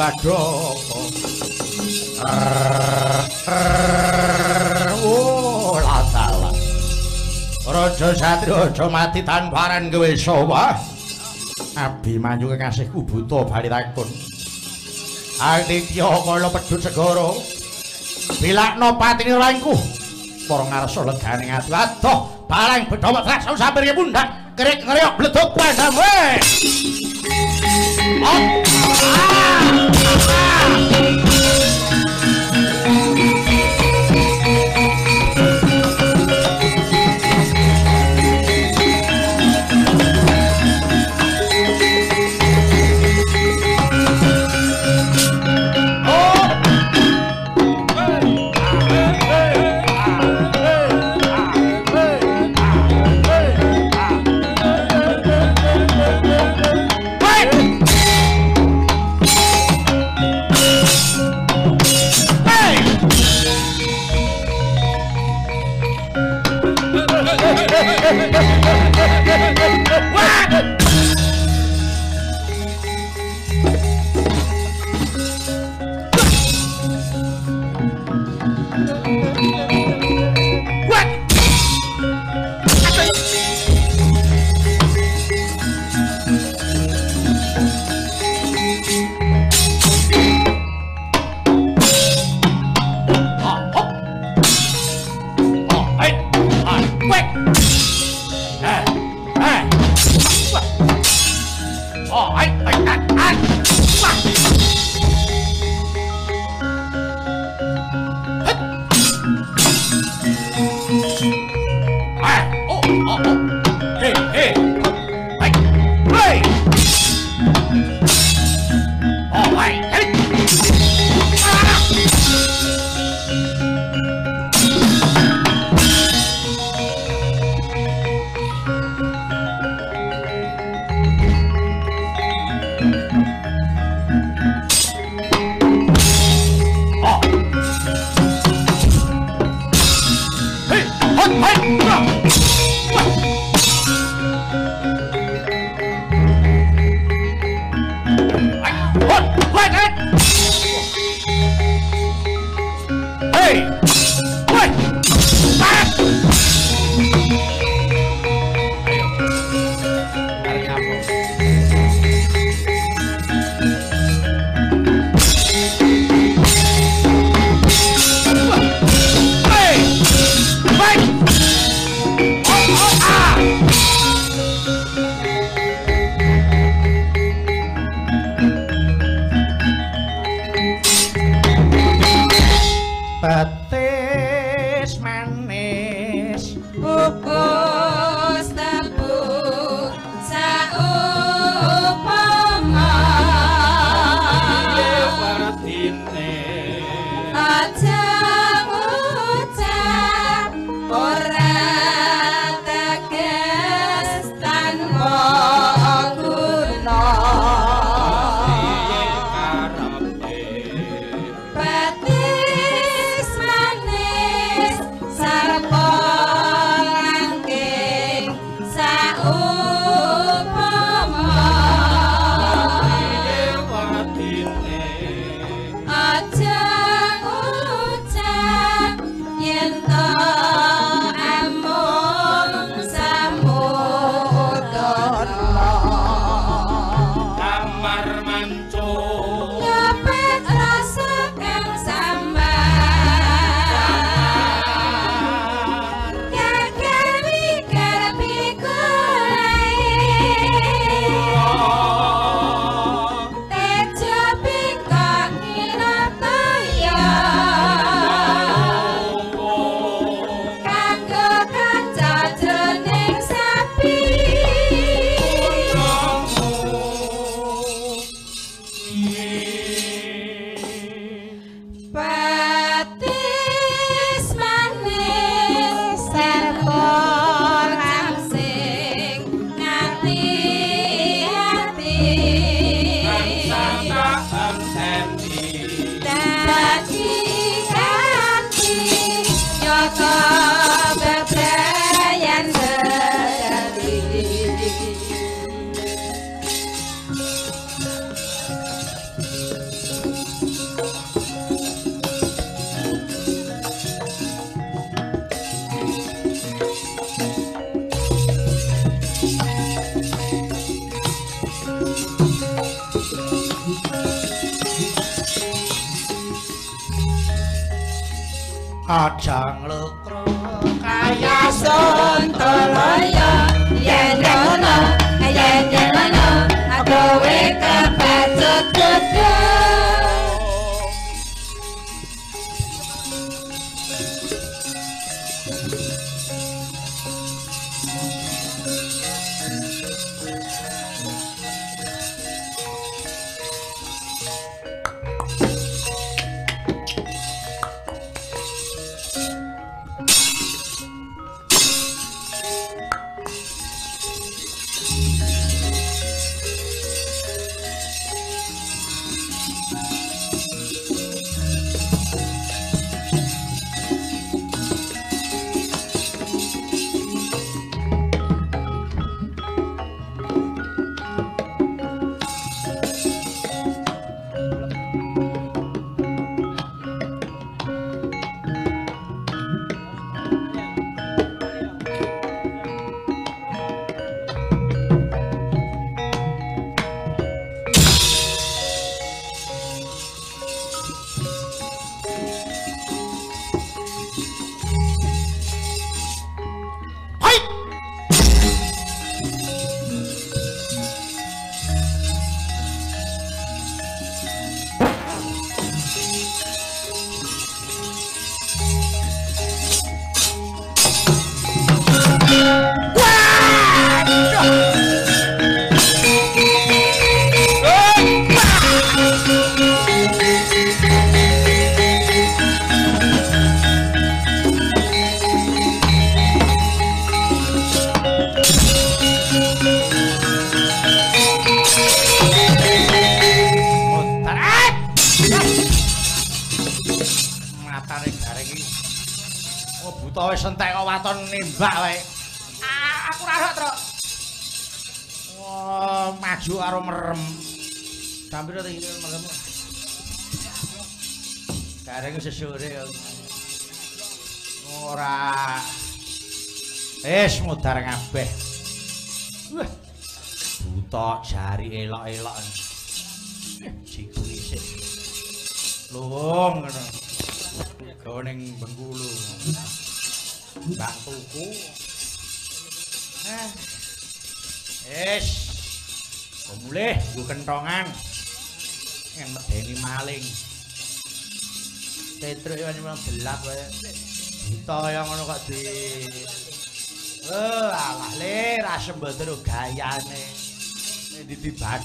Badok Oh, latala. Raja Satria aja mati tanparan kowe sawa. Abimanyu kekasihku buta bali takun. Aditya kala pedhut segara. Bilakno patine rangku. Para ngarsa legane ati adoh barang bedhawa rasa sampir pundak. Kerik ngeriok bleduk pandam we.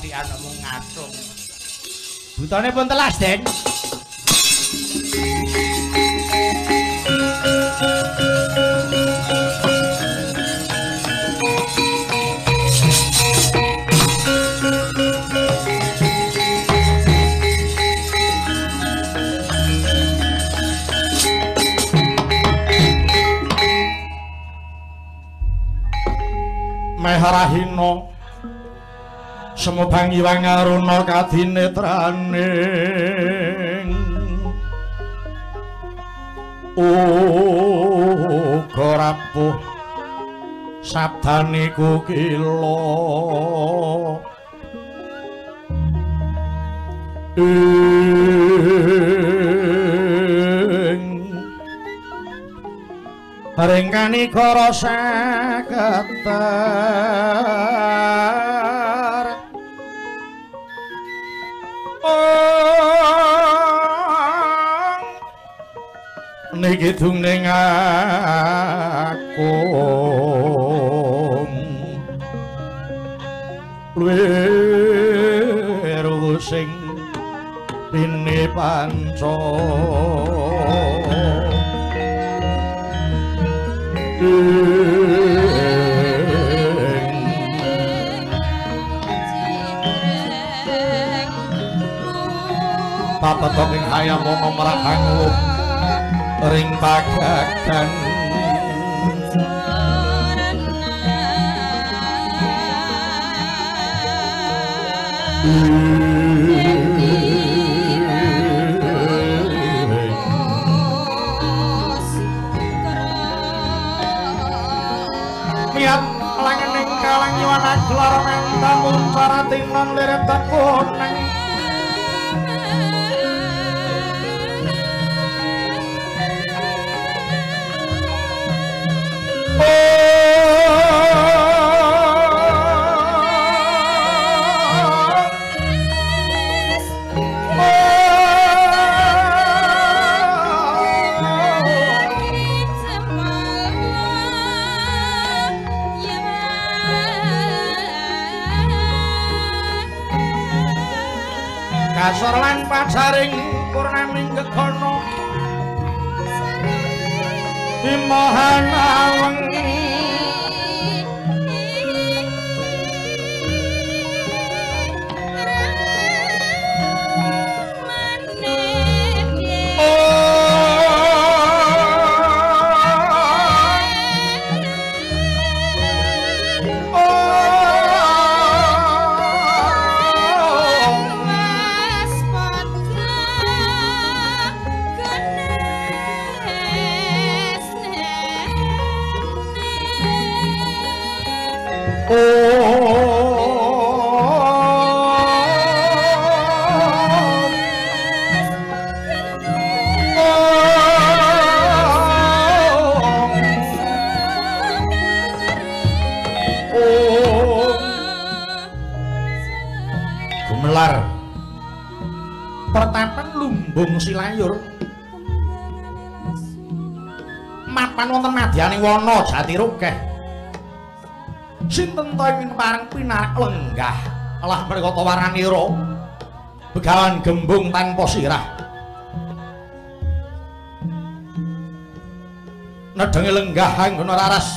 ati anakmu ngatung. Butane pun telas, Den. ngiwang aruna kadinetraning uga rapuh sabdaniku kila. Ing ringkani karo saketan kidung ning aku. Luwih sing rine panca Bapak Tongin Hayam Omong Merah Hangup ring pagagan Miat langening kalang yuwana gelar mentamun cara timon liret kuneng gegono Imahana lumbung silayur Mapan wonten madyaning wana jati rukeh. Sinten to ing pareng lenggah? Alah mriko tawaranira Begawan gembung tanpa sirah. Nedengi lenggah anggono raras.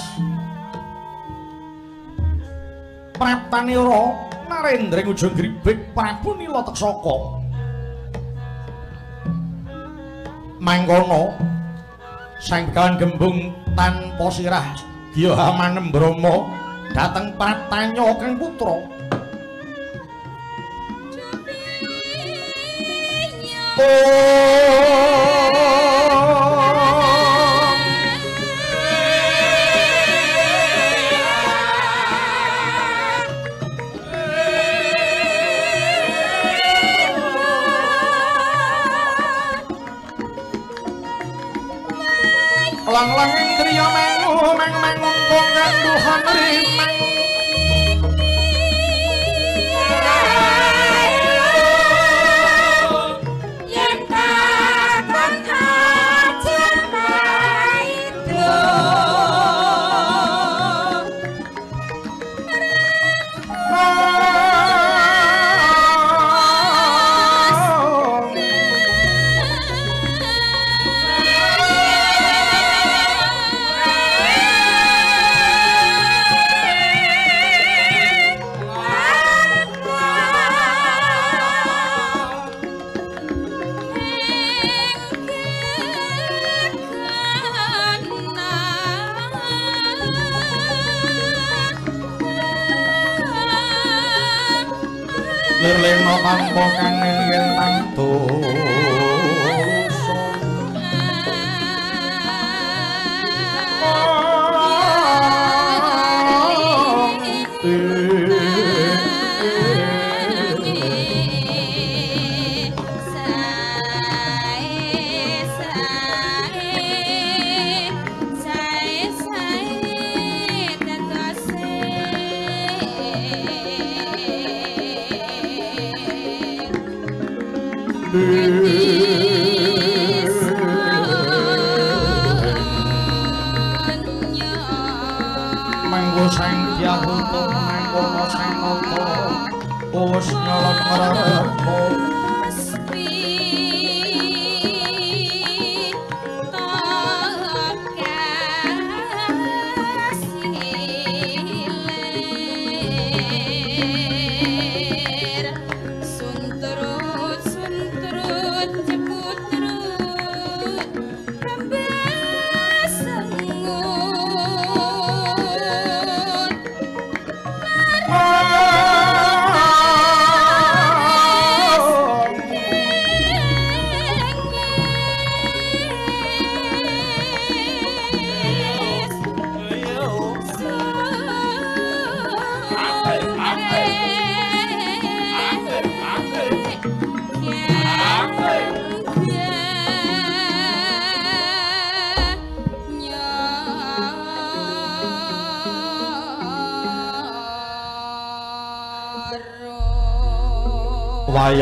Pratanira narendring ujung gribek Prabu Nila Teksaka. Mangkono sang begawan gembung tanpa sirah Giya Manem Brama dateng Pratanya Kang Putra. Oh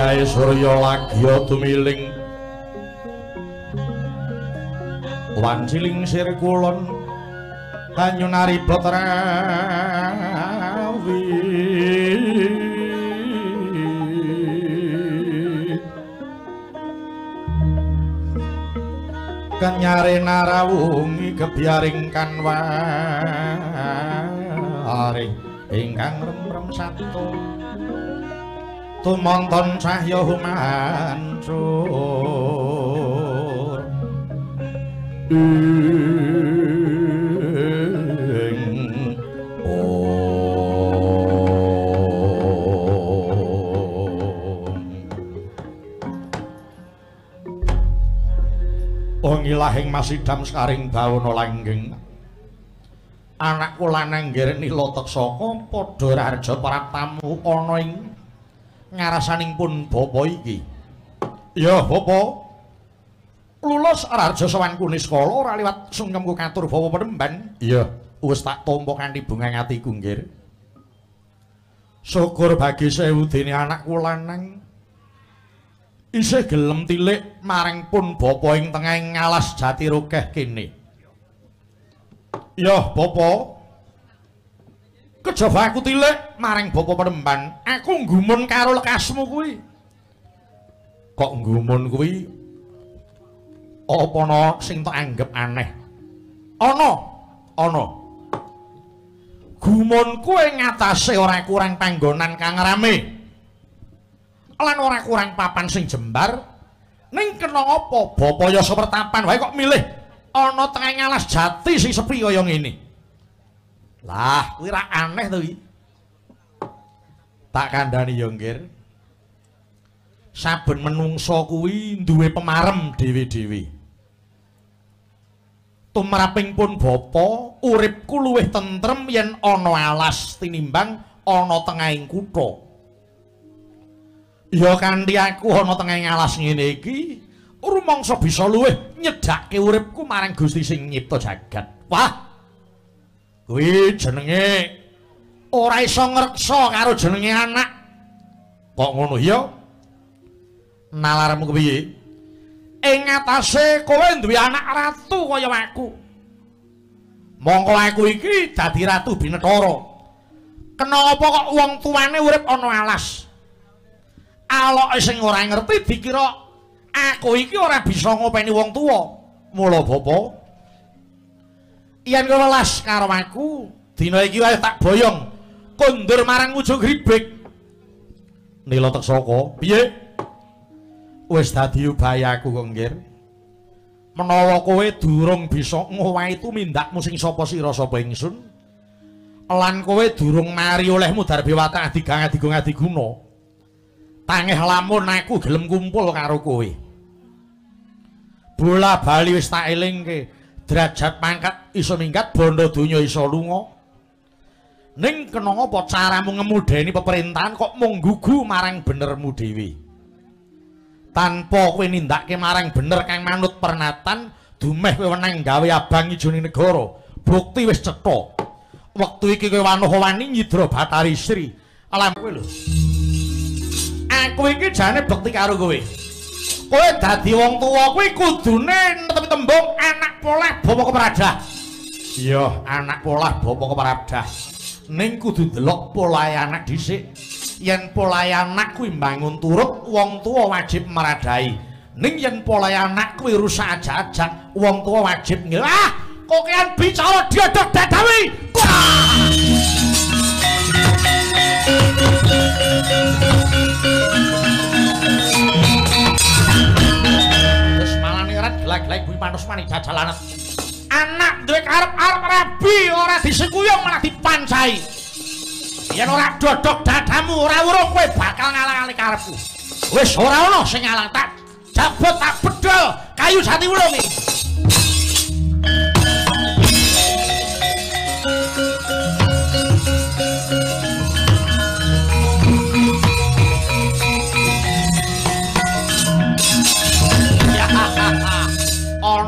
wayahe surya lagya tumiling. Wanciling sir kulon banyu nari potrawi kenyare narawungi gebyaring kanwari ingkang rem-rem satu tumonton cahya humancur ing om ngilahing masidam sekaring bawana langgeng. Anakku lanang nggir nilotek saka padha raja para tamu ing ngarasaning pun bapa iki? Ya bapa. Lulus raja sowan kuniskala ora liwat sungkemku katur bapa penemban iya. Wis tak tampa kanthi bunga atiku nggir. Syukur bagi sewu dene anakku lanang isih gelem tilik maring pun bapa ing tengahing ngalas jati rokeh kene. Iya bapa kejaba aku tilik maring bapa penemban aku nggumun karo lekasmu kuwi. Kok nggumun kuwi? Apa ana sing tak anggap aneh? Ana ana. Gumun kuwi ngatasé ora kurang panggonan kang rame. Lan ora kurang papan sing jembar. Ning kena apa? Bapa ya sepertapan wae kok milih. Ana tengah ngalas jati sing sepi kaya ngene lah kuwi ra aneh to iki tak kandhani ya nggir saben menungsa kuwi duwe pemarem dhewe-dhewe. Tumraping pun bapa uripku luwih tentrem yen ana alas tinimbang ana tengahing kutha. Ya kanthi aku ana tengahing alas ngene iki rumangsa bisa luwih nyedhakke uripku marang Gusti sing nyipta jagat. Wah kuwi jenenge. Ora iso ngreksa karo jenenge anak. Kok ngono? Ya nalarmu kepiye? Ing ngatasé kowe duwe anak ratu kaya aku. Mongko aku iki dadi ratu binetara kenapa kok wong tuane urip ana alas? Aloke sing ora ngerti dikira aku iki ora bisa ngopeni wong tuwa. Mula bapa yen kowe welas karo aku dina iki wae tak boyong kondur marang ujung gribek. Nila tek saka. Piye? Wis dadi ubayaku kok nggir menawa kowe durung bisa ngowahi tumindakmu sing sapa sira sapa ingsun lan kowe durung mari olehmu darbe watak adigang adigung adiguna tangeh lamun aku gelem kumpul karo kowe. Bola bali wis tak elingke derajat pangkat iso minggat bondo donya iso lunga. Ning kena apa caramu ngemudeni pemerintahan kok mung gugu marang benermu dhewe? Tanpa kowe nindakake marang bener kang manut pernatan dumeh kowe wenang gawe abang ijone negara. Bukti wis cetha. Wektu iki kowe wanuh-wani nyidra Batari Sri. Alam kowe lho. Aku iki jane bekti karo kowe kowe dadi wong tuwa kuwi kudune netepi tembung anak polah bapa kepradah iya. Anak polah bapa kepradah ning kudu delok polahe anak dhisik. Yen polahe anak kuwi mbangun turut wong tuwa wajib meradai. Ning yen polahe anak kuwi rusak ajak-ajak wong tuwa wajib ngelah kokean bicara diodok dadawi? Terus gelak-gelak bumi panos mani jajalanan anak duwe karep-arep rabi ora disekuyung malah dipancai. Yen ora dodok dadamu ora urung kowe bakal ngalang-alang karepku. Wis ora ana sing ngalang tak jabut tak bedol kayu jati ulung iki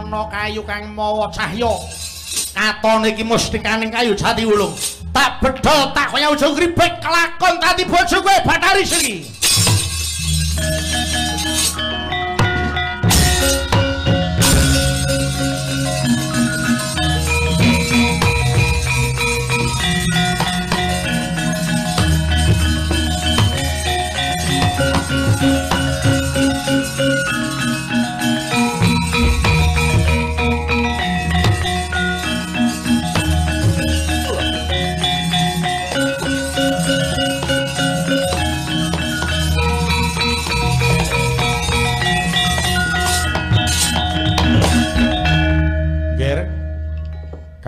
ana kayu kang mawa cahya. Katone iki mustikaning kayu jati ulung. Tak bedol tak kaya ujung gribek kelakon tadi bojo kowe Batari Sri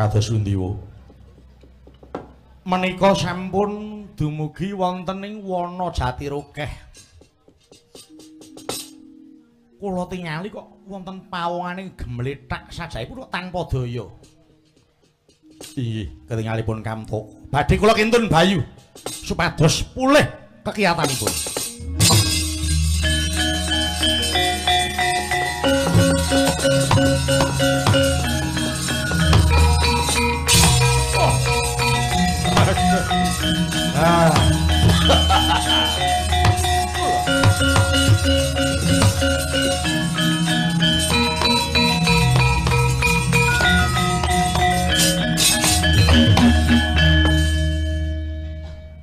Kados pundi? Menika sampun dumugi wonten ing wana Jatirokeh. Kula tingali kok wonten pawongane gemlethak sajaipun kok tanpa daya. Inggih, ketingalipun Kamtok. Badhe kula kintun Bayu supados pulih kekiyatanipun. Ah.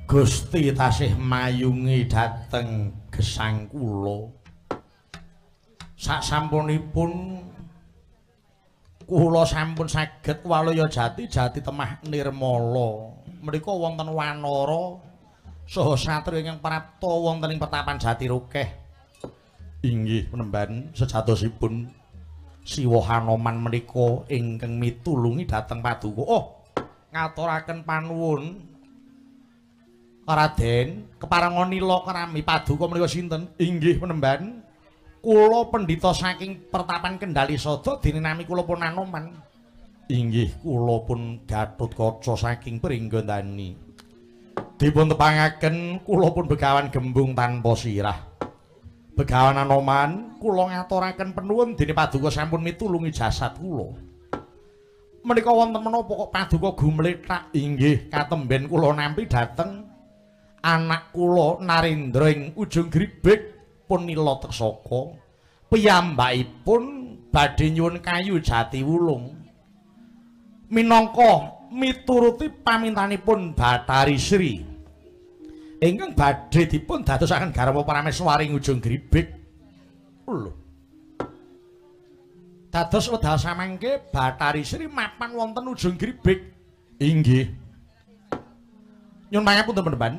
Gusti tasih mayungi dhateng gesang kula. Sasampunipun kula sampun saged walaya jati jati temah nirmala. Mriku wonten wanara saha satriya ingkang prapta wonten ing petapan Jatirokeh. Inggih penemban sejatosipun Siwa Hanoman menika ingkang mitulungi dhateng paduka. Oh, ngaturaken panuwun Raden, keparangonila kerami paduka menika sinten? Inggih penemban. Kula pendhita saking pertapan Kendali Sada dinami kula pun Anoman. Inggih kula pun Gatotkaca saking Pringgandani. Dipun tepangaken kula pun begawan gembung tanpa sirah. Begawan Anoman, kula ngaturaken penuwun dene paduka sampun mitulungi jasad kula. Menika wonten menapa kok paduka gumlethak inggih katemben kula nampi dhateng anak kula Narendra ing ujung gribek pun nila teksaka piyambakipun badhe nyuwun kayu jati wulung minangka mituruti pamintanipun Bathari Sri. Ingkang badhe dipun dadosaken garwa Parameswari ing ujung gribek lho. Dados wedal samangke Bathari Sri mapan wonten ujung gribek inggih. Nyuwun pangapunten teman-teman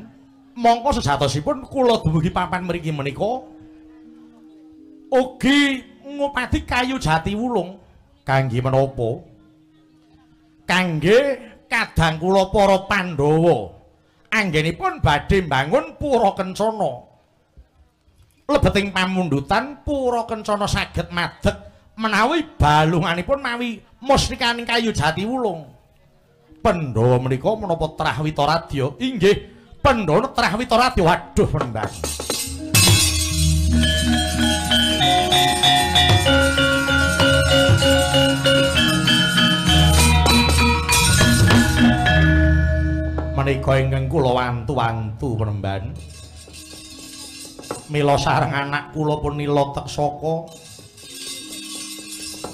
mongko sejatosipun kula dumugi papan mriki menika ugi ngupati kayu jati wulung kangge menapa kangge kadang kula para Pandhawa anggenipun badhe mbangun pura kencana lebeting pamundutan pura kencana saged madeg menawi balunganipun mawi musrikaning kayu jati wulung Pandhawa menika menapa Trahwita Radya inggih Pandana Trahwita Radya. Waduh, penembang. Menika ingkang kula wantu-wantu penemban. Mila sareng anak kula pun nila teksaka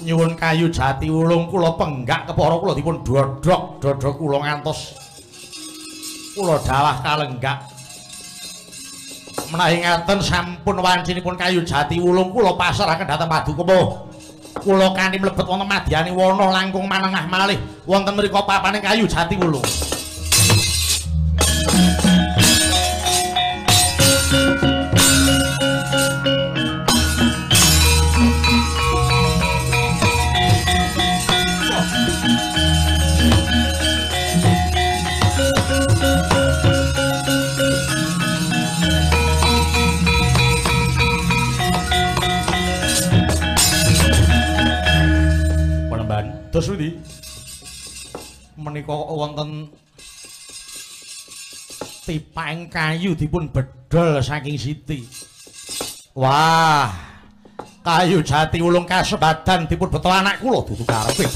nyuwun kayu jati ulung kula penggak kepara kula dipun dodhok dodhok kula ngantos kula dawah kalenggak. Menawi ngaten sampun wancinipun kayu jati wulung kula pasrahaken dhateng paduka kula kanthi mlebet wonten madyani wana langkung manengah malih wonten mriku papaning kayu jati wulung Dados pundi? Menika wonten tipaing kayu dipun bedol saking Siti. Wah, kayu jati ulung kasebadan dipun betul anak kula dudu karepe.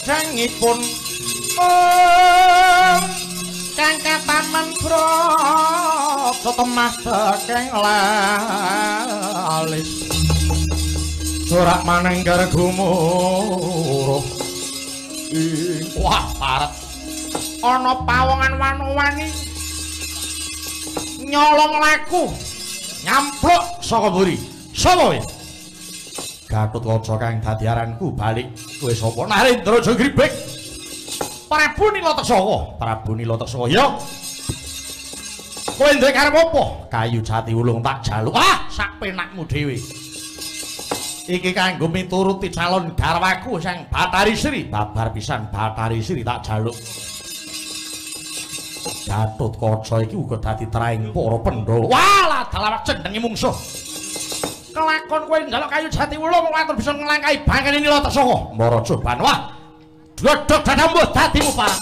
Pedhangipun Om kang katamen bro tetemah dekeng lalis Sorak maneng gargumuruh ing wah paret ana pawongan wanu-wani nyolong laku mburi sapa kowe Gatut Kaca kang dadi aranku balik. Kowe sapa? Narendra Jogribrek Prabu Nilotaksaka Prabu Nilotaksaka ya. Kowe duwe karep apa? Kayu jati ulung tak jaluk. Ah sak penakmu dhewe. Iki kanggo mituruti calon garwaku sang Batari Sri. Babar pisan Batari Sri tak jaluk. Gatut Kaca iki uga dadi traing para Pandhawa walah dalawak jenenge mungsuh kelakon kowe njaluk kayu jati ulung watur bisa nglangkai bangkene Nilotaksaka Maraja Banwa dodok dadamu dadimu parang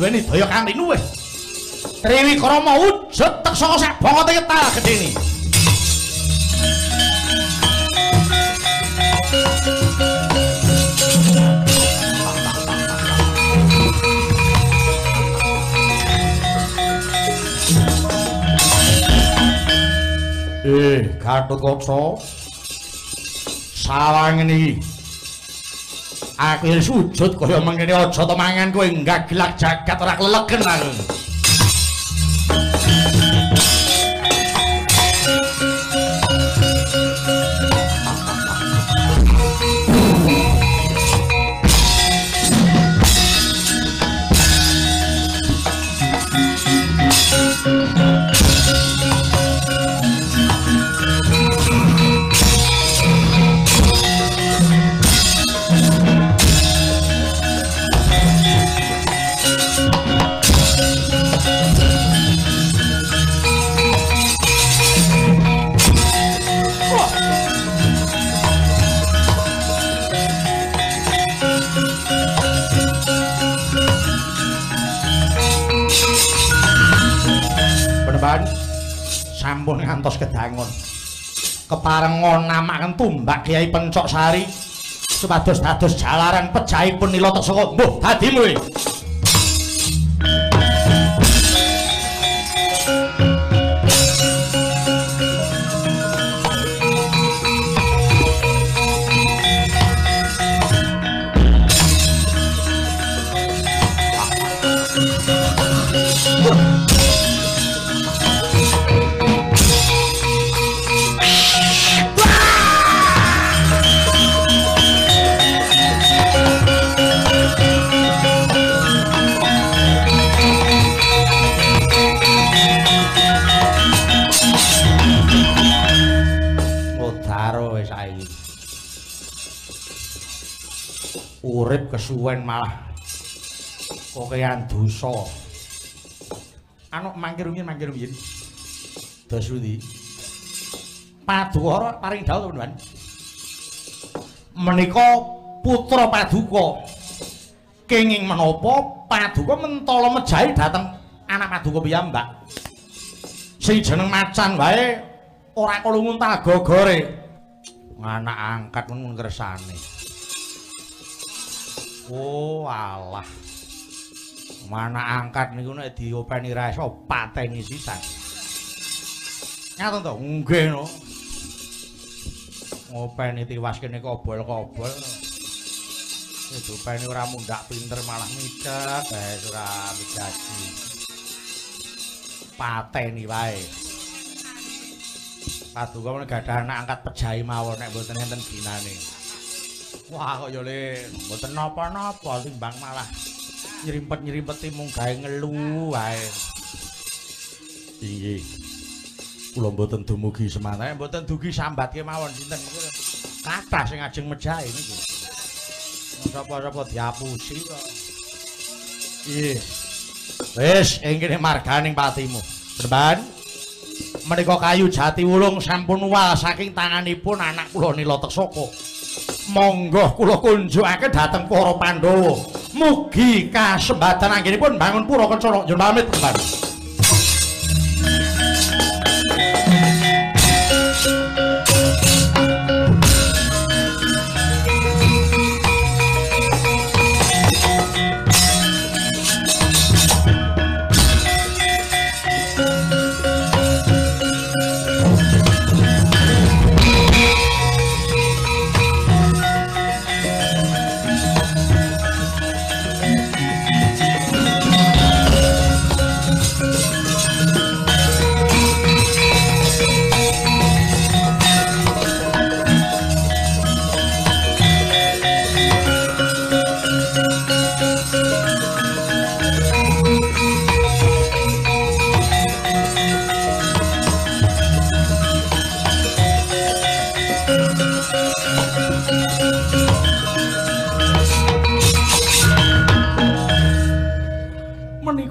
duweni daya kang Aku sujud kaya mengkene aja to mangan kowe gaglak jagat ora klelegen aku. Ngantos kedangun. Keparengon namaken tumbak Kiai Pencok Sari supados dados jalaran pejahipun Nila Tesaka. Mbuh, dadi muwi. Kesuwen malah kokean dosa. Anu mangkir rumiyin mangkir rumiyin. Dos pundi? Paduka paring dawuh teman. Menika putra Paduka. Kenging menapa Paduka mentala mejahi dateng anak Paduka piyambak. Sing jeneng macan wae ora kulungun tagagore. Anak angkat mun ngersane. Oh alah. Mana angkat niku nek diopeni rasa pateni sisan. Ngaten to? Nggih no. Ngopeni tiwas kene kobol-kobol. Diopeni ora mundak pinter malah micet bae ora mijaji. Pateni wae. Paduka men gadah anak angkat pejahi mawon nek mboten enten dinane. Wah kok ya le mboten napa-napa timbang malah nyerimpet-nyerimpeti mung gawe ngelu wae. Inggih. Kula mboten dumugi semanten, mboten dugi sambat kemawon sinten niku. Kathah sing ajeng mejahi niku. Sapa-sapa diapusi kok. Iya. Wis, ing kene marganing patimu. Berban. Menika kayu jati wulung sampun wal saking tanganipun anak kula Nila Teksaka. Monggo kula kunjukake dhateng para Pandhawa. Mugi kasembatan anggenipun bangun pura kencana njen pamit.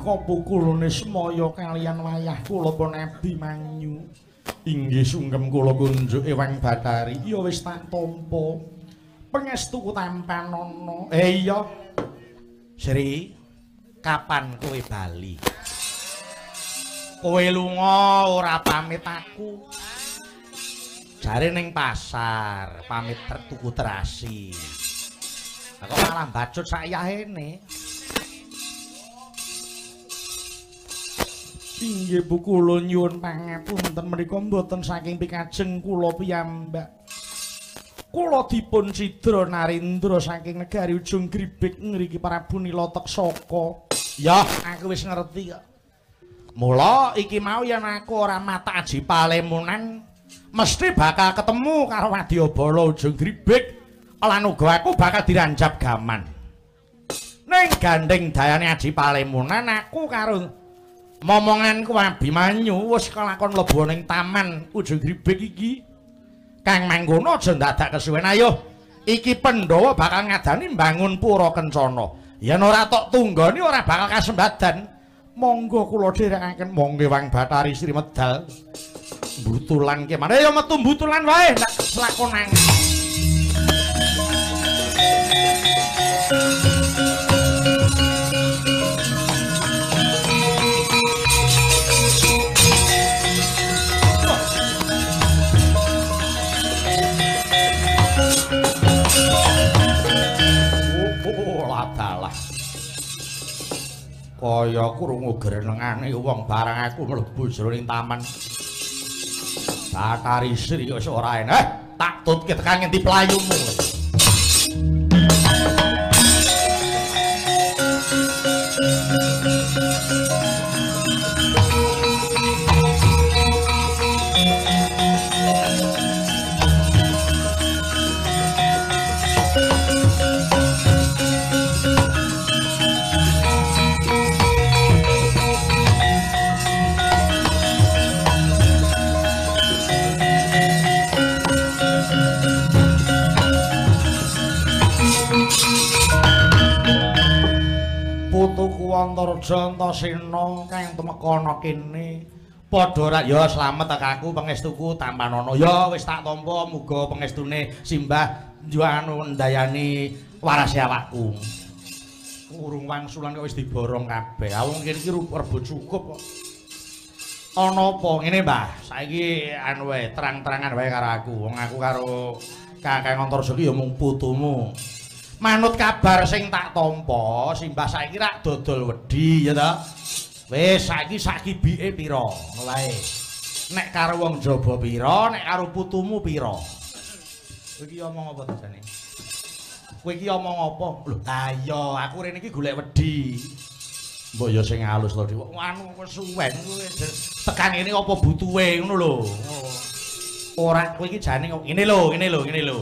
Menika pukulane semaya kalian wayah kula pun abi manyu. Inggih sungkem kula kunjuk ewang Batari. Ya wis tak tampa. Pangestu tampanana. Eh iya. Sri, kapan kowe bali? Kowe lunga ora pamit aku. Jare ning pasar, pamit tuku terasi. Aku malah bacut sak yahene. Inggih Bu kula nyuwun pangapunten menika mboten saking pikajeng kula piyambak. Kula dipun cidra narindra saking negari ujung gribek ngriki Prabu Nila Teksaka. Ya, aku wis ngerti kok. Mula iki mau yen aku ora mata aji palemunan mesti bakal ketemu karo Wadyabala ujung gribek lan uga aku bakal diranjap gaman. Ning gandeng dayane aji palemunan aku karo momonganku Abimanyu wis kelakon mlebu ning taman ujung gribek iki. Kang mangkono aja dadak kesuwen ayo. Iki Pandhawa bakal ngadani mbangun pura kencana. Yen ora tok tunggoni ora bakal kasembadan. Monggo kula dherekaken monggo Wang Bathari Sri Medal. Butulan kemana? Ya metu butulan wae nek lakonan. Kaya krungu grenengane wong barang aku mlebu jroning taman. Bathari Sri wis ora enak. Eh, tak tutke tekan ngendi playumu. putuku Antarja Antasena kang temekana kene. Padha ra ya slamet aku pangestuku tampanana ya wis tak tampa muga pangestune simbah anu ndayani warase awakku. Urung wangsulan kok wis diborong kabeh. Awong kene iki rebut cukup kok. Ana apa? Ngene Mbah. Saiki anu wae terang-terangan wae karo aku. Wong aku karo Kakang Antarja ki ya mung putumu manut kabar sing tak tampa simbah saiki rak dodol wedi ya ta wis saiki sakibike pira mulai. Nek karo wong jaba pira nek karo putumu pira kowe iki omong apa to jane? Kowe iki omong apa? Lho ha iya aku rene iki golek wedi. Mbok ya sing halus to anu wis suwen kowe tekan ngene apa butuhe ngono lho. Ora kowe iki jane ngene lho ngene lho ngene lho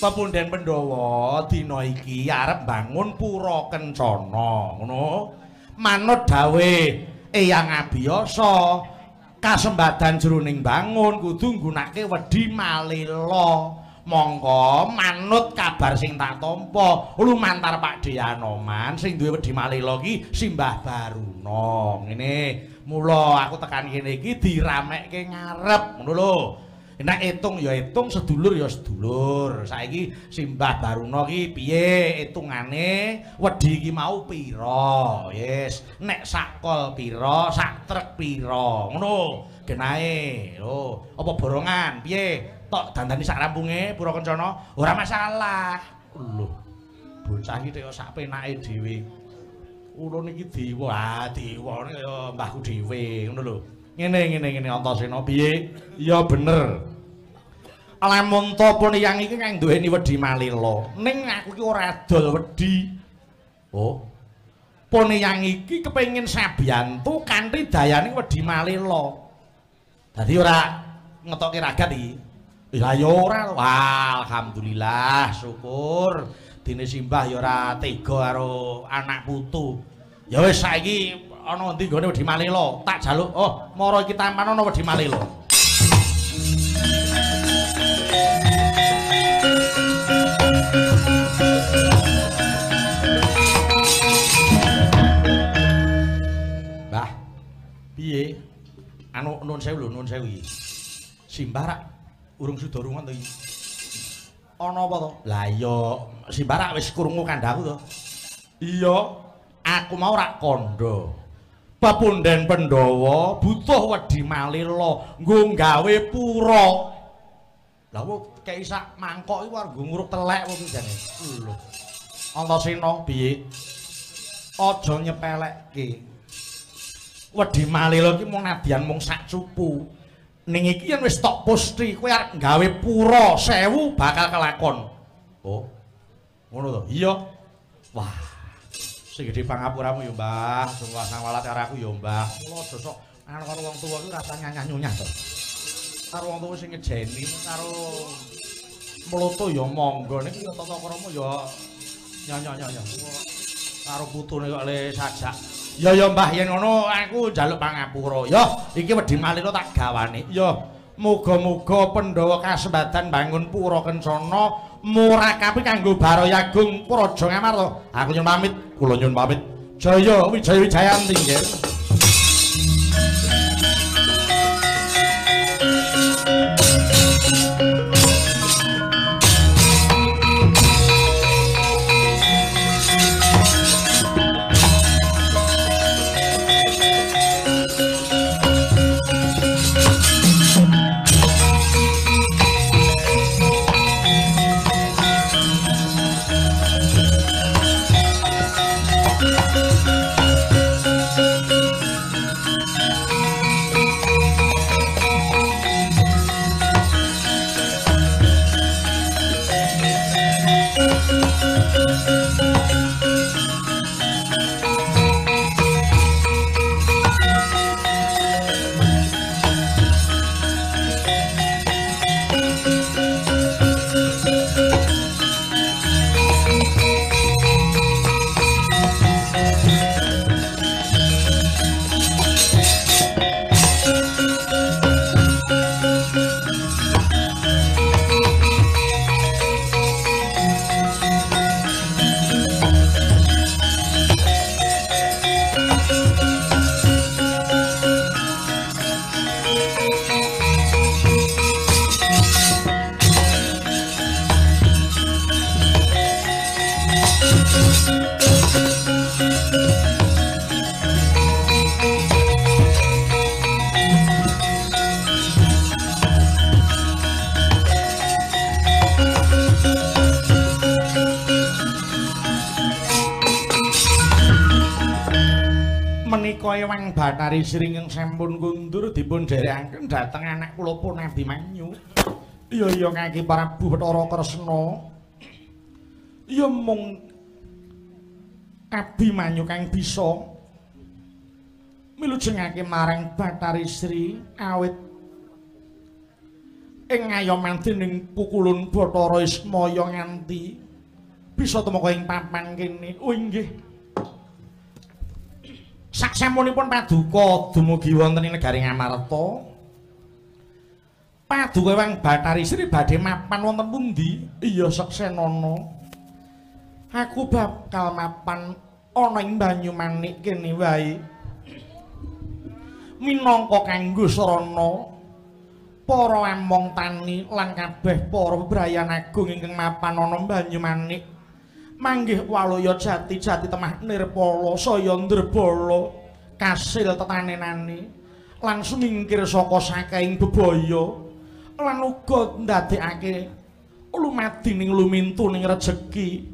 Pepunden Pandhawa dina iki arep bangun pura kencana, ngono. Manut dawuh Eyang Abiyasa, kasembadan jroning bangun kudu nggunakake wedi malila. Monggo manut kabar sing tak tampa, lumantar Pak Deyanoman sing duwe wedi malila iki Simbah Baruna. Ngene, mula aku tekan kene iki diramekke ngarep, ngono lho. Nek etung ya etung, sedulur ya sedulur. Saiki Simbah Baruna ki piye etungane? Wedi iki mau pira? Yes. Nek sakol pira, sak trek pira? Ngono. Genahe. Lho, apa borongan? Piye? Tok dandani sak rampunge Pura Kencana? Ora masalah. Lho. Bocah iki kaya sak penake dhewe. Ulun iki dewa, ah dewa kaya mbahku dhewe, ngono lho. Ngene ngene ngene Antasena piye? Iya bener. Lamun to pun yang iki kang duweni wedi malila. Ning aku iki ora adol wedi. Oh. Pun yang iki kepengin sabiyantu kanthi dayane wedi malila. Dadi ora ngetokke ragat iki. Ya ya ora. Alhamdulillah, syukur. Dene simbah ya ora tega karo anak putu. Ya wis saiki ana endi gone wedi malila? Tak jaluk. Oh, mara iki tampan ana wedi malila. Mbah. Piye? Anu nuwun sewu lho, nuwun sewu iki. Simbah rak urung suda rungon to iki. Ana apa to? Lah iya, Simbah rak wis krungu kandhaku to. Iya, aku mau rak kandha. Pepunden Pandhawa butuh wedi malila nggo gawe pura. Lah kok kei sak mangkok iki warga nguruk telek kok jane. Lho. Antasena piye? Aja nyepelekke. Wedi malila iki mung nadyan mung sak cupu. Ning iki yen wis tok pusti kowe arep gawe pura 1000 bakal kelakon. Oh. Ngono to? Iya. Wah. Sing gedhe pangapuramu ya, Mbah. Sungguh sang walat karo aku ya, Mbah. Mula aja sok anu karo wong tuwa kuwi rasane nyanyah-nyunyah to. Karo wong tuwa sing ngejeni karo mloto ya monggo niki ya tata krama ya nyanyah-nyanyah. Karo putune kok le sajak. Ya ya Mbah yen ngono aku njaluk pangapura. Ya iki wedi malira tak gawane. Ya muga-muga Pandhawa kasembadan bangun pura kencana murakapi kanggo Baroyagung Praja Ngamarta. Aku nyuwun pamit, kula nyuwun pamit. Jaya Wijaya Wijayanti nggih. Menika ewang Bathari Sringeng sampun kundur dipun dherekaken dhateng anak kula Punadi Manyu. Iya Kaki Prabu Bathara Kresna. Ya mung Abi Manyu kang bisa milujengake marang Bathari Sri awit ing ngayoman dening pukulun Bathara Ismaya nganti bisa tumeka ing papan kene. Oh inggih. Saksamunipun paduka dumugi wonten ing negari Ngamarta. Paduka Wang Bathari Sri badhe mapan wonten pundi? Iya Seksenana. Aku bakal mapan ana ing Banyumanik kene wae. Minangka kanggo sarana para among tani lan kabeh para bebrayan agung ingkang mapan ana Banyumanik. manggih walaya jati jati temah nirpala saya ndrebala kasil tetanenane lan sumingkir saka saking bebaya lan uga ndadekake lumadi lumintu ning rejeki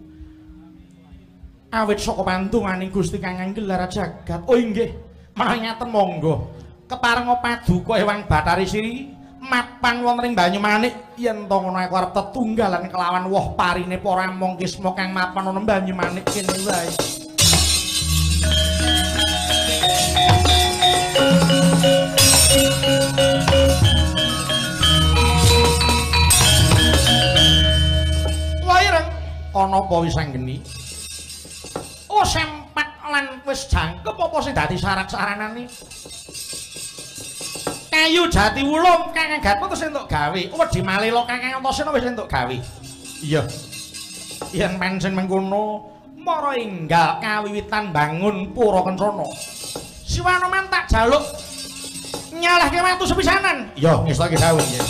awit saka pantunganing Gusti Kang Anggelar jagat. Oh inggih. Mangaten monggo. Keparenga paduka ewang Bathari Sri mapan wonten ing Banyumanik. Yen to ngono aku arep tetunggalan kelawan woh parine para among kisma kang mapan ana Banyumanik kene wae. Waireng ana apa wis Oh sempat lan wis jangkep? Apa sing dadi sarak-saranane? kayu jati wulung kakang gatmu terus entuk gawe. Wedi malelo kakang antasena wis entuk gawe? Iya. Yen menjen mengkono mara enggal kawiwitan bangun pura kencana. Siwanoman tak jaluk nyalahke watu sepisanan. Iya ngestake gawe ya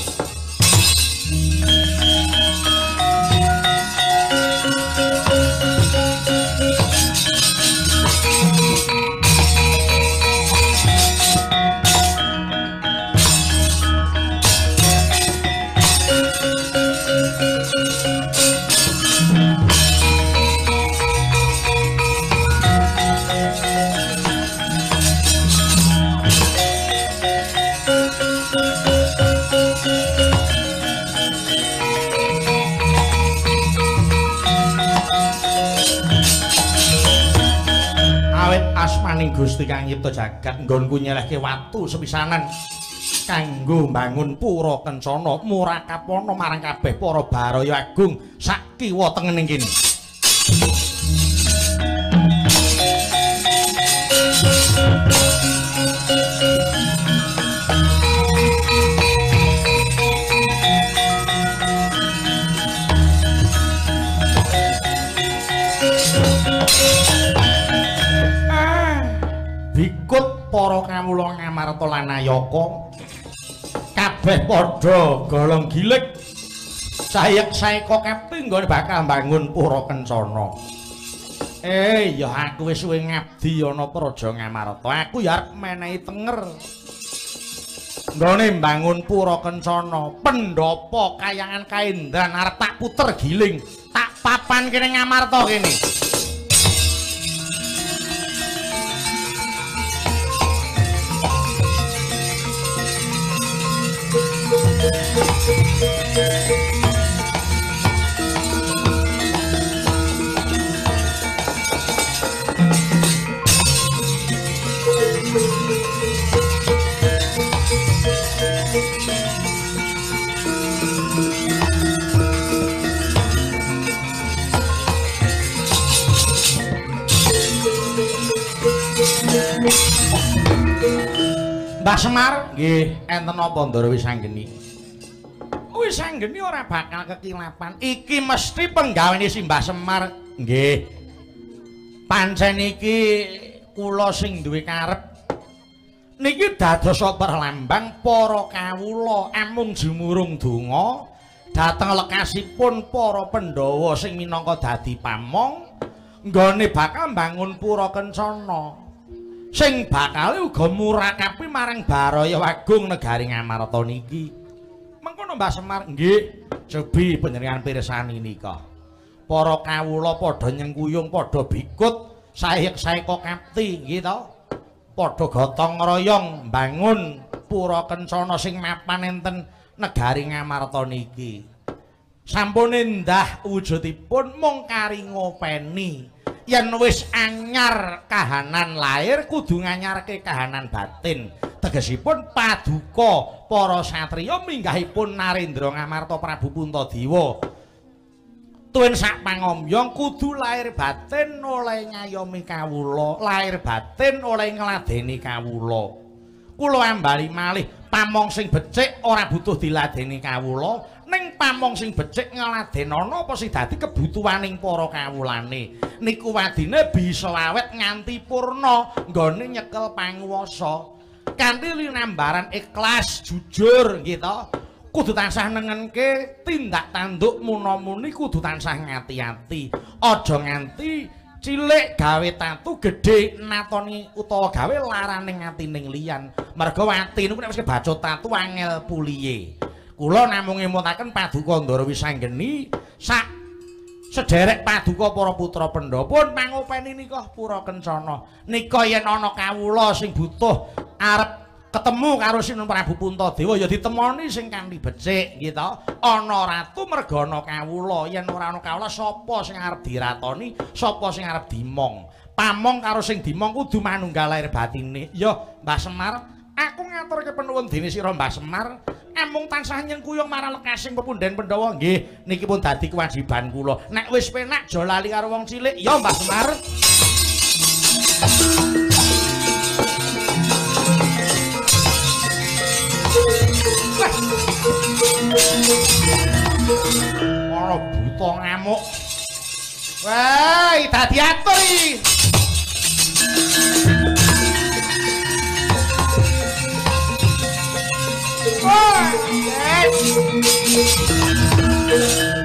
asmaning Gusti Kang Nyipta jagat nggonku nyelehke watu sepisanan. Kanggo mbangun pura kencana murakapana marang kabeh para baraya agung. Sak kiwa tengening kene para kawula ngamarta lan ayaka kabeh padha golong gilik. Sayek saeka kaping nggone bakal mbangun pura kencana. Eh ya aku wis suwe ngabdi ana praja ngamarta. Aku ya arep menehi tenger. Nggone mbangun pura kencana pendopo kayangan kaendran arep tak puter giling. Tak papan kene ngamarta kene Mbak Semar, nggih enten apa ndara wis? Wisanggeni ora bakal kekilapan. Iki mesti penggaweane si Mbah Semar. Nggih. Pancen iki kula sing duwe karep niki dados perlambang para kawula amung jumurung donga dhateng lekasipun para Pandhawa sing minangka dadi pamong nggone bakal mbangun pura kencana sing bakal uga murakapi marang Baraya Wagung negari Ngamarta niki mengkono Mbah Semar nggih. Jebi panjenengan pirsani nika. Para kawula padha nyengkuyung padha bikut saek-saeka kapti nggih to. Padha gotong royong mbangun pura kencana sing mapan enten negari Ngamarta niki. Sampun endah wujudipun mung kari ngopeni yen wis anyar kahanan lahir kudu nganyarke kahanan batin. Tegesipun paduka para satriya minggahipun Narendra Ngamarta Prabu Puntadewa. tuwin sak pangomyong kudu lahir batin oleh ngayomi kawula lahir batin oleh ngladeni kawula kula ambali malih pamong sing becik ora butuh diladeni kawula ning pamong sing becik ngladenana apa sing dadi kebutuhaning para kawulane. Niku wadine bisa awet nganti purna nggone nyekel panguwasa. Kanthi linambaran ikhlas jujur gitu kudu tansah nengenke tindak tanduk munamuni kudu tansah ngati-ati. Aja nganti cilik gawe tatu gedhe natoni utawa gawe larane ngatining liyan. Merga ati niku nek wis kebacut tatu angel puliye kula namung ngemutaken paduka Ndara Wisanggeni sak sederek paduka para putra Pandhawa pun mangopeni nika pura kencana nika yen ana kawula sing butuh arep ketemu karo Sinun Prabu Puntadewa ya ditemoni sing kanthi becik gitu. Ana ratu merga ana kawula, yen ora ana kawula sapa sing arep diratoni, sapa sing arep dimong. Pamong karo sing dimong kudu manunggal lahir batine. Ya Mbah Semar, aku ngaturke penuwun dene sira Mbah Semar, amung tansah nyengkuyung marang lekasing pepundhen Pandhawa nggih. Niki pun dadi kewajiban kula. Nek wis penak aja lali karo wong cilik. Ya Mbah Semar. Ora buta ngamuk. Wah, dadi atur iki.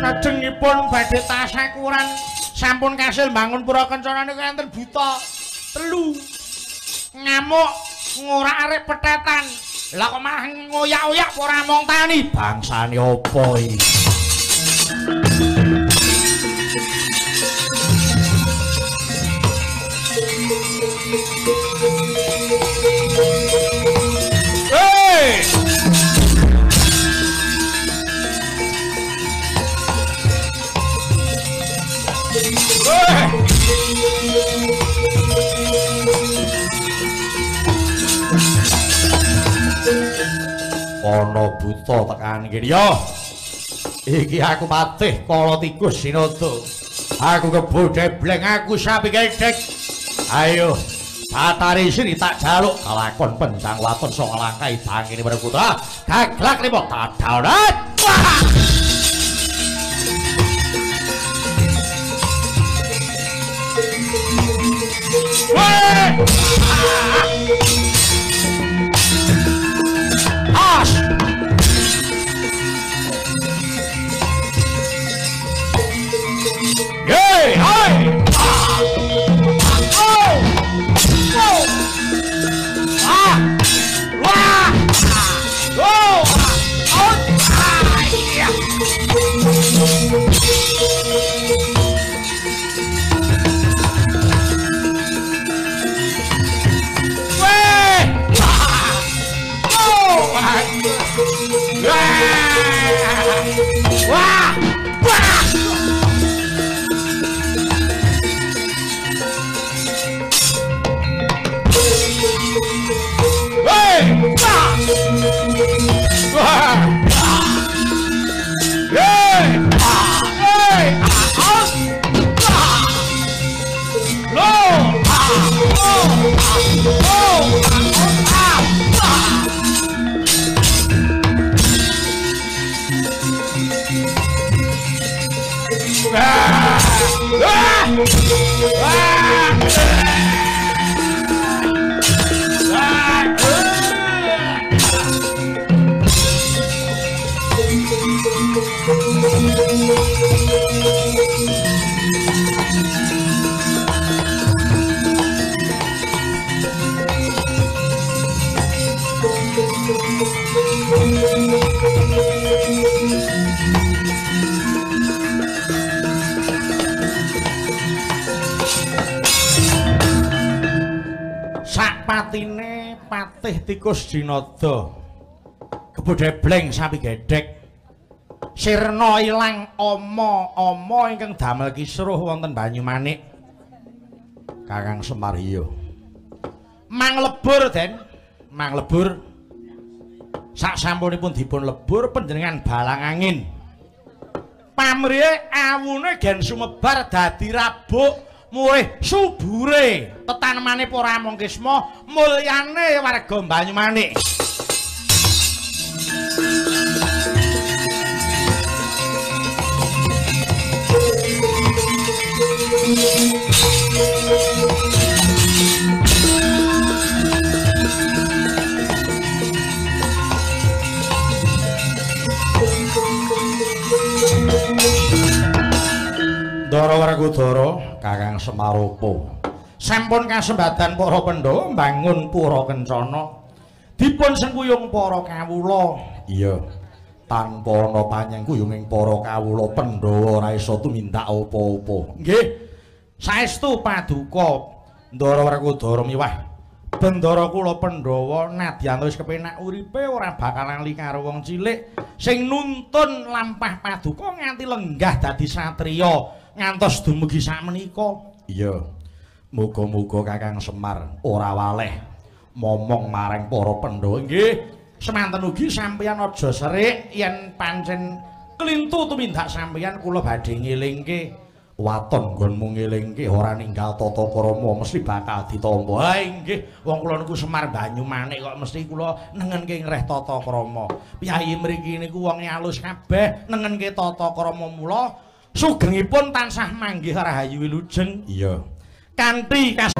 Lajengipun badhe tasakuran sampun kasil bangun pura kencana niku enten buta telu. Ngamuk ngorak arek petetan lah kok malah ngoyak-oyak ora mong tani? Bangsane apa iki ana buta tekan kene ya. Iki aku patih kala tikus sinoto aku kebo debleng aku sapi gedek ayo Tatari sini tak jaluk. Kalakon pencang waton sok langkai pada putra. Gaglak limo tadaulat wah Weh! Ash! Yay! Hey! Ah! Oh! Oh! Ah! Wah! Oh! Oh! Patih tikus dinada kebodhe bleng sapi gedhek. Sirna ilang ama-ama ingkang damel kisruh wonten Banyumanik. Kakang Semar iya mang lebur den. Mang lebur. Sak sampunipun dipun lebur panjenengan balang angin. Pamriye awune gen sumebar dadi rabuk mulih subure. Tetanemane para mongkisma mulyane warga Banyumanik Ndara Werkudara Kakang Semaropo. Sampun kasembadan para Pandhawa mbangun pura kencana. Dipun sengkuyung para kawula. Iya tanpa ana panyengkuyunging para kawula Pandhawa ora isa tumindak apa-apa. Nggih saestu paduka Ndara Werkudara miwah. Bendara kula Pandhawa nadyan wis kepenak uripe ora bakal lali karo wong cilik. Sing nuntun lampah paduka nganti lenggah dadi satriya ngantos dumugi sakmenika. Iya. Muga-muga Kakang Semar ora waleh momong marang para Pandhawa. Nggih, semanten ugi sampeyan aja serik yen pancen klintu tumindak sampeyan kula badhe ngelingke waton nggonmu ngelingke ora ninggal tata krama mesti bakal ditampa. Ha nggih, wong kula niku Semar Banyumanik kok mesti kula nengenke ngreh tata krama. Piyayi mriki niku wonge alus kabeh nengenke tata krama mula sugengipun tansah manggih rahayu wilujeng. Iya. Kanthi kas